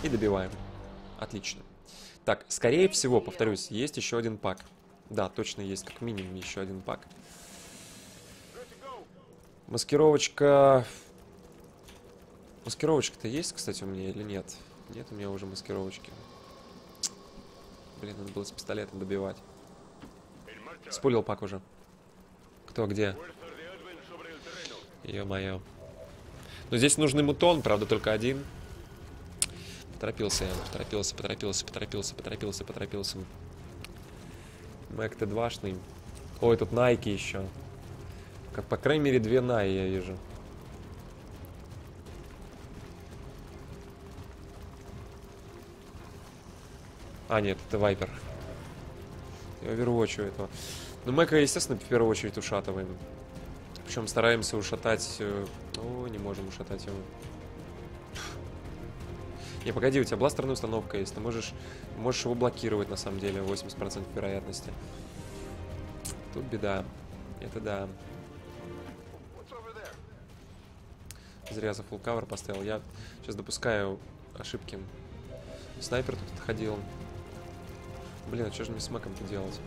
И добиваем. Отлично. Так, скорее всего, повторюсь, есть еще один пак. Да, точно есть, как минимум, еще один пак. Маскировочка... Маскировочка-то есть, кстати, у меня или нет? Нет у меня уже маскировочки. Блин, надо было с пистолета добивать. Спулил пак уже. Кто где? Ё-моё. Но здесь нужный мутон, правда, только один. Поторопился я, поторопился, поторопился, поторопился, поторопился, поторопился. Мэг Т2-шный. Ой, тут Найки еще. Как, по крайней мере, две Най я вижу. А, нет, это Вайпер. Я овервочу этого. Ну, Мэка, естественно, в первую очередь ушатываем. Причем стараемся ушатать... э, О, не можем ушатать его. Не, погоди, у тебя бластерная установка есть. Ты можешь, можешь его блокировать, на самом деле, 80% вероятности. Тут беда. Это да. Зря за full cover поставил. Я сейчас допускаю ошибки. Снайпер тут отходил. Блин, а что же мне с маком-то делать?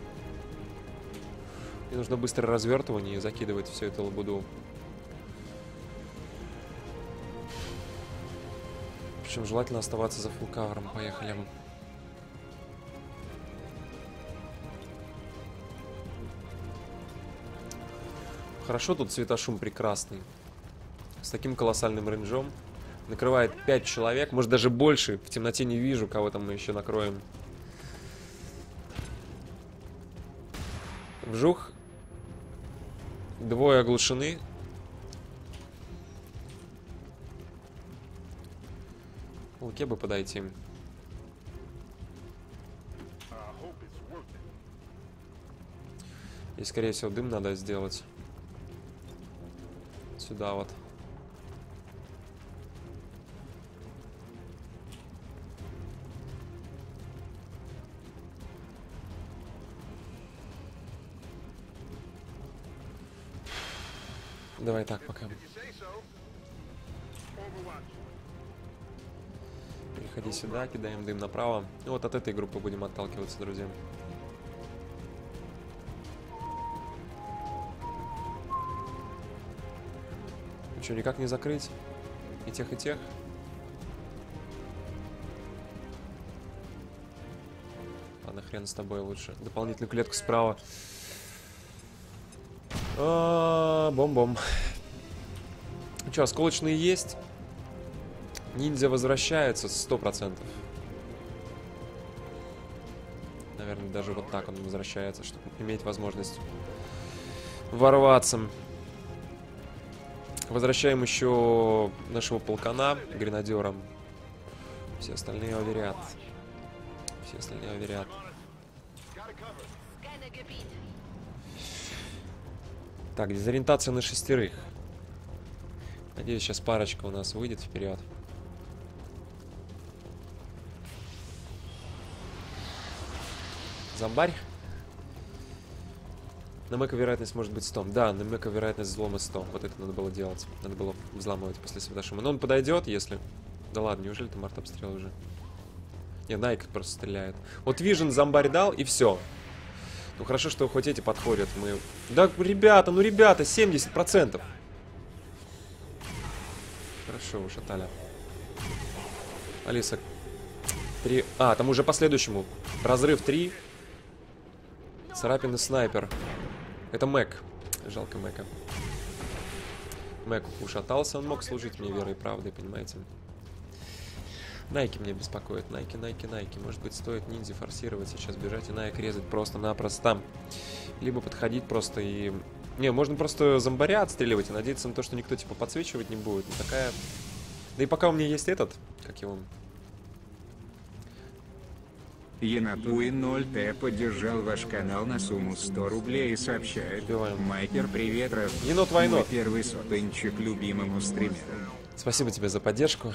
Мне нужно быстро развертывание и закидывать все это лабуду. Причем желательно оставаться за фулкавером. Поехали. Хорошо, тут светошум прекрасный. С таким колоссальным рейнджом. Накрывает 5 человек, может даже больше. В темноте не вижу, кого там мы еще накроем. Вжух. Двое оглушены. Луке бы подойти. И, скорее всего, дым надо сделать. Сюда вот. Давай так пока. Переходи сюда, кидаем дым направо. И вот от этой группы будем отталкиваться, друзья. Что, никак не закрыть? И тех, и тех? Ладно, хрен с тобой лучше. Дополнительную клетку справа. А, Бом-бом. Ну что, осколочные есть? Ниндзя возвращается сто процентов. Наверное, даже вот так он возвращается, чтобы иметь возможность ворваться. Возвращаем еще нашего полкана, гренадера. Все остальные аверят. Все остальные Gebiet. Так, дезориентация на шестерых. Надеюсь, сейчас парочка у нас выйдет вперед. Зомбарь. На Мэка вероятность может быть 100. Да, на Мэка вероятность взлома 100. Вот это надо было делать. Надо было взламывать после светошума. Но он подойдет, если... Да ладно, неужели там артобстрел уже? Не, Найк просто стреляет. Вот Вижен зомбарь дал, и все. Ну хорошо, что хоть эти подходят. Мы... Да, ребята, ну ребята, 70%. Хорошо, ушатали. Алиса. Три... А, там уже по следующему. Разрыв 3. Царапины снайпер. Это Мэг. Жалко Мэка. Мэг ушатался, он мог служить мне верой и правдой, понимаете? Найки меня беспокоит. Найки, найки, найки. Может быть, стоит ниндзя форсировать сейчас, бежать и найк резать просто-напросто. Либо подходить просто и... Не, можно просто зомбаря отстреливать и надеяться на то, что никто типа подсвечивать не будет. Ну, такая... Да и пока у меня есть этот, как его... Янатуи 0Т поддержал ваш канал на сумму 100 рублей и сообщает. Майкер, привет, Раф. Енот Мой войнот. первый сотенчик любимому стримеру. Спасибо тебе за поддержку.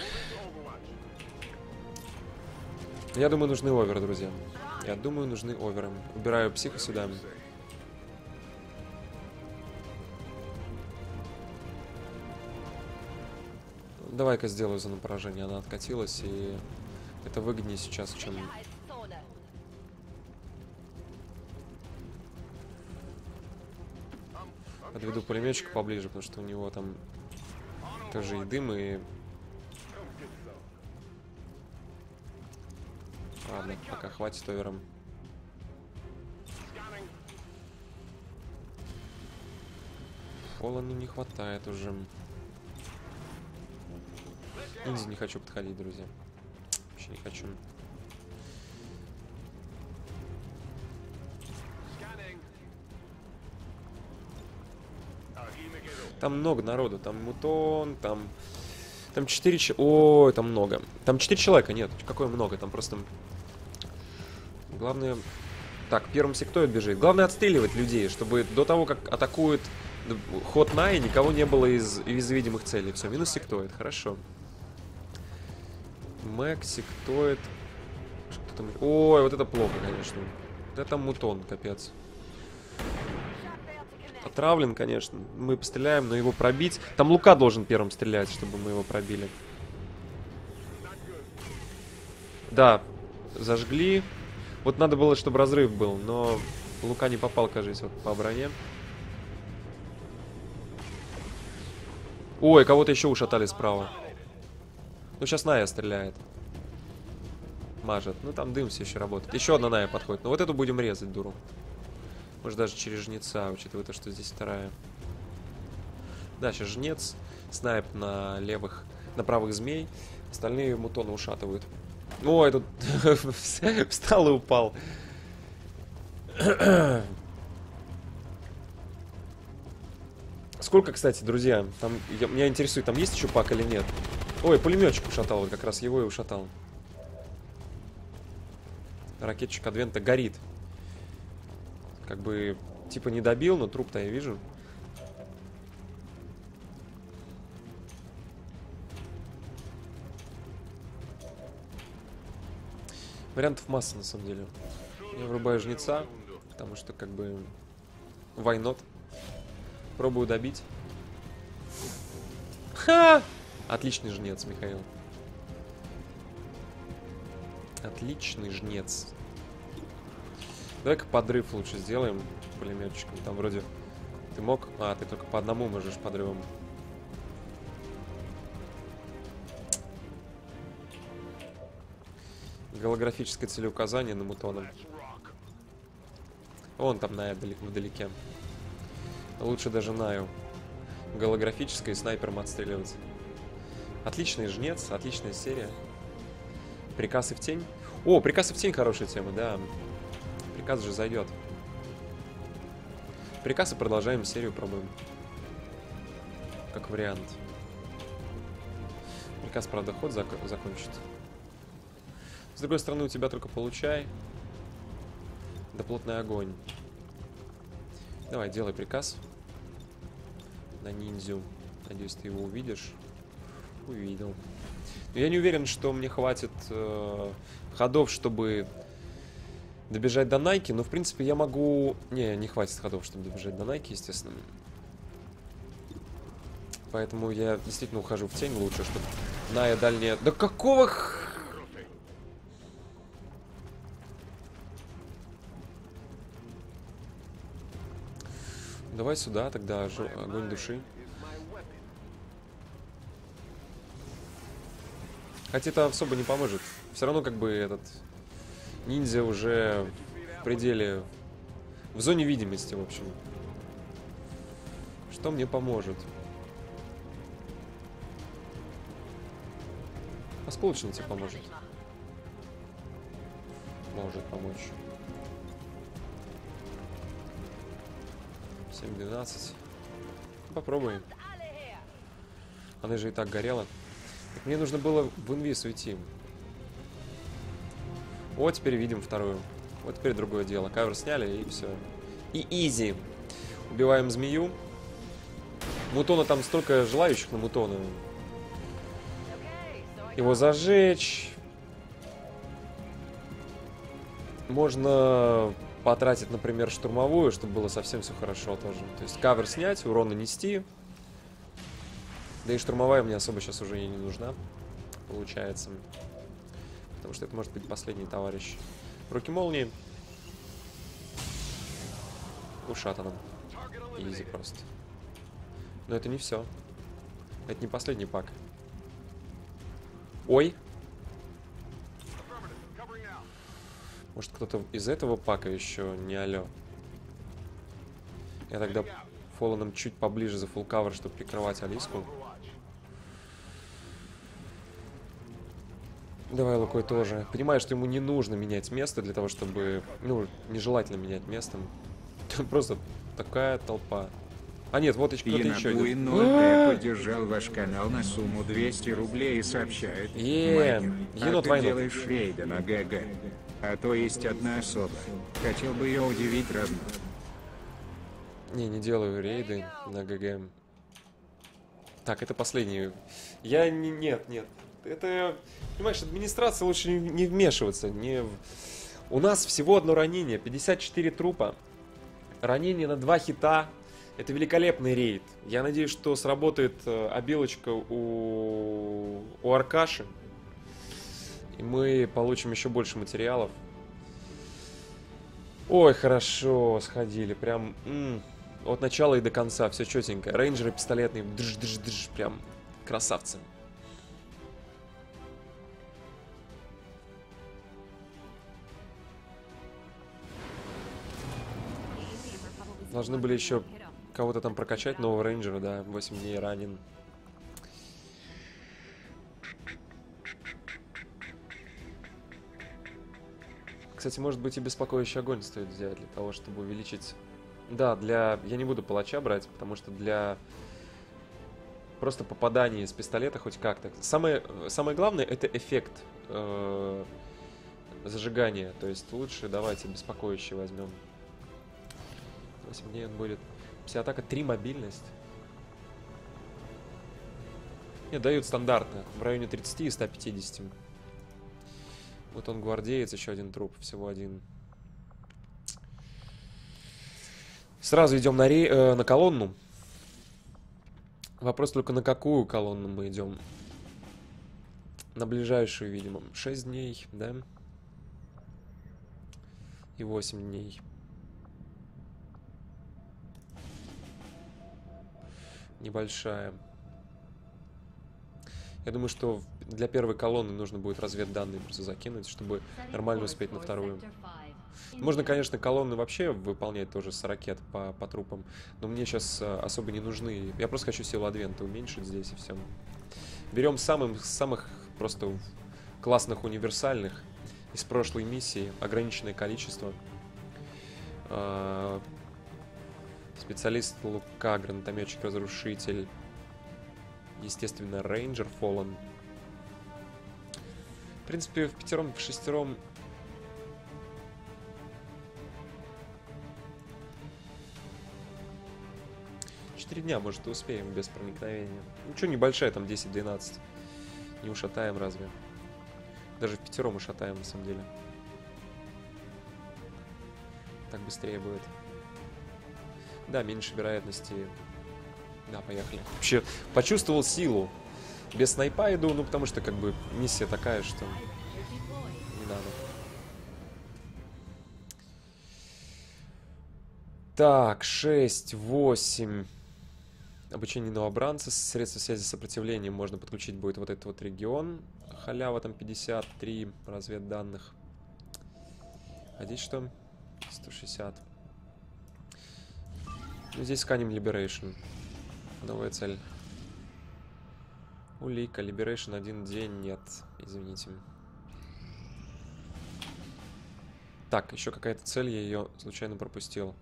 Я думаю, нужны оверы, друзья. Я думаю, нужны оверы. Убираю психа сюда. Давай-ка сделаю зону поражения. Она откатилась, и это выгоднее сейчас, чем... Подведу пулеметчика поближе, потому что у него там тоже и дым, и... Ладно, пока хватит овером. Фолану не хватает уже. Ниндзя не хочу подходить, друзья. Вообще не хочу. Там много народу, там мутон, там... Там 4 человека... Ой, там много. Там 4 человека, нет, какое много, там просто... Главное... Так, первым сектоид бежит. Главное отстреливать людей, чтобы до того, как атакует ход Най, никого не было из, из видимых целей. Все, минус сектоид, хорошо. Мэг, сектоид... Что там? Ой, вот это плохо, конечно. Это мутон, капец. Отравлен, конечно. Мы постреляем, но его пробить... Там Лука должен первым стрелять, чтобы мы его пробили. Да, зажгли. Вот надо было, чтобы разрыв был, но Лука не попал, кажется, вот по броне. Ой, кого-то еще ушатали справа. Ну, сейчас Ная стреляет. Мажет. Ну, там дым все еще работает. Еще одна Ная подходит. Ну, вот эту будем резать, дуру. Может, даже через жнеца, учитывая то, что здесь вторая. Да, сейчас жнец. Снайп на левых, на правых змей. Остальные мутоны ушатывают. Ой, тут [LAUGHS] встал и упал. Сколько, кстати, друзья? Там, я, меня интересует, там есть еще пак или нет? Ой, пулеметчик ушатал, вот как раз его и ушатал. Ракетчик Адвента горит. Как бы, типа не добил, но труп-то я вижу. Вариантов масса, на самом деле. Я врубаю жнеца, потому что, как бы, войнот. Пробую добить. Ха! Отличный жнец, Михаил. Отличный жнец. Давай-ка подрыв лучше сделаем пулеметчиком. Там вроде... Ты мог... А, ты только по одному можешь подрывом. Голографическое целеуказание на мутоном. Вон там Ная вдалеке. Лучше даже Наю. Голографическое снайпером отстреливаться. Отличный жнец, отличная серия. Приказ и в тень. О, приказ и в тень хорошая тема, да. Приказ же зайдет. Приказ и продолжаем серию, пробуем. Как вариант. Приказ, правда, ход зак- закончит. С другой стороны, у тебя только получай. Да плотный огонь. Давай, делай приказ. На ниндзю. Надеюсь, ты его увидишь. Увидел. Но я не уверен, что мне хватит э, ходов, чтобы добежать до Найки, но в принципе я могу... Не, не хватит ходов, чтобы добежать до Найки, естественно. Поэтому я действительно ухожу в тень лучше, чтобы Ная дальняя... Да какого х... Давай сюда тогда, жо- огонь души. Хотя это особо не поможет. Все равно как бы этот ниндзя уже в пределе, в зоне видимости, в общем. Что мне поможет? Осколочница поможет. Может помочь. 7-12. Попробуем. Она же и так горела. Так мне нужно было в инвиз уйти. Вот теперь видим вторую. Вот теперь другое дело. Кавер сняли и все. И изи. Убиваем змею. Мутона там столько желающих на мутона. Его зажечь. Можно потратить, например, штурмовую, чтобы было совсем все хорошо тоже. То есть кавер снять, урон нанести. Да и штурмовая мне особо сейчас уже и не нужна. Получается. Потому что это может быть последний товарищ. Руки молнии. Ушатаном. Изи просто. Но это не все. Это не последний пак. Ой. Может кто-то из этого пака еще не алё. Я тогда Фолланом чуть поближе за фулл кавер, чтобы прикрывать Алиску. Давай Лукой тоже. Понимаю, что ему не нужно менять место для того, чтобы... Ну, нежелательно менять место. [LAUGHS] Просто такая толпа. А нет, вот еще кто-то еще. 0 поддержал ваш канал на сумму 200 рублей и сообщает. Е, «Майкер, енот а ты войну». делаешь рейды на ГГ. А то есть одна особа. Хотел бы ее удивить разным. Не, не делаю рейды на ГГ. Так, это последний. Я не... Нет, нет. Это... Понимаешь, администрация лучше не, не вмешиваться. Не У нас всего одно ранение. 54 трупа. Ранение на два хита. Это великолепный рейд. Я надеюсь, что сработает э, обилочка у, у Аркаши. И мы получим еще больше материалов. Ой, хорошо, сходили. Прям м, от начала и до конца. Все четенько. Рейнджеры пистолетные. Дж-дж-дж, прям красавцы. Должны были еще кого-то там прокачать, нового рейнджера, да. 8 дней ранен. Кстати, может быть и беспокоящий огонь стоит взять для того, чтобы увеличить... Да, для... Я не буду палача брать, потому что для просто попадания из пистолета хоть как-то. Самое, самое главное это эффект э, зажигания. То есть лучше давайте беспокоящий возьмем. 8 дней он будет. Вся атака 3 мобильность. Не, дают стандартно. В районе 30 и 150. Вот он гвардеец, еще один труп, всего один. Сразу идем на, ре... э, на колонну. Вопрос только на какую колонну мы идем. На ближайшую, видимо. 6 дней, да? И 8 дней. Небольшая. Я думаю, что для первой колонны нужно будет разведданные просто закинуть, чтобы нормально успеть на вторую. Можно, конечно, колонны вообще выполнять тоже с ракет по, по трупам, но мне сейчас особо не нужны. Я просто хочу силу Адвента уменьшить здесь и все. Берем самым, самых просто классных универсальных из прошлой миссии, ограниченное количество. Специалист Лука, гранатометчик, разрушитель. Естественно, рейнджер Фоллен. В принципе, в пятером, в шестером Четыре дня, может, и успеем без проникновения. Ничего, небольшая, там 10-12. Не ушатаем разве? Даже в пятером ушатаем, на самом деле. Так быстрее будет. Да, меньше вероятности. Да, поехали. Вообще, почувствовал силу. Без снайпа иду, ну, потому что, как бы, миссия такая, что не надо. Так, 6, 8. Обучение новобранца. Средства связи с сопротивлением можно подключить будет вот этот вот регион. Халява там 53 разведданных. А здесь что? 160. Здесь сканим Liberation. Новая цель. Улика. Liberation один день. Нет. Извините. Так, еще какая-то цель. Я ее случайно пропустил.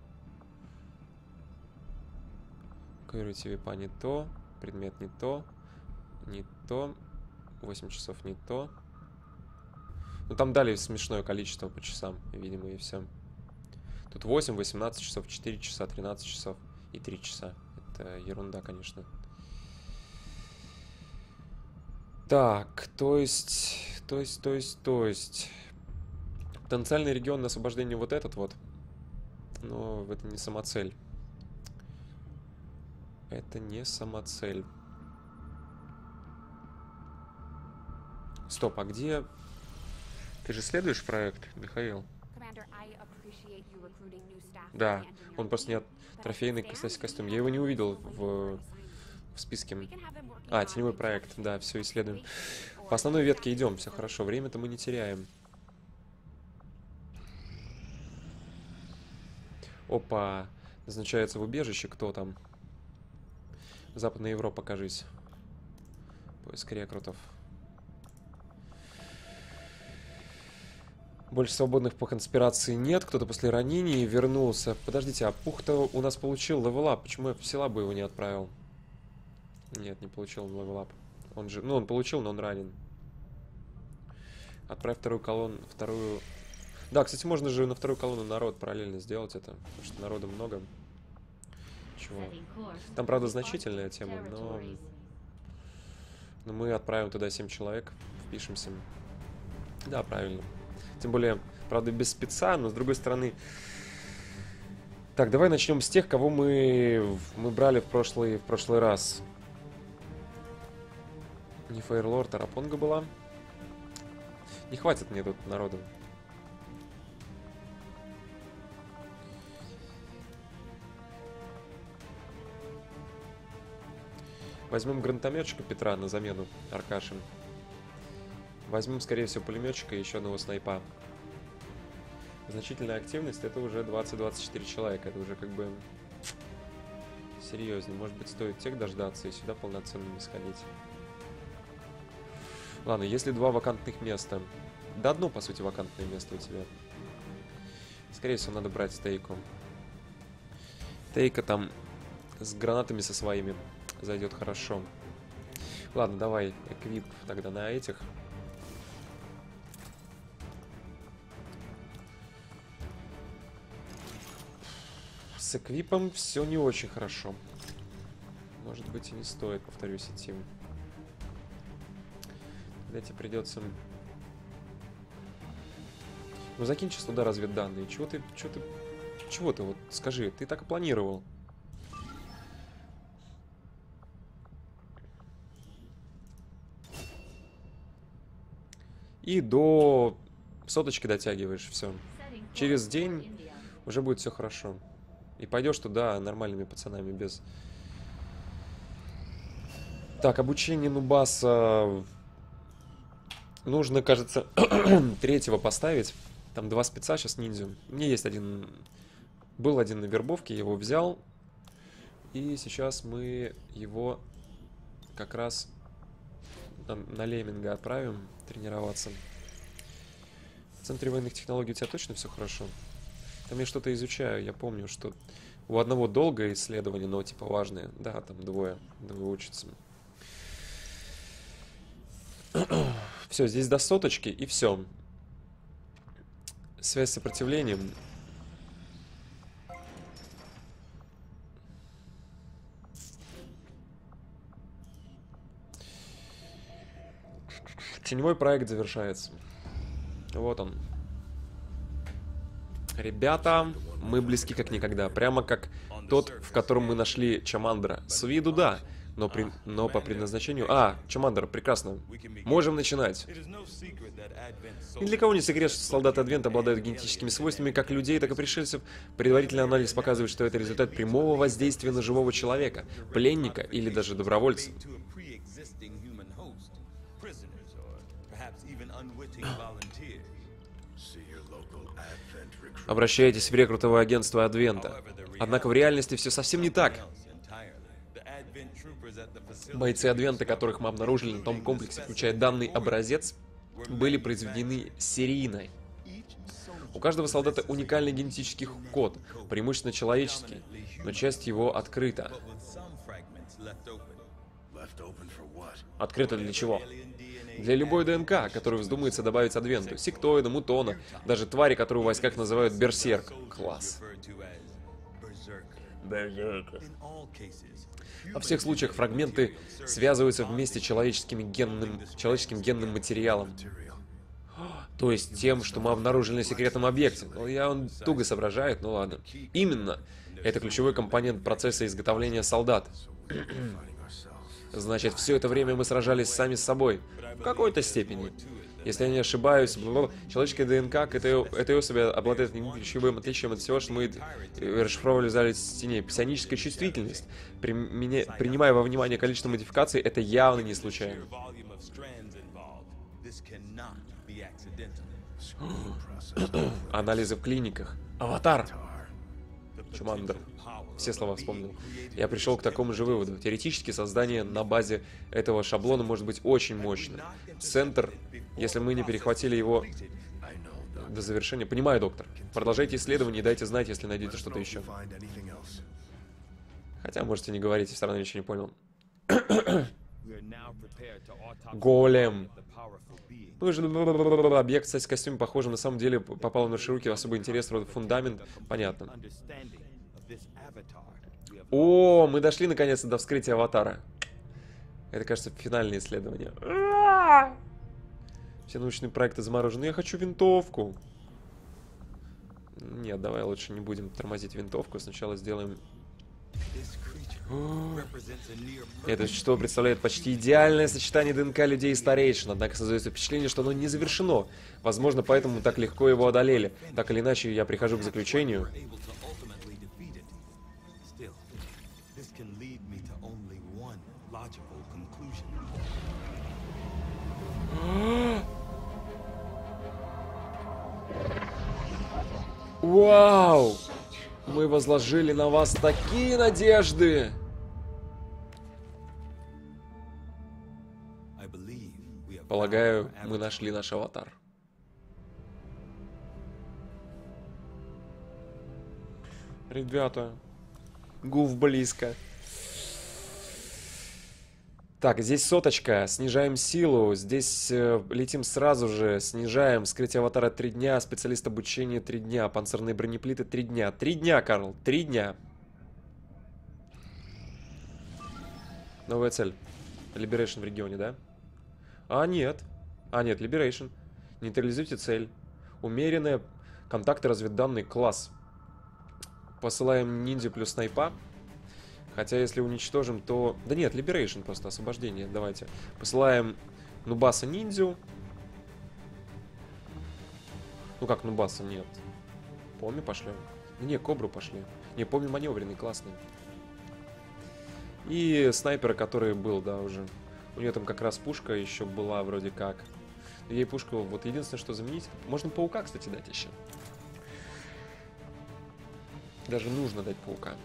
Эвакуируйте випа не то. Предмет не то. Не то. 8 часов не то. Ну, там дали смешное количество по часам, видимо, и все. Тут 8, 18 часов, 4 часа, 13 часов и 3 часа. Это ерунда, конечно. Так, то есть, то есть, то есть, то есть... Потенциальный регион на освобождение вот этот вот. Но это не самоцель. Это не самоцель. Стоп, а где... Ты же следуешь проект, Михаил? Да, он просто нет трофейный, костюм. Я его не увидел в, в списке. А, теневой проект, да, все, исследуем. По основной ветке идем, все хорошо, время-то мы не теряем. Опа, назначается в убежище, кто там? Западная Европа, кажись. Поиск рекрутов. Больше свободных по конспирации нет. Кто-то после ранений вернулся. Подождите, а Пух-то у нас получил level up. Почему я в псилабу его не отправил? Нет, не получил он level up. Он же... Ну, он получил, но он ранен. Отправь вторую колонну... Вторую... Да, кстати, можно же на вторую колонну народ параллельно сделать это. Потому что народу много. Чего? Там, правда, значительная тема, но... Но мы отправим туда 7 человек. Впишемся. Да, правильно. Тем более, правда, без спеца, но с другой стороны... Так, давай начнем с тех, кого мы, мы брали в прошлый, в прошлый раз. Не Фейерлорд, а Рапонга была. Не хватит мне тут народу. Возьмем гранатометчика Петра на замену Аркашин. Возьмем, скорее всего, пулеметчика и еще одного снайпа. Значительная активность это уже 20-24 человека. Это уже как бы серьезно. Может быть, стоит тех дождаться и сюда полноценными сходить. Ладно, если два вакантных места. Да одно, по сути, вакантное место у тебя. Скорее всего, надо брать стейку. Тейка там с гранатами со своими зайдет хорошо. Ладно, давай эквип тогда на этих. С эквипом все не очень хорошо. Может быть и не стоит, повторюсь, идти. Тогда тебе придется... Ну закинь сейчас туда разведданные. Чего ты... Чего ты... Чего ты вот... Скажи, ты так и планировал. И до соточки дотягиваешь все. Через день уже будет все хорошо. И пойдешь туда нормальными пацанами, без... Так, обучение Нубаса... Нужно, кажется, [CLEARS THROAT] третьего поставить. Там два спеца сейчас ниндзя. У меня есть один... Был один на вербовке, я его взял. И сейчас мы его как раз на, на Леминга отправим тренироваться. В Центре военных технологий у тебя точно все хорошо? Там я что-то изучаю, я помню, что у одного долгое исследование, но типа важное. Да, там двое, двое учатся. [CLEARS THROAT] Все, здесь до соточки и все. Связь с сопротивлением. Теневой проект завершается. Вот он. Ребята, мы близки как никогда. Прямо как тот, в котором мы нашли Чамандра. С виду да, но, при... но по предназначению... А, Чамандр, прекрасно. Можем начинать. Ни для кого не секрет, что солдаты Адвента обладают генетическими свойствами как людей, так и пришельцев. Предварительный анализ показывает, что это результат прямого воздействия на живого человека, пленника или даже добровольца. Обращайтесь в рекрутовое агентство Адвента. Однако в реальности все совсем не так. Бойцы Адвента, которых мы обнаружили на том комплексе, включая данный образец, были произведены серийно. У каждого солдата уникальный генетический код, преимущественно человеческий, но часть его открыта. Открыто для чего? Для любой ДНК, который вздумается добавить Адвенту, сектоида, мутона, даже твари, которую в войсках называют берсерк. Класс. Во всех случаях фрагменты связываются вместе человеческим генным, человеческим генным материалом. То есть тем, что мы обнаружили на секретном объекте. Ну, я он туго соображает, ну ладно. Именно. Это ключевой компонент процесса изготовления солдат. [CLEARS THROAT] Значит, все это время мы сражались сами с собой. В какой-то степени. Если я не ошибаюсь, человеческая ДНК к этой, этой особи обладает ключевым отличием от всего, что мы э, расшифровывали в зале теней. Псионическая чувствительность. Применя... Принимая во внимание количество модификаций, это явно не случайно. [GASPS] Анализы в клиниках. Аватар. Чумандр. Все слова вспомнил. Я пришел к такому же выводу. Теоретически создание на базе этого шаблона может быть очень мощно. Центр, если мы не перехватили его до завершения... Понимаю, доктор. Продолжайте исследование и дайте знать, если найдете что-то еще. Хотя можете не говорить, все равно ничего не понял. Голем. Ну, же, объект, кстати, в костюме, похоже, на самом деле попал в наши руки. Особый интерес, вроде фундамент. Понятно. О, мы дошли наконец-то до вскрытия аватара. Это, кажется, финальное исследование. Все научные проекты заморожены. Я хочу винтовку. Нет, давай лучше не будем тормозить винтовку. Сначала сделаем... Это существо представляет почти идеальное сочетание ДНК людей и старейшин, однако создается впечатление, что оно не завершено. Возможно, поэтому так легко его одолели. Так или иначе, я прихожу к заключению. Вау! Мы возложили на вас такие надежды! Полагаю, мы нашли наш аватар. Ребята, гуф близко. Так, здесь соточка, снижаем силу, здесь э, летим сразу же, снижаем, скрытие аватара 3 дня, специалист обучения 3 дня, панцирные бронеплиты 3 дня. 3 дня, Карл, 3 дня. Новая цель. Liberation в регионе, да? А, нет. А, нет, Liberation. Нейтрализуйте цель. Умеренные контакты разведданный класс. Посылаем ниндзя плюс снайпа. Хотя, если уничтожим, то... Да нет, Liberation просто, освобождение. Давайте. Посылаем Нубаса ниндзю. Ну как, ну баса нет. Поми пошлем. Не, кобру пошли. Не, Поми маневренный, классный. И снайпера, который был, да, уже. У нее там как раз пушка еще была вроде как. Ей пушку, вот единственное, что заменить. Можно паука, кстати, дать еще. Даже нужно дать паука.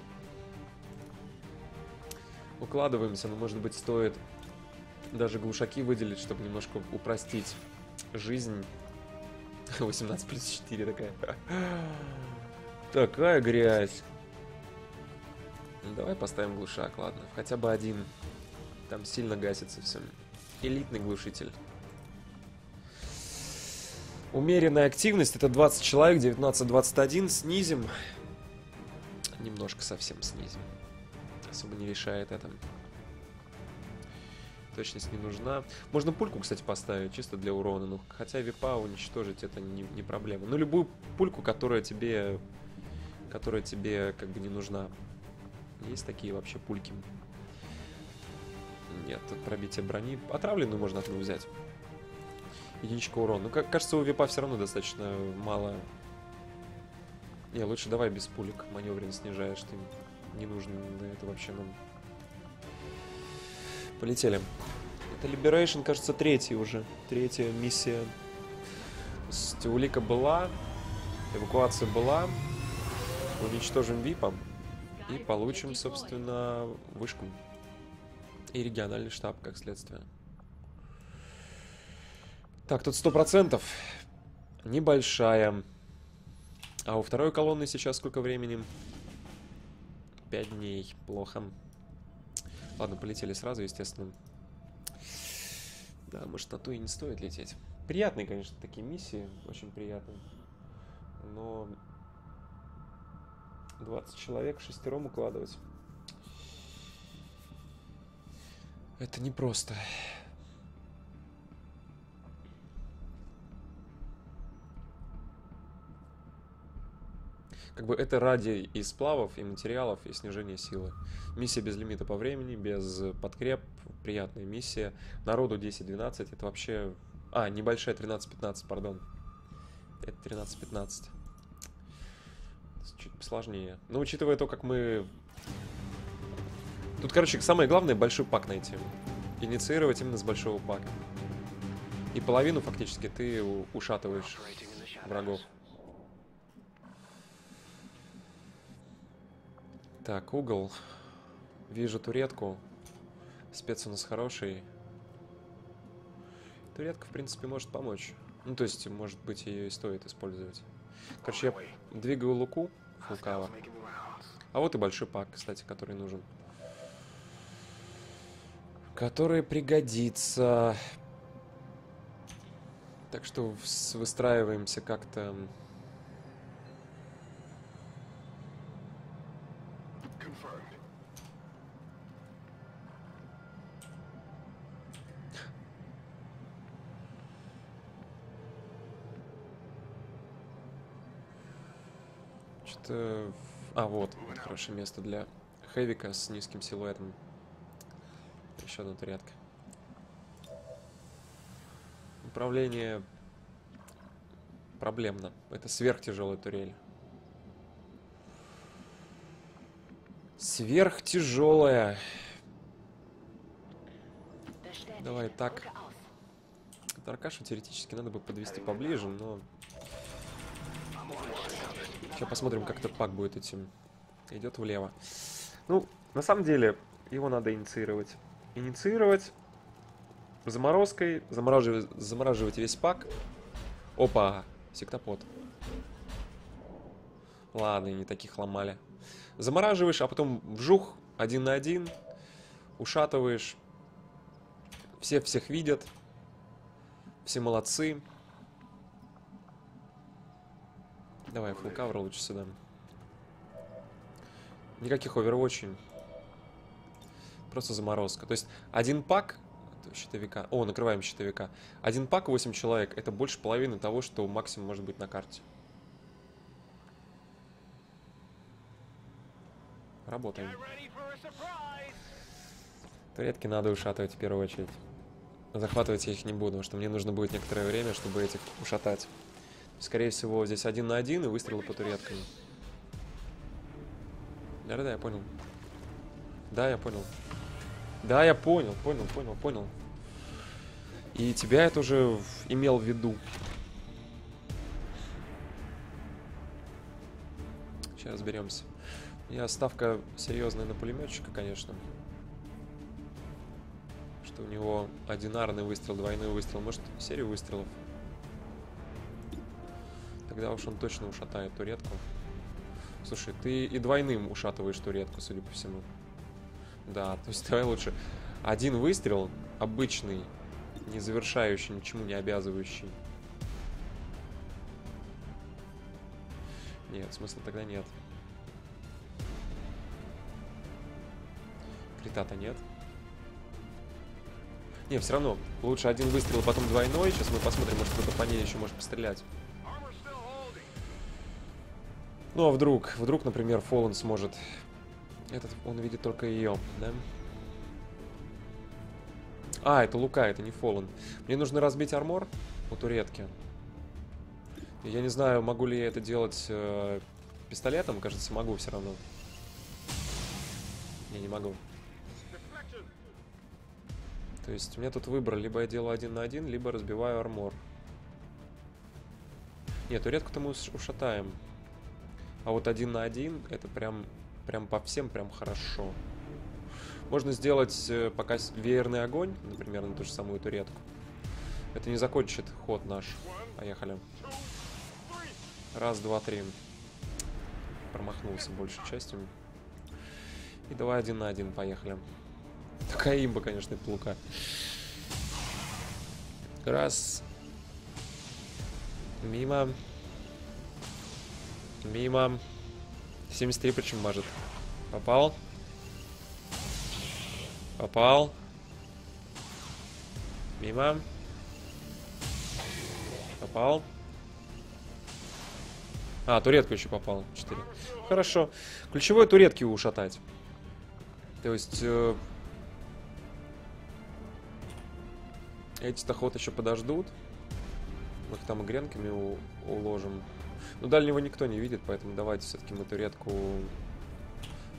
Укладываемся, но может быть стоит даже глушаки выделить, чтобы немножко упростить жизнь. [LAUGHS] 18 плюс 4 такая. [LAUGHS] Такая грязь. Давай поставим глушак, ладно. Хотя бы один. Там сильно гасится все. Элитный глушитель. Умеренная активность это 20 человек, 19-21. Снизим. Немножко совсем снизим. Особо не решает это. Точность не нужна. Можно пульку, кстати, поставить, чисто для урона. Ну, хотя випа уничтожить это не, не проблема. Ну, любую пульку, которая тебе... Которая тебе как бы не нужна. Есть такие вообще пульки? Нет, тут пробитие брони. Отравленную можно одну взять. Единичка урона. Ну, как, кажется, у випа все равно достаточно мало. Не, лучше давай без пулек. Маневренно снижаешь. Ты не нужно это вообще нам. Полетели. Это Liberation, кажется, третий уже. Третья миссия. Стеулика была. Эвакуация была. Уничтожим ВИПа. И получим, собственно, вышку. И региональный штаб, как следствие. Так, тут сто процентов. Небольшая. А у второй колонны сейчас сколько времени? Пять дней. Плохо. Ладно, полетели сразу, естественно. Да, может, на ту и не стоит лететь. Приятные, конечно, такие миссии. Очень приятные. Но 20 человек шестером укладывать. Это непросто. Как бы это ради и сплавов, и материалов, и снижения силы. Миссия без лимита по времени, без подкреп. Приятная миссия. Народу 10-12. Это вообще... А, небольшая 13-15, пардон. Это 13-15 чуть посложнее. Но учитывая то, как мы... Тут, короче, самое главное большой пак найти. Инициировать именно с большого пака. И половину фактически ты ушатываешь врагов. Так, угол. Вижу туретку. Спец у нас хороший. Туретка, в принципе, может помочь. Ну, то есть, может быть, ее и стоит использовать. Короче, я двигаю луку фулкава. А вот и большой пак, кстати, который нужен. Который пригодится. Так что выстраиваемся как-то... Что-то... А, вот, хорошее место для хэвика с низким силуэтом. Еще одна турятка. Управление проблемно. Это сверхтяжелая турель. Сверхтяжелая. Давай так. Таркашу теоретически надо бы подвести поближе, но Сейчас посмотрим, как этот пак будет идти. Идет влево. Ну, на самом деле, его надо инициировать. Инициировать заморозкой, замораживать, замораживать весь пак. Опа, сектопод. Ладно, не таких ломали. Замораживаешь, а потом вжух, один на один, ушатываешь. Все всех видят. Все молодцы. Давай, full cover лучше сюда. Никаких овервотчей. Просто заморозка. То есть один пак щитовика. О, накрываем щитовика. Один пак 8 человек. Это больше половины того, что максимум может быть на карте. Работаем. Турецки надо ушатывать в первую очередь. Захватывать я их не буду, потому что мне нужно будет некоторое время, чтобы этих ушатать. Скорее всего, здесь один на один и выстрелы по туреткам. Да-да-да, я понял. Да, я понял. Да, я понял, понял, понял, понял. И тебя это уже имел в виду. Сейчас разберемся. Я ставка серьезная на пулеметчика, конечно. Что у него одинарный выстрел, двойной выстрел, может серию выстрелов. Тогда уж он точно ушатает туретку. Слушай, ты и двойным ушатываешь туретку, судя по всему. Да, [LAUGHS] то есть давай лучше один выстрел, обычный, не завершающий, ничему не обязывающий. Нет, смысла тогда нет. Крита-то нет. Не, все равно. Лучше один выстрел, потом двойной. Сейчас мы посмотрим, может кто-то по ней еще может пострелять. Ну, а вдруг? Вдруг, например, Фоллен сможет... Этот, он видит только ее, да? А, это Лука, это не Фоллен. Мне нужно разбить армор у туретки. Я не знаю, могу ли я это делать э, пистолетом. Кажется, могу все равно. Не, не могу. То есть у меня тут выбор. Либо я делаю один на один, либо разбиваю армор. Нет, туретку-то мы ушатаем. А вот один на один, это прям, прям по всем прям хорошо. Можно сделать э, пока веерный огонь, например, на ту же самую туретку. Это не закончит ход наш. Поехали. Раз, два, три. Промахнулся большей частью. И давай один на один, поехали. Такая имба, конечно, это лука. Раз. Мимо. Мимо. 73 причем мажет. Попал. Попал. Мимо. Попал. А, туретку еще попал. 4. Хорошо. Ключевое туретки ушатать. То есть... э, Эти-то ход еще подождут. Мы их там и гренками у- уложим. Ну, дальнего никто не видит, поэтому давайте все-таки мы туретку...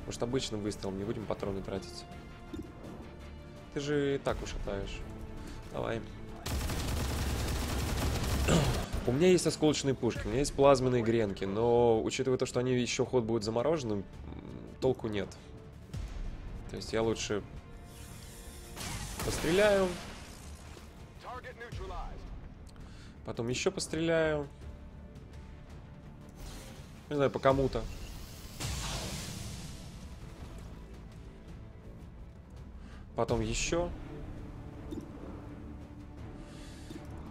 Может, обычным выстрелом не будем патроны тратить. Ты же и так ушатаешь. Давай. У меня есть осколочные пушки, у меня есть плазменные гренки, но учитывая то, что они еще ход будут замороженным, м, толку нет. То есть я лучше постреляю, потом еще постреляю. Не знаю, по кому-то. Потом еще.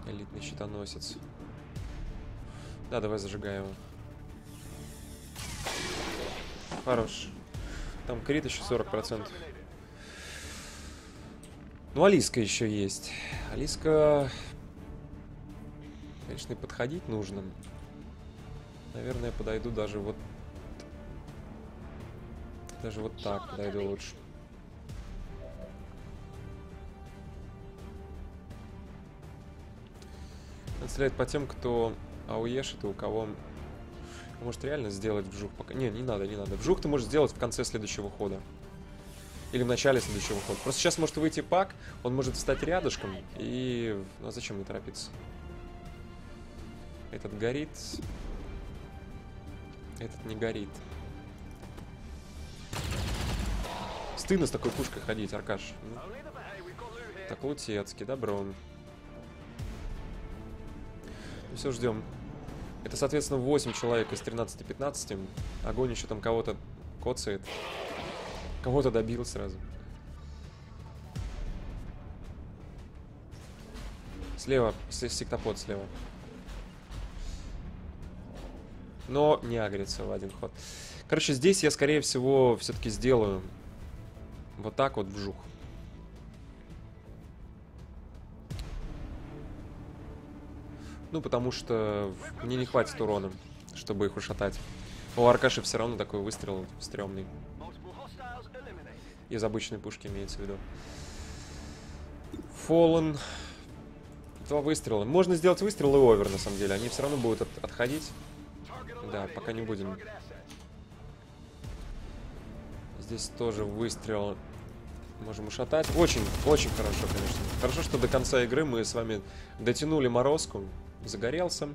Элитный щитоносец. Да, давай зажигаем его. Хорош. Там крит еще 40%. Ну, Алиска еще есть. Алиска... Конечно, и подходить нужно. Наверное, подойду даже вот... Даже вот так подойду лучше. Надо стрелять по тем, кто ауешит и у кого может реально сделать вжух пока. Не, не надо, не надо. Вжух ты можешь сделать в конце следующего хода. Или в начале следующего хода. Просто сейчас может выйти пак, он может встать рядышком и... Ну а зачем мне торопиться? Этот горит. Этот не горит. Стыдно с такой пушкой ходить, Аркаш. Ну, Так, Лутецкий, добро. Ну все, ждем. Это, соответственно, 8 человек из 13-15. Огонь еще там кого-то коцает. Кого-то добил сразу. Слева, сектопод слева. Но не агрится в один ход. Короче, здесь я, скорее всего, все-таки сделаю вот так вот вжух. Ну, потому что мне не хватит урона, чтобы их ушатать. У Аркаши все равно такой выстрел стрёмный. Из обычной пушки имеется в виду. Fallen. Два выстрела. Можно сделать выстрел и овер, на самом деле. Они все равно будут от- отходить. Да, пока не будем. Здесь тоже выстрел. Можем ушатать. Очень, очень хорошо, конечно. Хорошо, что до конца игры мы с вами дотянули морозку. Загорелся.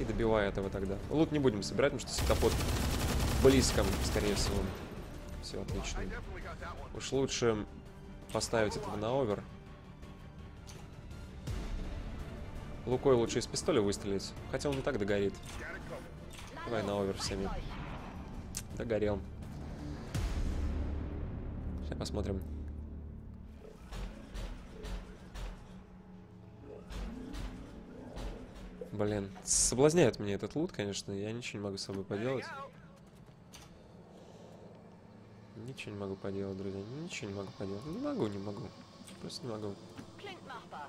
И добивая этого тогда. Лут не будем собирать, потому что сектопод близко, скорее всего. Все отлично. Уж лучше поставить этого на овер. Лукой лучше из пистоля выстрелить. Хотя он и так догорит. Давай на овер всеми. Догорел. Сейчас посмотрим. Блин, соблазняет меня этот лут, конечно. Я ничего не могу с собой поделать. Ничего не могу поделать, друзья. Ничего не могу поделать. Не могу, не могу. Просто не могу. Klingt machbar.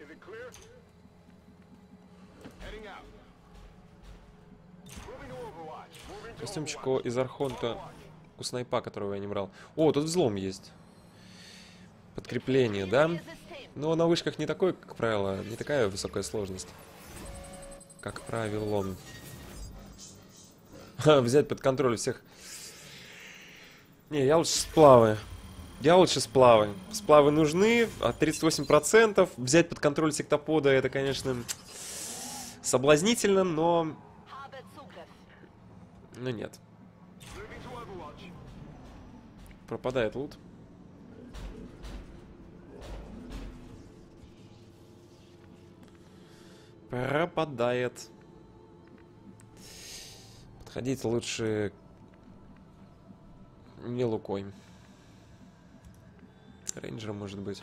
Is it clear? Heading out. Moving to Overwatch. Moving to Костюмчик Overwatch. из Архонта у снайпа, которого я не брал. О, тут взлом есть. Подкрепление, да? Но на вышках не такой, как правило, не такая высокая сложность. Как правило. [LAUGHS] Взять под контроль всех. Не, я лучше сплавы. Я лучше сплавы. Сплавы нужны, а 38%. Взять под контроль сектопода, это, конечно, соблазнительно, но... Ну нет. Пропадает лут. Пропадает. Подходить лучше не лукой. Рейнджером может быть.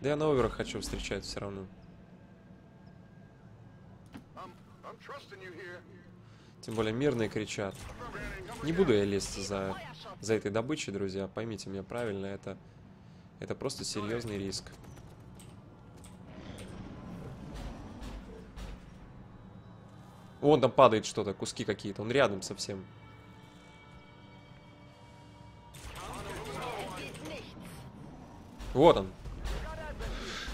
Да я на оверах хочу встречать все равно. Тем более мирные кричат. Не буду я лезть за, за этой добычей, друзья. Поймите меня правильно, это, это просто серьезный риск. Вон там падает что-то, куски какие-то. Он рядом совсем. Вот он.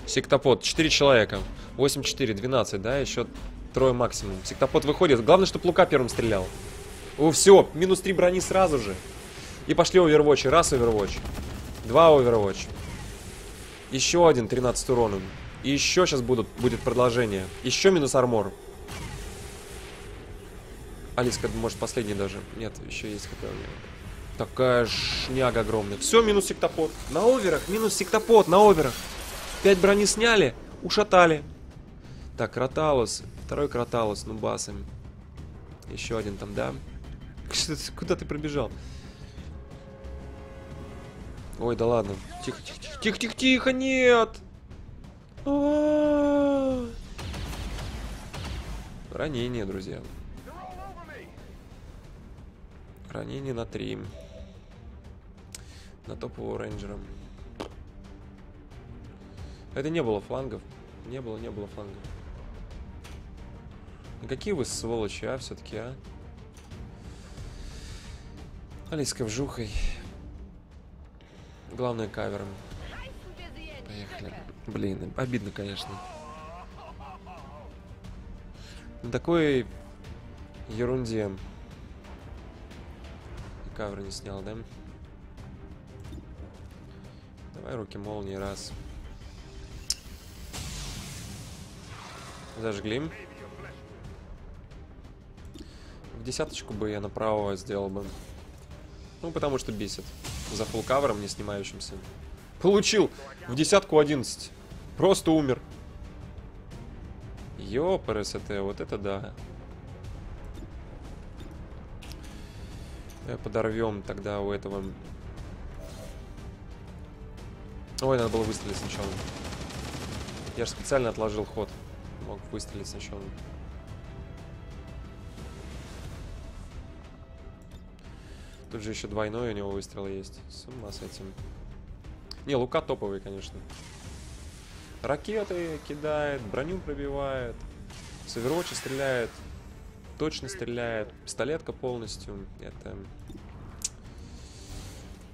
Сектопод. 4 человека. 8-4, 12, да? Еще трое максимум. Сектопод выходит. Главное, чтобы Лука первым стрелял. О, все. Минус 3 брони сразу же. И пошли овервотчи. Раз овервотч. Два овервотч. Еще один 13 уроном. И еще сейчас будут, будет продолжение. Еще минус армор. Алиска, может, последний даже. Нет, еще есть какая у меня. Такая шняга огромная. Все, минус сектопод. На оверах, минус сектопод, на оверах. Пять брони сняли, ушатали. Так, Кроталус. Второй Кроталус, ну басом. Еще один там, да? Куда ты пробежал? Ой, да ладно. Тихо, тихо, тихо, тихо, тихо, тихо, нет! А-а-а. Ранение, друзья. They're all over me. Ранение на 3. На топового рейнджера. Это не было флангов. Не было, не было флангов. Ну какие вы сволочи, а, все-таки, а? Алиска вжухой. Главное кавером. Поехали. Блин, обидно, конечно. На такой ерунде. Кавер не снял, да? Давай руки молнии, раз. Зажгли. В десяточку бы я направо сделал бы. Ну, потому что бесит. За фулл не снимающимся. Получил в десятку 11. Просто умер. Ёпрст, вот это да. Давай подорвем тогда у этого. Ой, надо было выстрелить сначала. Я же специально отложил ход. Мог выстрелить сначала. Тут же еще двойной у него выстрел есть. С ума с этим. Не, Лука топовый, конечно. Ракеты кидает, броню пробивает. С стреляет, точно стреляет, пистолетка полностью. Это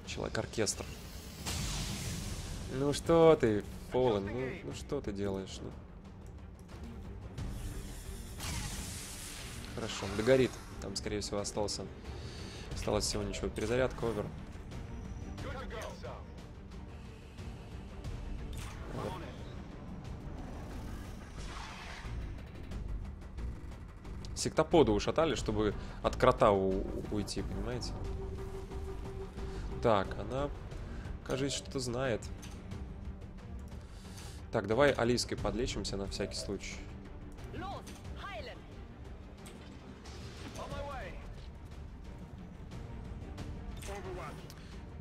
человек-оркестр. Ну что ты, Фоллен, ну, ну что ты делаешь? Ну? Хорошо, догорит. Там, скорее всего, остался. Осталось всего ничего. Перезарядка, овер. Сектоподы ушатали, чтобы от крота уйти, понимаете? Так, она, кажется, что-то знает. Так, давай Алиской подлечимся на всякий случай.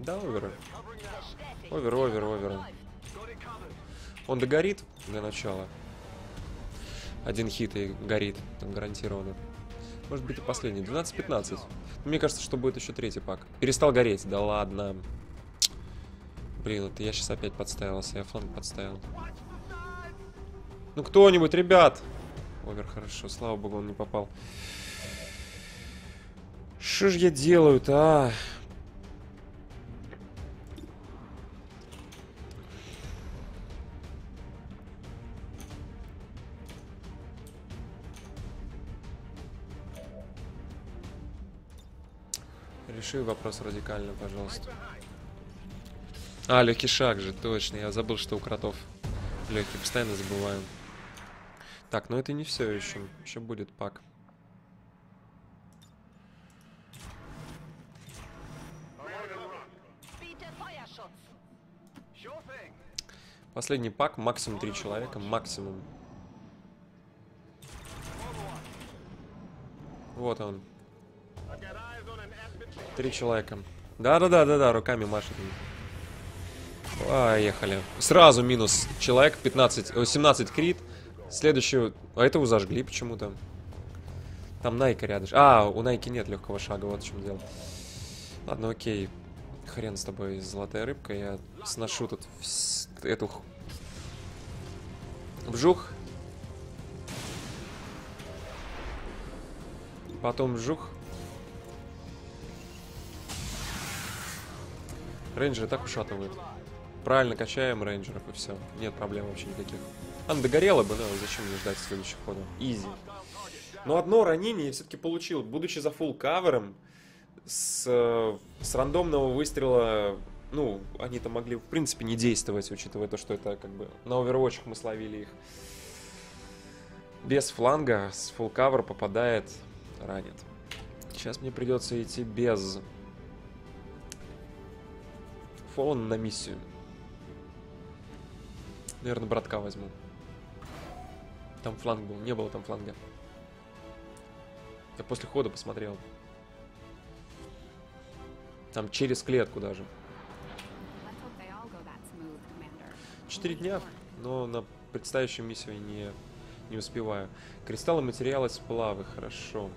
Да, оверы. Овер, овер, овер. Он догорит для начала. Один хит и горит, там гарантированно. Может быть и последний. 12-15. Мне кажется, что будет еще третий пак. Перестал гореть, да ладно. Блин, это я сейчас опять подставился, я фланг подставил. Ну кто-нибудь, ребят! Овер, хорошо, слава богу, он не попал. Что ж я делаю-то, а? Реши вопрос радикально, пожалуйста. А, легкий шаг же, точно. Я забыл, что у кротов легкий. Постоянно забываю. Так, ну это не все еще. Еще будет пак. Последний пак, максимум три человека, максимум. Вот он. Три человека. Да-да-да-да-да, руками машет. Поехали. Сразу минус человек, 15, э, 17 крит. Следующую... А этого зажгли почему-то. Там Найка рядом. А, у Найки нет легкого шага, вот в чем дело. Ладно, окей. Хрен с тобой, золотая рыбка. Я сношу тут вс- эту... Вжух. Потом вжух. Рейнджеры так ушатывают. Правильно качаем рейнджеров и все. Нет проблем вообще никаких. Она догорела бы, но зачем мне ждать следующих ходов? Изи. Но одно ранение я все-таки получил. Будучи за фулл кавером, с, э, с рандомного выстрела, ну, они-то могли, в принципе, не действовать, учитывая то, что это как бы на овервотчах мы словили их. Без фланга, с фулл кавер попадает, ранит. Сейчас мне придется идти без фоллен на миссию. Наверное, братка возьму. Там фланг был, не было там фланга. Я после хода посмотрел. Там через клетку даже. Четыре дня, но на предстоящую миссию не, не успеваю. Кристаллы материалы сплавы, хорошо.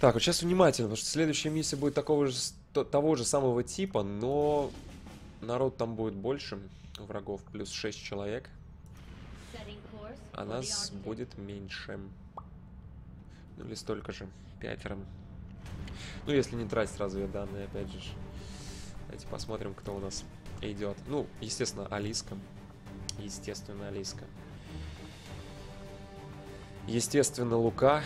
Так, вот сейчас внимательно, потому что следующая миссия будет такого же, того же самого типа, но народ там будет больше, врагов плюс 6 человек, а нас будет меньше. Ну или столько же, пятером. Ну, если не тратить разве данные, опять же. Давайте посмотрим, кто у нас идет. Ну, естественно, Алиска. Естественно, Алиска. Естественно, Лука.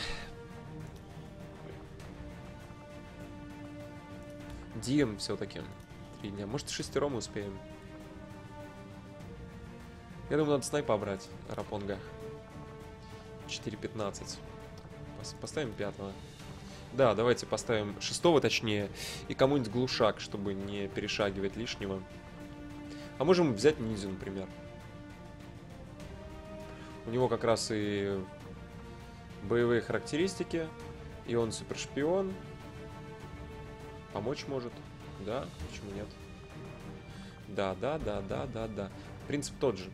Дим все-таки. Три дня. Может, шестером успеем. Я думаю, надо снайпа брать, Рапонга. 4.15. Пос- Поставим пятого. Да, давайте поставим шестого точнее. И кому-нибудь глушак, чтобы не перешагивать лишнего. А можем взять Ниндзю, например. У него как раз и боевые характеристики. И он супершпион. Помочь может. Да, почему нет? Да, да, да, да, да, да. Принцип тот же.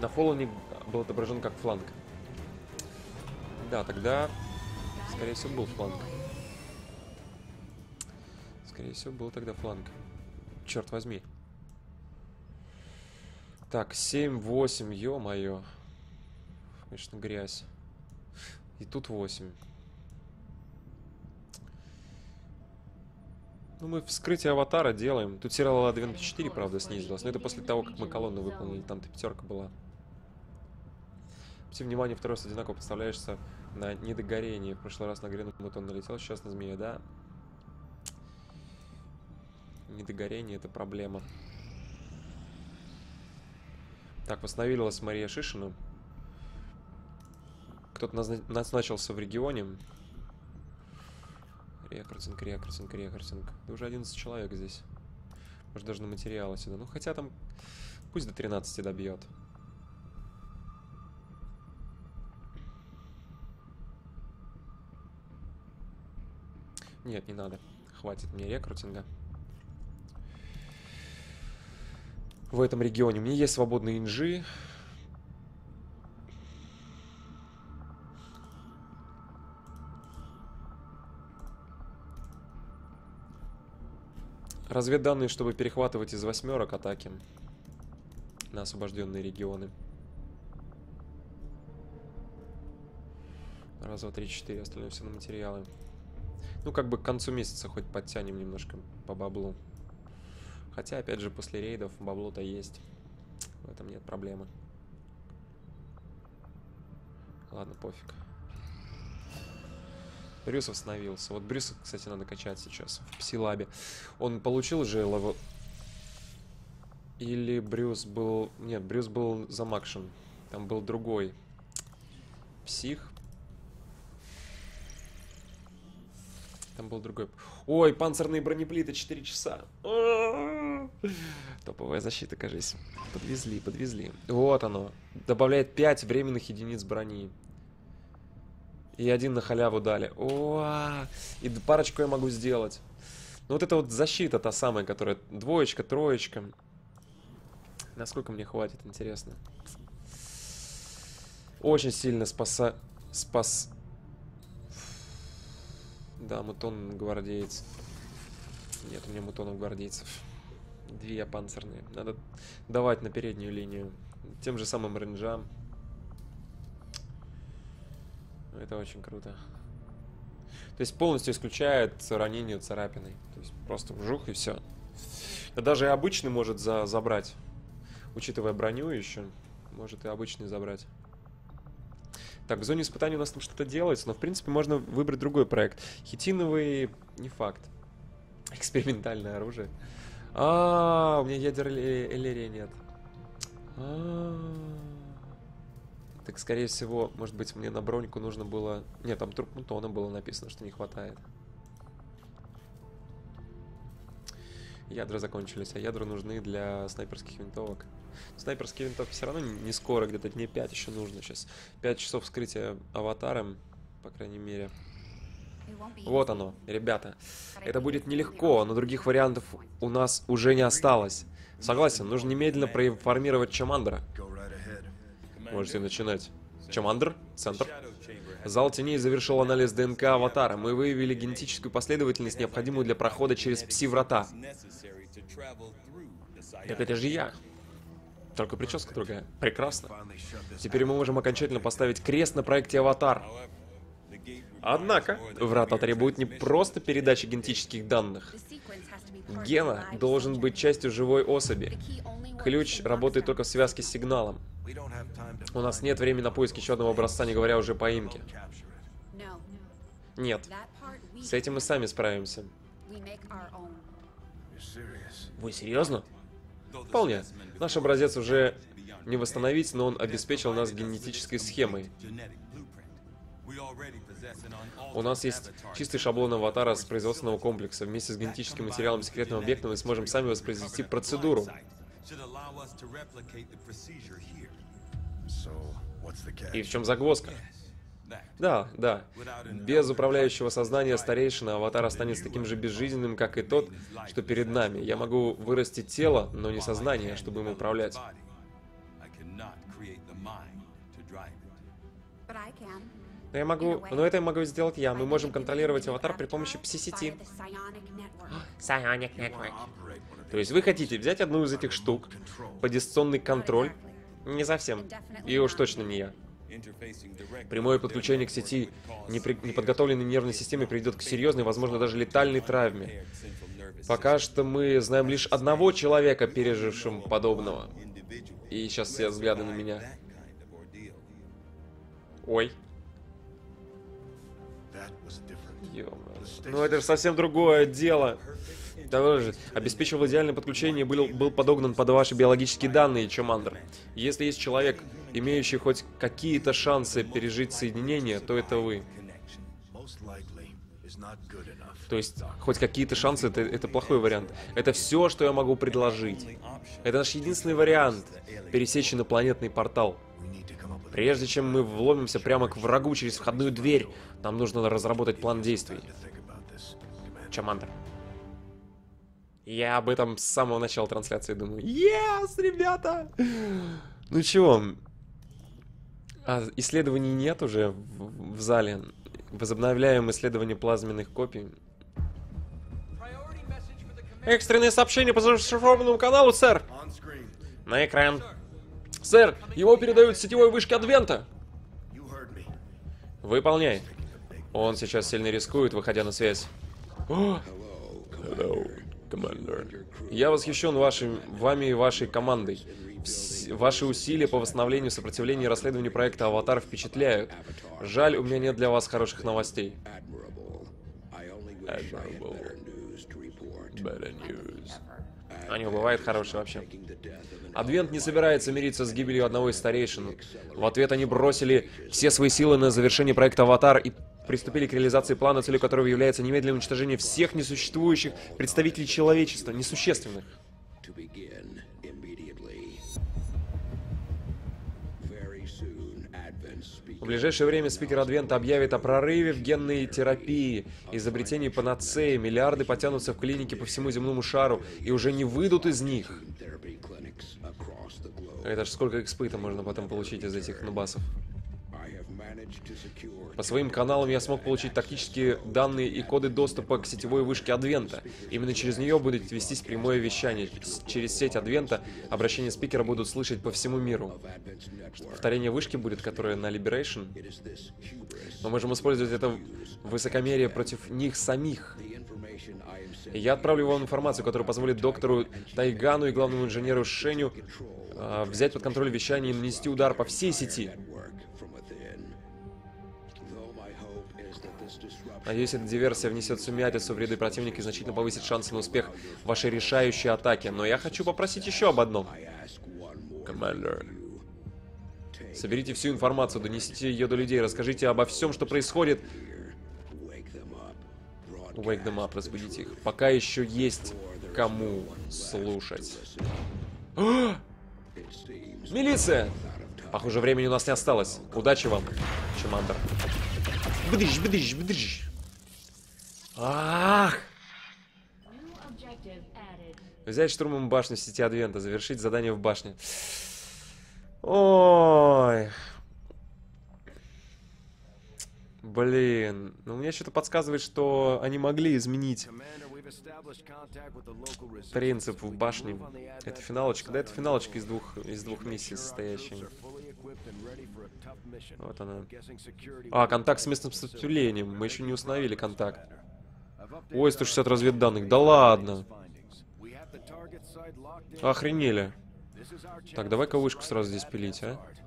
На фоллоне был отображен как фланг. Да, тогда, скорее всего, был фланг. Скорее всего, был тогда фланг. Черт возьми. Так, 7, 8, ё-моё. Конечно, грязь. И тут 8. Ну, мы вскрытие аватара делаем. Тут сериал Advent 4, правда, снизилась. Но это после того, как мы колонну выполнили. Там-то пятерка была. Обрати внимание, второй раз одинаково подставляешься на недогорение. В прошлый раз на грену мутон налетел, сейчас на змея, да? Недогорение это проблема. Так, восстановилась Мария Шишина. Кто-то назна- назначился в регионе. Рекрутинг, рекрутинг, рекрутинг. Да уже 11 человек здесь. Может даже на материалы сюда. Ну хотя там пусть до 13 добьет. Нет, не надо. Хватит мне рекрутинга. В этом регионе. У меня есть свободные инжи. Разведданные, чтобы перехватывать из восьмерок атаки на освобожденные регионы. Раз, два, три, четыре. Остальное все на материалы. Ну, как бы к концу месяца хоть подтянем немножко по баблу. Хотя, опять же, после рейдов бабло-то есть. В этом нет проблемы. Ладно, пофиг. Брюс восстановился. Вот Брюса, кстати, надо качать сейчас в псилабе. Он получил же level... Или Брюс был... Нет, Брюс был замакшен. Там был другой. Псих. Там был другой. Ой, панцирные бронеплиты 4 часа. Топовая защита, кажись. Подвезли, подвезли. Вот оно. Добавляет 5 временных единиц брони. И один на халяву дали. О, и парочку я могу сделать. Ну вот это вот защита та самая, которая двоечка, троечка. Насколько мне хватит, интересно. Очень сильно спаса... Спас... Да, мутон гвардеец. Нет у меня мутонов гвардейцев. Две панцирные. Надо давать на переднюю линию. Тем же самым рейнджам. Это очень круто. То есть полностью исключает ранение царапиной. То есть просто вжух и все. Даже и обычный может за забрать. Учитывая броню еще, может и обычный забрать. Так, в зоне испытаний у нас там что-то делается, но в принципе можно выбрать другой проект. Хитиновый не факт. Экспериментальное оружие. А, у меня ядер Элерия нет. А, так, скорее всего, может быть, мне на броньку нужно было... Нет, там труп мутона было написано, что не хватает. Ядра закончились, а ядра нужны для снайперских винтовок. Снайперские винтовки все равно не скоро, где-то дней 5 еще нужно сейчас. 5 часов вскрытия аватаром, по крайней мере. Вот оно, ребята. Это будет нелегко, но других вариантов у нас уже не осталось. Согласен, нужно немедленно проинформировать Чамандра. Можете начинать. Чамандр, центр. Зал теней завершил анализ ДНК аватара. Мы выявили генетическую последовательность, необходимую для прохода через пси-врата. Так это же я. Только прическа другая. Прекрасно. Теперь мы можем окончательно поставить крест на проекте «Аватар». Однако, врата требуют не просто передачи генетических данных. Гена должен быть частью живой особи. Ключ работает только в связке с сигналом. У нас нет времени на поиск еще одного образца, не говоря уже поимки. Нет. С этим мы сами справимся. Вы серьезно? Вполне. Наш образец уже не восстановить, но он обеспечил нас генетической схемой. У нас есть чистый шаблон аватара с производственного комплекса. Вместе с генетическим материалом секретного объекта мы сможем сами воспроизвести процедуру. И в чем загвоздка? Да, да. Без управляющего сознания старейшина аватар останется таким же безжизненным, как и тот, что перед нами. Я могу вырастить тело, но не сознание, чтобы им управлять. Но я могу... Но это я могу сделать я. Мы можем контролировать аватар при помощи пси-сети. Psionic Network. [GASPS] То есть вы хотите взять одну из этих штук по дистанционный контроль? Не совсем. И уж точно не я. Прямое подключение к сети непри- неподготовленной нервной системе приведет к серьезной, возможно, даже летальной травме. Пока что мы знаем лишь одного человека, пережившим подобного. И сейчас все взгляды на меня. Ой. Ё-моё. Ну это же совсем другое дело. Того же, обеспечивал идеальное подключение, был, был подогнан под ваши биологические данные, Чомандр. Если есть человек, имеющий хоть какие-то шансы пережить соединение, то это вы. То есть, хоть какие-то шансы, это, это плохой вариант. Это все, что я могу предложить. Это наш единственный вариант пересечь инопланетный портал. Прежде чем мы вломимся прямо к врагу через входную дверь, нам нужно разработать план действий. Чамандр. Я об этом с самого начала трансляции думаю. Yes, ребята! [GASPS] Ну чего? А исследований нет уже в, в зале. Возобновляем исследование плазменных копий. Экстренное сообщение по зашифрованному каналу, сэр! На экран. Сэр, его передают с сетевой вышки Адвента. Выполняй. Он сейчас сильно рискует, выходя на связь. О! [GASPS] Hello. Я восхищен вашим, вами и вашей командой. Вс- Ваши усилия по восстановлению сопротивления и расследованию проекта «Аватар» впечатляют. Жаль, у меня нет для вас хороших новостей. Не бывает хороший вообще. Адвент не собирается мириться с гибелью одного из старейшин. В ответ они бросили все свои силы на завершение проекта «Аватар» и приступили к реализации плана, целью которого является немедленное уничтожение всех несуществующих представителей человечества, несущественных. В ближайшее время спикер Адвента объявит о прорыве в генной терапии, изобретении панацеи, миллиарды потянутся в клиники по всему земному шару и уже не выйдут из них. Это ж сколько экспыта можно потом получить из этих нубасов. По своим каналам я смог получить тактические данные и коды доступа к сетевой вышке Адвента. Именно через нее будет вестись прямое вещание. Через сеть Адвента обращения спикера будут слышать по всему миру. Повторение вышки будет, которая на Liberation. Мы можем использовать это высокомерие против них самих. Я отправлю вам информацию, которая позволит доктору Тайгану и главному инженеру Шеню а, взять под контроль вещание и нанести удар по всей сети. Надеюсь, эта диверсия внесет сумятицу в ряды противника и значительно повысит шансы на успех вашей решающей атаки. Но я хочу попросить еще об одном. Командер. Соберите всю информацию, донесите ее до людей, расскажите обо всем, что происходит. wake them up. Разбудите их. Пока еще есть кому слушать. seems Милиция! Похоже, времени у нас не осталось. Удачи вам, Чемандер. Бдыщ, бдыщ, бдыщ. Ах! Взять штурмом башню в сети Адвента, завершить задание в башне. Ой. Блин, ну мне что-то подсказывает, что они могли изменить принцип в башне. Это финалочка, да, это финалочка из двух, из двух миссий состоящая. Вот она. А, контакт с местным сопротивлением. Мы еще не установили контакт. Ой, our 160 разведданных. Да ладно. Охренели. Так, давай-ка вышку сразу здесь пилить, а? Advent's heart.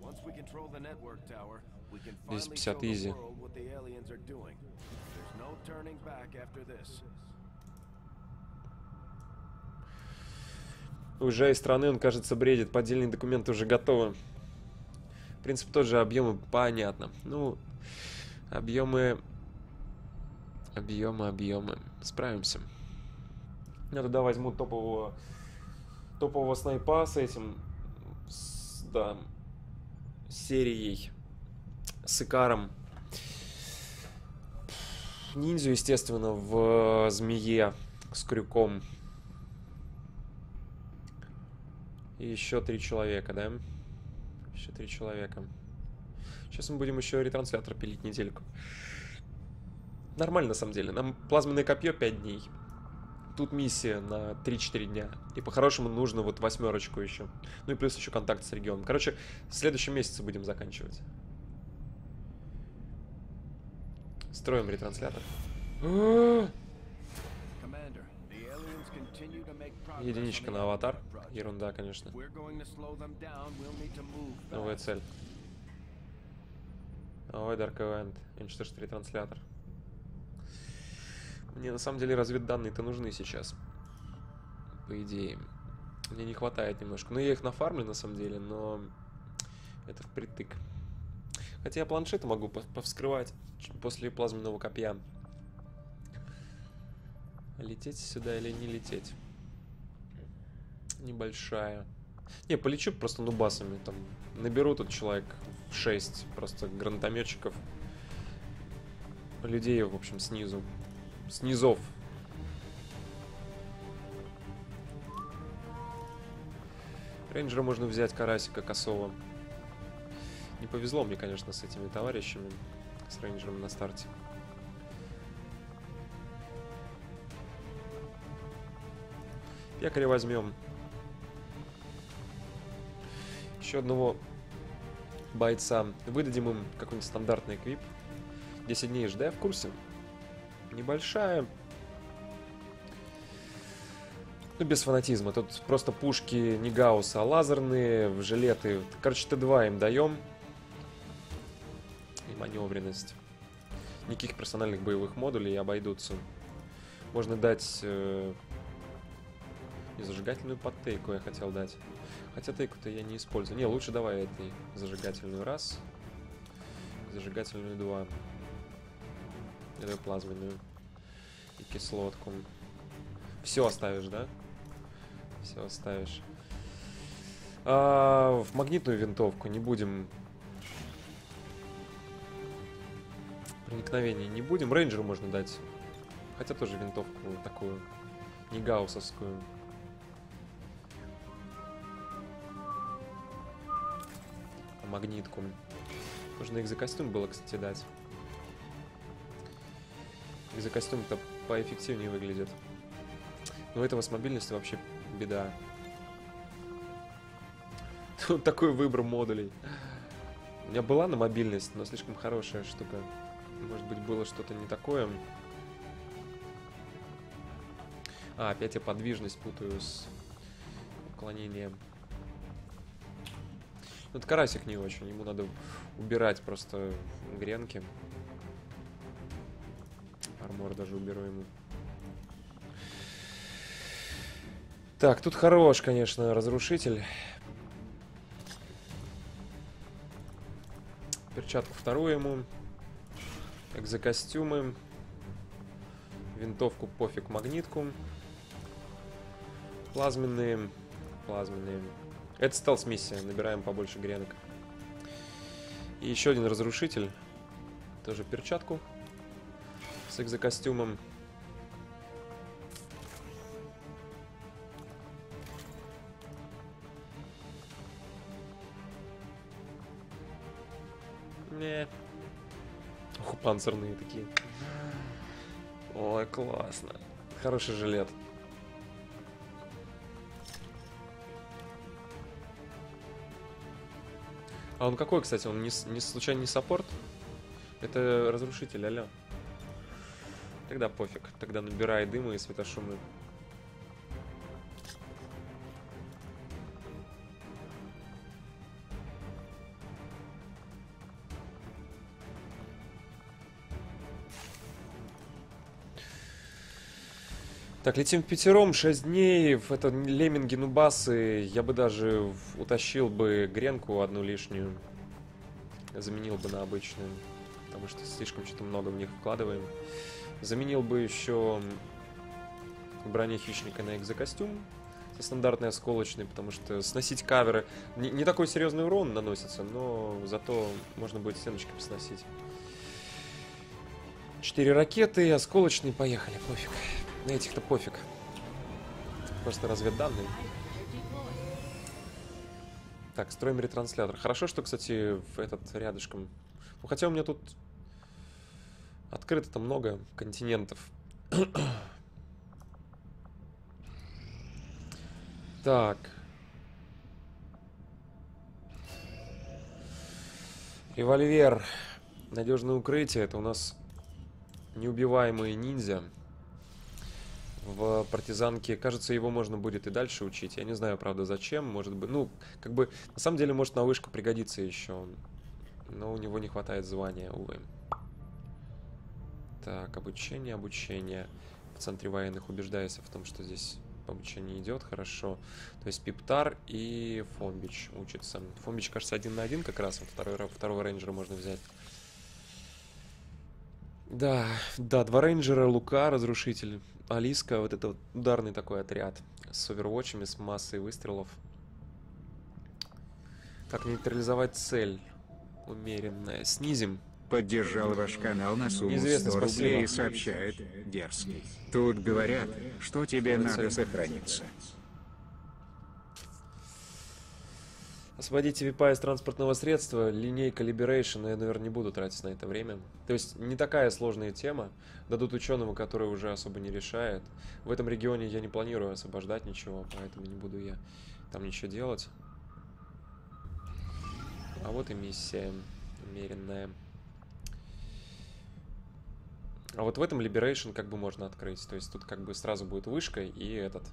Once we control the network tower, we can Здесь finally 50 show the easy. world what the aliens are doing. There's no turning back after this. Уезжая из страны, он, кажется, бредит. Поддельные документы уже готовы. Принцип тот же, объемы понятно. Ну, объемы... Объемы, объемы. Справимся. Я туда возьму топового... Топового снайпа с этим... с- да. Серией. С Икаром. Ниндзю, естественно, в э, змее с крюком. И еще три человека, да? Еще три человека. Сейчас мы будем еще ретранслятор пилить недельку. Нормально, на самом деле. Нам плазменное копье 5 дней. тут миссия на 3-4 дня. И по-хорошему нужно вот восьмерочку еще. Ну и плюс еще контакт с регионом. Короче, в следующем месяце будем заканчивать. Строим ретранслятор. Единичка на аватар. Ерунда, конечно. Новая цель. Ой, Dark Event. Уничтожить ретранслятор. Мне на самом деле разведданные-то нужны сейчас. По идее. Мне не хватает немножко. Ну, я их нафармлю на самом деле, но это впритык. Хотя я планшеты могу пов- повскрывать после плазменного копья. Лететь сюда или не лететь? Небольшая. Не, полечу просто нубасами. Там наберу тут человек 6 просто гранатометчиков. Людей, в общем, снизу. Снизов. Рейнджера можно взять Карасика Косова. Не повезло мне, конечно, с этими товарищами. С рейнджером на старте. Якоря возьмем. Еще одного бойца. Выдадим им какой-нибудь стандартный эквип. 10 дней жда, я в курсе. Небольшая. Ну, без фанатизма. Тут просто пушки не Гаусса, а лазерные, в жилеты. Короче, Т2 им даем. И маневренность. Никаких персональных боевых модулей обойдутся. Можно дать... э, И зажигательную подтейку я хотел дать. Хотя тейку-то я не использую. Не, лучше давай этой зажигательную раз. Зажигательную два. И давай плазменную. И кислотку. Все оставишь, да? Все оставишь. А, в магнитную винтовку не будем. Проникновение не будем. Рейнджеру можно дать. Хотя тоже винтовку такую. Не гаусовскую. А магнитку. Можно экзокостюм было, кстати, дать. Экзокостюм-то поэффективнее выглядит. Но у этого с мобильностью вообще беда. [LAUGHS] Тут такой выбор модулей. У меня была на мобильность, но слишком хорошая штука. Может быть, было что-то не такое. А, опять я подвижность путаю с уклонением. Это карасик не очень. Ему надо убирать просто гренки. Армор даже уберу ему. Так, тут хорош, конечно, разрушитель. Перчатку вторую ему. Экзокостюмы. Винтовку пофиг магнитку. Плазменные. Плазменные. Это стелс-миссия. Набираем побольше гренок. И еще один разрушитель. Тоже перчатку. С экзокостюмом. Не. Ух, панцирные такие. Ой, классно. Хороший жилет. А он какой, кстати? Он не, не случайно не саппорт? Это разрушитель, алло. Тогда пофиг. Тогда набирай дыма и светошумы. Так, летим в пятером, 6 дней, это лемминги нубасы, я бы даже утащил бы гренку одну лишнюю, заменил бы на обычную, потому что слишком что-то много в них вкладываем. Заменил бы еще броня хищника на экзокостюм со стандартной осколочной, потому что сносить каверы не, не такой серьезный урон наносится, но зато можно будет стеночки посносить. Четыре ракеты, осколочные, поехали, пофиг. На этих-то пофиг. Просто разведданные. Так, строим ретранслятор. Хорошо, что, кстати, в этот рядышком. Ну, хотя у меня тут открыто-то много континентов. [COUGHS] Так. Револьвер. Надежное укрытие. Это у нас неубиваемые ниндзя. В партизанке, кажется, его можно будет и дальше учить. Я не знаю, правда, зачем. Может быть, ну, как бы, на самом деле, может, на вышка пригодится еще. Но у него не хватает звания, увы. Так, обучение, обучение. В центре военных убеждаюсь в том, что здесь обучение идет хорошо. То есть Пиптар и Фомбич учатся. Фомбич, кажется, один на один как раз. Второй, второго рейнджера можно взять. Да, да, два рейнджера, Лука, Разрушитель, Алиска, вот это вот ударный такой отряд с овервотчами, с массой выстрелов. Как нейтрализовать цель? Умеренная. Снизим. Поддержал ваш канал на сумму Неизвестно, 100 спасибо. рублей и сообщает дерзкий. Тут говорят, что тебе Вот надо сохраниться. Освободите випа из транспортного средства, линейка Liberation, я, наверное, не буду тратить на это время. То есть не такая сложная тема, дадут ученому, который уже особо не решает. В этом регионе я не планирую освобождать ничего, поэтому не буду я там ничего делать. А вот и миссия умеренная. А вот в этом Liberation как бы можно открыть. То есть тут как бы сразу будет вышка и этот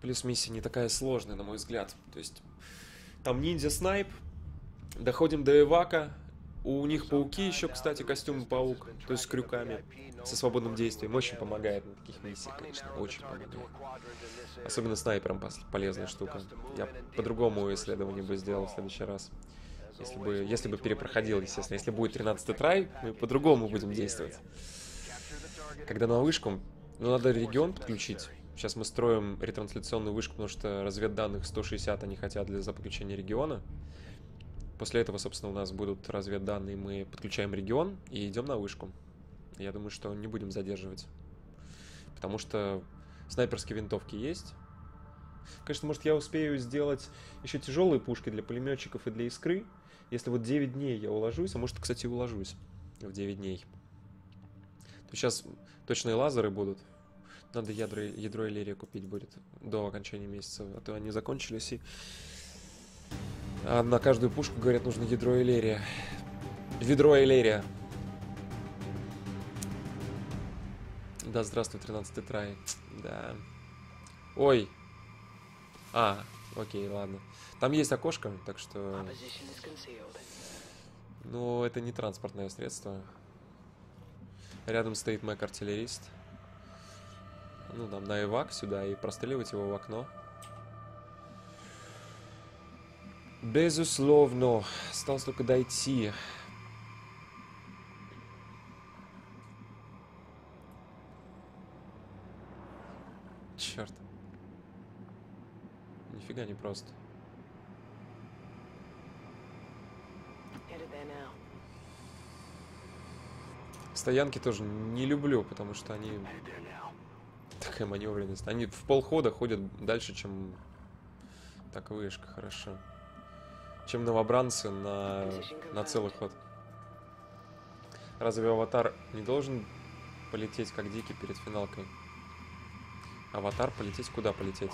Плюс миссия не такая сложная, на мой взгляд. То есть там ниндзя снайп, доходим до Эвака, у них пауки еще, кстати, костюм паук, то есть с крюками, со свободным действием. Очень помогает на таких миссиях, конечно, очень помогает. Особенно снайперам пос- полезная штука. Я по-другому исследование бы сделал в следующий раз. Если бы, если бы перепроходил, естественно. Если будет 13 трай, мы по-другому будем действовать. Когда на вышку, ну, надо регион подключить. Сейчас мы строим ретрансляционную вышку, потому что разведданных 160 они хотят для подключения региона. После этого, собственно, у нас будут разведданные, мы подключаем регион и идем на вышку. Я думаю, что не будем задерживать. Потому что снайперские винтовки есть. Конечно, может, я успею сделать еще тяжелые пушки для пулеметчиков и для искры. Если вот 9 дней я уложусь, а может, кстати, уложусь в 9 дней. То сейчас точные лазеры будут. Надо ядро, ядро Элерия купить будет до окончания месяца, а то они закончились и... А на каждую пушку, говорят, нужно ядро Элерия. Ведро Элерия. Да, здравствуй, 13 трай. Да. Ой. А, окей, ладно. Там есть окошко, так что... Ну, это не транспортное средство. Рядом стоит Мэг-артиллерист. Ну, нам на эвак сюда и простреливать его в окно. Безусловно. Осталось только дойти. Черт. Нифига не просто. Стоянки тоже не люблю, потому что они... Такая маневренность. Они в полхода ходят дальше, чем... Так, вышка, хорошо. Чем новобранцы на, на целый ход. Разве аватар не должен полететь как дикий перед финалкой? Аватар полететь куда полететь?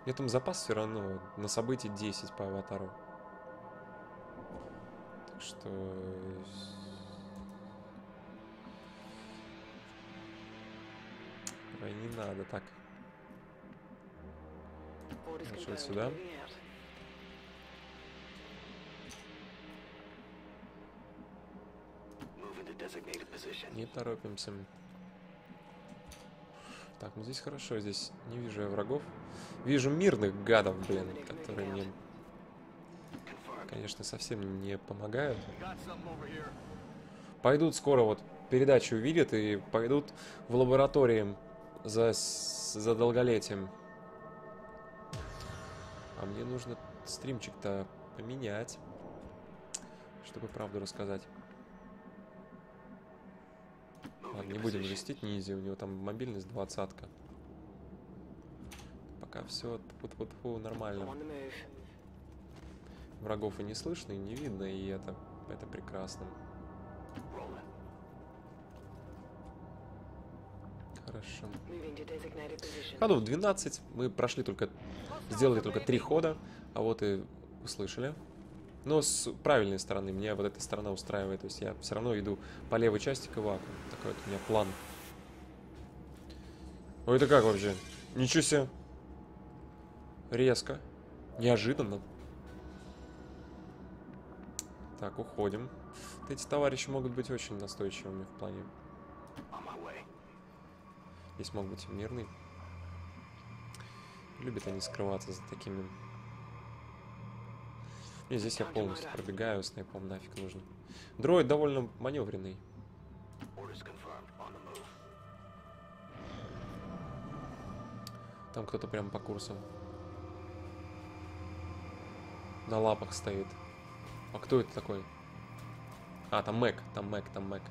У меня там запас все равно на событие 10 по аватару. Так что... Ой, не надо так. Вот сюда. Не торопимся. Так, ну здесь хорошо, здесь не вижу я врагов. Вижу мирных гадов, блин, которые мне, конечно, совсем не помогают. Пойдут скоро, вот, передачу увидят и пойдут в лаборатории за, за долголетием. А мне нужно стримчик-то поменять, чтобы правду рассказать. Ладно, не будем жестить ниндзя, у него там мобильность двадцатка. Пока все нормально. Врагов и не слышно, и не видно, и это, это прекрасно. Хорошо. Ходов 12. Мы прошли только... Сделали только три хода. А вот и услышали. Но с правильной стороны. Меня вот эта сторона устраивает. То есть я все равно иду по левой части к Иваку. Такой вот у меня план. Ой, это как вообще? Ничего себе. Резко. Неожиданно. Так, уходим. Эти товарищи могут быть очень настойчивыми в плане. Здесь мог быть и мирный. Любят они скрываться за такими... Не, здесь я полностью пробегаю, снайпом нафиг нужно. Дроид довольно маневренный. Там кто-то прям по курсу. На лапах стоит. А кто это такой? А, там Мэг, там Мэг, там Мэг.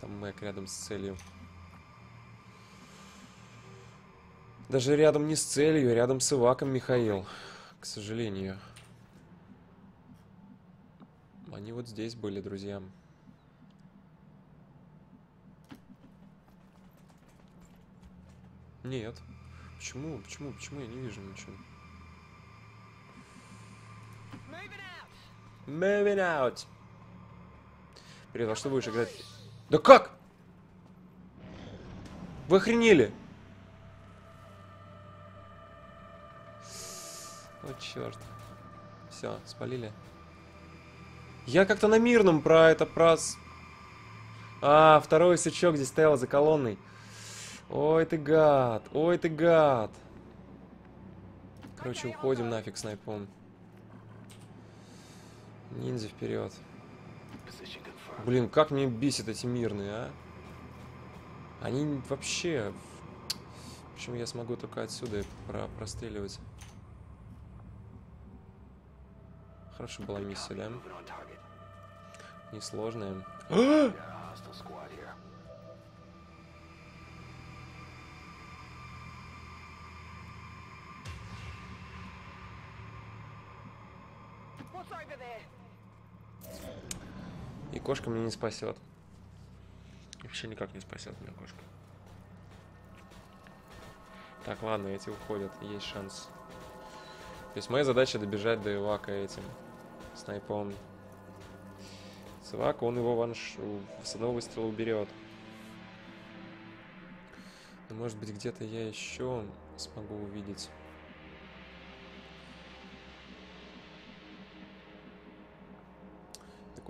Там Мэг рядом с целью. Даже рядом не с целью, а рядом с Иваком Михаил. К сожалению. Они вот здесь были, друзья. Нет. Почему? Почему? Почему я не вижу ничего? Moving out. Привет, а что будешь играть? Да как? Вы охренели? О, черт. Все, спалили. Я как-то на мирном про это, про... А, второй сучок здесь стоял за колонной. Ой ты гад, ой ты гад. Короче, уходим нафиг снайпом. Ниндзя вперед. Блин, как мне бесит эти мирные, а? Они вообще... Почему я смогу только отсюда про простреливать? Хорошая была миссия, да? Несложная. [GASPS] кошка меня не спасет. Вообще никак не спасет меня кошка. Так, ладно, эти уходят, есть шанс. То есть моя задача добежать до Ивака этим снайпом. С Ивака он его ванш... с одного выстрела уберет. Но может быть где-то я еще смогу увидеть.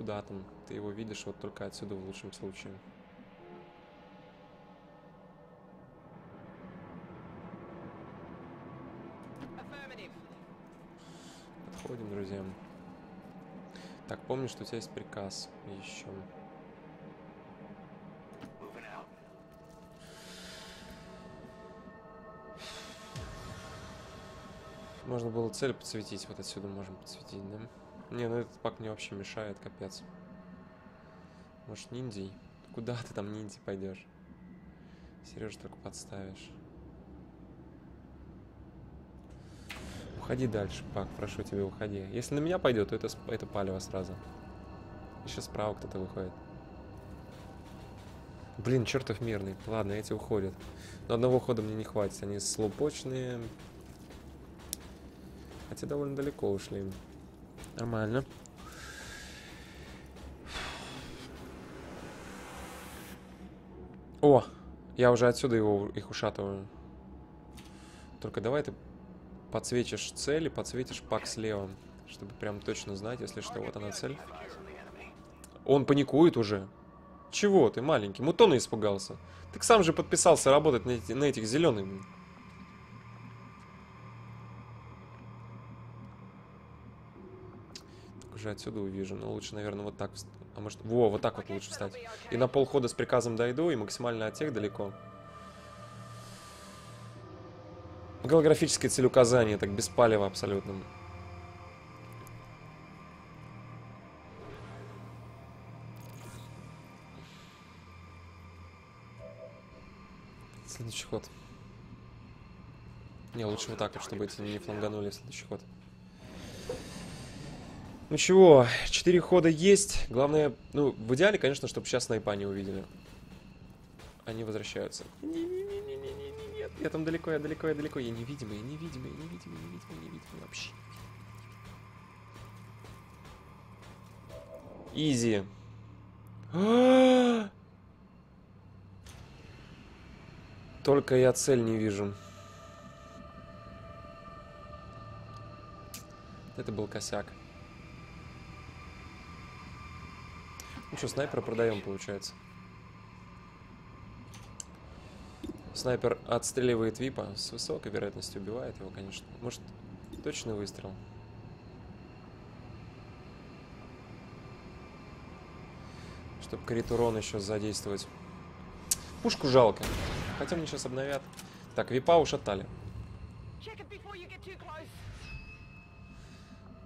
Куда там? Ты его видишь вот только отсюда в лучшем случае. Подходим, друзья. Так, помню, что у тебя есть приказ еще. Можно было цель подсветить, вот отсюда можем подсветить, да? Не, ну этот пак мне вообще мешает, капец. Может, ниндзей? Куда ты там ниндзя пойдешь? Сережа только подставишь. Уходи дальше, Пак, прошу тебя, уходи. Если на меня пойдет, то это, это палево сразу. Еще справа кто-то выходит. Блин, чертов мирный. Ладно, эти уходят. Но одного хода мне не хватит. Они слупочные. Хотя довольно далеко ушли. Нормально. О! Я уже отсюда его, их ушатываю. Только давай ты подсветишь цель и подсветишь пак слева. Чтобы прям точно знать, если что, вот она цель. Он паникует уже. Чего ты, маленький? Мутона испугался. Ты сам же подписался работать на, на этих зеленых. Уже отсюда увижу, но лучше, наверное, вот так. А может, во, вот так вот лучше встать. И на полхода с приказом дойду, и максимально от тех далеко. Голографическое целеуказание, так без палева абсолютно. Следующий ход. Не, лучше вот так чтобы эти не фланганули в следующий ход. Ну чего, 4 хода есть. Главное, ну, в идеале, конечно, чтобы сейчас снайпа не увидели. Они возвращаются. Нет, я там далеко, я далеко, я далеко. Я невидимый, я невидимый, я невидимый, невидимый, невидимый вообще. Изи. [GASPS] Только я цель не вижу. Это был косяк. Ну что, снайпера продаем, получается. Снайпер отстреливает випа. С высокой вероятностью убивает его, конечно. Может, точный выстрел? Чтобы крит урон еще задействовать. Пушку жалко. Хотя мне сейчас обновят. Так, випа ушатали.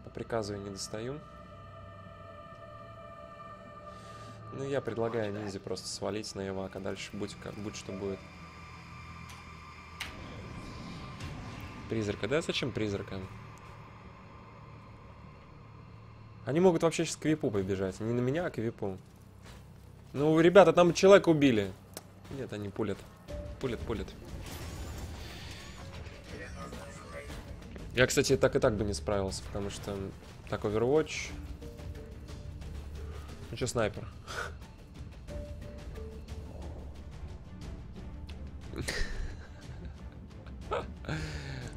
По приказу я не достаю. Ну, я предлагаю ниндзя просто свалить на Ивака. Дальше будь, как, будь что будет. Призрака. Да зачем призрака? Они могут вообще сейчас к Випу побежать. Не на меня, а к Випу. Ну, ребята, там человека убили. Нет, они пулят. Пулят, пулят. Я, кстати, так и так бы не справился, потому что так Overwatch. Ну снайпер?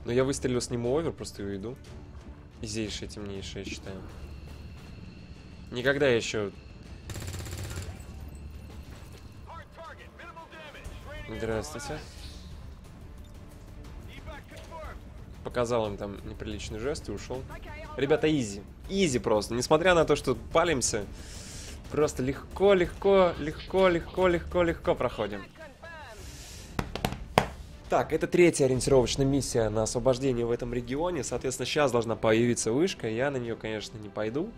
Но я выстрелил, сниму овер, просто и уйду. Изейшее, темнейшее, я считаю. Никогда еще... Здравствуйте. Показал им там неприличный жест и ушел. Ребята, изи. Изи просто. Несмотря на то, что палимся, просто легко, легко, легко, легко, легко, легко проходим. Так, это третья ориентировочная миссия на освобождение в этом регионе. Соответственно, сейчас должна появиться вышка. Я на нее, конечно, не пойду.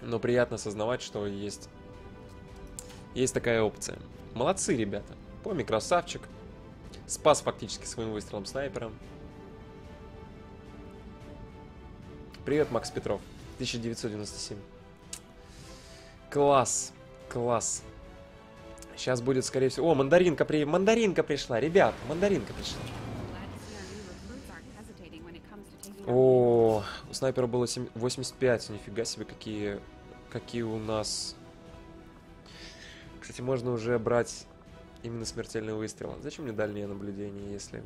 Но приятно осознавать, что есть, есть такая опция. Молодцы, ребята. Поми красавчик. Спас фактически своим выстрелом снайпером. Привет, Макс Петров. 1997. Класс. Класс. Сейчас будет, скорее всего... О, мандаринка при... Мандаринка пришла, ребят, мандаринка пришла. О, у снайпера было 7... 85, нифига себе, какие... Какие у нас... Кстати, можно уже брать именно смертельный выстрел. Зачем мне дальнее наблюдение, если...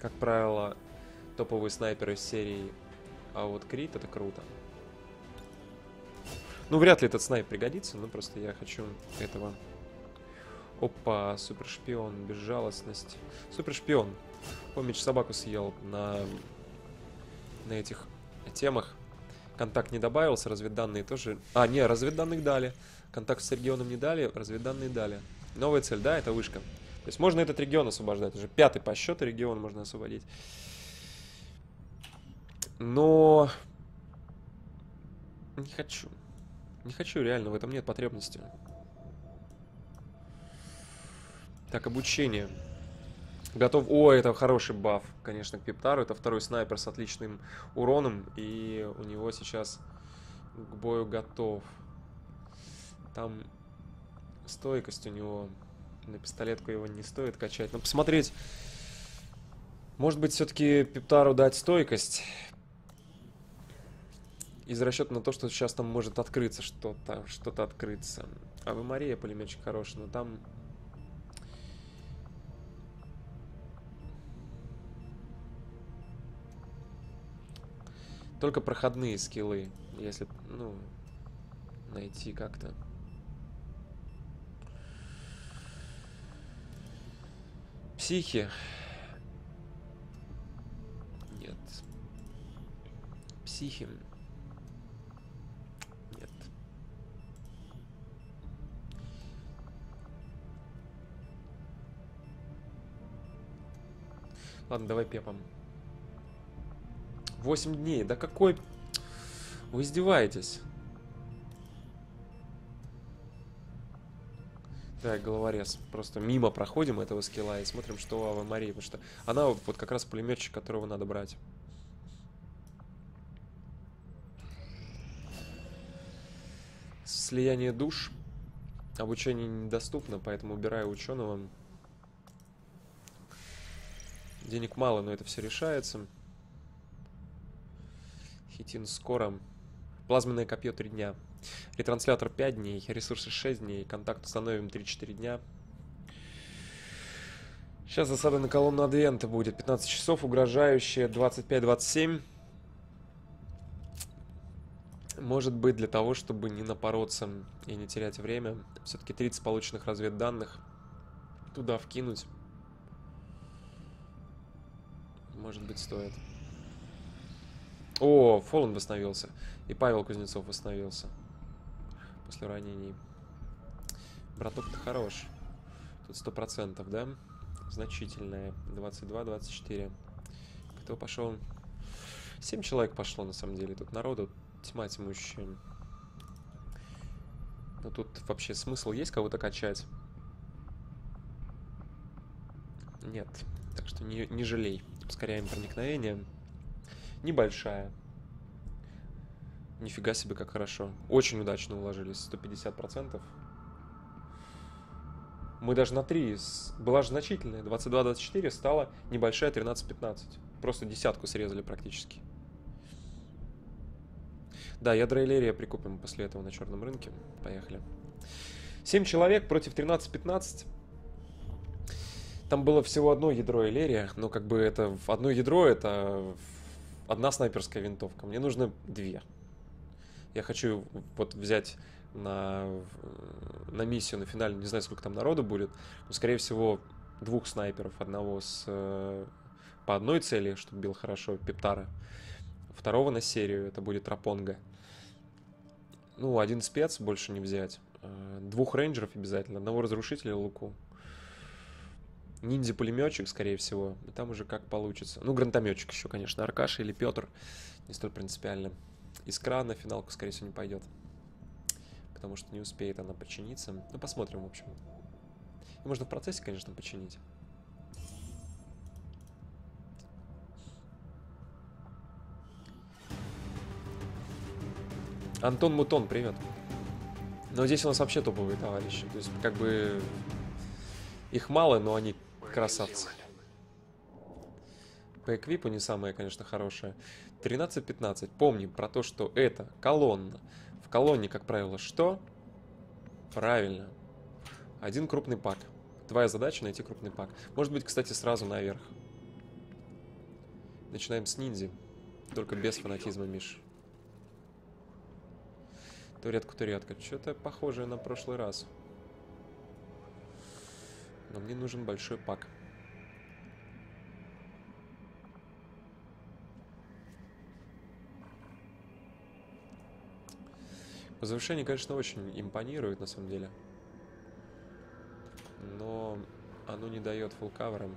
Как правило, топовые снайперы из серии а вот крит это круто. Ну, вряд ли этот снайп пригодится, но просто я хочу этого. Опа, супер шпион, безжалостность. Супер шпион. Помнишь, собаку съел на, на этих темах. Контакт не добавился, разведданные тоже... А, не, разведданных дали. Контакт с регионом не дали, разведданные дали. Новая цель, да, это вышка. То есть можно этот регион освобождать. Уже пятый по счету регион можно освободить. Но... Не хочу. Не хочу, реально, в этом нет потребности. Так, обучение. Готов... О, это хороший баф, конечно, к Пиптару. Это второй снайпер с отличным уроном. И у него сейчас к бою готов. Там стойкость у него. На пистолетку его не стоит качать. Но посмотреть... Может быть, все-таки Пиптару дать стойкость из расчета на то, что сейчас там может открыться что-то, что-то открыться. А вы Мария пулеметчик хороший, но там... Только проходные скиллы, если, ну, найти как-то. Психи. Нет. Психи. Ладно, давай пепом. 8 дней. Да какой... Вы издеваетесь. Так, головорез. Просто мимо проходим этого скилла и смотрим, что у Ава Марии. Потому что она вот как раз пулеметчик, которого надо брать. Слияние душ. Обучение недоступно, поэтому убираю ученого. Денег мало, но это все решается. Хитин скоро. Плазменное копье 3 дня. Ретранслятор 5 дней. Ресурсы 6 дней. Контакт установим 3-4 дня. Сейчас засада на колонну Адвента будет. 15 часов. Угрожающая 25-27. Может быть, для того, чтобы не напороться и не терять время, все-таки 30 полученных разведданных туда вкинуть. Может быть, стоит. О, Фолан восстановился. И Павел Кузнецов восстановился. После ранений. Браток-то хорош. Тут сто процентов, да? Значительная. 22-24. Кто пошел? 7 человек пошло, на самом деле. Тут народу тьма тьмущая. Но тут вообще смысл есть кого-то качать? Нет. Так что не, не жалей. Ускоряем проникновение. Небольшая. Нифига себе, как хорошо. Очень удачно уложились. 150%. Мы даже на 3. Была же значительная. 22-24 стала небольшая 13-15. Просто десятку срезали практически. Да, ядро Элерия прикупим после этого на черном рынке. Поехали. 7 человек против 13-15. Там было всего одно ядро Элерия, но как бы это одно ядро это одна снайперская винтовка. Мне нужно две. Я хочу вот взять на, на миссию, на финале, не знаю, сколько там народу будет, но, скорее всего, двух снайперов. Одного с, э, по одной цели, чтобы бил хорошо, Пептара. Второго на серию, это будет Рапонга. Ну, один спец больше не взять. Э, двух рейнджеров обязательно, одного разрушителя луку. Ниндзя-пулеметчик, скорее всего. И там уже как получится. Ну, гранатометчик еще, конечно. Аркаша или Петр. Не столь принципиально. Искра на финалку, скорее всего, не пойдет. Потому что не успеет она починиться. Ну, посмотрим, в общем. И можно в процессе, конечно, починить. Антон Мутон, привет. Но здесь у нас вообще топовые товарищи. То есть, как бы... Их мало, но они красавцы. По эквипу не самая, конечно, хорошая. 13-15. Помним про то, что это колонна. В колонне, как правило, что? Правильно. Один крупный пак. Твоя задача найти крупный пак. Может быть, кстати, сразу наверх. Начинаем с ниндзи. Только без фанатизма, Миш. Туретка-туретка. Что-то похожее на прошлый раз. Но мне нужен большой пак. Завершение, конечно, очень импонирует, на самом деле. Но оно не дает фулкаверам.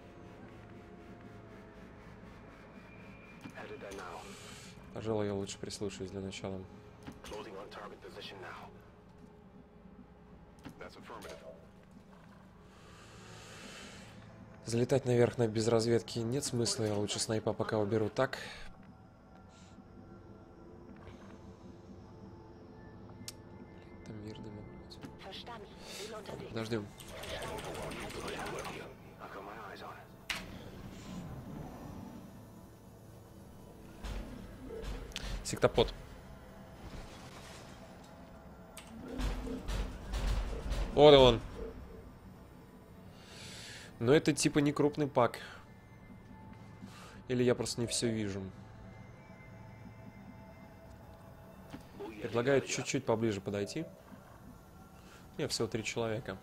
Пожалуй, я лучше прислушаюсь для начала. Залетать наверх на без разведки нет смысла, я лучше снайпа пока уберу так. Там мир Подождем. Сектопод. Вот он. Но это типа не крупный пак. Или я просто не все вижу. Предлагаю чуть-чуть поближе подойти. Не, всего три человека.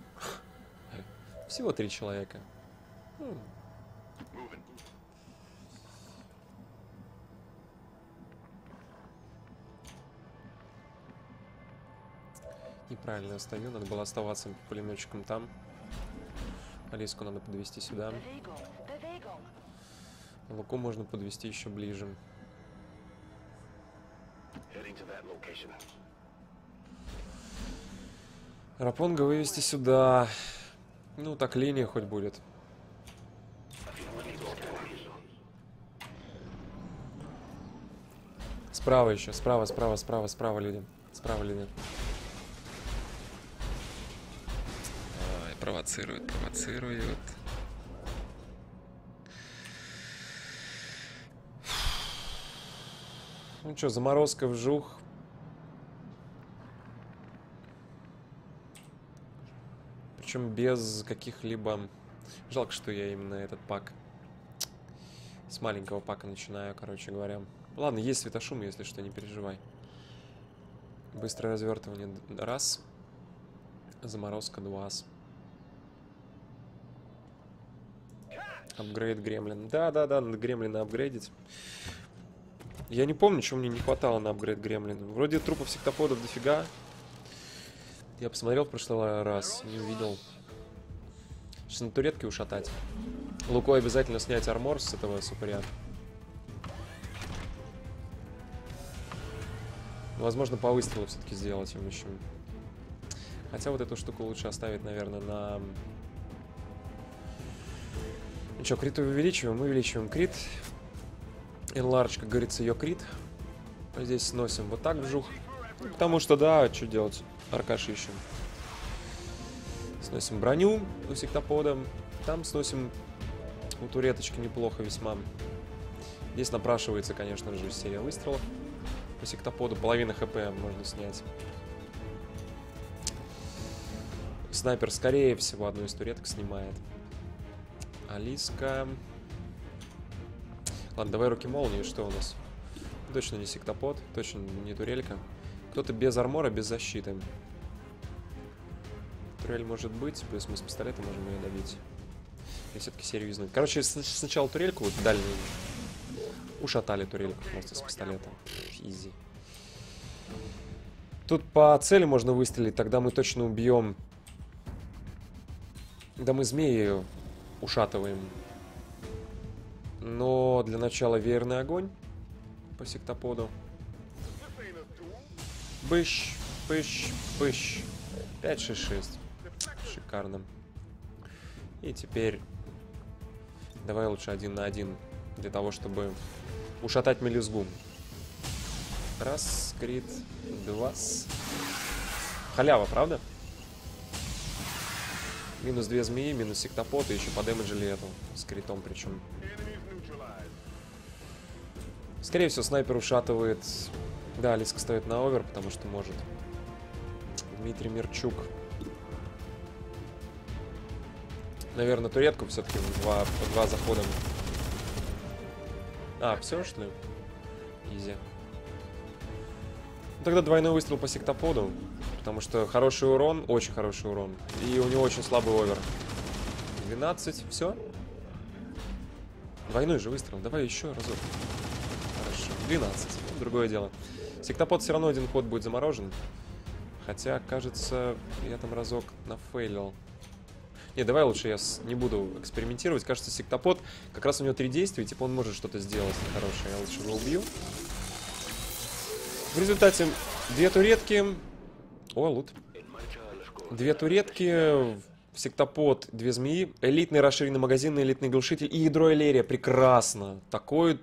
[LAUGHS] Всего три человека. Хм. Неправильно стою, надо было оставаться пулеметчиком там. Алиску надо подвести сюда. Луку можно подвести еще ближе. Рапонга вывести сюда. Ну, так линия хоть будет. Справа еще, справа, справа, справа, справа люди. Справа люди. Провоцирует, провоцирует. Ну что, заморозка вжух. Причем без каких-либо... Жалко, что я именно этот пак с маленького пака начинаю, короче говоря. Ладно, есть светошум, если что, не переживай. Быстрое развертывание раз. Заморозка два. Апгрейд гремлин. Да-да-да, надо гремлина апгрейдить. Я не помню, чего мне не хватало на апгрейд гремлин. Вроде трупов сектоподов дофига. Я посмотрел в прошлый раз, не увидел. Сейчас на туретке ушатать. Луку обязательно снять армор с этого супыря. Возможно, по выстрелу все-таки сделать им еще. Хотя вот эту штуку лучше оставить, наверное, на... Что, крит увеличиваем? Увеличиваем крит. Enlarge, как говорится, ее крит. Здесь сносим вот так вжух. Ну, Потому что, да, что делать? Аркаш ищем. Сносим броню у сектопода. Там сносим у туреточки неплохо весьма. Здесь напрашивается, конечно же, серия выстрелов. По сектоподу половина хп можно снять. Снайпер, скорее всего, одну из туреток снимает. Алиска. Ладно, давай руки молнии. Что у нас? Точно не сектопод, точно не турелька. Кто-то без армора, без защиты. Турель может быть, плюс мы с пистолета можем ее добить. И все-таки юзнуть. Короче, сначала турельку, вот дальнюю. Ушатали турельку просто с пистолета. Изи. Тут по цели можно выстрелить, тогда мы точно убьем. Да мы змеи ушатываем. Но для начала верный огонь по сектоподу. Быщ, пыщ, пыщ. 5, 6, 6. Шикарно. И теперь давай лучше один на один для того, чтобы ушатать мелюзгу. Раз, крит, два. Халява, правда? Минус две змеи, минус сектопот, и еще подэмэджили эту с критом причем. Скорее всего, снайпер ушатывает... Да, Алиска стоит на овер, потому что может. Дмитрий Мирчук. Наверное, туретку все-таки два, по два захода. А, все, что ли? Изи. Ну, тогда двойной выстрел по сектоподу. Потому что хороший урон, очень хороший урон. И у него очень слабый овер. 12, все. Двойной же выстрел. Давай еще разок. Хорошо. 12. Ну, другое дело. Сектопод все равно один ход будет заморожен. Хотя, кажется, я там разок нафейлил. Не, давай лучше я не буду экспериментировать. Кажется, сектопод, как раз у него три действия, типа он может что-то сделать нехорошее. Я лучше его убью. В результате две туретки. О, лут. Две туретки, сектопод, две змеи, элитный расширенный магазин, элитный глушитель и ядро Элерия. Прекрасно. Такой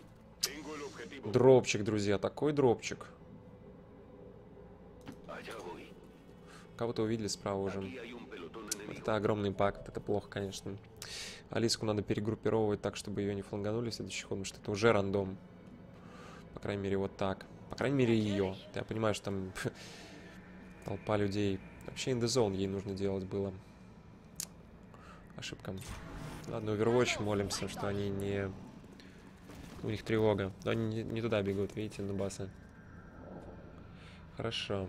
дропчик, друзья, такой дропчик. Кого-то увидели справа уже. Вот это огромный пак, вот это плохо, конечно. Алиску надо перегруппировывать так, чтобы ее не фланганули в следующий ход, потому что это уже рандом. По крайней мере, вот так. По крайней мере, ее. Я понимаю, что там [LAUGHS] толпа людей. Вообще, zone ей нужно делать было. Ошибка. Ладно, Overwatch молимся, что они не... У них тревога. Но они не, туда бегут, видите, на басы. Хорошо.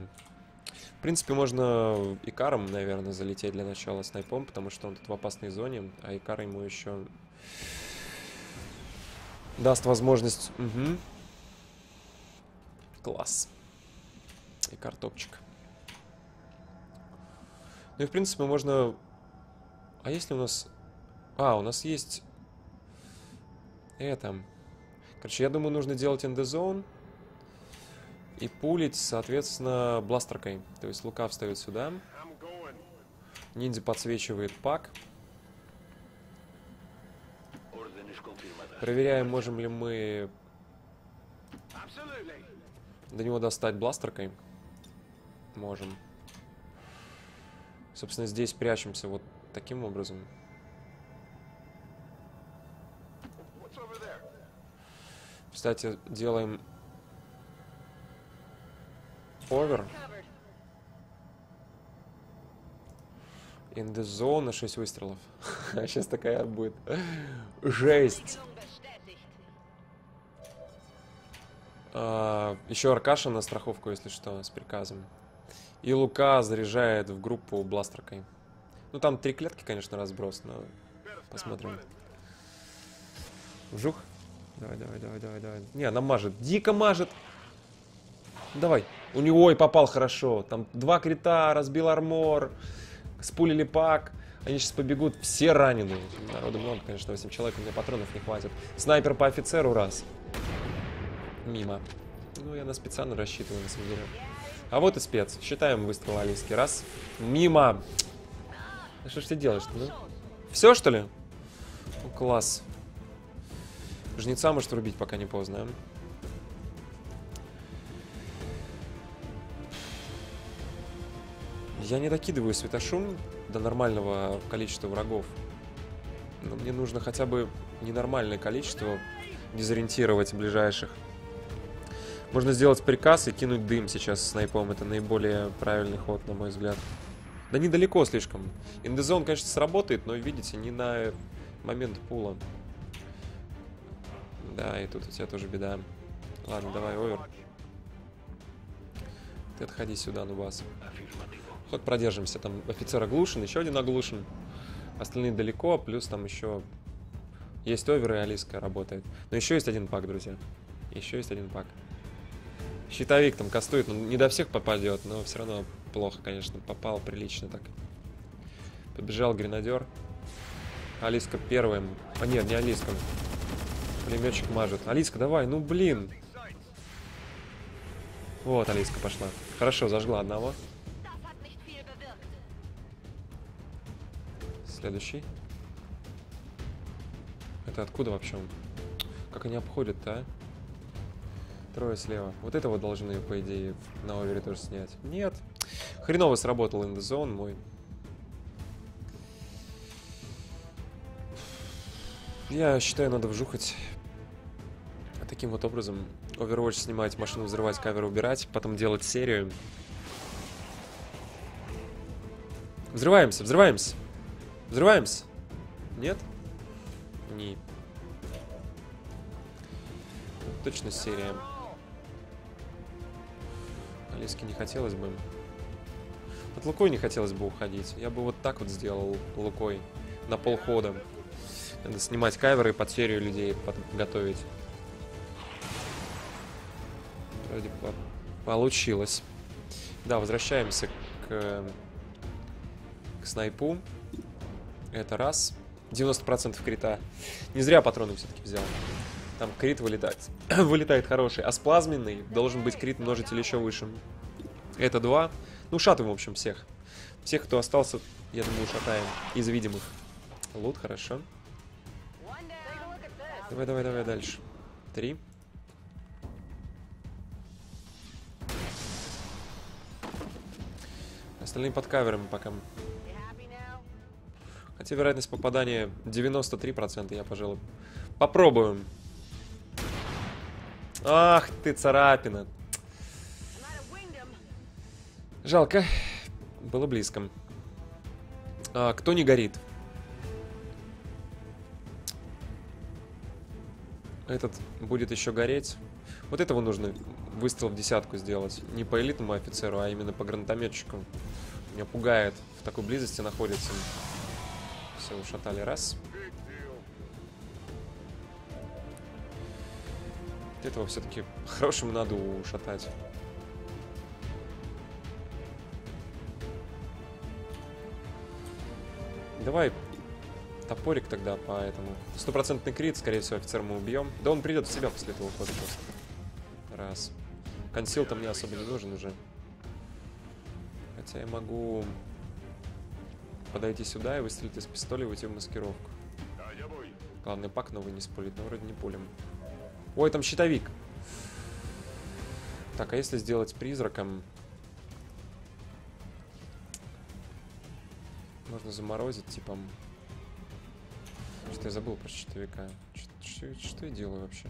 В принципе, можно Икаром, наверное, залететь для начала снайпом, потому что он тут в опасной зоне, а Икар ему еще даст возможность... Мгм. Класс. Икар топчик. Ну и, в принципе, можно... А если у нас... А, у нас есть... Это... Короче, я думаю, нужно делать эндезон и пулить, соответственно, бластеркой. То есть лука встает сюда. Ниндзя подсвечивает пак. Проверяем, можем ли мы до него достать бластеркой. Можем. Собственно, здесь прячемся вот таким образом. Кстати, делаем овер. In the zone на 6 выстрелов. [LAUGHS] А сейчас такая будет жесть. А, еще Аркаша на страховку, если что, с приказом. И Лука заряжает в группу бластеркой. Ну там три клетки, конечно, разброс, но посмотрим. Вжух. Давай, давай, давай, давай, давай. Не, она мажет. Дико мажет. Давай. У него и попал хорошо. Там два крита, разбил армор, спулили пак. Они сейчас побегут, все раненые. Народу много, конечно, 8 человек, у меня патронов не хватит. Снайпер по офицеру раз. Мимо. Ну, я на спеца ну, рассчитываю, на самом деле. А вот и спец. Считаем выстрел Алиски. Раз. Мимо. Что ж ты делаешь-то, ну? Все, что ли? Ну, класс. Жнеца может врубить, пока не поздно. Я не докидываю светошум до нормального количества врагов. Но мне нужно хотя бы ненормальное количество дезориентировать ближайших. Можно сделать приказ и кинуть дым сейчас с снайпом. Это наиболее правильный ход, на мой взгляд. Да недалеко слишком. Индезон, конечно, сработает, но, видите, не на момент пула. Да, и тут у тебя тоже беда. Ладно, давай, овер. Ты отходи сюда, Нубас. Хоть продержимся. Там офицер оглушен, еще один оглушен. Остальные далеко, плюс там еще есть овер и Алиска работает. Но еще есть один пак, друзья. Еще есть один пак. Щитовик там кастует, ну не до всех попадет, но все равно плохо, конечно. Попал прилично так. Побежал гренадер. Алиска первым. А нет, не Алиска. Пулеметчик мажет. Алиска, давай, ну блин. Вот, Алиска пошла. Хорошо, зажгла одного. Следующий. Это откуда вообще? Как они обходят-то, а? Трое слева. Вот этого должны, по идее, на овере тоже снять. Нет. Хреново сработал zone мой. Я считаю, надо вжухать. Таким вот образом Overwatch снимать, машину взрывать, кавер убирать, потом делать серию. Взрываемся, взрываемся. Взрываемся. Нет? Не. Точно серия. Алиски не хотелось бы. От Лукой не хотелось бы уходить. Я бы вот так вот сделал Лукой. На полхода. Надо снимать каверы и под серию людей подготовить. Вроде по- получилось. Да, возвращаемся к, к снайпу. Это раз. 90% крита. Не зря патроны все-таки взял. Там крит вылетает. [CLEARS THROAT] вылетает хороший. А с плазменный должен быть крит множитель еще выше. Это два. Ну, шатаем, в общем, всех. Всех, кто остался, я думаю, шатаем. Из видимых. Лут, хорошо. Давай, давай, давай дальше. Три. Остальные под каверами пока. Хотя вероятность попадания 93%, я, пожалуй, попробуем. Ах ты, царапина. Жалко. Было близко. А, кто не горит? Этот будет еще гореть. Вот этого нужно выстрел в десятку сделать. Не по элитному офицеру, а именно по гранатометчику. Меня пугает. В такой близости находится. Все, ушатали. Раз. Вот Этого все-таки хорошим надо ушатать. Давай топорик тогда по этому. Стопроцентный крит, скорее всего, офицер мы убьем. Да он придет в себя после этого хода просто. Раз. Консил-то мне особо не нужен уже. Хотя я могу подойти сюда и выстрелить из пистоля и уйти в маскировку. Главное, пак новый не спулить, но вроде не пулем. Ой, там щитовик. Так, а если сделать призраком? Можно заморозить, типа... м. Что-то я забыл про щитовика. Что, что- что я делаю вообще?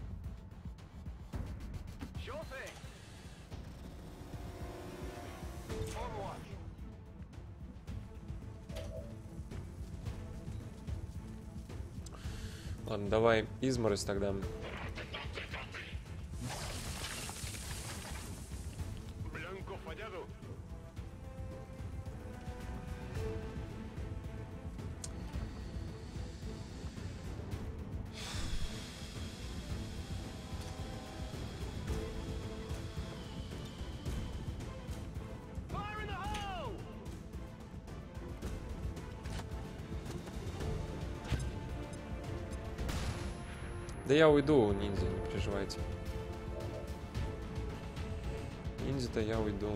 Ладно, давай изморозь тогда. Да я уйду, ниндзя, не переживайте. Ниндзя-то я уйду.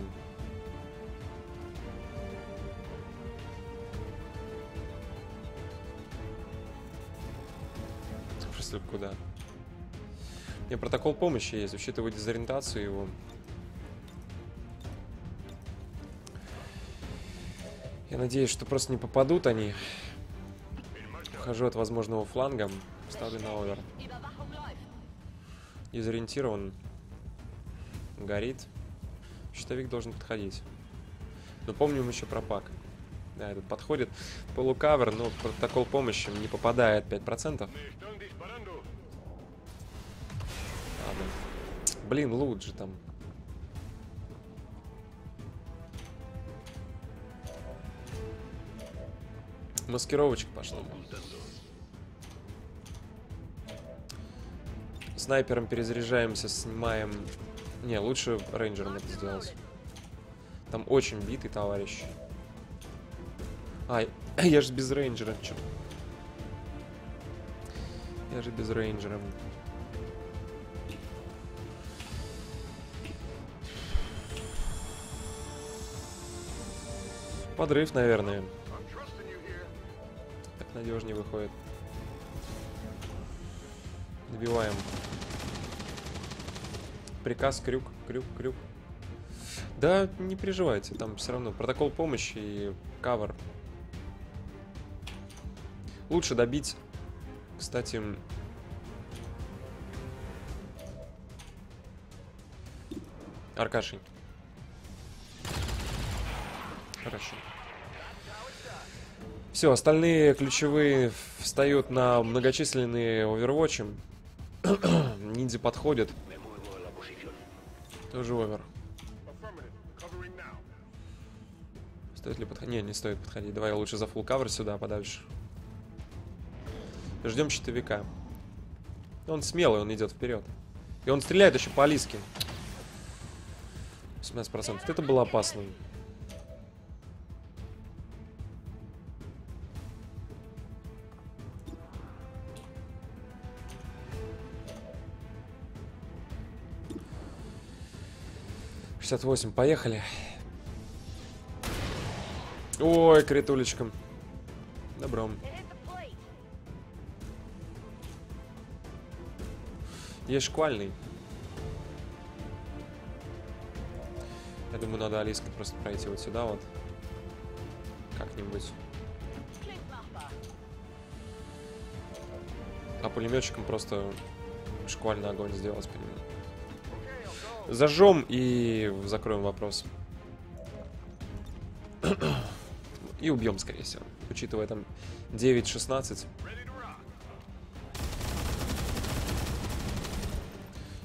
Просто куда? Не, протокол помощи есть, учитывая дезориентацию его. Я надеюсь, что просто не попадут они. Ухожу от возможного фланга. Ставлю на овер. Дезориентирован. Горит. Щитовик должен подходить. Но помним еще про пак. Да, этот подходит. Полукавер, но протокол помощи не попадает 5%. Me están disparando. Ладно. Блин, лут же там. Маскировочка пошла. Снайпером перезаряжаемся, снимаем... Не, лучше рейнджером это сделать. Там очень битый товарищ. Ай, [COUGHS] я же без рейнджера, чё? Я же без рейнджера. Подрыв, наверное. Так надежнее выходит. Добиваем. Приказ, крюк, крюк, крюк. Да, не переживайте, там все равно протокол помощи и кавер. Лучше добить, кстати, Аркашей. Хорошо. Все, остальные ключевые встают на многочисленные овервотчи. [CLEARS THROAT] Ниндзя подходит. Тоже овер. Стоит ли подходить? Не, не стоит подходить. Давай я лучше за фулл кавер сюда, подальше. Ждем щитовика. Он смелый, он идет вперед. И он стреляет еще по Алиске. 18%. Это было опасно. Шестьдесят восемь, поехали. Ой, критулечка. Добро. It hit the plate. Есть шквальный. Я думаю, надо Алиской просто пройти вот сюда вот. Как-нибудь. А пулеметчиком просто шквальный огонь сделать по нему. Зажжем и закроем вопрос. [COUGHS] И убьем, скорее всего. Учитывая там 9-16.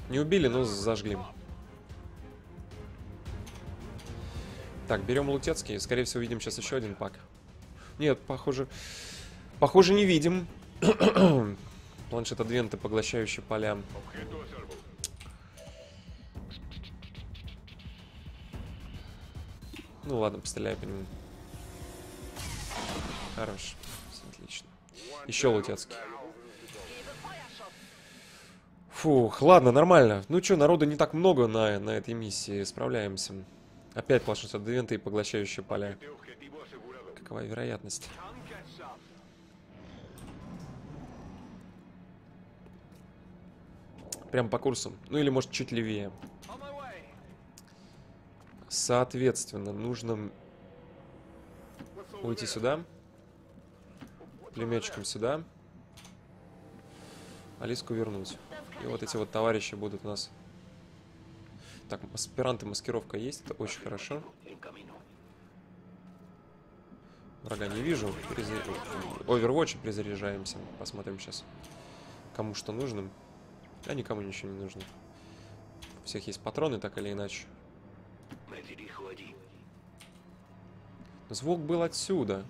Не убили, но зажгли. Так, берем Лутецкий. Скорее всего, видим сейчас еще один пак. Нет, похоже... Похоже, не видим. [COUGHS] Планшет адвенты, поглощающий поля. Ну ладно, постреляй по нему. Хорош. Отлично. Еще Лутецкий. Фух, ладно, нормально. Ну что, народу не так много на, на этой миссии. Справляемся. Опять плашут адвенты и поглощающие поля. Какова вероятность? Прям по курсу. Ну или может чуть левее. Соответственно, нужно уйти сюда. Пулеметчиком сюда. Алиску вернуть. И вот эти вот товарищи будут у нас... Так, аспиранты маскировка есть, это очень хорошо. Врага не вижу. Переза... Overwatch перезаряжаемся. Посмотрим сейчас, кому что нужно. А никому ничего не нужно. У всех есть патроны, так или иначе. Звук был отсюда.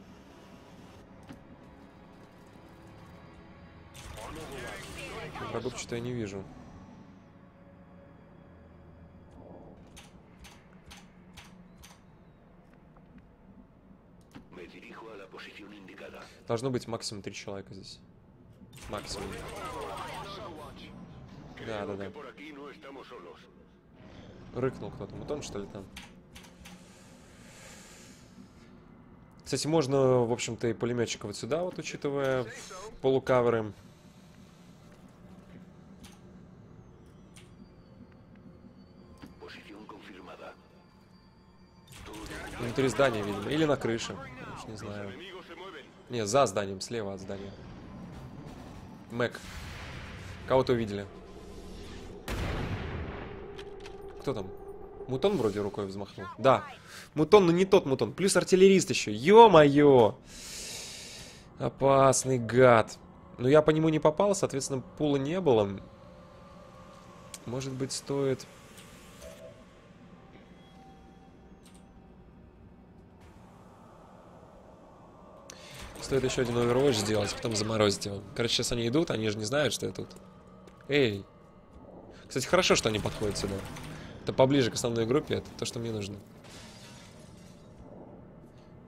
Врагов что-то я не вижу. Должно быть максимум три человека здесь. Максимум. Да, да, да. Рыкнул кто-то. Мутон, что ли, там? Кстати, можно, в общем-то, и пулеметчика вот сюда, вот, учитывая полукаверы. Внутри здания, видимо. Или на крыше. Уж не знаю. Не, за зданием, слева от здания. Мэг. Кого-то увидели. Кто там? Мутон вроде рукой взмахнул. Да. Мутон, но не тот мутон. Плюс артиллерист еще. Ё-моё! Опасный гад. Но я по нему не попал, соответственно, пула не было. Может быть, стоит... Стоит еще один Overwatch сделать, потом заморозить его. Короче, сейчас они идут, они же не знают, что я тут. Эй! Кстати, хорошо, что они подходят сюда. Это поближе к основной группе, это то, что мне нужно.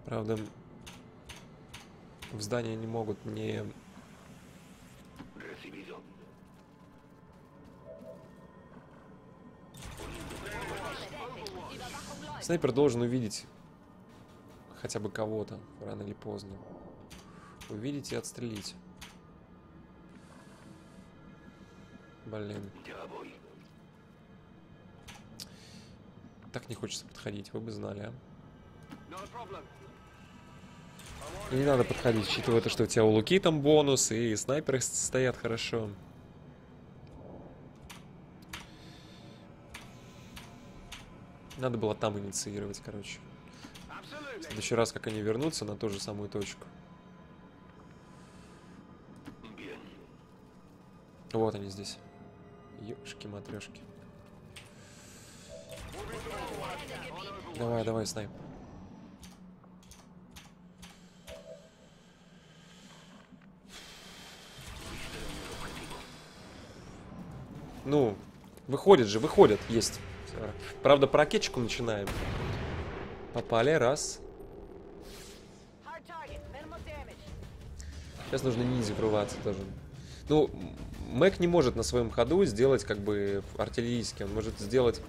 Правда, в здании они могут не... Снайпер должен увидеть хотя бы кого-то, рано или поздно. Увидеть и отстрелить. Блин. Так не хочется подходить, вы бы знали, а. Не надо подходить, учитывая то, что у тебя у Луки там бонус, и снайперы стоят хорошо. Надо было там инициировать, короче. В следующий раз, как они вернутся на ту же самую точку. Вот они здесь. Ёшки матрешки. Давай, давай, снайп. Ну, выходит же, выходят, есть. Правда, по ракетчику начинаем. Попали, раз. Сейчас нужно ниндзя врываться тоже. Ну, Мэг не может на своем ходу сделать как бы артиллерийский. Он может сделать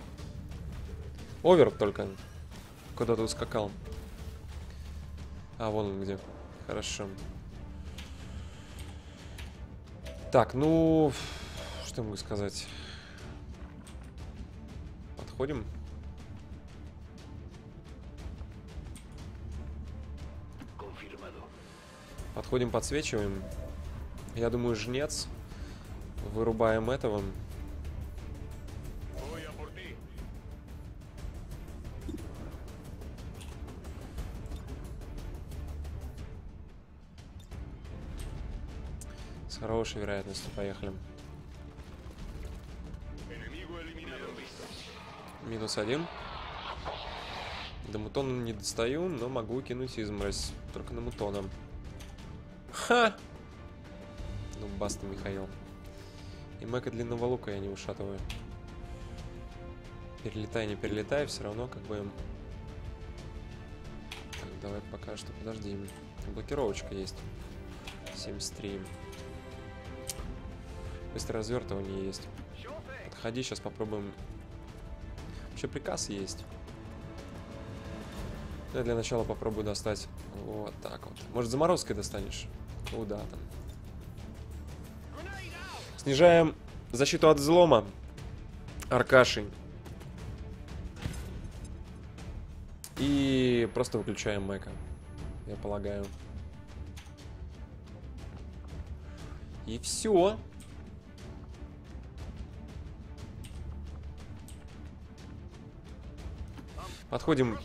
овер только. Куда-то ускакал. А, вон он где. Хорошо. Так, ну... Что могу сказать? Подходим. Подходим, подсвечиваем. Я думаю, жнец. Вырубаем этого. Хорошей вероятностью. Поехали. Минус один. До мутона не достаю, но могу кинуть изморозь. Только на мутона. Ха! Ну, баста, Михаил. И Мэка длинного лука я не ушатываю. Перелетай, не перелетай, все равно как бы... Так, давай пока что подожди. Блокировочка есть. 73. Быстрое развертывание есть. Подходи, сейчас попробуем Вообще приказ есть. Я для начала попробую достать вот так вот. Может, заморозкой достанешь? Куда там? Снижаем защиту от взлома. Аркашей. И просто выключаем Мэка. Я полагаю. И все. Подходим к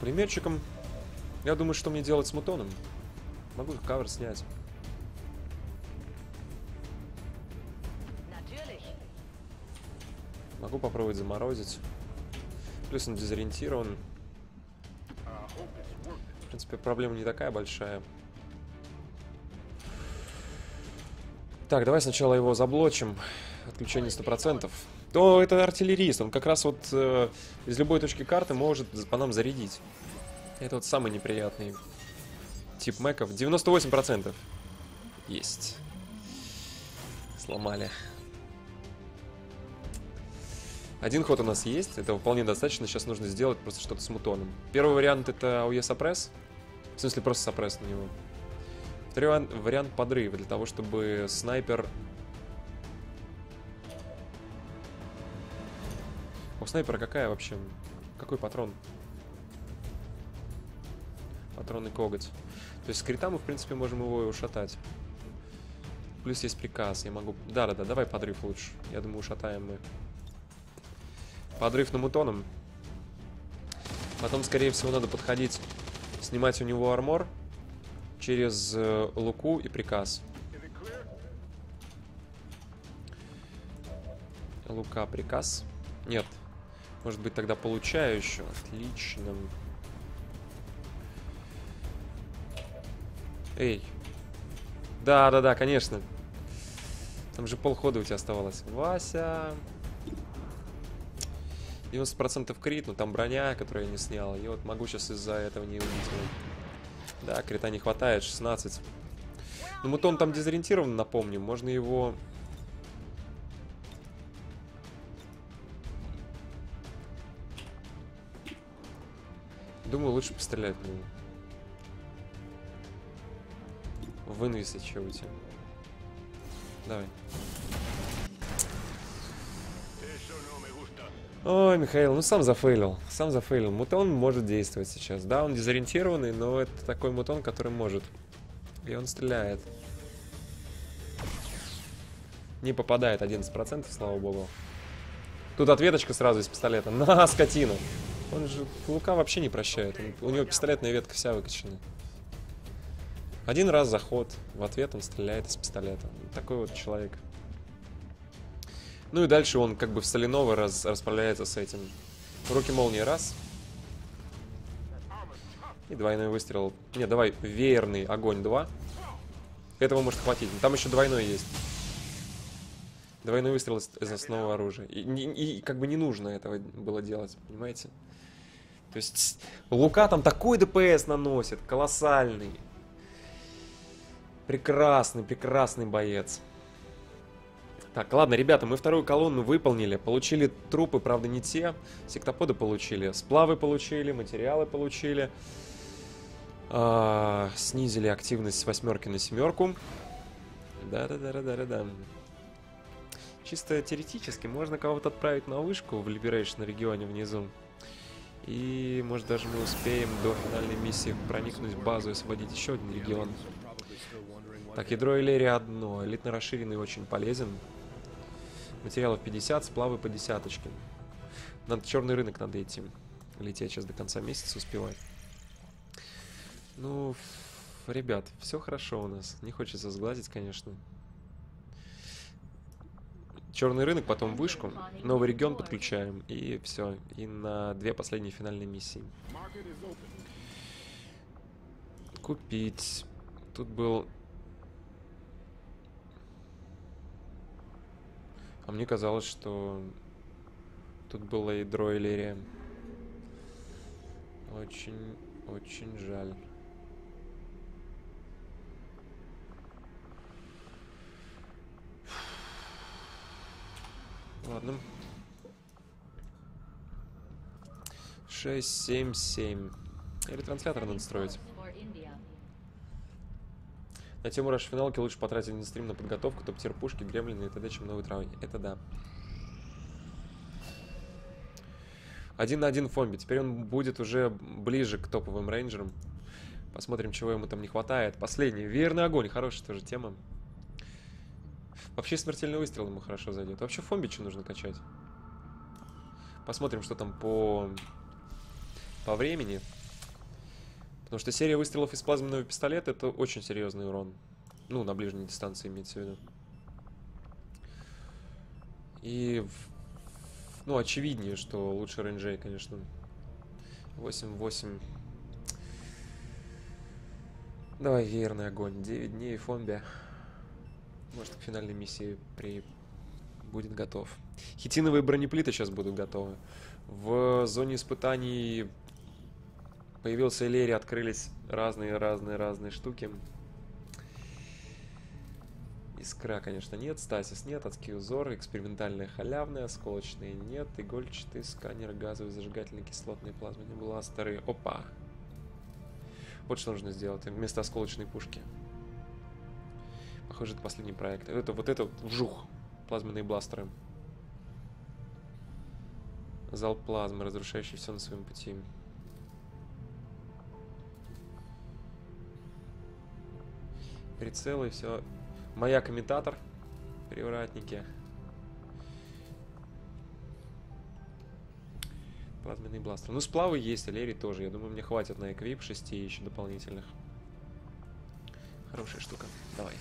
пулеметчикам. Я думаю, что мне делать с мутоном. Могу кавер снять. Могу попробовать заморозить. Плюс он дезориентирован. В принципе, проблема не такая большая. Так, давай сначала его заблочим. Отключение 100%. То это артиллерист. Он как раз вот э, из любой точки карты может по нам зарядить. Это вот самый неприятный тип мэков. 98%. Есть. Сломали. Один ход у нас есть, этого вполне достаточно, сейчас нужно сделать просто что-то с мутоном. Первый вариант это АУЕ сопресс, в смысле просто сопресс на него. Второй вариант подрыва, для того, чтобы снайпер... У снайпера какая вообще? Какой патрон? Патронный коготь. То есть с крита мы, в принципе, можем его и ушатать. Плюс есть приказ, я могу... Да-да-да, давай подрыв лучше. Я думаю, ушатаем мы. Подрыв на мутоном. Потом, скорее всего, надо подходить, снимать у него армор через э, луку и приказ. Лука, приказ. Нет. Может быть, тогда получаю еще. Отлично. Эй. Да, да, да, конечно. Там же полхода у тебя оставалось. Вася. 90% крит, но там броня, которую я не снял. И вот могу сейчас из-за этого не убить. Да, крита не хватает, 16. Ну, мутон там дезориентирован, напомню. Можно его... Думаю, лучше пострелять в него. В инвисе че у тебя? Давай. Ой, Михаил, ну сам зафейлил. Сам зафейлил. Мутон может действовать сейчас. Да, он дезориентированный, но это такой мутон, который может. И он стреляет. Не попадает 11%, слава богу. Тут ответочка сразу из пистолета. [LAUGHS] На, скотина. Он же лука вообще не прощает. Он- у него пистолетная ветка вся выкачана. Один раз заход. В ответ он стреляет из пистолета. Такой вот человек. Ну и дальше он как бы в соленово раз, расправляется с этим. Руки молнии раз. И двойной выстрел. Не, давай веерный огонь 2. Этого может хватить. Там еще двойной есть. Двойной выстрел из, из основного оружия. И, не- и как бы не нужно этого было делать, понимаете? То есть Лука там такой ДПС наносит, колоссальный. Прекрасный, прекрасный боец. Так, ладно, ребята, мы вторую колонну выполнили. Получили трупы, правда, не те. Сектоподы получили, сплавы получили, материалы получили. А, снизили активность с восьмерки на семерку. Да-да-да-да-да-да. Чисто теоретически можно кого-то отправить на вышку в Liberation регионе внизу. И, может, даже мы успеем до финальной миссии проникнуть в базу и освободить еще один регион. Так, ядро Элерия одно. Элитно расширенный очень полезен. Материалов 50, сплавы по десяточке. Надо черный рынок надо идти. Лететь сейчас до конца месяца успевать. Ну, ребят, все хорошо у нас. Не хочется сглазить, конечно. Черный рынок, потом вышку. Новый регион подключаем. И все. И на две последние финальные миссии. Купить. Тут был... А мне казалось, что тут было ядро Элерия. Очень, очень жаль. Ладно. 6, 7, 7. Ретранслятор надо строить. На тему Rush финалки лучше потратить один стрим на подготовку, топ-тир пушки, гремлины и т.д., чем новый травень. Это да. Один на один в фомбе. Теперь он будет уже ближе к топовым рейнджерам. Посмотрим, чего ему там не хватает. Последний. Верный огонь. Хорошая тоже тема. Вообще смертельный выстрел ему хорошо зайдет. Вообще фомбичу нужно качать. Посмотрим, что там по... по времени. Потому что серия выстрелов из плазменного пистолета это очень серьезный урон. Ну, на ближней дистанции имеется в виду. И... Ну, очевиднее, что лучше рейнджей, конечно. 8-8. Давай верный огонь. 9 дней фомби. Может, к финальной миссии при... будет готов. Хитиновые бронеплиты сейчас будут готовы. В зоне испытаний появился Элери, открылись разные-разные-разные штуки. Искра, конечно, нет. Стасис нет. Адский узор. Экспериментальные халявные. Осколочные нет. Игольчатый сканер. Газовый зажигательный кислотные плазменные бластеры. Опа! Вот что нужно сделать вместо осколочной пушки. Похоже, это последний проект. Это вот это вжух. Плазменные бластеры. Зал плазмы, разрушающий все на своем пути. Прицелы, все. Моя комментатор. Привратники. Плазменный бластер. Ну, сплавы есть, Алери тоже. Я думаю, мне хватит на эквип 6 еще дополнительных. Хорошая штука. Давай.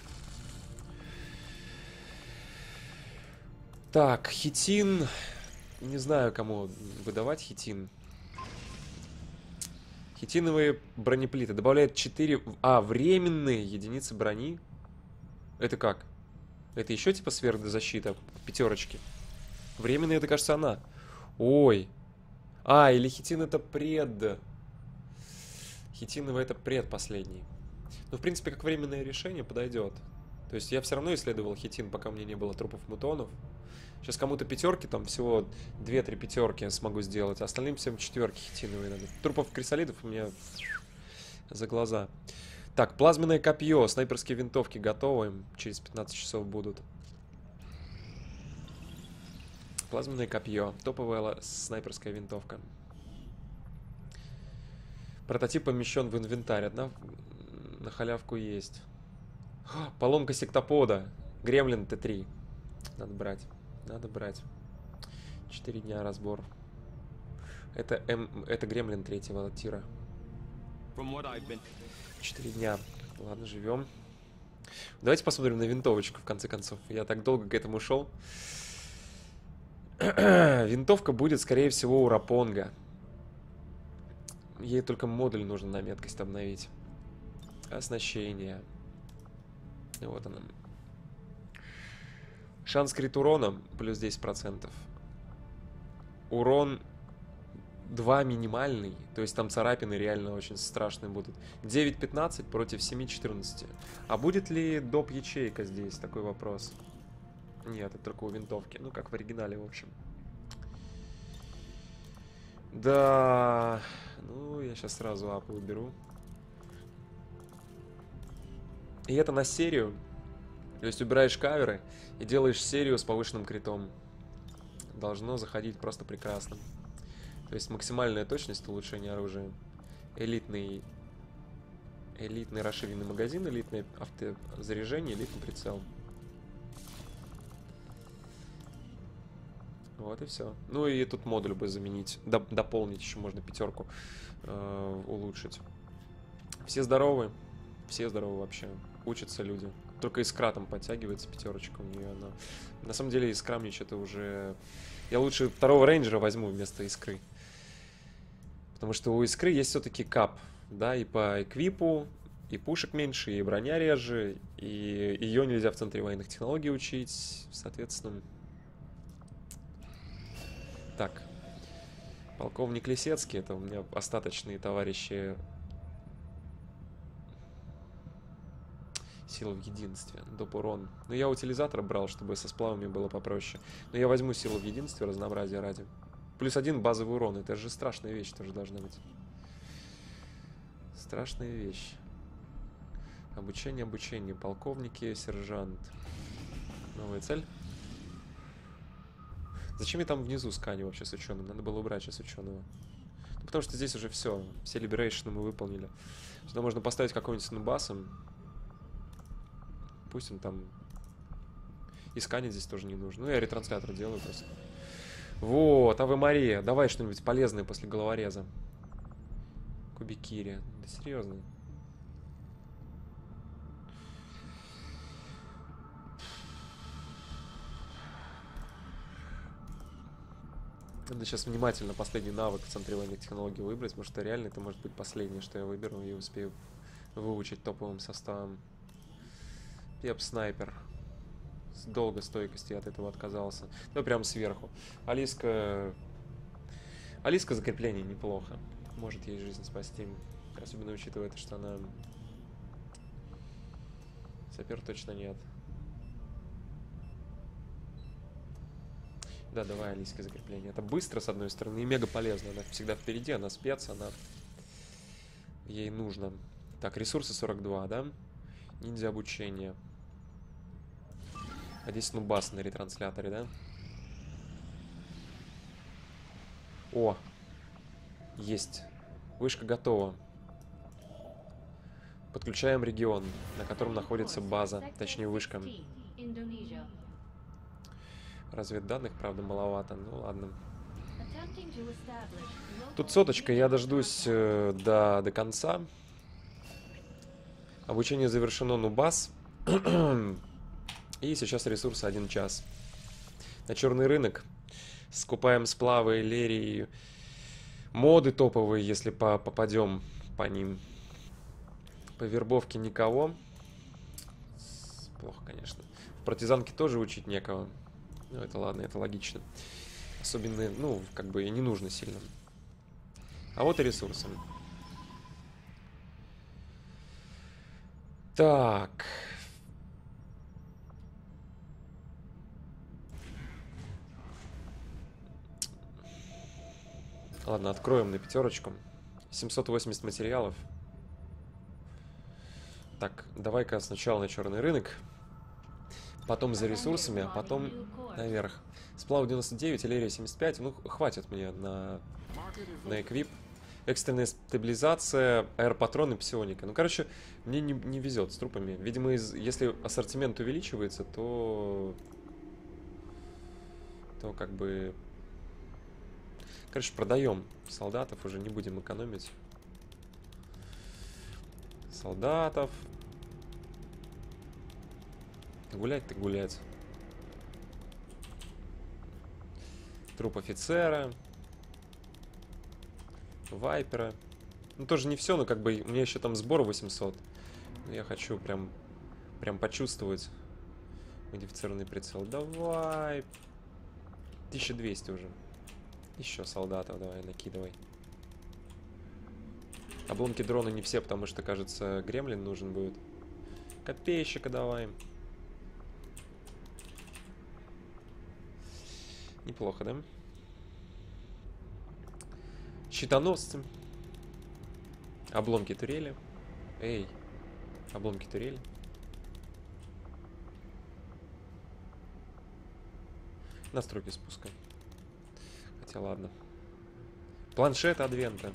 Так, хитин. Не знаю, кому выдавать хитин. Хитиновые бронеплиты. Добавляет 4... А, временные единицы брони. Это как? Это еще типа сверхдозащита? Пятерочки. Временная, это кажется, она. Ой. А, или хитин это пред. Хитиновый это пред последний. Ну, в принципе, как временное решение подойдет. То есть я все равно исследовал хитин, пока у меня не было трупов мутонов. Сейчас кому-то пятерки, там всего 2-3 пятерки смогу сделать, а остальным всем четверки хитиновые надо. Трупов крисолидов у меня за глаза. Так, плазменное копье, снайперские винтовки готовы, через 15 часов будут. Плазменное копье, топовая снайперская винтовка. Прототип помещен в инвентарь, одна на халявку есть. Поломка сектопода, гремлин Т3. Надо брать. Надо брать. Четыре дня разбор. Это, М, это Гремлин третьего тира. Четыре дня. Ладно, живем. Давайте посмотрим на винтовочку, в конце концов. Я так долго к этому шел. [CLEARS THROAT] Винтовка будет, скорее всего, у Рапонга. Ей только модуль нужно на меткость обновить. Оснащение. Вот она. Шанс крит урона плюс 10%. Урон 2 минимальный, то есть там царапины реально очень страшные будут. 9-15 против 7-14. А будет ли доп ячейка здесь? Такой вопрос. Нет, это только у винтовки. Ну, как в оригинале, в общем. Да, ну, я сейчас сразу апы уберу. И это на серию. То есть убираешь каверы и делаешь серию с повышенным критом. Должно заходить просто прекрасно. То есть максимальная точность улучшения оружия. Элитный элитный расширенный магазин, элитное автозаряжение, элитный прицел. Вот и все. Ну и тут модуль бы заменить, доп дополнить еще можно пятерку э, улучшить. Все здоровы, все здоровы вообще. Учатся люди. Только искра там подтягивается, пятерочка у нее. Она... На самом деле искра мне что-то уже... Я лучше второго рейнджера возьму вместо искры. Потому что у искры есть все-таки кап. Да, и по эквипу, и пушек меньше, и броня реже, и ее нельзя в центре военных технологий учить, соответственно. Так. Полковник Лисецкий, это у меня остаточные товарищи Сила в единстве. Доп урон. Но я утилизатор брал, чтобы со сплавами было попроще. Но я возьму силу в единстве, разнообразие ради. Плюс один базовый урон. Это же страшная вещь тоже должна быть. Страшная вещь. Обучение, обучение. Полковники, сержант. Новая цель. Зачем я там внизу сканю вообще с ученым? Надо было убрать сейчас ученого. потому что здесь уже все, все либерейшны мы выполнили. Сюда можно поставить какого-нибудь нубасом. Пусть он там... И здесь тоже не нужно. Ну, я ретранслятор делаю просто. Вот, Аве Мария. Давай что-нибудь полезное после головореза. Кубикири. Да серьезно. Надо сейчас внимательно последний навык центрирования технологий выбрать, потому что реально это может быть последнее, что я выберу и успею выучить топовым составом. Пеп снайпер. С долгой стойкости я от этого отказался. Ну, прям сверху. Алиска... Алиска закрепление неплохо. Может ей жизнь спасти. Особенно учитывая то, что она... Сапер точно нет. Да, давай алийское закрепление. Это быстро, с одной стороны, и мега полезно. Она всегда впереди, она спец, она... Ей нужно. Так, ресурсы 42, да? Ниндзя обучение. Здесь нубас на ретрансляторе, да? О! Есть. Вышка готова. Подключаем регион, на котором находится база, точнее вышка. Разведданных, правда, маловато. Ну ладно. Тут соточка, я дождусь э, до, до конца. Обучение завершено, нубас. [CLEARS THROAT] И сейчас ресурсы 1 час. На черный рынок. Скупаем сплавы, лерии, моды топовые, если по попадем по ним. По вербовке никого. Плохо, конечно. В партизанке тоже учить некого. Ну, это ладно, это логично. Особенно, ну, как бы и не нужно сильно. А вот и ресурсы. Так. Ладно, откроем на пятерочку. 780 материалов. Так, давай-ка сначала на черный рынок. Потом за ресурсами, а потом наверх. Сплав 99, Элерия 75. Ну, хватит мне на, на эквип. Экстренная стабилизация, аэропатрон и псионика. Ну, короче, мне не, не везет с трупами. Видимо, из, если ассортимент увеличивается, то... То как бы... Короче, продаем солдатов, уже не будем экономить. Солдатов. Гулять-то гулять. Труп офицера. Вайпера. Ну, тоже не все, но как бы у меня еще там сбор 800. Но я хочу прям, прям почувствовать модифицированный прицел. Давай. 1200 уже. Еще солдатов давай, накидывай. Обломки дрона не все, потому что, кажется, гремлин нужен будет. Копейщика давай. Неплохо, да? Щитоносцы. Обломки турели. Эй, обломки турели. Настройки спуска. Хотя ладно. Планшет Адвента.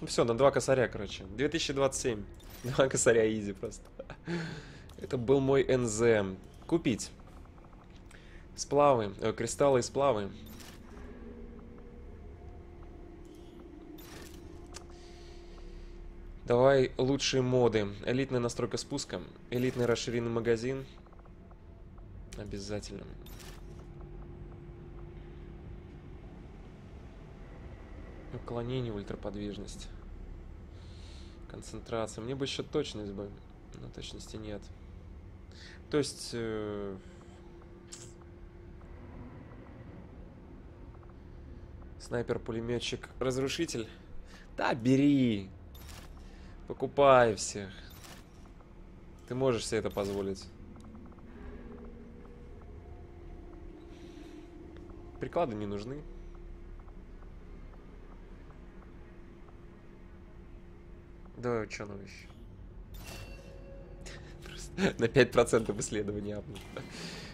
Ну все, на два косаря, короче. 2027. [LAUGHS] Два косаря изи просто. [LAUGHS] Это был мой НЗ. Купить. Сплавы, э, кристаллы и сплавы. Давай лучшие моды. Элитная настройка спуска. Элитный расширенный магазин. Обязательно. Уклонение, ультраподвижность. Концентрация. Мне бы еще точность бы. Но точности нет. То есть... э, Снайпер-пулеметчик, разрушитель. Да, бери. Покупай всех. Ты можешь себе это позволить. Приклады не нужны. Давай ученовище. На 5% исследования апнут.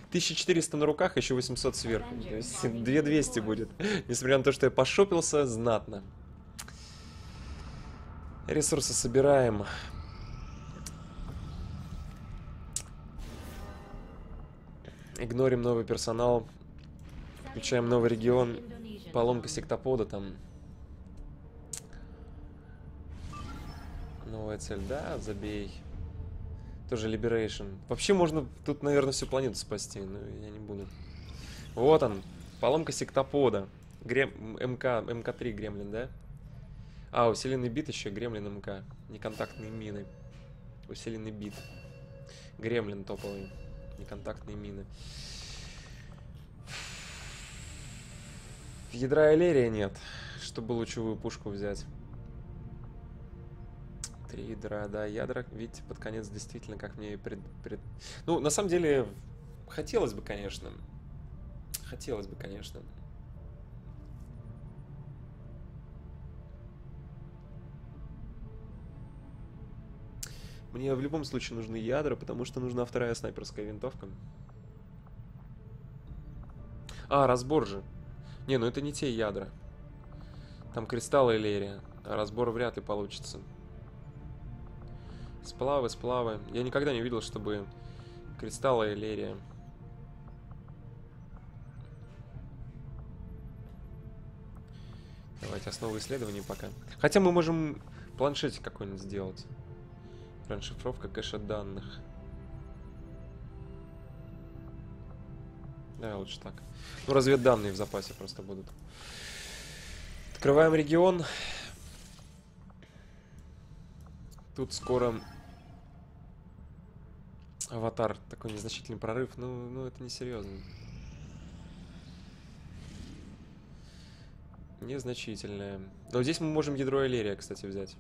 1400 на руках, еще 800 сверху. То есть 2200 [LAUGHS] будет. Несмотря на то, что я пошопился, знатно. Ресурсы собираем. Игнорим новый персонал. Включаем новый регион. Поломка сектопода там. Новая цель, да, забей. Тоже Liberation. Вообще можно тут, наверное, всю планету спасти, но я не буду. Вот он. Поломка сектопода. Грем... МК, МК-3 Гремлин, да? А, усиленный бит еще, Гремлин МК. Неконтактные мины. Усиленный бит. Гремлин топовый. Неконтактные мины. Ядра Элерия нет, чтобы лучевую пушку взять. Три ядра, да, ядра, видите, под конец действительно, как мне и пред, пред- Ну, на самом деле, хотелось бы, конечно. Хотелось бы, конечно. Мне в любом случае нужны ядра, потому что нужна вторая снайперская винтовка. А, разбор же. Не, ну это не те ядра. Там кристаллы Элерия. А разбор вряд ли получится. Сплавы, сплавы. Я никогда не видел, чтобы кристаллы Элерия. Давайте основы исследований пока. Хотя мы можем планшетик какой-нибудь сделать. Расшифровка кэша данных. Да, лучше так. Ну, разведданные в запасе просто будут. Открываем регион. Тут скоро аватар. Такой незначительный прорыв. Ну, ну это не серьезно. Незначительное. Но здесь мы можем ядро Элерия, кстати, взять.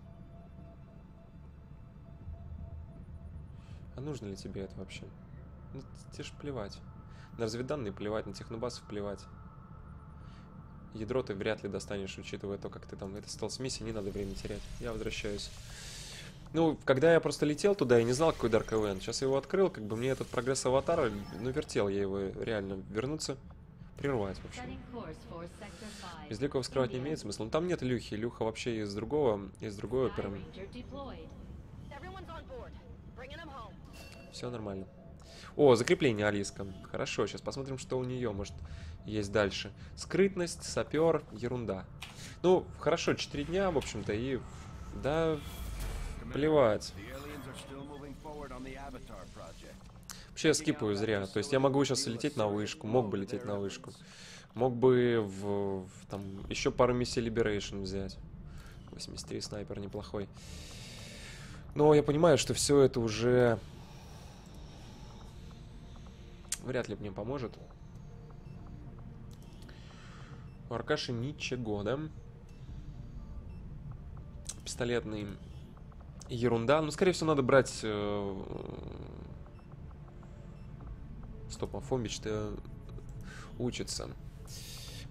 А нужно ли тебе это вообще? Ну, тебе ж плевать. На разведданные плевать, на технобасов плевать. Ядро ты вряд ли достанешь, учитывая то, как ты там... Это стелс-миссия, не надо время терять. Я возвращаюсь. Ну, когда я просто летел туда, я не знал, какой Dark Event. Сейчас я его открыл, как бы мне этот прогресс аватара, ну, вертел я его реально. Вернуться, прервать, в общем. Setting course for Sector 5. Без Люкова скрывать не имеет смысла. Ну, там нет Люхи. Люха вообще из другого, из другой оперы. Все нормально. О, закрепление Алиска. Хорошо, сейчас посмотрим, что у нее может есть дальше. Скрытность, сапер, ерунда. Ну, хорошо, 4 дня, в общем-то, и... Да, плевать. Вообще я скипаю зря. То есть я могу сейчас лететь на вышку, мог бы лететь на вышку. Мог бы в, в, там еще пару миссий Liberation взять. 83 снайпер неплохой. Но я понимаю, что все это уже вряд ли мне поможет. У Аркаши ничего, да? Пистолетный ерунда. Ну, скорее всего, надо брать... э, Стоп, а Фомич-то учится.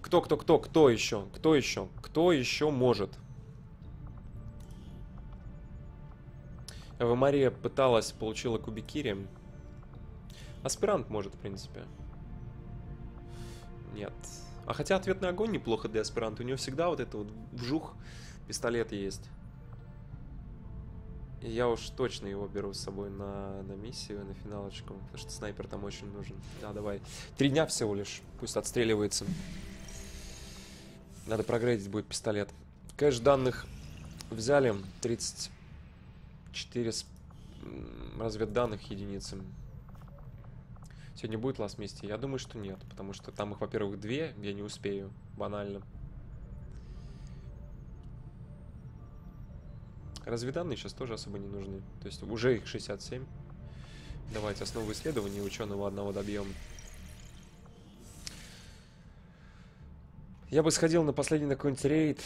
Кто, кто, кто, кто еще? Кто еще? Кто еще может? Эва Мария пыталась, получила кубикири. Аспирант может, в принципе. Нет. А хотя ответный огонь неплохо для аспиранта. У него всегда вот это вот вжух пистолет есть. Я уж точно его беру с собой на, на миссию, на финалочку. Потому что снайпер там очень нужен. Да, давай. Три дня всего лишь. Пусть отстреливается. Надо прогрейдить будет пистолет. Кэш данных взяли. 34 с- разведданных единицы. Сегодня будет ласт миссии? Я думаю, что нет. Потому что там их, во-первых, две. Я не успею. Банально. Разведанные сейчас тоже особо не нужны. То есть уже их 67. Давайте основу исследования ученого одного добьем. Я бы сходил на последний на какой-нибудь рейд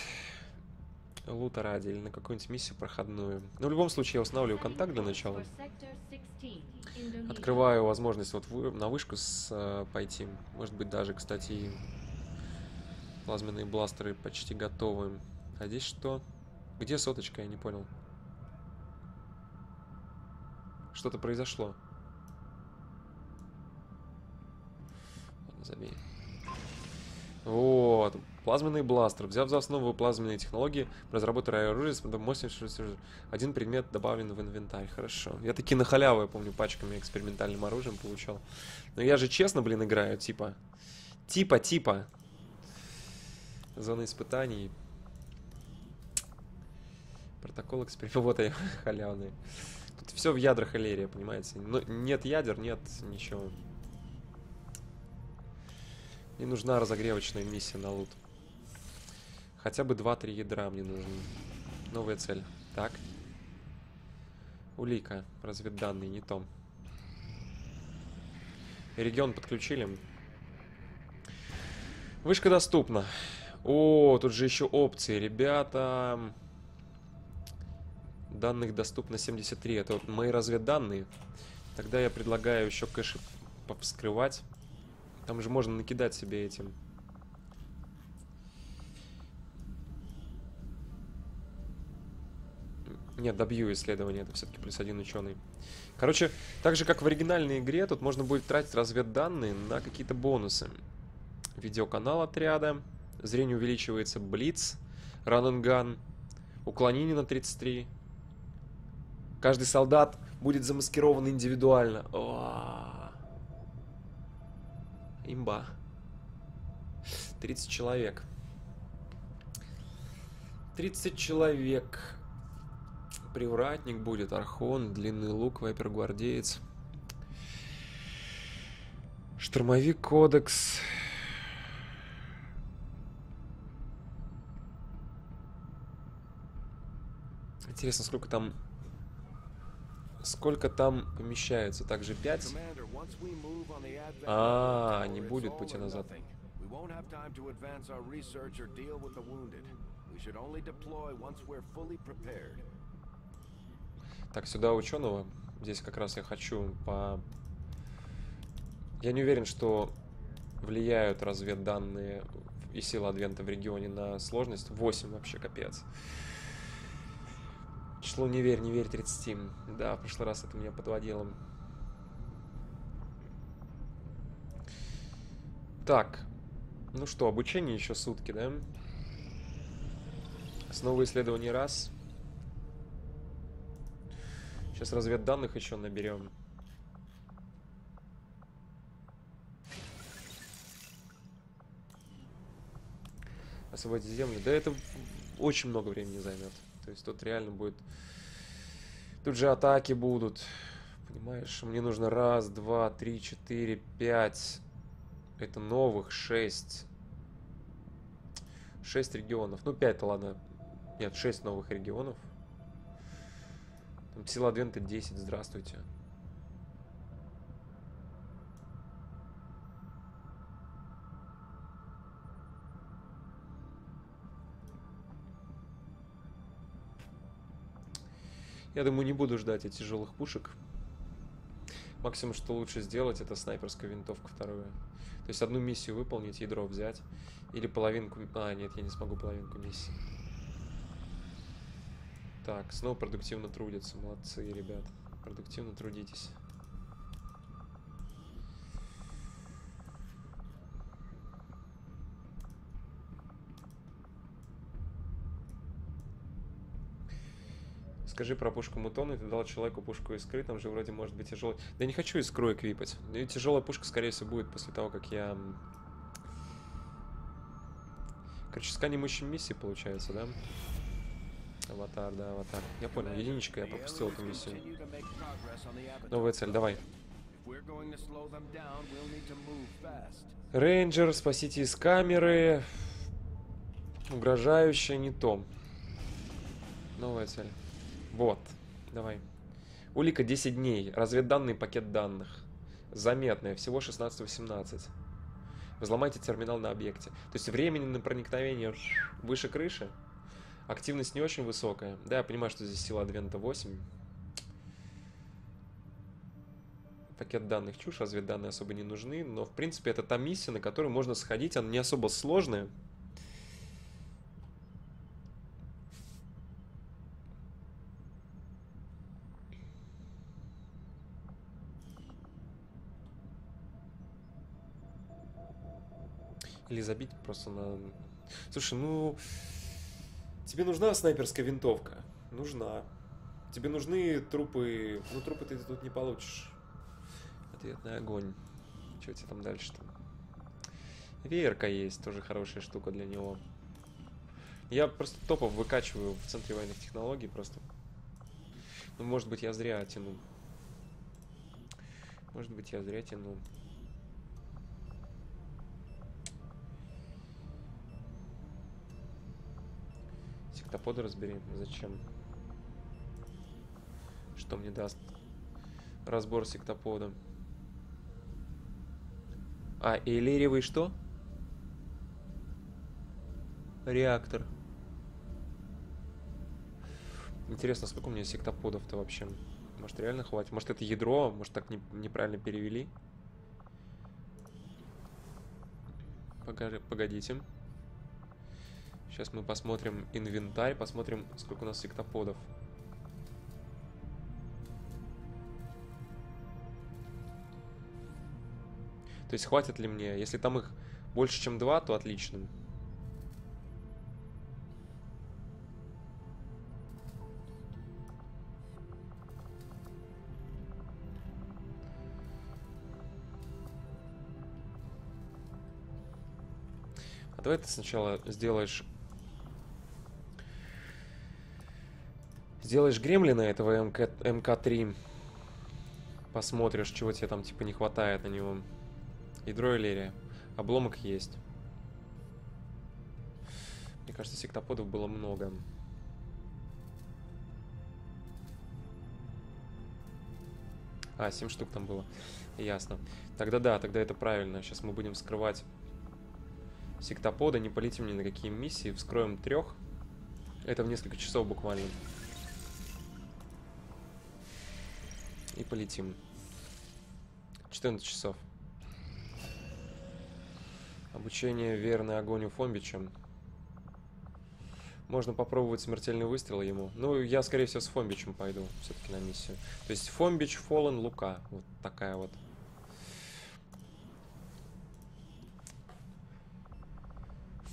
лута ради или на какую-нибудь миссию проходную. Но в любом случае я устанавливаю контакт для начала. For Sector 16, Indonesia. Открываю возможность вот на вышку с, э, пойти. Может быть даже, кстати, плазменные бластеры почти готовы. А здесь что? Где соточка? Я не понял. Что-то произошло. Ладно, забей. Вот. Плазменный бластер. Взяв за основу плазменные технологии, разработали оружие с мощностью... Один предмет добавлен в инвентарь. Хорошо. Я такие на халяву, я помню, пачками экспериментальным оружием получал. Но я же честно, блин, играю, типа. Типа, типа. Зона испытаний. Протокол эксперимента. [LAUGHS] Халявные. Тут все в ядрах Элерия, понимаете? Но нет ядер, нет ничего. Мне нужна разогревочная миссия на лут. Хотя бы 2-3 ядра мне нужны. Новая цель. Так. Улика. Разведданные, не то. Регион подключили. Вышка доступна. О, тут же еще опции, ребята. Данных доступно 73. Это вот мои разведданные. Тогда я предлагаю еще кэши повскрывать. Там же можно накидать себе этим. Нет, добью исследование, это все-таки плюс один ученый. Короче, так же как в оригинальной игре, тут можно будет тратить разведданные на какие-то бонусы. Видеоканал отряда, зрение увеличивается, блиц, раненган, уклонение на 33. Каждый солдат будет замаскирован индивидуально. Имба. 30 человек. 30 человек. Привратник будет, Архон, длинный лук, вайпер-гвардеец. Штурмовик кодекс. Интересно, сколько там... Сколько там помещается? Также 5? Commander, once we move on the advent А, не будет пути назад. Так, сюда ученого. Здесь как раз я хочу по... Я не уверен, что влияют разведданные и силы Адвента в регионе на сложность. 8 вообще, капец. Число не верь, не верь 30. Да, в прошлый раз это меня подводило. Так. Ну что, обучение еще сутки, да? Снова исследование раз. Сейчас разведданных еще наберем. Освободить землю. Да это очень много времени займет. То есть тут реально будет... Тут же атаки будут. Понимаешь, мне нужно раз, два, три, четыре, пять. Это новых шесть. Шесть регионов. Ну, пять-то ладно. Нет, шесть новых регионов. Там сила Адвента 10, здравствуйте. Я думаю, не буду ждать от тяжелых пушек. Максимум, что лучше сделать, это снайперская винтовка вторую. То есть одну миссию выполнить, ядро взять. Или половинку... А, нет, я не смогу половинку миссии. Так, снова продуктивно трудятся. Молодцы, ребят. Продуктивно трудитесь. Скажи про пушку Мутона, ты дал человеку пушку искры, там же вроде может быть тяжелый. Да не хочу искру эквипать. И тяжелая пушка, скорее всего, будет после того, как я... Короче, сканим ищем миссии, получается, да? Аватар, да, аватар. Я понял, единичка, я пропустил эту миссию. Новая цель, давай. Рейнджер, спасите из камеры. Угрожающая не то. Новая цель. Вот, давай. Улика 10 дней. Разведданный пакет данных. Заметная, всего 16-18. Взломайте терминал на объекте. То есть времени на проникновение выше крыши. Активность не очень высокая. Да, я понимаю, что здесь сила Адвента 8. Пакет данных чушь, разведданные особо не нужны. Но, в принципе, это та миссия, на которую можно сходить. Она не особо сложная. Или забить просто на... Слушай, ну... Тебе нужна снайперская винтовка? Нужна. Тебе нужны трупы... Ну, трупы ты тут не получишь. Ответный огонь. Что тебя там дальше-то? Веерка есть, тоже хорошая штука для него. Я просто топов выкачиваю в центре военных технологий просто. Ну, может быть, я зря тяну. Может быть, я зря тяну. Сектоподы разберем. Зачем? Что мне даст разбор сектопода? А, элериевый что? Реактор. Интересно, сколько у меня сектоподов-то вообще? Может, реально хватит? Может, это ядро? Может, так не, неправильно перевели? Погоди, погодите. Сейчас мы посмотрим инвентарь, посмотрим, сколько у нас сектоподов. То есть хватит ли мне? Если там их больше, чем два, то отлично. А давай ты сначала сделаешь... Сделаешь гремлина этого МК... МК-3. Посмотришь, чего тебе там типа не хватает на него. Ядро Элерия. Обломок есть. Мне кажется, сектоподов было много. А, 7 штук там было. Ясно. Тогда да, тогда это правильно. Сейчас мы будем скрывать сектопода. Не полетим ни на какие миссии. Вскроем трех. Это в несколько часов буквально. И полетим. 14 часов. Обучение верный огонь у Фомбича. Можно попробовать смертельный выстрел ему. Ну, я, скорее всего, с Фомбичем пойду все-таки на миссию. То есть Фомбич, Фоллен, Лука. Вот такая вот.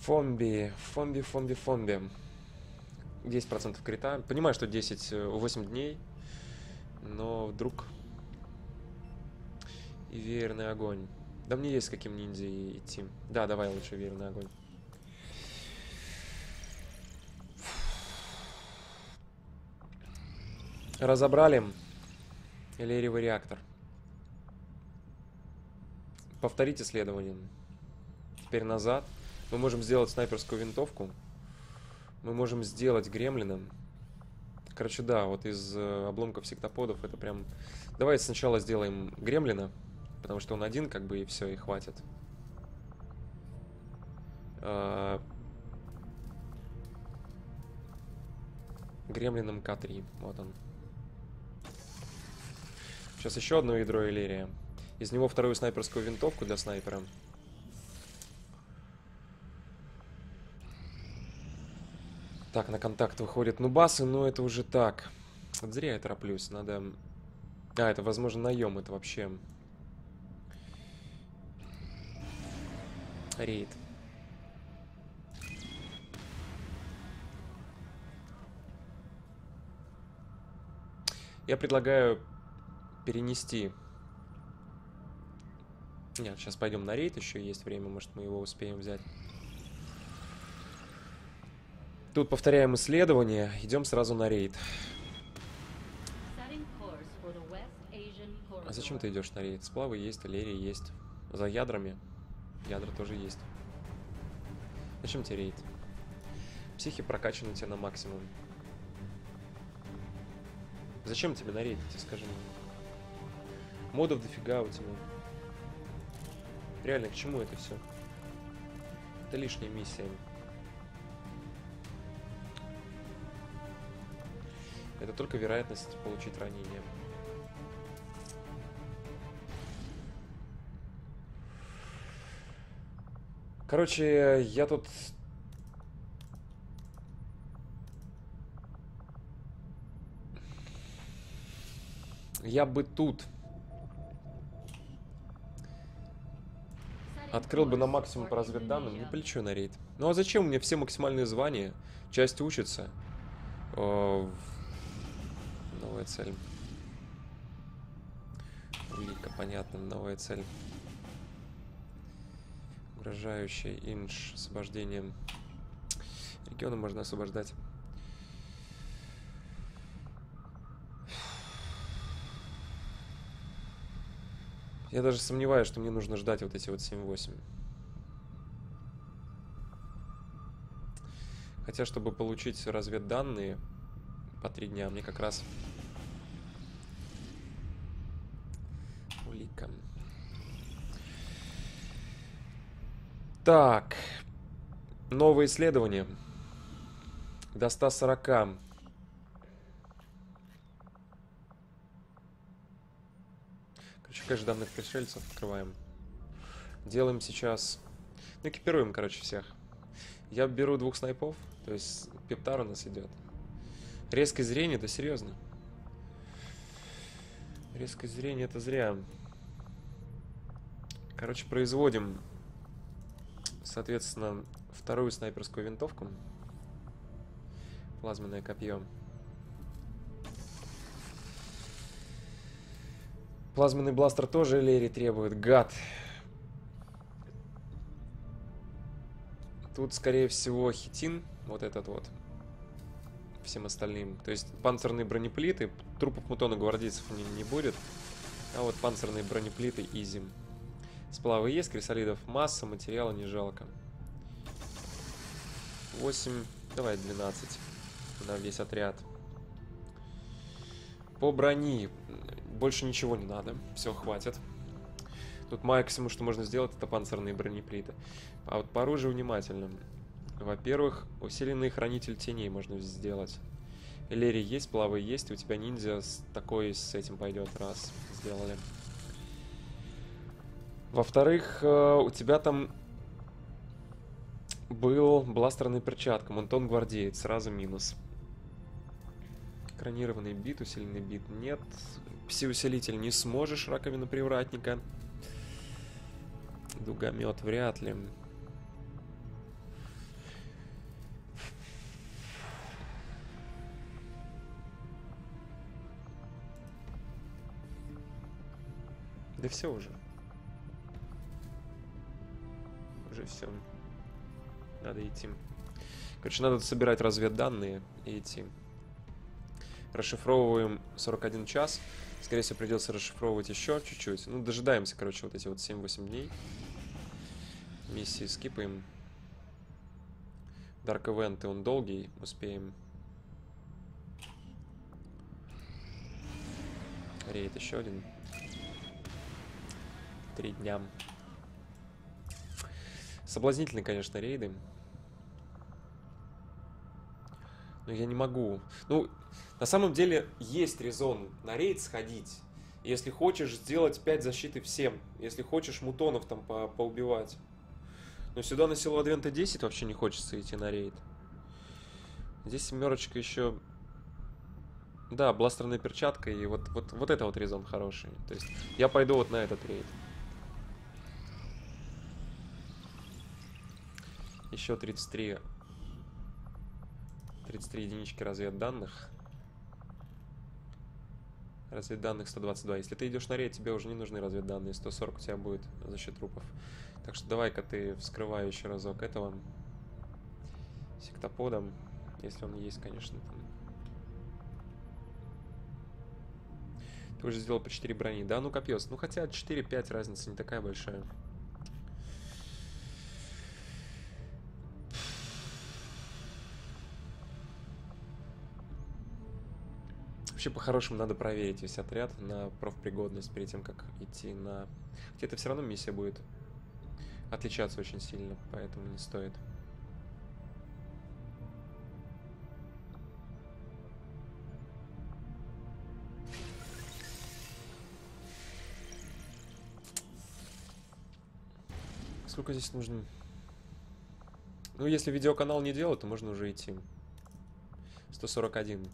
Фомби, Фомби, Фомби, Фомби. 10% крита. Понимаю, что 10, 8 э, дней. Но вдруг... И веерный огонь. Да мне есть с каким ниндзя идти. Да, давай лучше верный огонь. Разобрали Элериевый реактор. Повторить исследование. Теперь назад. Мы можем сделать снайперскую винтовку. Мы можем сделать гремлина. Короче, да, вот из э, обломков сектоподов это прям... Давайте сначала сделаем гремлина. Потому что он один, как бы, и все, и хватит. А... Гремлином К3. Вот он. Сейчас еще одно ядро Элерия. Из него вторую снайперскую винтовку для снайпера. Так, на контакт выходят нубасы, но это уже так. Зря я тороплюсь, надо... А, это, возможно, наем, это вообще рейд. Я предлагаю перенести... Нет, сейчас пойдем на рейд, еще есть время, может мы его успеем взять. Тут повторяем исследование, идем сразу на рейд. А зачем ты идешь на рейд? Сплавы есть, аллерия есть. За ядрами. Ядра тоже есть. Зачем тебе рейд? Психи прокачаны тебе на максимум. Зачем тебе на рейд, тебе скажи мне? Модов дофига у тебя. Реально, к чему это все? Это лишняя миссия. Это только вероятность получить ранение. Короче, я тут... Я бы тут... Открыл бы на максимум по разведданным, не полечу на рейд. Ну а зачем мне все максимальные звания? Часть учится. В- Новая цель. Улика, понятно, новая цель. Угрожающая инш, освобождением. Регионы можно освобождать. Я даже сомневаюсь, что мне нужно ждать вот эти вот 7-8. Хотя, чтобы получить разведданные по три дня, мне как раз... Улика. Так. Новые исследования. До 140. Короче, кэш данных пришельцев открываем. Делаем сейчас... Ну, экипируем, короче, всех. Я беру двух снайпов, то есть пептар у нас идет. Резкое зрение, это серьезно. Резкое зрение, это зря. Короче, производим, соответственно, вторую снайперскую винтовку. Плазменное копье. Плазменный бластер тоже Лерри требует. Гад. Тут, скорее всего, хитин. Вот этот вот. Всем остальным. То есть панцирные бронеплиты. Трупов мутона гвардейцев не, не будет. А вот панцирные бронеплиты изи. Сплавы есть, крисолидов масса, материала не жалко. 8, давай 12 на весь отряд. По брони больше ничего не надо, все хватит. Тут максимум, что можно сделать, это панцирные бронеплиты. А вот по оружию внимательно. Во-первых, усиленный хранитель теней можно сделать. Элери есть, плавы есть, у тебя ниндзя с такой с этим пойдет. Раз, сделали. Во-вторых, э, у тебя там был бластерная перчатка, Монтон гвардеец, сразу минус. Экранированный бит, усиленный бит нет. Пси-усилитель не сможешь, раковина привратника. Дугомет вряд ли. Да все уже. Уже все. Надо идти. Короче, надо собирать разведданные и идти. Расшифровываем 41 час. Скорее всего, придется расшифровывать еще чуть-чуть. Ну, дожидаемся, короче, вот эти вот 7-8 дней. Миссии скипаем. Dark Event, он долгий, успеем. Рейд еще один. Три дня. Соблазнительные, конечно, рейды. Но я не могу. Ну, на самом деле, есть резон на рейд сходить. Если хочешь сделать 5 защиты всем. Если хочешь мутонов там по поубивать. Но сюда на село Адвента 10 вообще не хочется идти на рейд. Здесь семерочка еще... Да, бластерная перчатка и вот, вот, вот это вот резон хороший. То есть я пойду вот на этот рейд. Еще 33 33 единички разведданных. Разведданных 122. Если ты идешь на рейд, тебе уже не нужны разведданные. 140 у тебя будет за счет трупов. Так что давай-ка ты вскрывай еще разок этого сектоподом. Если он есть, конечно, там. Ты уже сделал по 4 брони. Да, ну копьес. Ну хотя 4-5 разница не такая большая. Вообще, по-хорошему, надо проверить весь отряд на профпригодность перед тем, как идти на... Хотя это все равно миссия будет отличаться очень сильно, поэтому не стоит. Сколько здесь нужно? Ну, если видеоканал не делать, то можно уже идти. 141.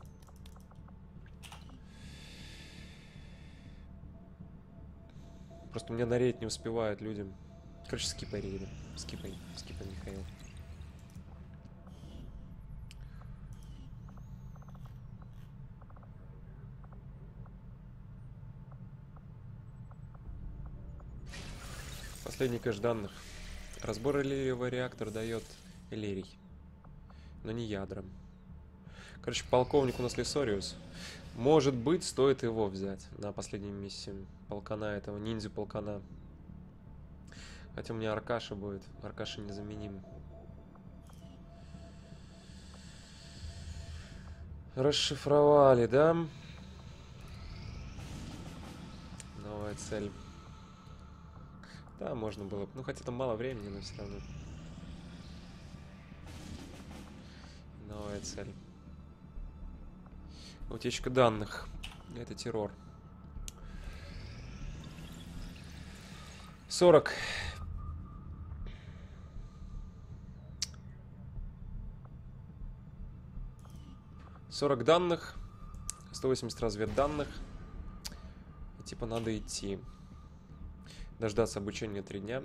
Просто у меня на рейд не успевают люди. Короче, скипай рейды. Скипай, скипай, Михаил. Последний кэш данных. Разбор Элириевого реактора дает Элирий. Но не ядра. Короче, полковник у нас Лесориус. Может быть, стоит его взять на последнюю миссию. Полкана этого, ниндзя полкана. Хотя у меня Аркаша будет. Аркаша незаменим. Расшифровали, да? Новая цель. Да, можно было. бы. Ну, хотя там мало времени, но все равно. Новая цель. Утечка данных. Это террор. 40. Сорок данных. 180 разведданных. И типа надо идти. Дождаться обучения три дня.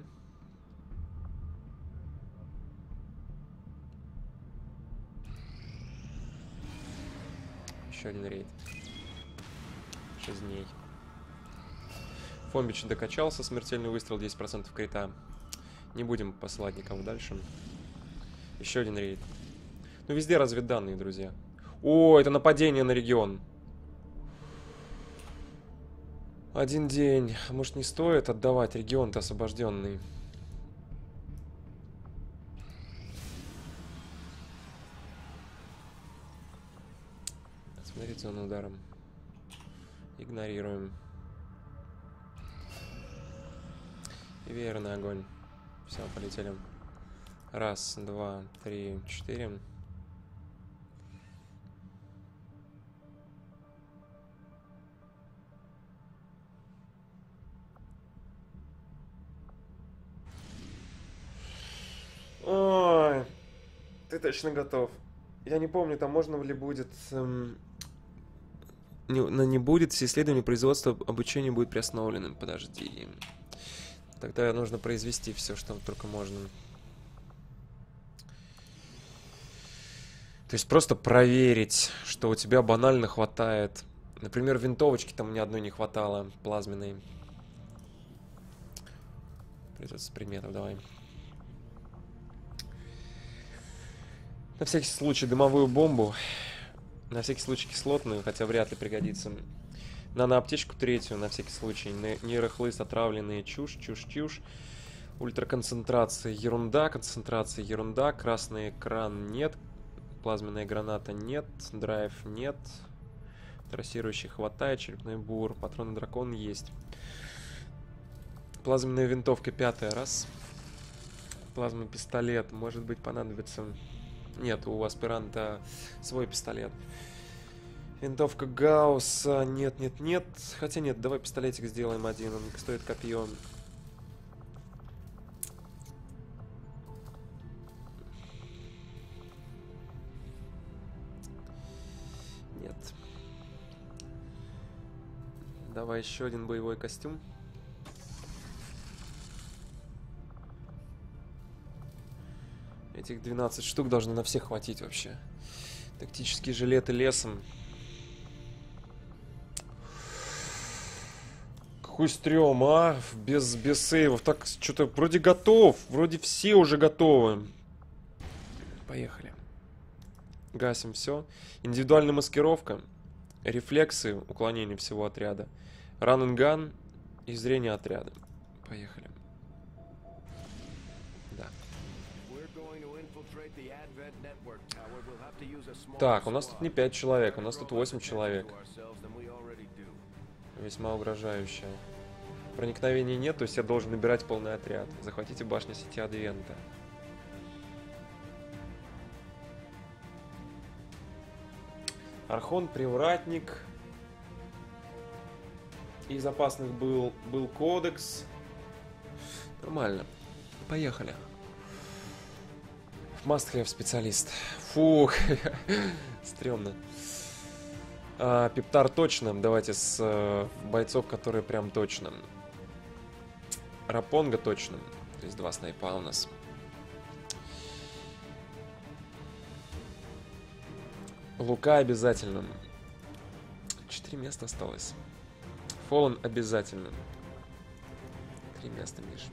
Еще один рейд. 6 дней. Фомбич докачался, смертельный выстрел, 10% крита. Не будем посылать никого дальше. Еще один рейд. Ну, везде разведданные, друзья. О, это нападение на регион. Один день. Может, не стоит отдавать регион-то освобожденный? Он ударом. Игнорируем. И верный огонь. Все, полетели. Раз, два, три, четыре. Ой, ты точно готов. Я не помню, там можно ли будет... эм, не, не будет, все исследования производства обучения будет приостановленным. Подожди. Тогда нужно произвести все, что только можно. То есть просто проверить, что у тебя банально хватает. Например, винтовочки там ни одной не хватало, плазменной. Придется предметов, давай. На всякий случай дымовую бомбу. На всякий случай кислотную, хотя вряд ли пригодится. Наноаптечку третью, на всякий случай. Не- Нейрохлыст, отравленные чушь, чушь, чушь. Ультраконцентрация, ерунда, концентрация, ерунда. Красный экран нет. Плазменная граната нет. Драйв нет. Трассирующий хватает. Черепной бур. Патроны дракон есть. Плазменная винтовка пятая. Раз. Плазменный пистолет. Может быть понадобится... Нет, у аспиранта свой пистолет. Винтовка Гаусса. Нет, нет, нет. Хотя нет, давай пистолетик сделаем один. Он стоит копье. Нет. Давай еще один боевой костюм. Этих 12 штук должно на всех хватить вообще. Тактические жилеты лесом. Какой стрём, а? Без, без сейвов. Так, что-то вроде готов. Вроде все уже готовы. Поехали. Гасим все. Индивидуальная маскировка. Рефлексы, уклонение всего отряда. Run and gun и зрение отряда. Поехали. Так, у нас тут не squad. 5 человек, у нас тут grow 8 less attention человек. Весьма угрожающая. Проникновения нет, то есть я должен набирать полный отряд. Захватите башню сети Адвента. Архон, Привратник. Из опасных был, был Кодекс. Нормально. Поехали. Must have специалист. Фух, [LAUGHS] стрёмно. А, Пептар точно. Давайте с э, бойцов, которые прям точно. Рапонга точно. То есть два снайпа у нас. Лука обязательно. Четыре места осталось. Фоллен обязательно. Три места, Миш.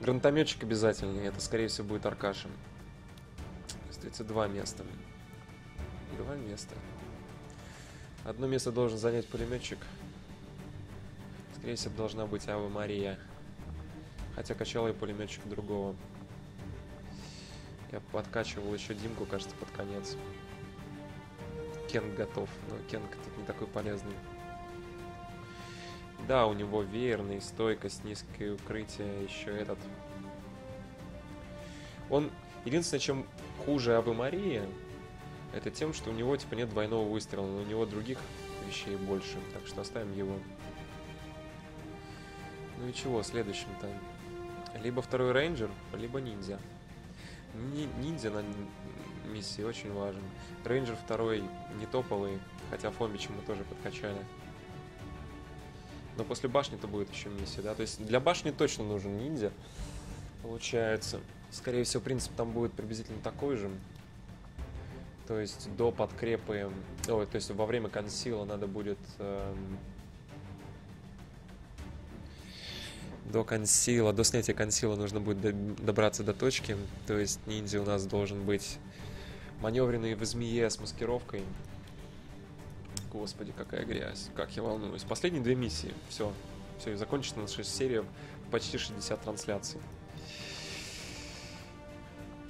Гранатометчик обязательно. и Это, скорее всего, будет Аркашин. Остается два места. Два места. Одно место должен занять пулеметчик. Скорее всего, должна быть Ава Мария. Хотя качал я пулеметчик другого. Я подкачивал еще Димку, кажется, под конец. Кенг готов, но Кенг тут не такой полезный. Да, у него веерный, стойкость, низкое укрытие, еще этот. Он... Единственное, чем хуже Авы Мария, это тем, что у него, типа, нет двойного выстрела, но у него других вещей больше, так что оставим его. Ну и чего, следующим-то? Либо второй рейнджер, либо ниндзя. Ни- ниндзя на миссии очень важен. Рейнджер второй не топовый, хотя Фомича мы тоже подкачали. Но после башни-то будет еще миссия, да? То есть для башни точно нужен ниндзя, получается. Скорее всего, принцип там будет приблизительно такой же. То есть до подкрепы... Ой, то есть во время консила надо будет... эм, до консила, до снятия консила нужно будет до- добраться до точки. То есть ниндзя у нас должен быть маневренный в змее с маскировкой. Господи, какая грязь. Как я волнуюсь. Последние две миссии. Все. Все, и закончена наша серия. Почти 60 трансляций.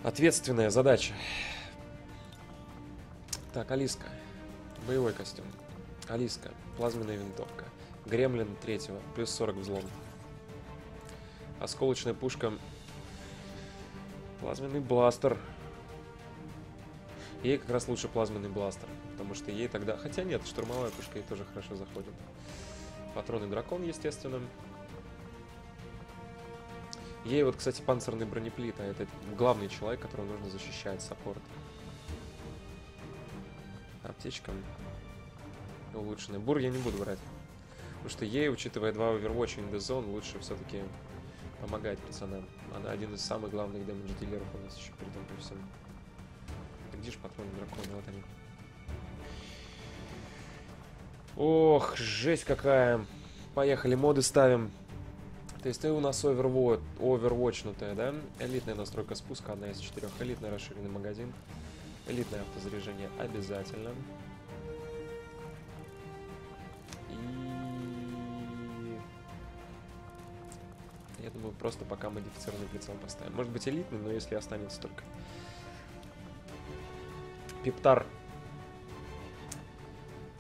Ответственная задача. Так, Алиска. Боевой костюм. Алиска. Плазменная винтовка. Гремлин третьего. Плюс 40 взлом. Осколочная пушка. Плазменный бластер. Ей как раз лучше плазменный бластер. Потому что ей тогда... Хотя нет, штурмовая пушка ей тоже хорошо заходит. Патроны дракон, естественно. Ей вот, кстати, панцирный бронеплит, а это главный человек, которого нужно защищать, саппорт. Аптечка. Улучшенная. Бур я не буду брать. Потому что ей, учитывая два Overwatch in the Zone, лучше все-таки помогать пацанам. Она один из самых главных дэмэдж-дилеров у нас еще том при всем. Где же патроны дракона? Вот они. Ох, жесть какая. Поехали, моды ставим. То есть ты у нас Overwatch, овервотчнутая, да? Элитная настройка спуска, одна из четырех. Элитный расширенный магазин. Элитное автозаряжение обязательно. И... Я думаю, просто пока модифицированный прицел поставим. Может быть элитный, но если останется только. Пептар.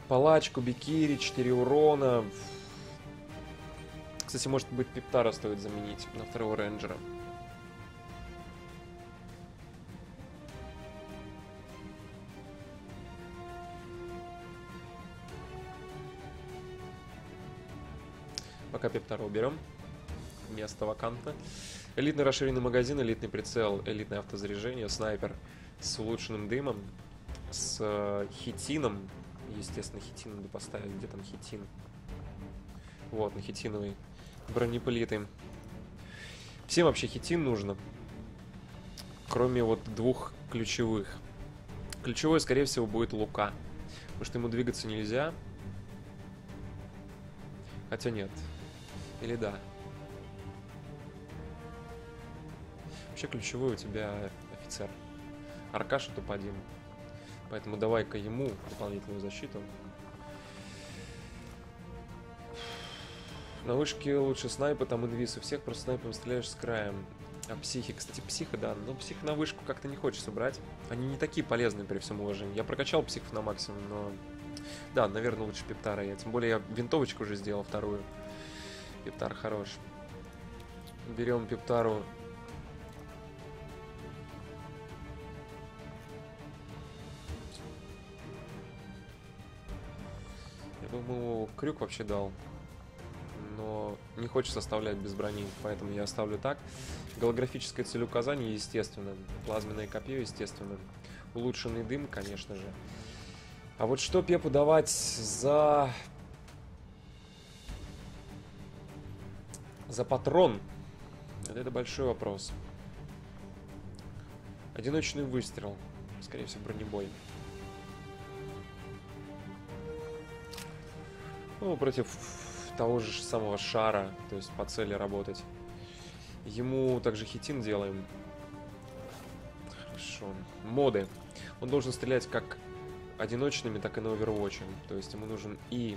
Палач, Кубикири, 4 урона. Кстати, может быть, Пептара стоит заменить на второго рейнджера. Пока Пептара уберем. Место вакантно. Элитный расширенный магазин, элитный прицел, элитное автозаряжение, снайпер с улучшенным дымом, с э, хитином. Естественно, хитин надо поставить. Где там хитин? Вот, на хитиновой бронеплиты. Всем вообще хитин нужно. Кроме вот двух ключевых. Ключевой, скорее всего, будет Лука. Потому что ему двигаться нельзя. Хотя нет. Или да. Вообще ключевой у тебя офицер. Аркаша топ-1. Поэтому давай-ка ему дополнительную защиту. На вышке лучше снайпа, там инвиз у всех, просто снайпом стреляешь с краем. А психи, кстати, психа, да, но псих на вышку как-то не хочется брать. Они не такие полезные при всем уважении. Я прокачал психов на максимум, но... Да, наверное, лучше Пептара я. Тем более я винтовочку уже сделал вторую. Пептар хорош. Берем Пептару. Бы ему крюк вообще дал. Но не хочется оставлять без брони, поэтому я оставлю так. Голографическое целеуказание, естественно. Плазменное копье, естественно. Улучшенный дым, конечно же. А вот что Пепу давать за... За патрон? Вот это большой вопрос. Одиночный выстрел. Скорее всего, бронебой. Ну, против того же самого шара, то есть по цели работать. Ему также хитин делаем. Хорошо. Моды. Он должен стрелять как одиночными, так и на Overwatch. То есть ему нужен и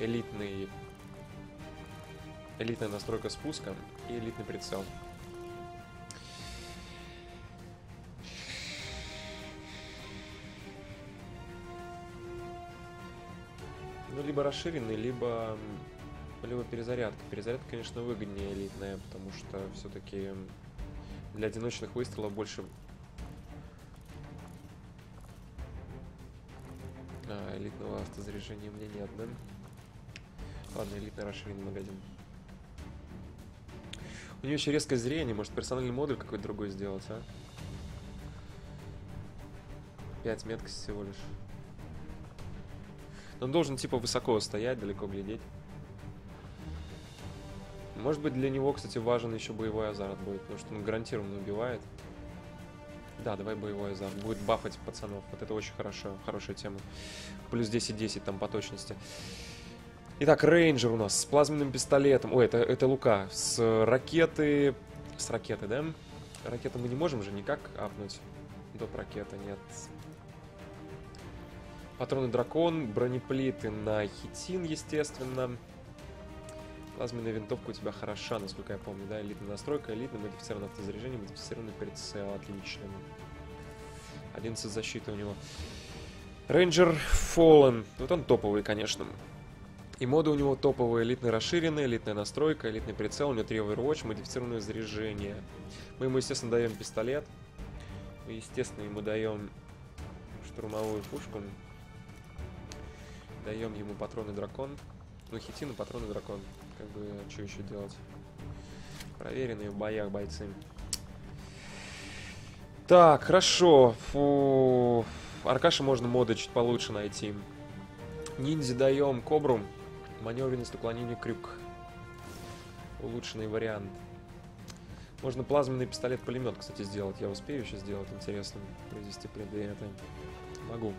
элитный элитная настройка спуска и элитный прицел. Ну, либо расширенный, либо, либо перезарядка. Перезарядка, конечно, выгоднее элитная, потому что все-таки для одиночных выстрелов больше... А, элитного автозаряжения у меня нет, да? Ладно, элитный расширенный магазин. У нее еще резкое зрение, может персональный модуль какой-то другой сделать, а? 5 меткость всего лишь. Он должен типа высоко стоять, далеко глядеть. Может быть для него, кстати, важен еще боевой азарт будет, потому что он гарантированно убивает. Да, давай боевой азарт. Будет бафать пацанов. Вот это очень хорошо, хорошая тема. Плюс 10-10 там по точности. Итак, рейнджер у нас с плазменным пистолетом. Ой, это, это Лука. С ракеты... С ракеты, да? Ракету мы не можем же никак апнуть. Доп. ракета, нет. Патроны дракон, бронеплиты на хитин, естественно. Плазменная винтовка у тебя хороша, насколько я помню, да? Элитная настройка, элитный, модифицированное автозаряжение, модифицированный прицел, отлично. 11 защиты у него. Рейнджер Fallen. Вот он топовый, конечно. И моды у него топовые, элитный расширенный, элитная настройка, элитный прицел, у него 3 Overwatch, модифицированное заряжение. Мы ему, естественно, даем пистолет. Мы, естественно, ему даем штурмовую пушку. Даем ему патроны дракон. Ну, хитин и патроны дракон. Как бы, что еще делать? Проверенные в боях бойцы. Так, хорошо. Фу. Аркаша можно моды чуть получше найти. Ниндзя даем кобру. Маневренность уклонение крюк. Улучшенный вариант. Можно плазменный пистолет-пулемет, кстати, сделать. Я успею еще сделать, интересно, произвести это. Могу.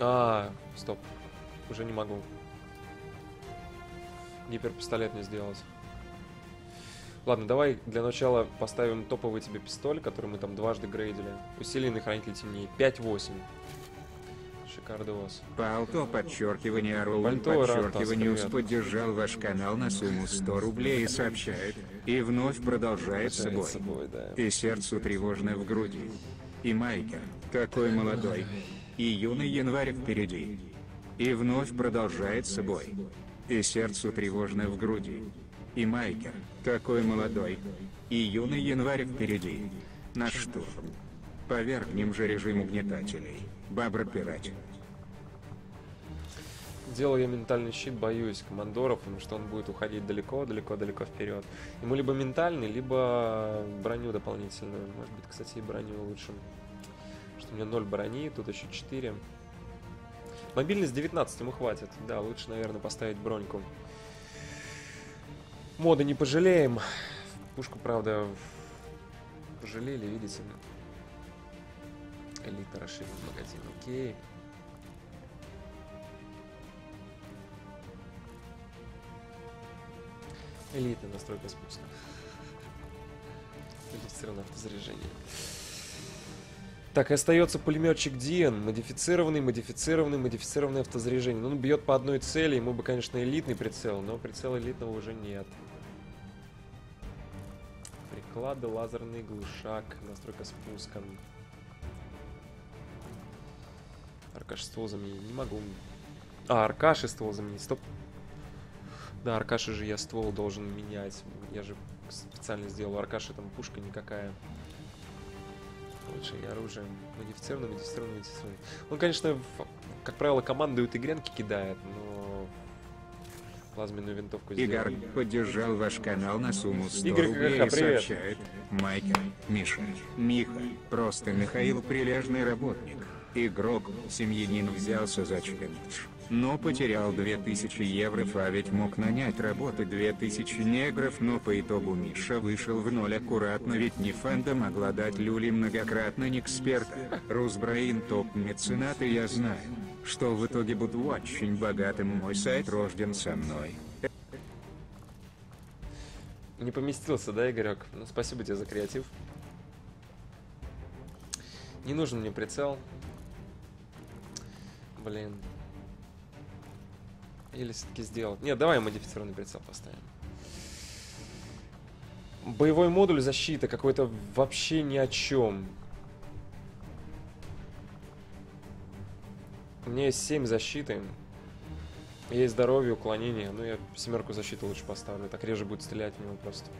А, стоп. Уже не могу. Гиперпистолет не сделать. Ладно, давай для начала поставим топовый тебе пистоль, который мы там дважды грейдили. Усиленный хранитель темней. 5-8. Шикардос. Палто, подчеркивание, Ролан, подчеркивание, УС поддержал ваш канал на сумму 100 рублей и сообщает. И вновь продолжает с собой. собой, да. И сердцу тревожно в груди. И Майка, какой молодой. И юный январь впереди. И вновь продолжает с собой. И сердцу тревожно в груди. И Майка, какой молодой. И юный январь впереди. Наш штурм. Повергнем же режим угнетателей. Бабра пирать. Делаю я ментальный щит, боюсь командоров, потому что он будет уходить далеко, далеко, далеко вперед. Ему либо ментальный, либо броню дополнительную. Может быть, кстати, и броню лучше. Что у меня 0 брони, тут еще 4. Мобильность 19 ему хватит. Да, лучше, наверное, поставить броньку. Моды не пожалеем. Пушку, правда, пожалели, видите. Элита расширен магазин, окей. Элитная настройка спуска. Модифицированное автозаряжение. Так, и остается пулеметчик Диен. Модифицированный, модифицированный, модифицированное автозаряжение. Ну, он бьет по одной цели. Ему бы, конечно, элитный прицел, но прицела элитного уже нет. Приклады, лазерный глушак, настройка спуска. Аркаш ствол заменить. Не могу. А, Аркаши ствол заменить. Стоп. Да, Аркаши же я ствол должен менять. Я же специально сделал Аркаши, там пушка никакая. Улучшение оружия. Модифицированный, модифицированный, модифицированный. Он, конечно, в- как правило, командует и гренки кидает, но плазменную винтовку Игорь поддержал ваш канал на сумму 100 Игорь рублей и привет. сообщает. Майка, Миша, Миха, просто Михаил прилежный работник. Игрок, семьянин взялся за челлендж. Но потерял 2000 евро, а ведь мог нанять работать 2000 негров, но по итогу Миша вышел в ноль аккуратно, ведь не фэндом, а гладать люли многократно не эксперта. Русбраин топ меценаты я знаю, что в итоге буду очень богатым, мой сайт рожден со мной. Не поместился, да, Игорек? Ну, спасибо тебе за креатив. Не нужен мне прицел. Блин. Или все-таки сделать. Нет, давай модифицированный прицел поставим. Боевой модуль защиты какой-то вообще ни о чем. У меня есть 7 защиты. Есть здоровье, уклонение. Ну, я семерку защиты лучше поставлю. Так реже будет стрелять в него просто.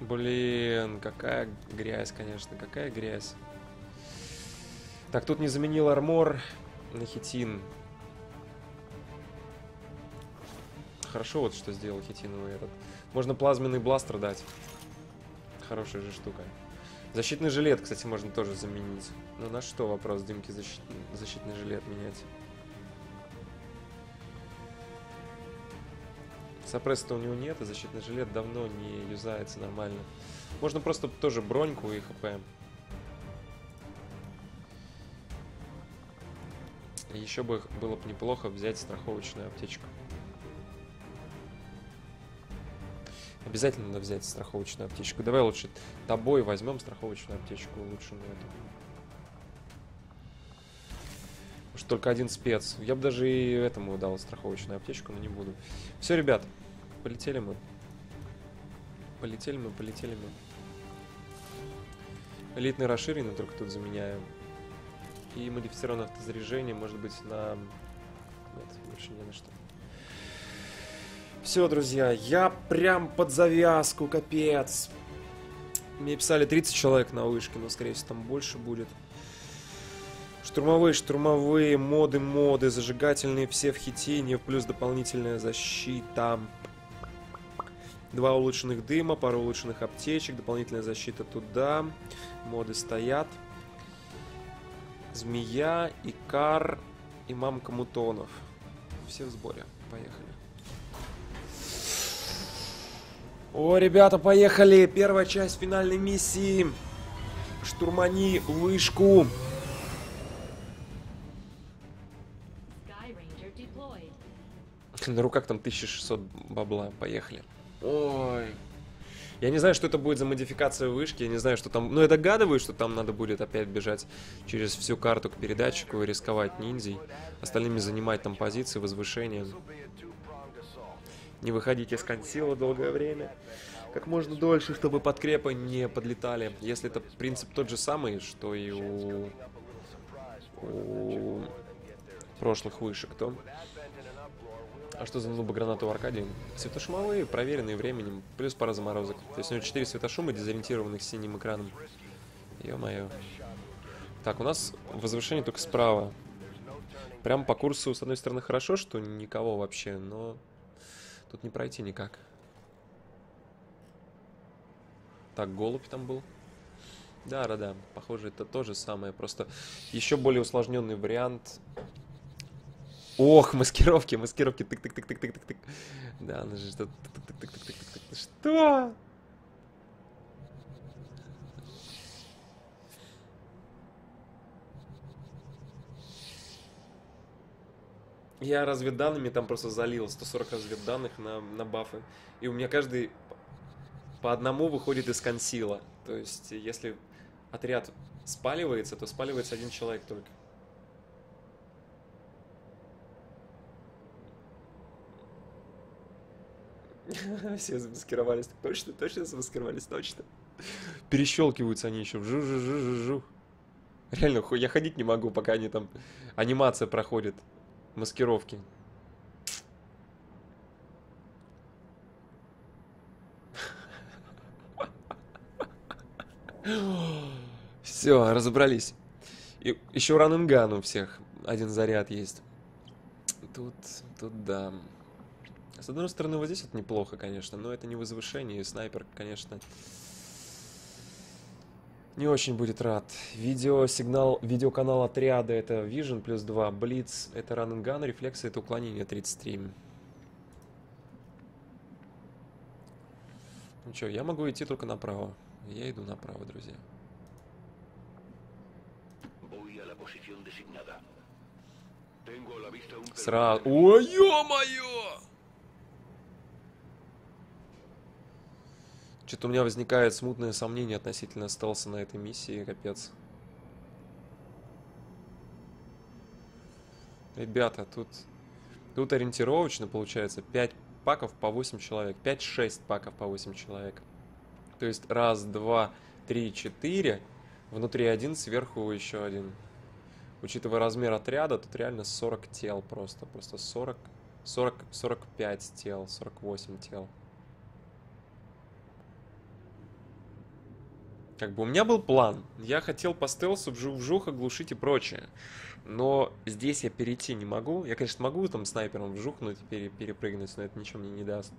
Блин, какая грязь, конечно. Какая грязь. Так, тут не заменил армор на хитин. Хорошо вот что сделал хитиновый этот. Можно плазменный бластер дать. Хорошая же штука. Защитный жилет, кстати, можно тоже заменить. Но на что вопрос Димки защит... защитный жилет менять? Сопресса-то у него нет, и защитный жилет давно не юзается нормально. Можно просто тоже броньку и хп. Еще бы было бы неплохо взять страховочную аптечку. Обязательно надо взять страховочную аптечку. Давай лучше тобой возьмем страховочную аптечку улучшенную эту. Может только один спец. Я бы даже и этому дал страховочную аптечку, но не буду. Все, ребят, полетели мы. Полетели мы, полетели мы. Элитный расширенный только тут заменяю. И модифицированное автозаряжение, может быть, на... Нет, больше не на что. Все, друзья, я прям под завязку, капец. Мне писали 30 человек на вышке, но, скорее всего, там больше будет. Штурмовые, штурмовые, моды, моды, зажигательные все в хитине, плюс дополнительная защита. Два улучшенных дыма, пару улучшенных аптечек, дополнительная защита туда. Моды стоят. Змея, Икар и мамка Мутонов. Все в сборе. Поехали. О, ребята, поехали! Первая часть финальной миссии. Штурмани вышку. Deployed. На руках там 1600 бабла. Поехали. Ой. Я не знаю, что это будет за модификация вышки, я не знаю, что там... Ну, я догадываюсь, что там надо будет опять бежать через всю карту к передатчику и рисковать ниндзей. Остальными занимать там позиции, возвышения. Не выходить из консила долгое время. Как можно дольше, чтобы подкрепы не подлетали. Если это принцип тот же самый, что и у... у прошлых вышек, то... А что за нуба гранаты у Аркадии? Светошумовые, проверенные временем, плюс пара заморозок. То есть у него 4 светошума, дезориентированных синим экраном. Ё-моё. Так, у нас возвышение только справа. Прям по курсу, с одной стороны, хорошо, что никого вообще, но тут не пройти никак. Так, голубь там был. Да, да, да. Похоже, это то же самое. Просто еще более усложненный вариант. Ох, маскировки, маскировки. Тык-тык-тык-тык-тык-тык. Да, она же что Тык-тык-тык-тык-тык. Что? Я разведданными там просто залил 140 разведданных на, на бафы. И у меня каждый по одному выходит из консила. То есть, если отряд спаливается, то спаливается один человек только. [LAUGHS] Все замаскировались. Точно, точно замаскировались, точно. Перещелкиваются они еще. Жу-жу-жу-жу-жу. Реально, ху- я ходить не могу, пока они там... Анимация проходит. Маскировки. Все, разобрались. И еще раненган у всех. Один заряд есть. Тут, тут да. С одной стороны, вот здесь это неплохо, конечно, но это не возвышение, и снайпер, конечно, Не очень будет рад. Видео, сигнал, видеоканал отряда это Vision плюс 2, Blitz это Run and Gun, рефлексы это уклонение 33. Ну что, я могу идти только направо. Я иду направо, друзья. Сразу. Ой, ё-моё! Что-то у меня возникает смутное сомнение относительно стелса на этой миссии, капец. Ребята, тут, тут ориентировочно получается 5 паков по 8 человек. 5-6 паков по 8 человек. То есть раз, два, три, четыре. Внутри один, сверху еще один. Учитывая размер отряда, тут реально 40 тел просто. Просто 40, 40, 45 тел, 48 тел. Как бы у меня был план. Я хотел по стелсу вжух-вжух оглушить и прочее. Но здесь я перейти не могу. Я, конечно, могу там снайпером вжухнуть, пере перепрыгнуть, но это ничего мне не даст.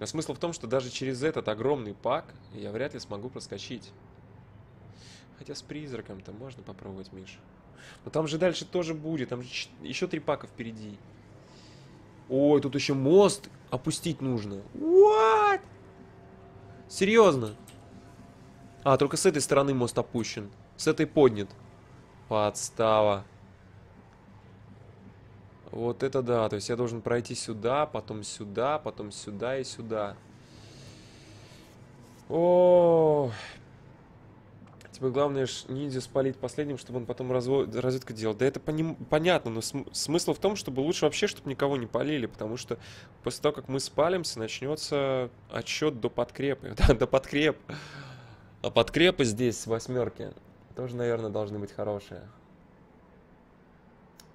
Но смысл в том, что даже через этот огромный пак я вряд ли смогу проскочить. Хотя с призраком-то можно попробовать, Миш. Но там же дальше тоже будет. Там же еще три пака впереди. Ой, тут еще мост опустить нужно. What? Серьезно? А, только с этой стороны мост опущен. С этой поднят. Подстава. Вот это да. То есть я должен пройти сюда, потом сюда, потом сюда и сюда. О, Типа, главное ж ниндзя спалить последним, чтобы он потом разво... разведку делал. Да это поним- понятно, но см- смысл в том, чтобы лучше вообще, чтобы никого не полили, потому что после того, как мы спалимся, начнется отсчет до подкрепы. [LAUGHS] Да, до подкреп. А подкрепы здесь, восьмерки, тоже, наверное, должны быть хорошие.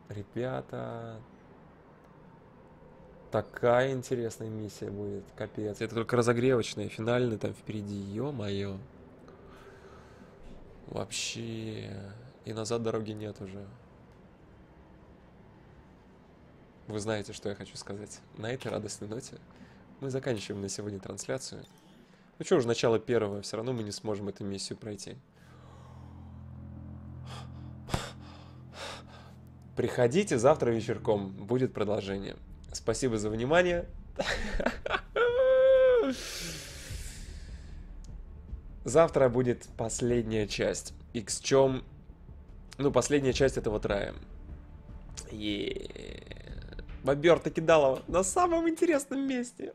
Ребята, такая интересная миссия будет, капец. Это только разогревочная, финальная там впереди, ё-моё. Вообще. И назад дороги нет уже. Вы знаете, что я хочу сказать. На этой радостной ноте мы заканчиваем на сегодня трансляцию. Ну что уж, начало первого, все равно мы не сможем эту миссию пройти. Приходите завтра вечерком, будет продолжение. Спасибо за внимание. Завтра будет последняя часть. X чем... Ну, последняя часть этого трая. Бобер таки дал на самом интересном месте.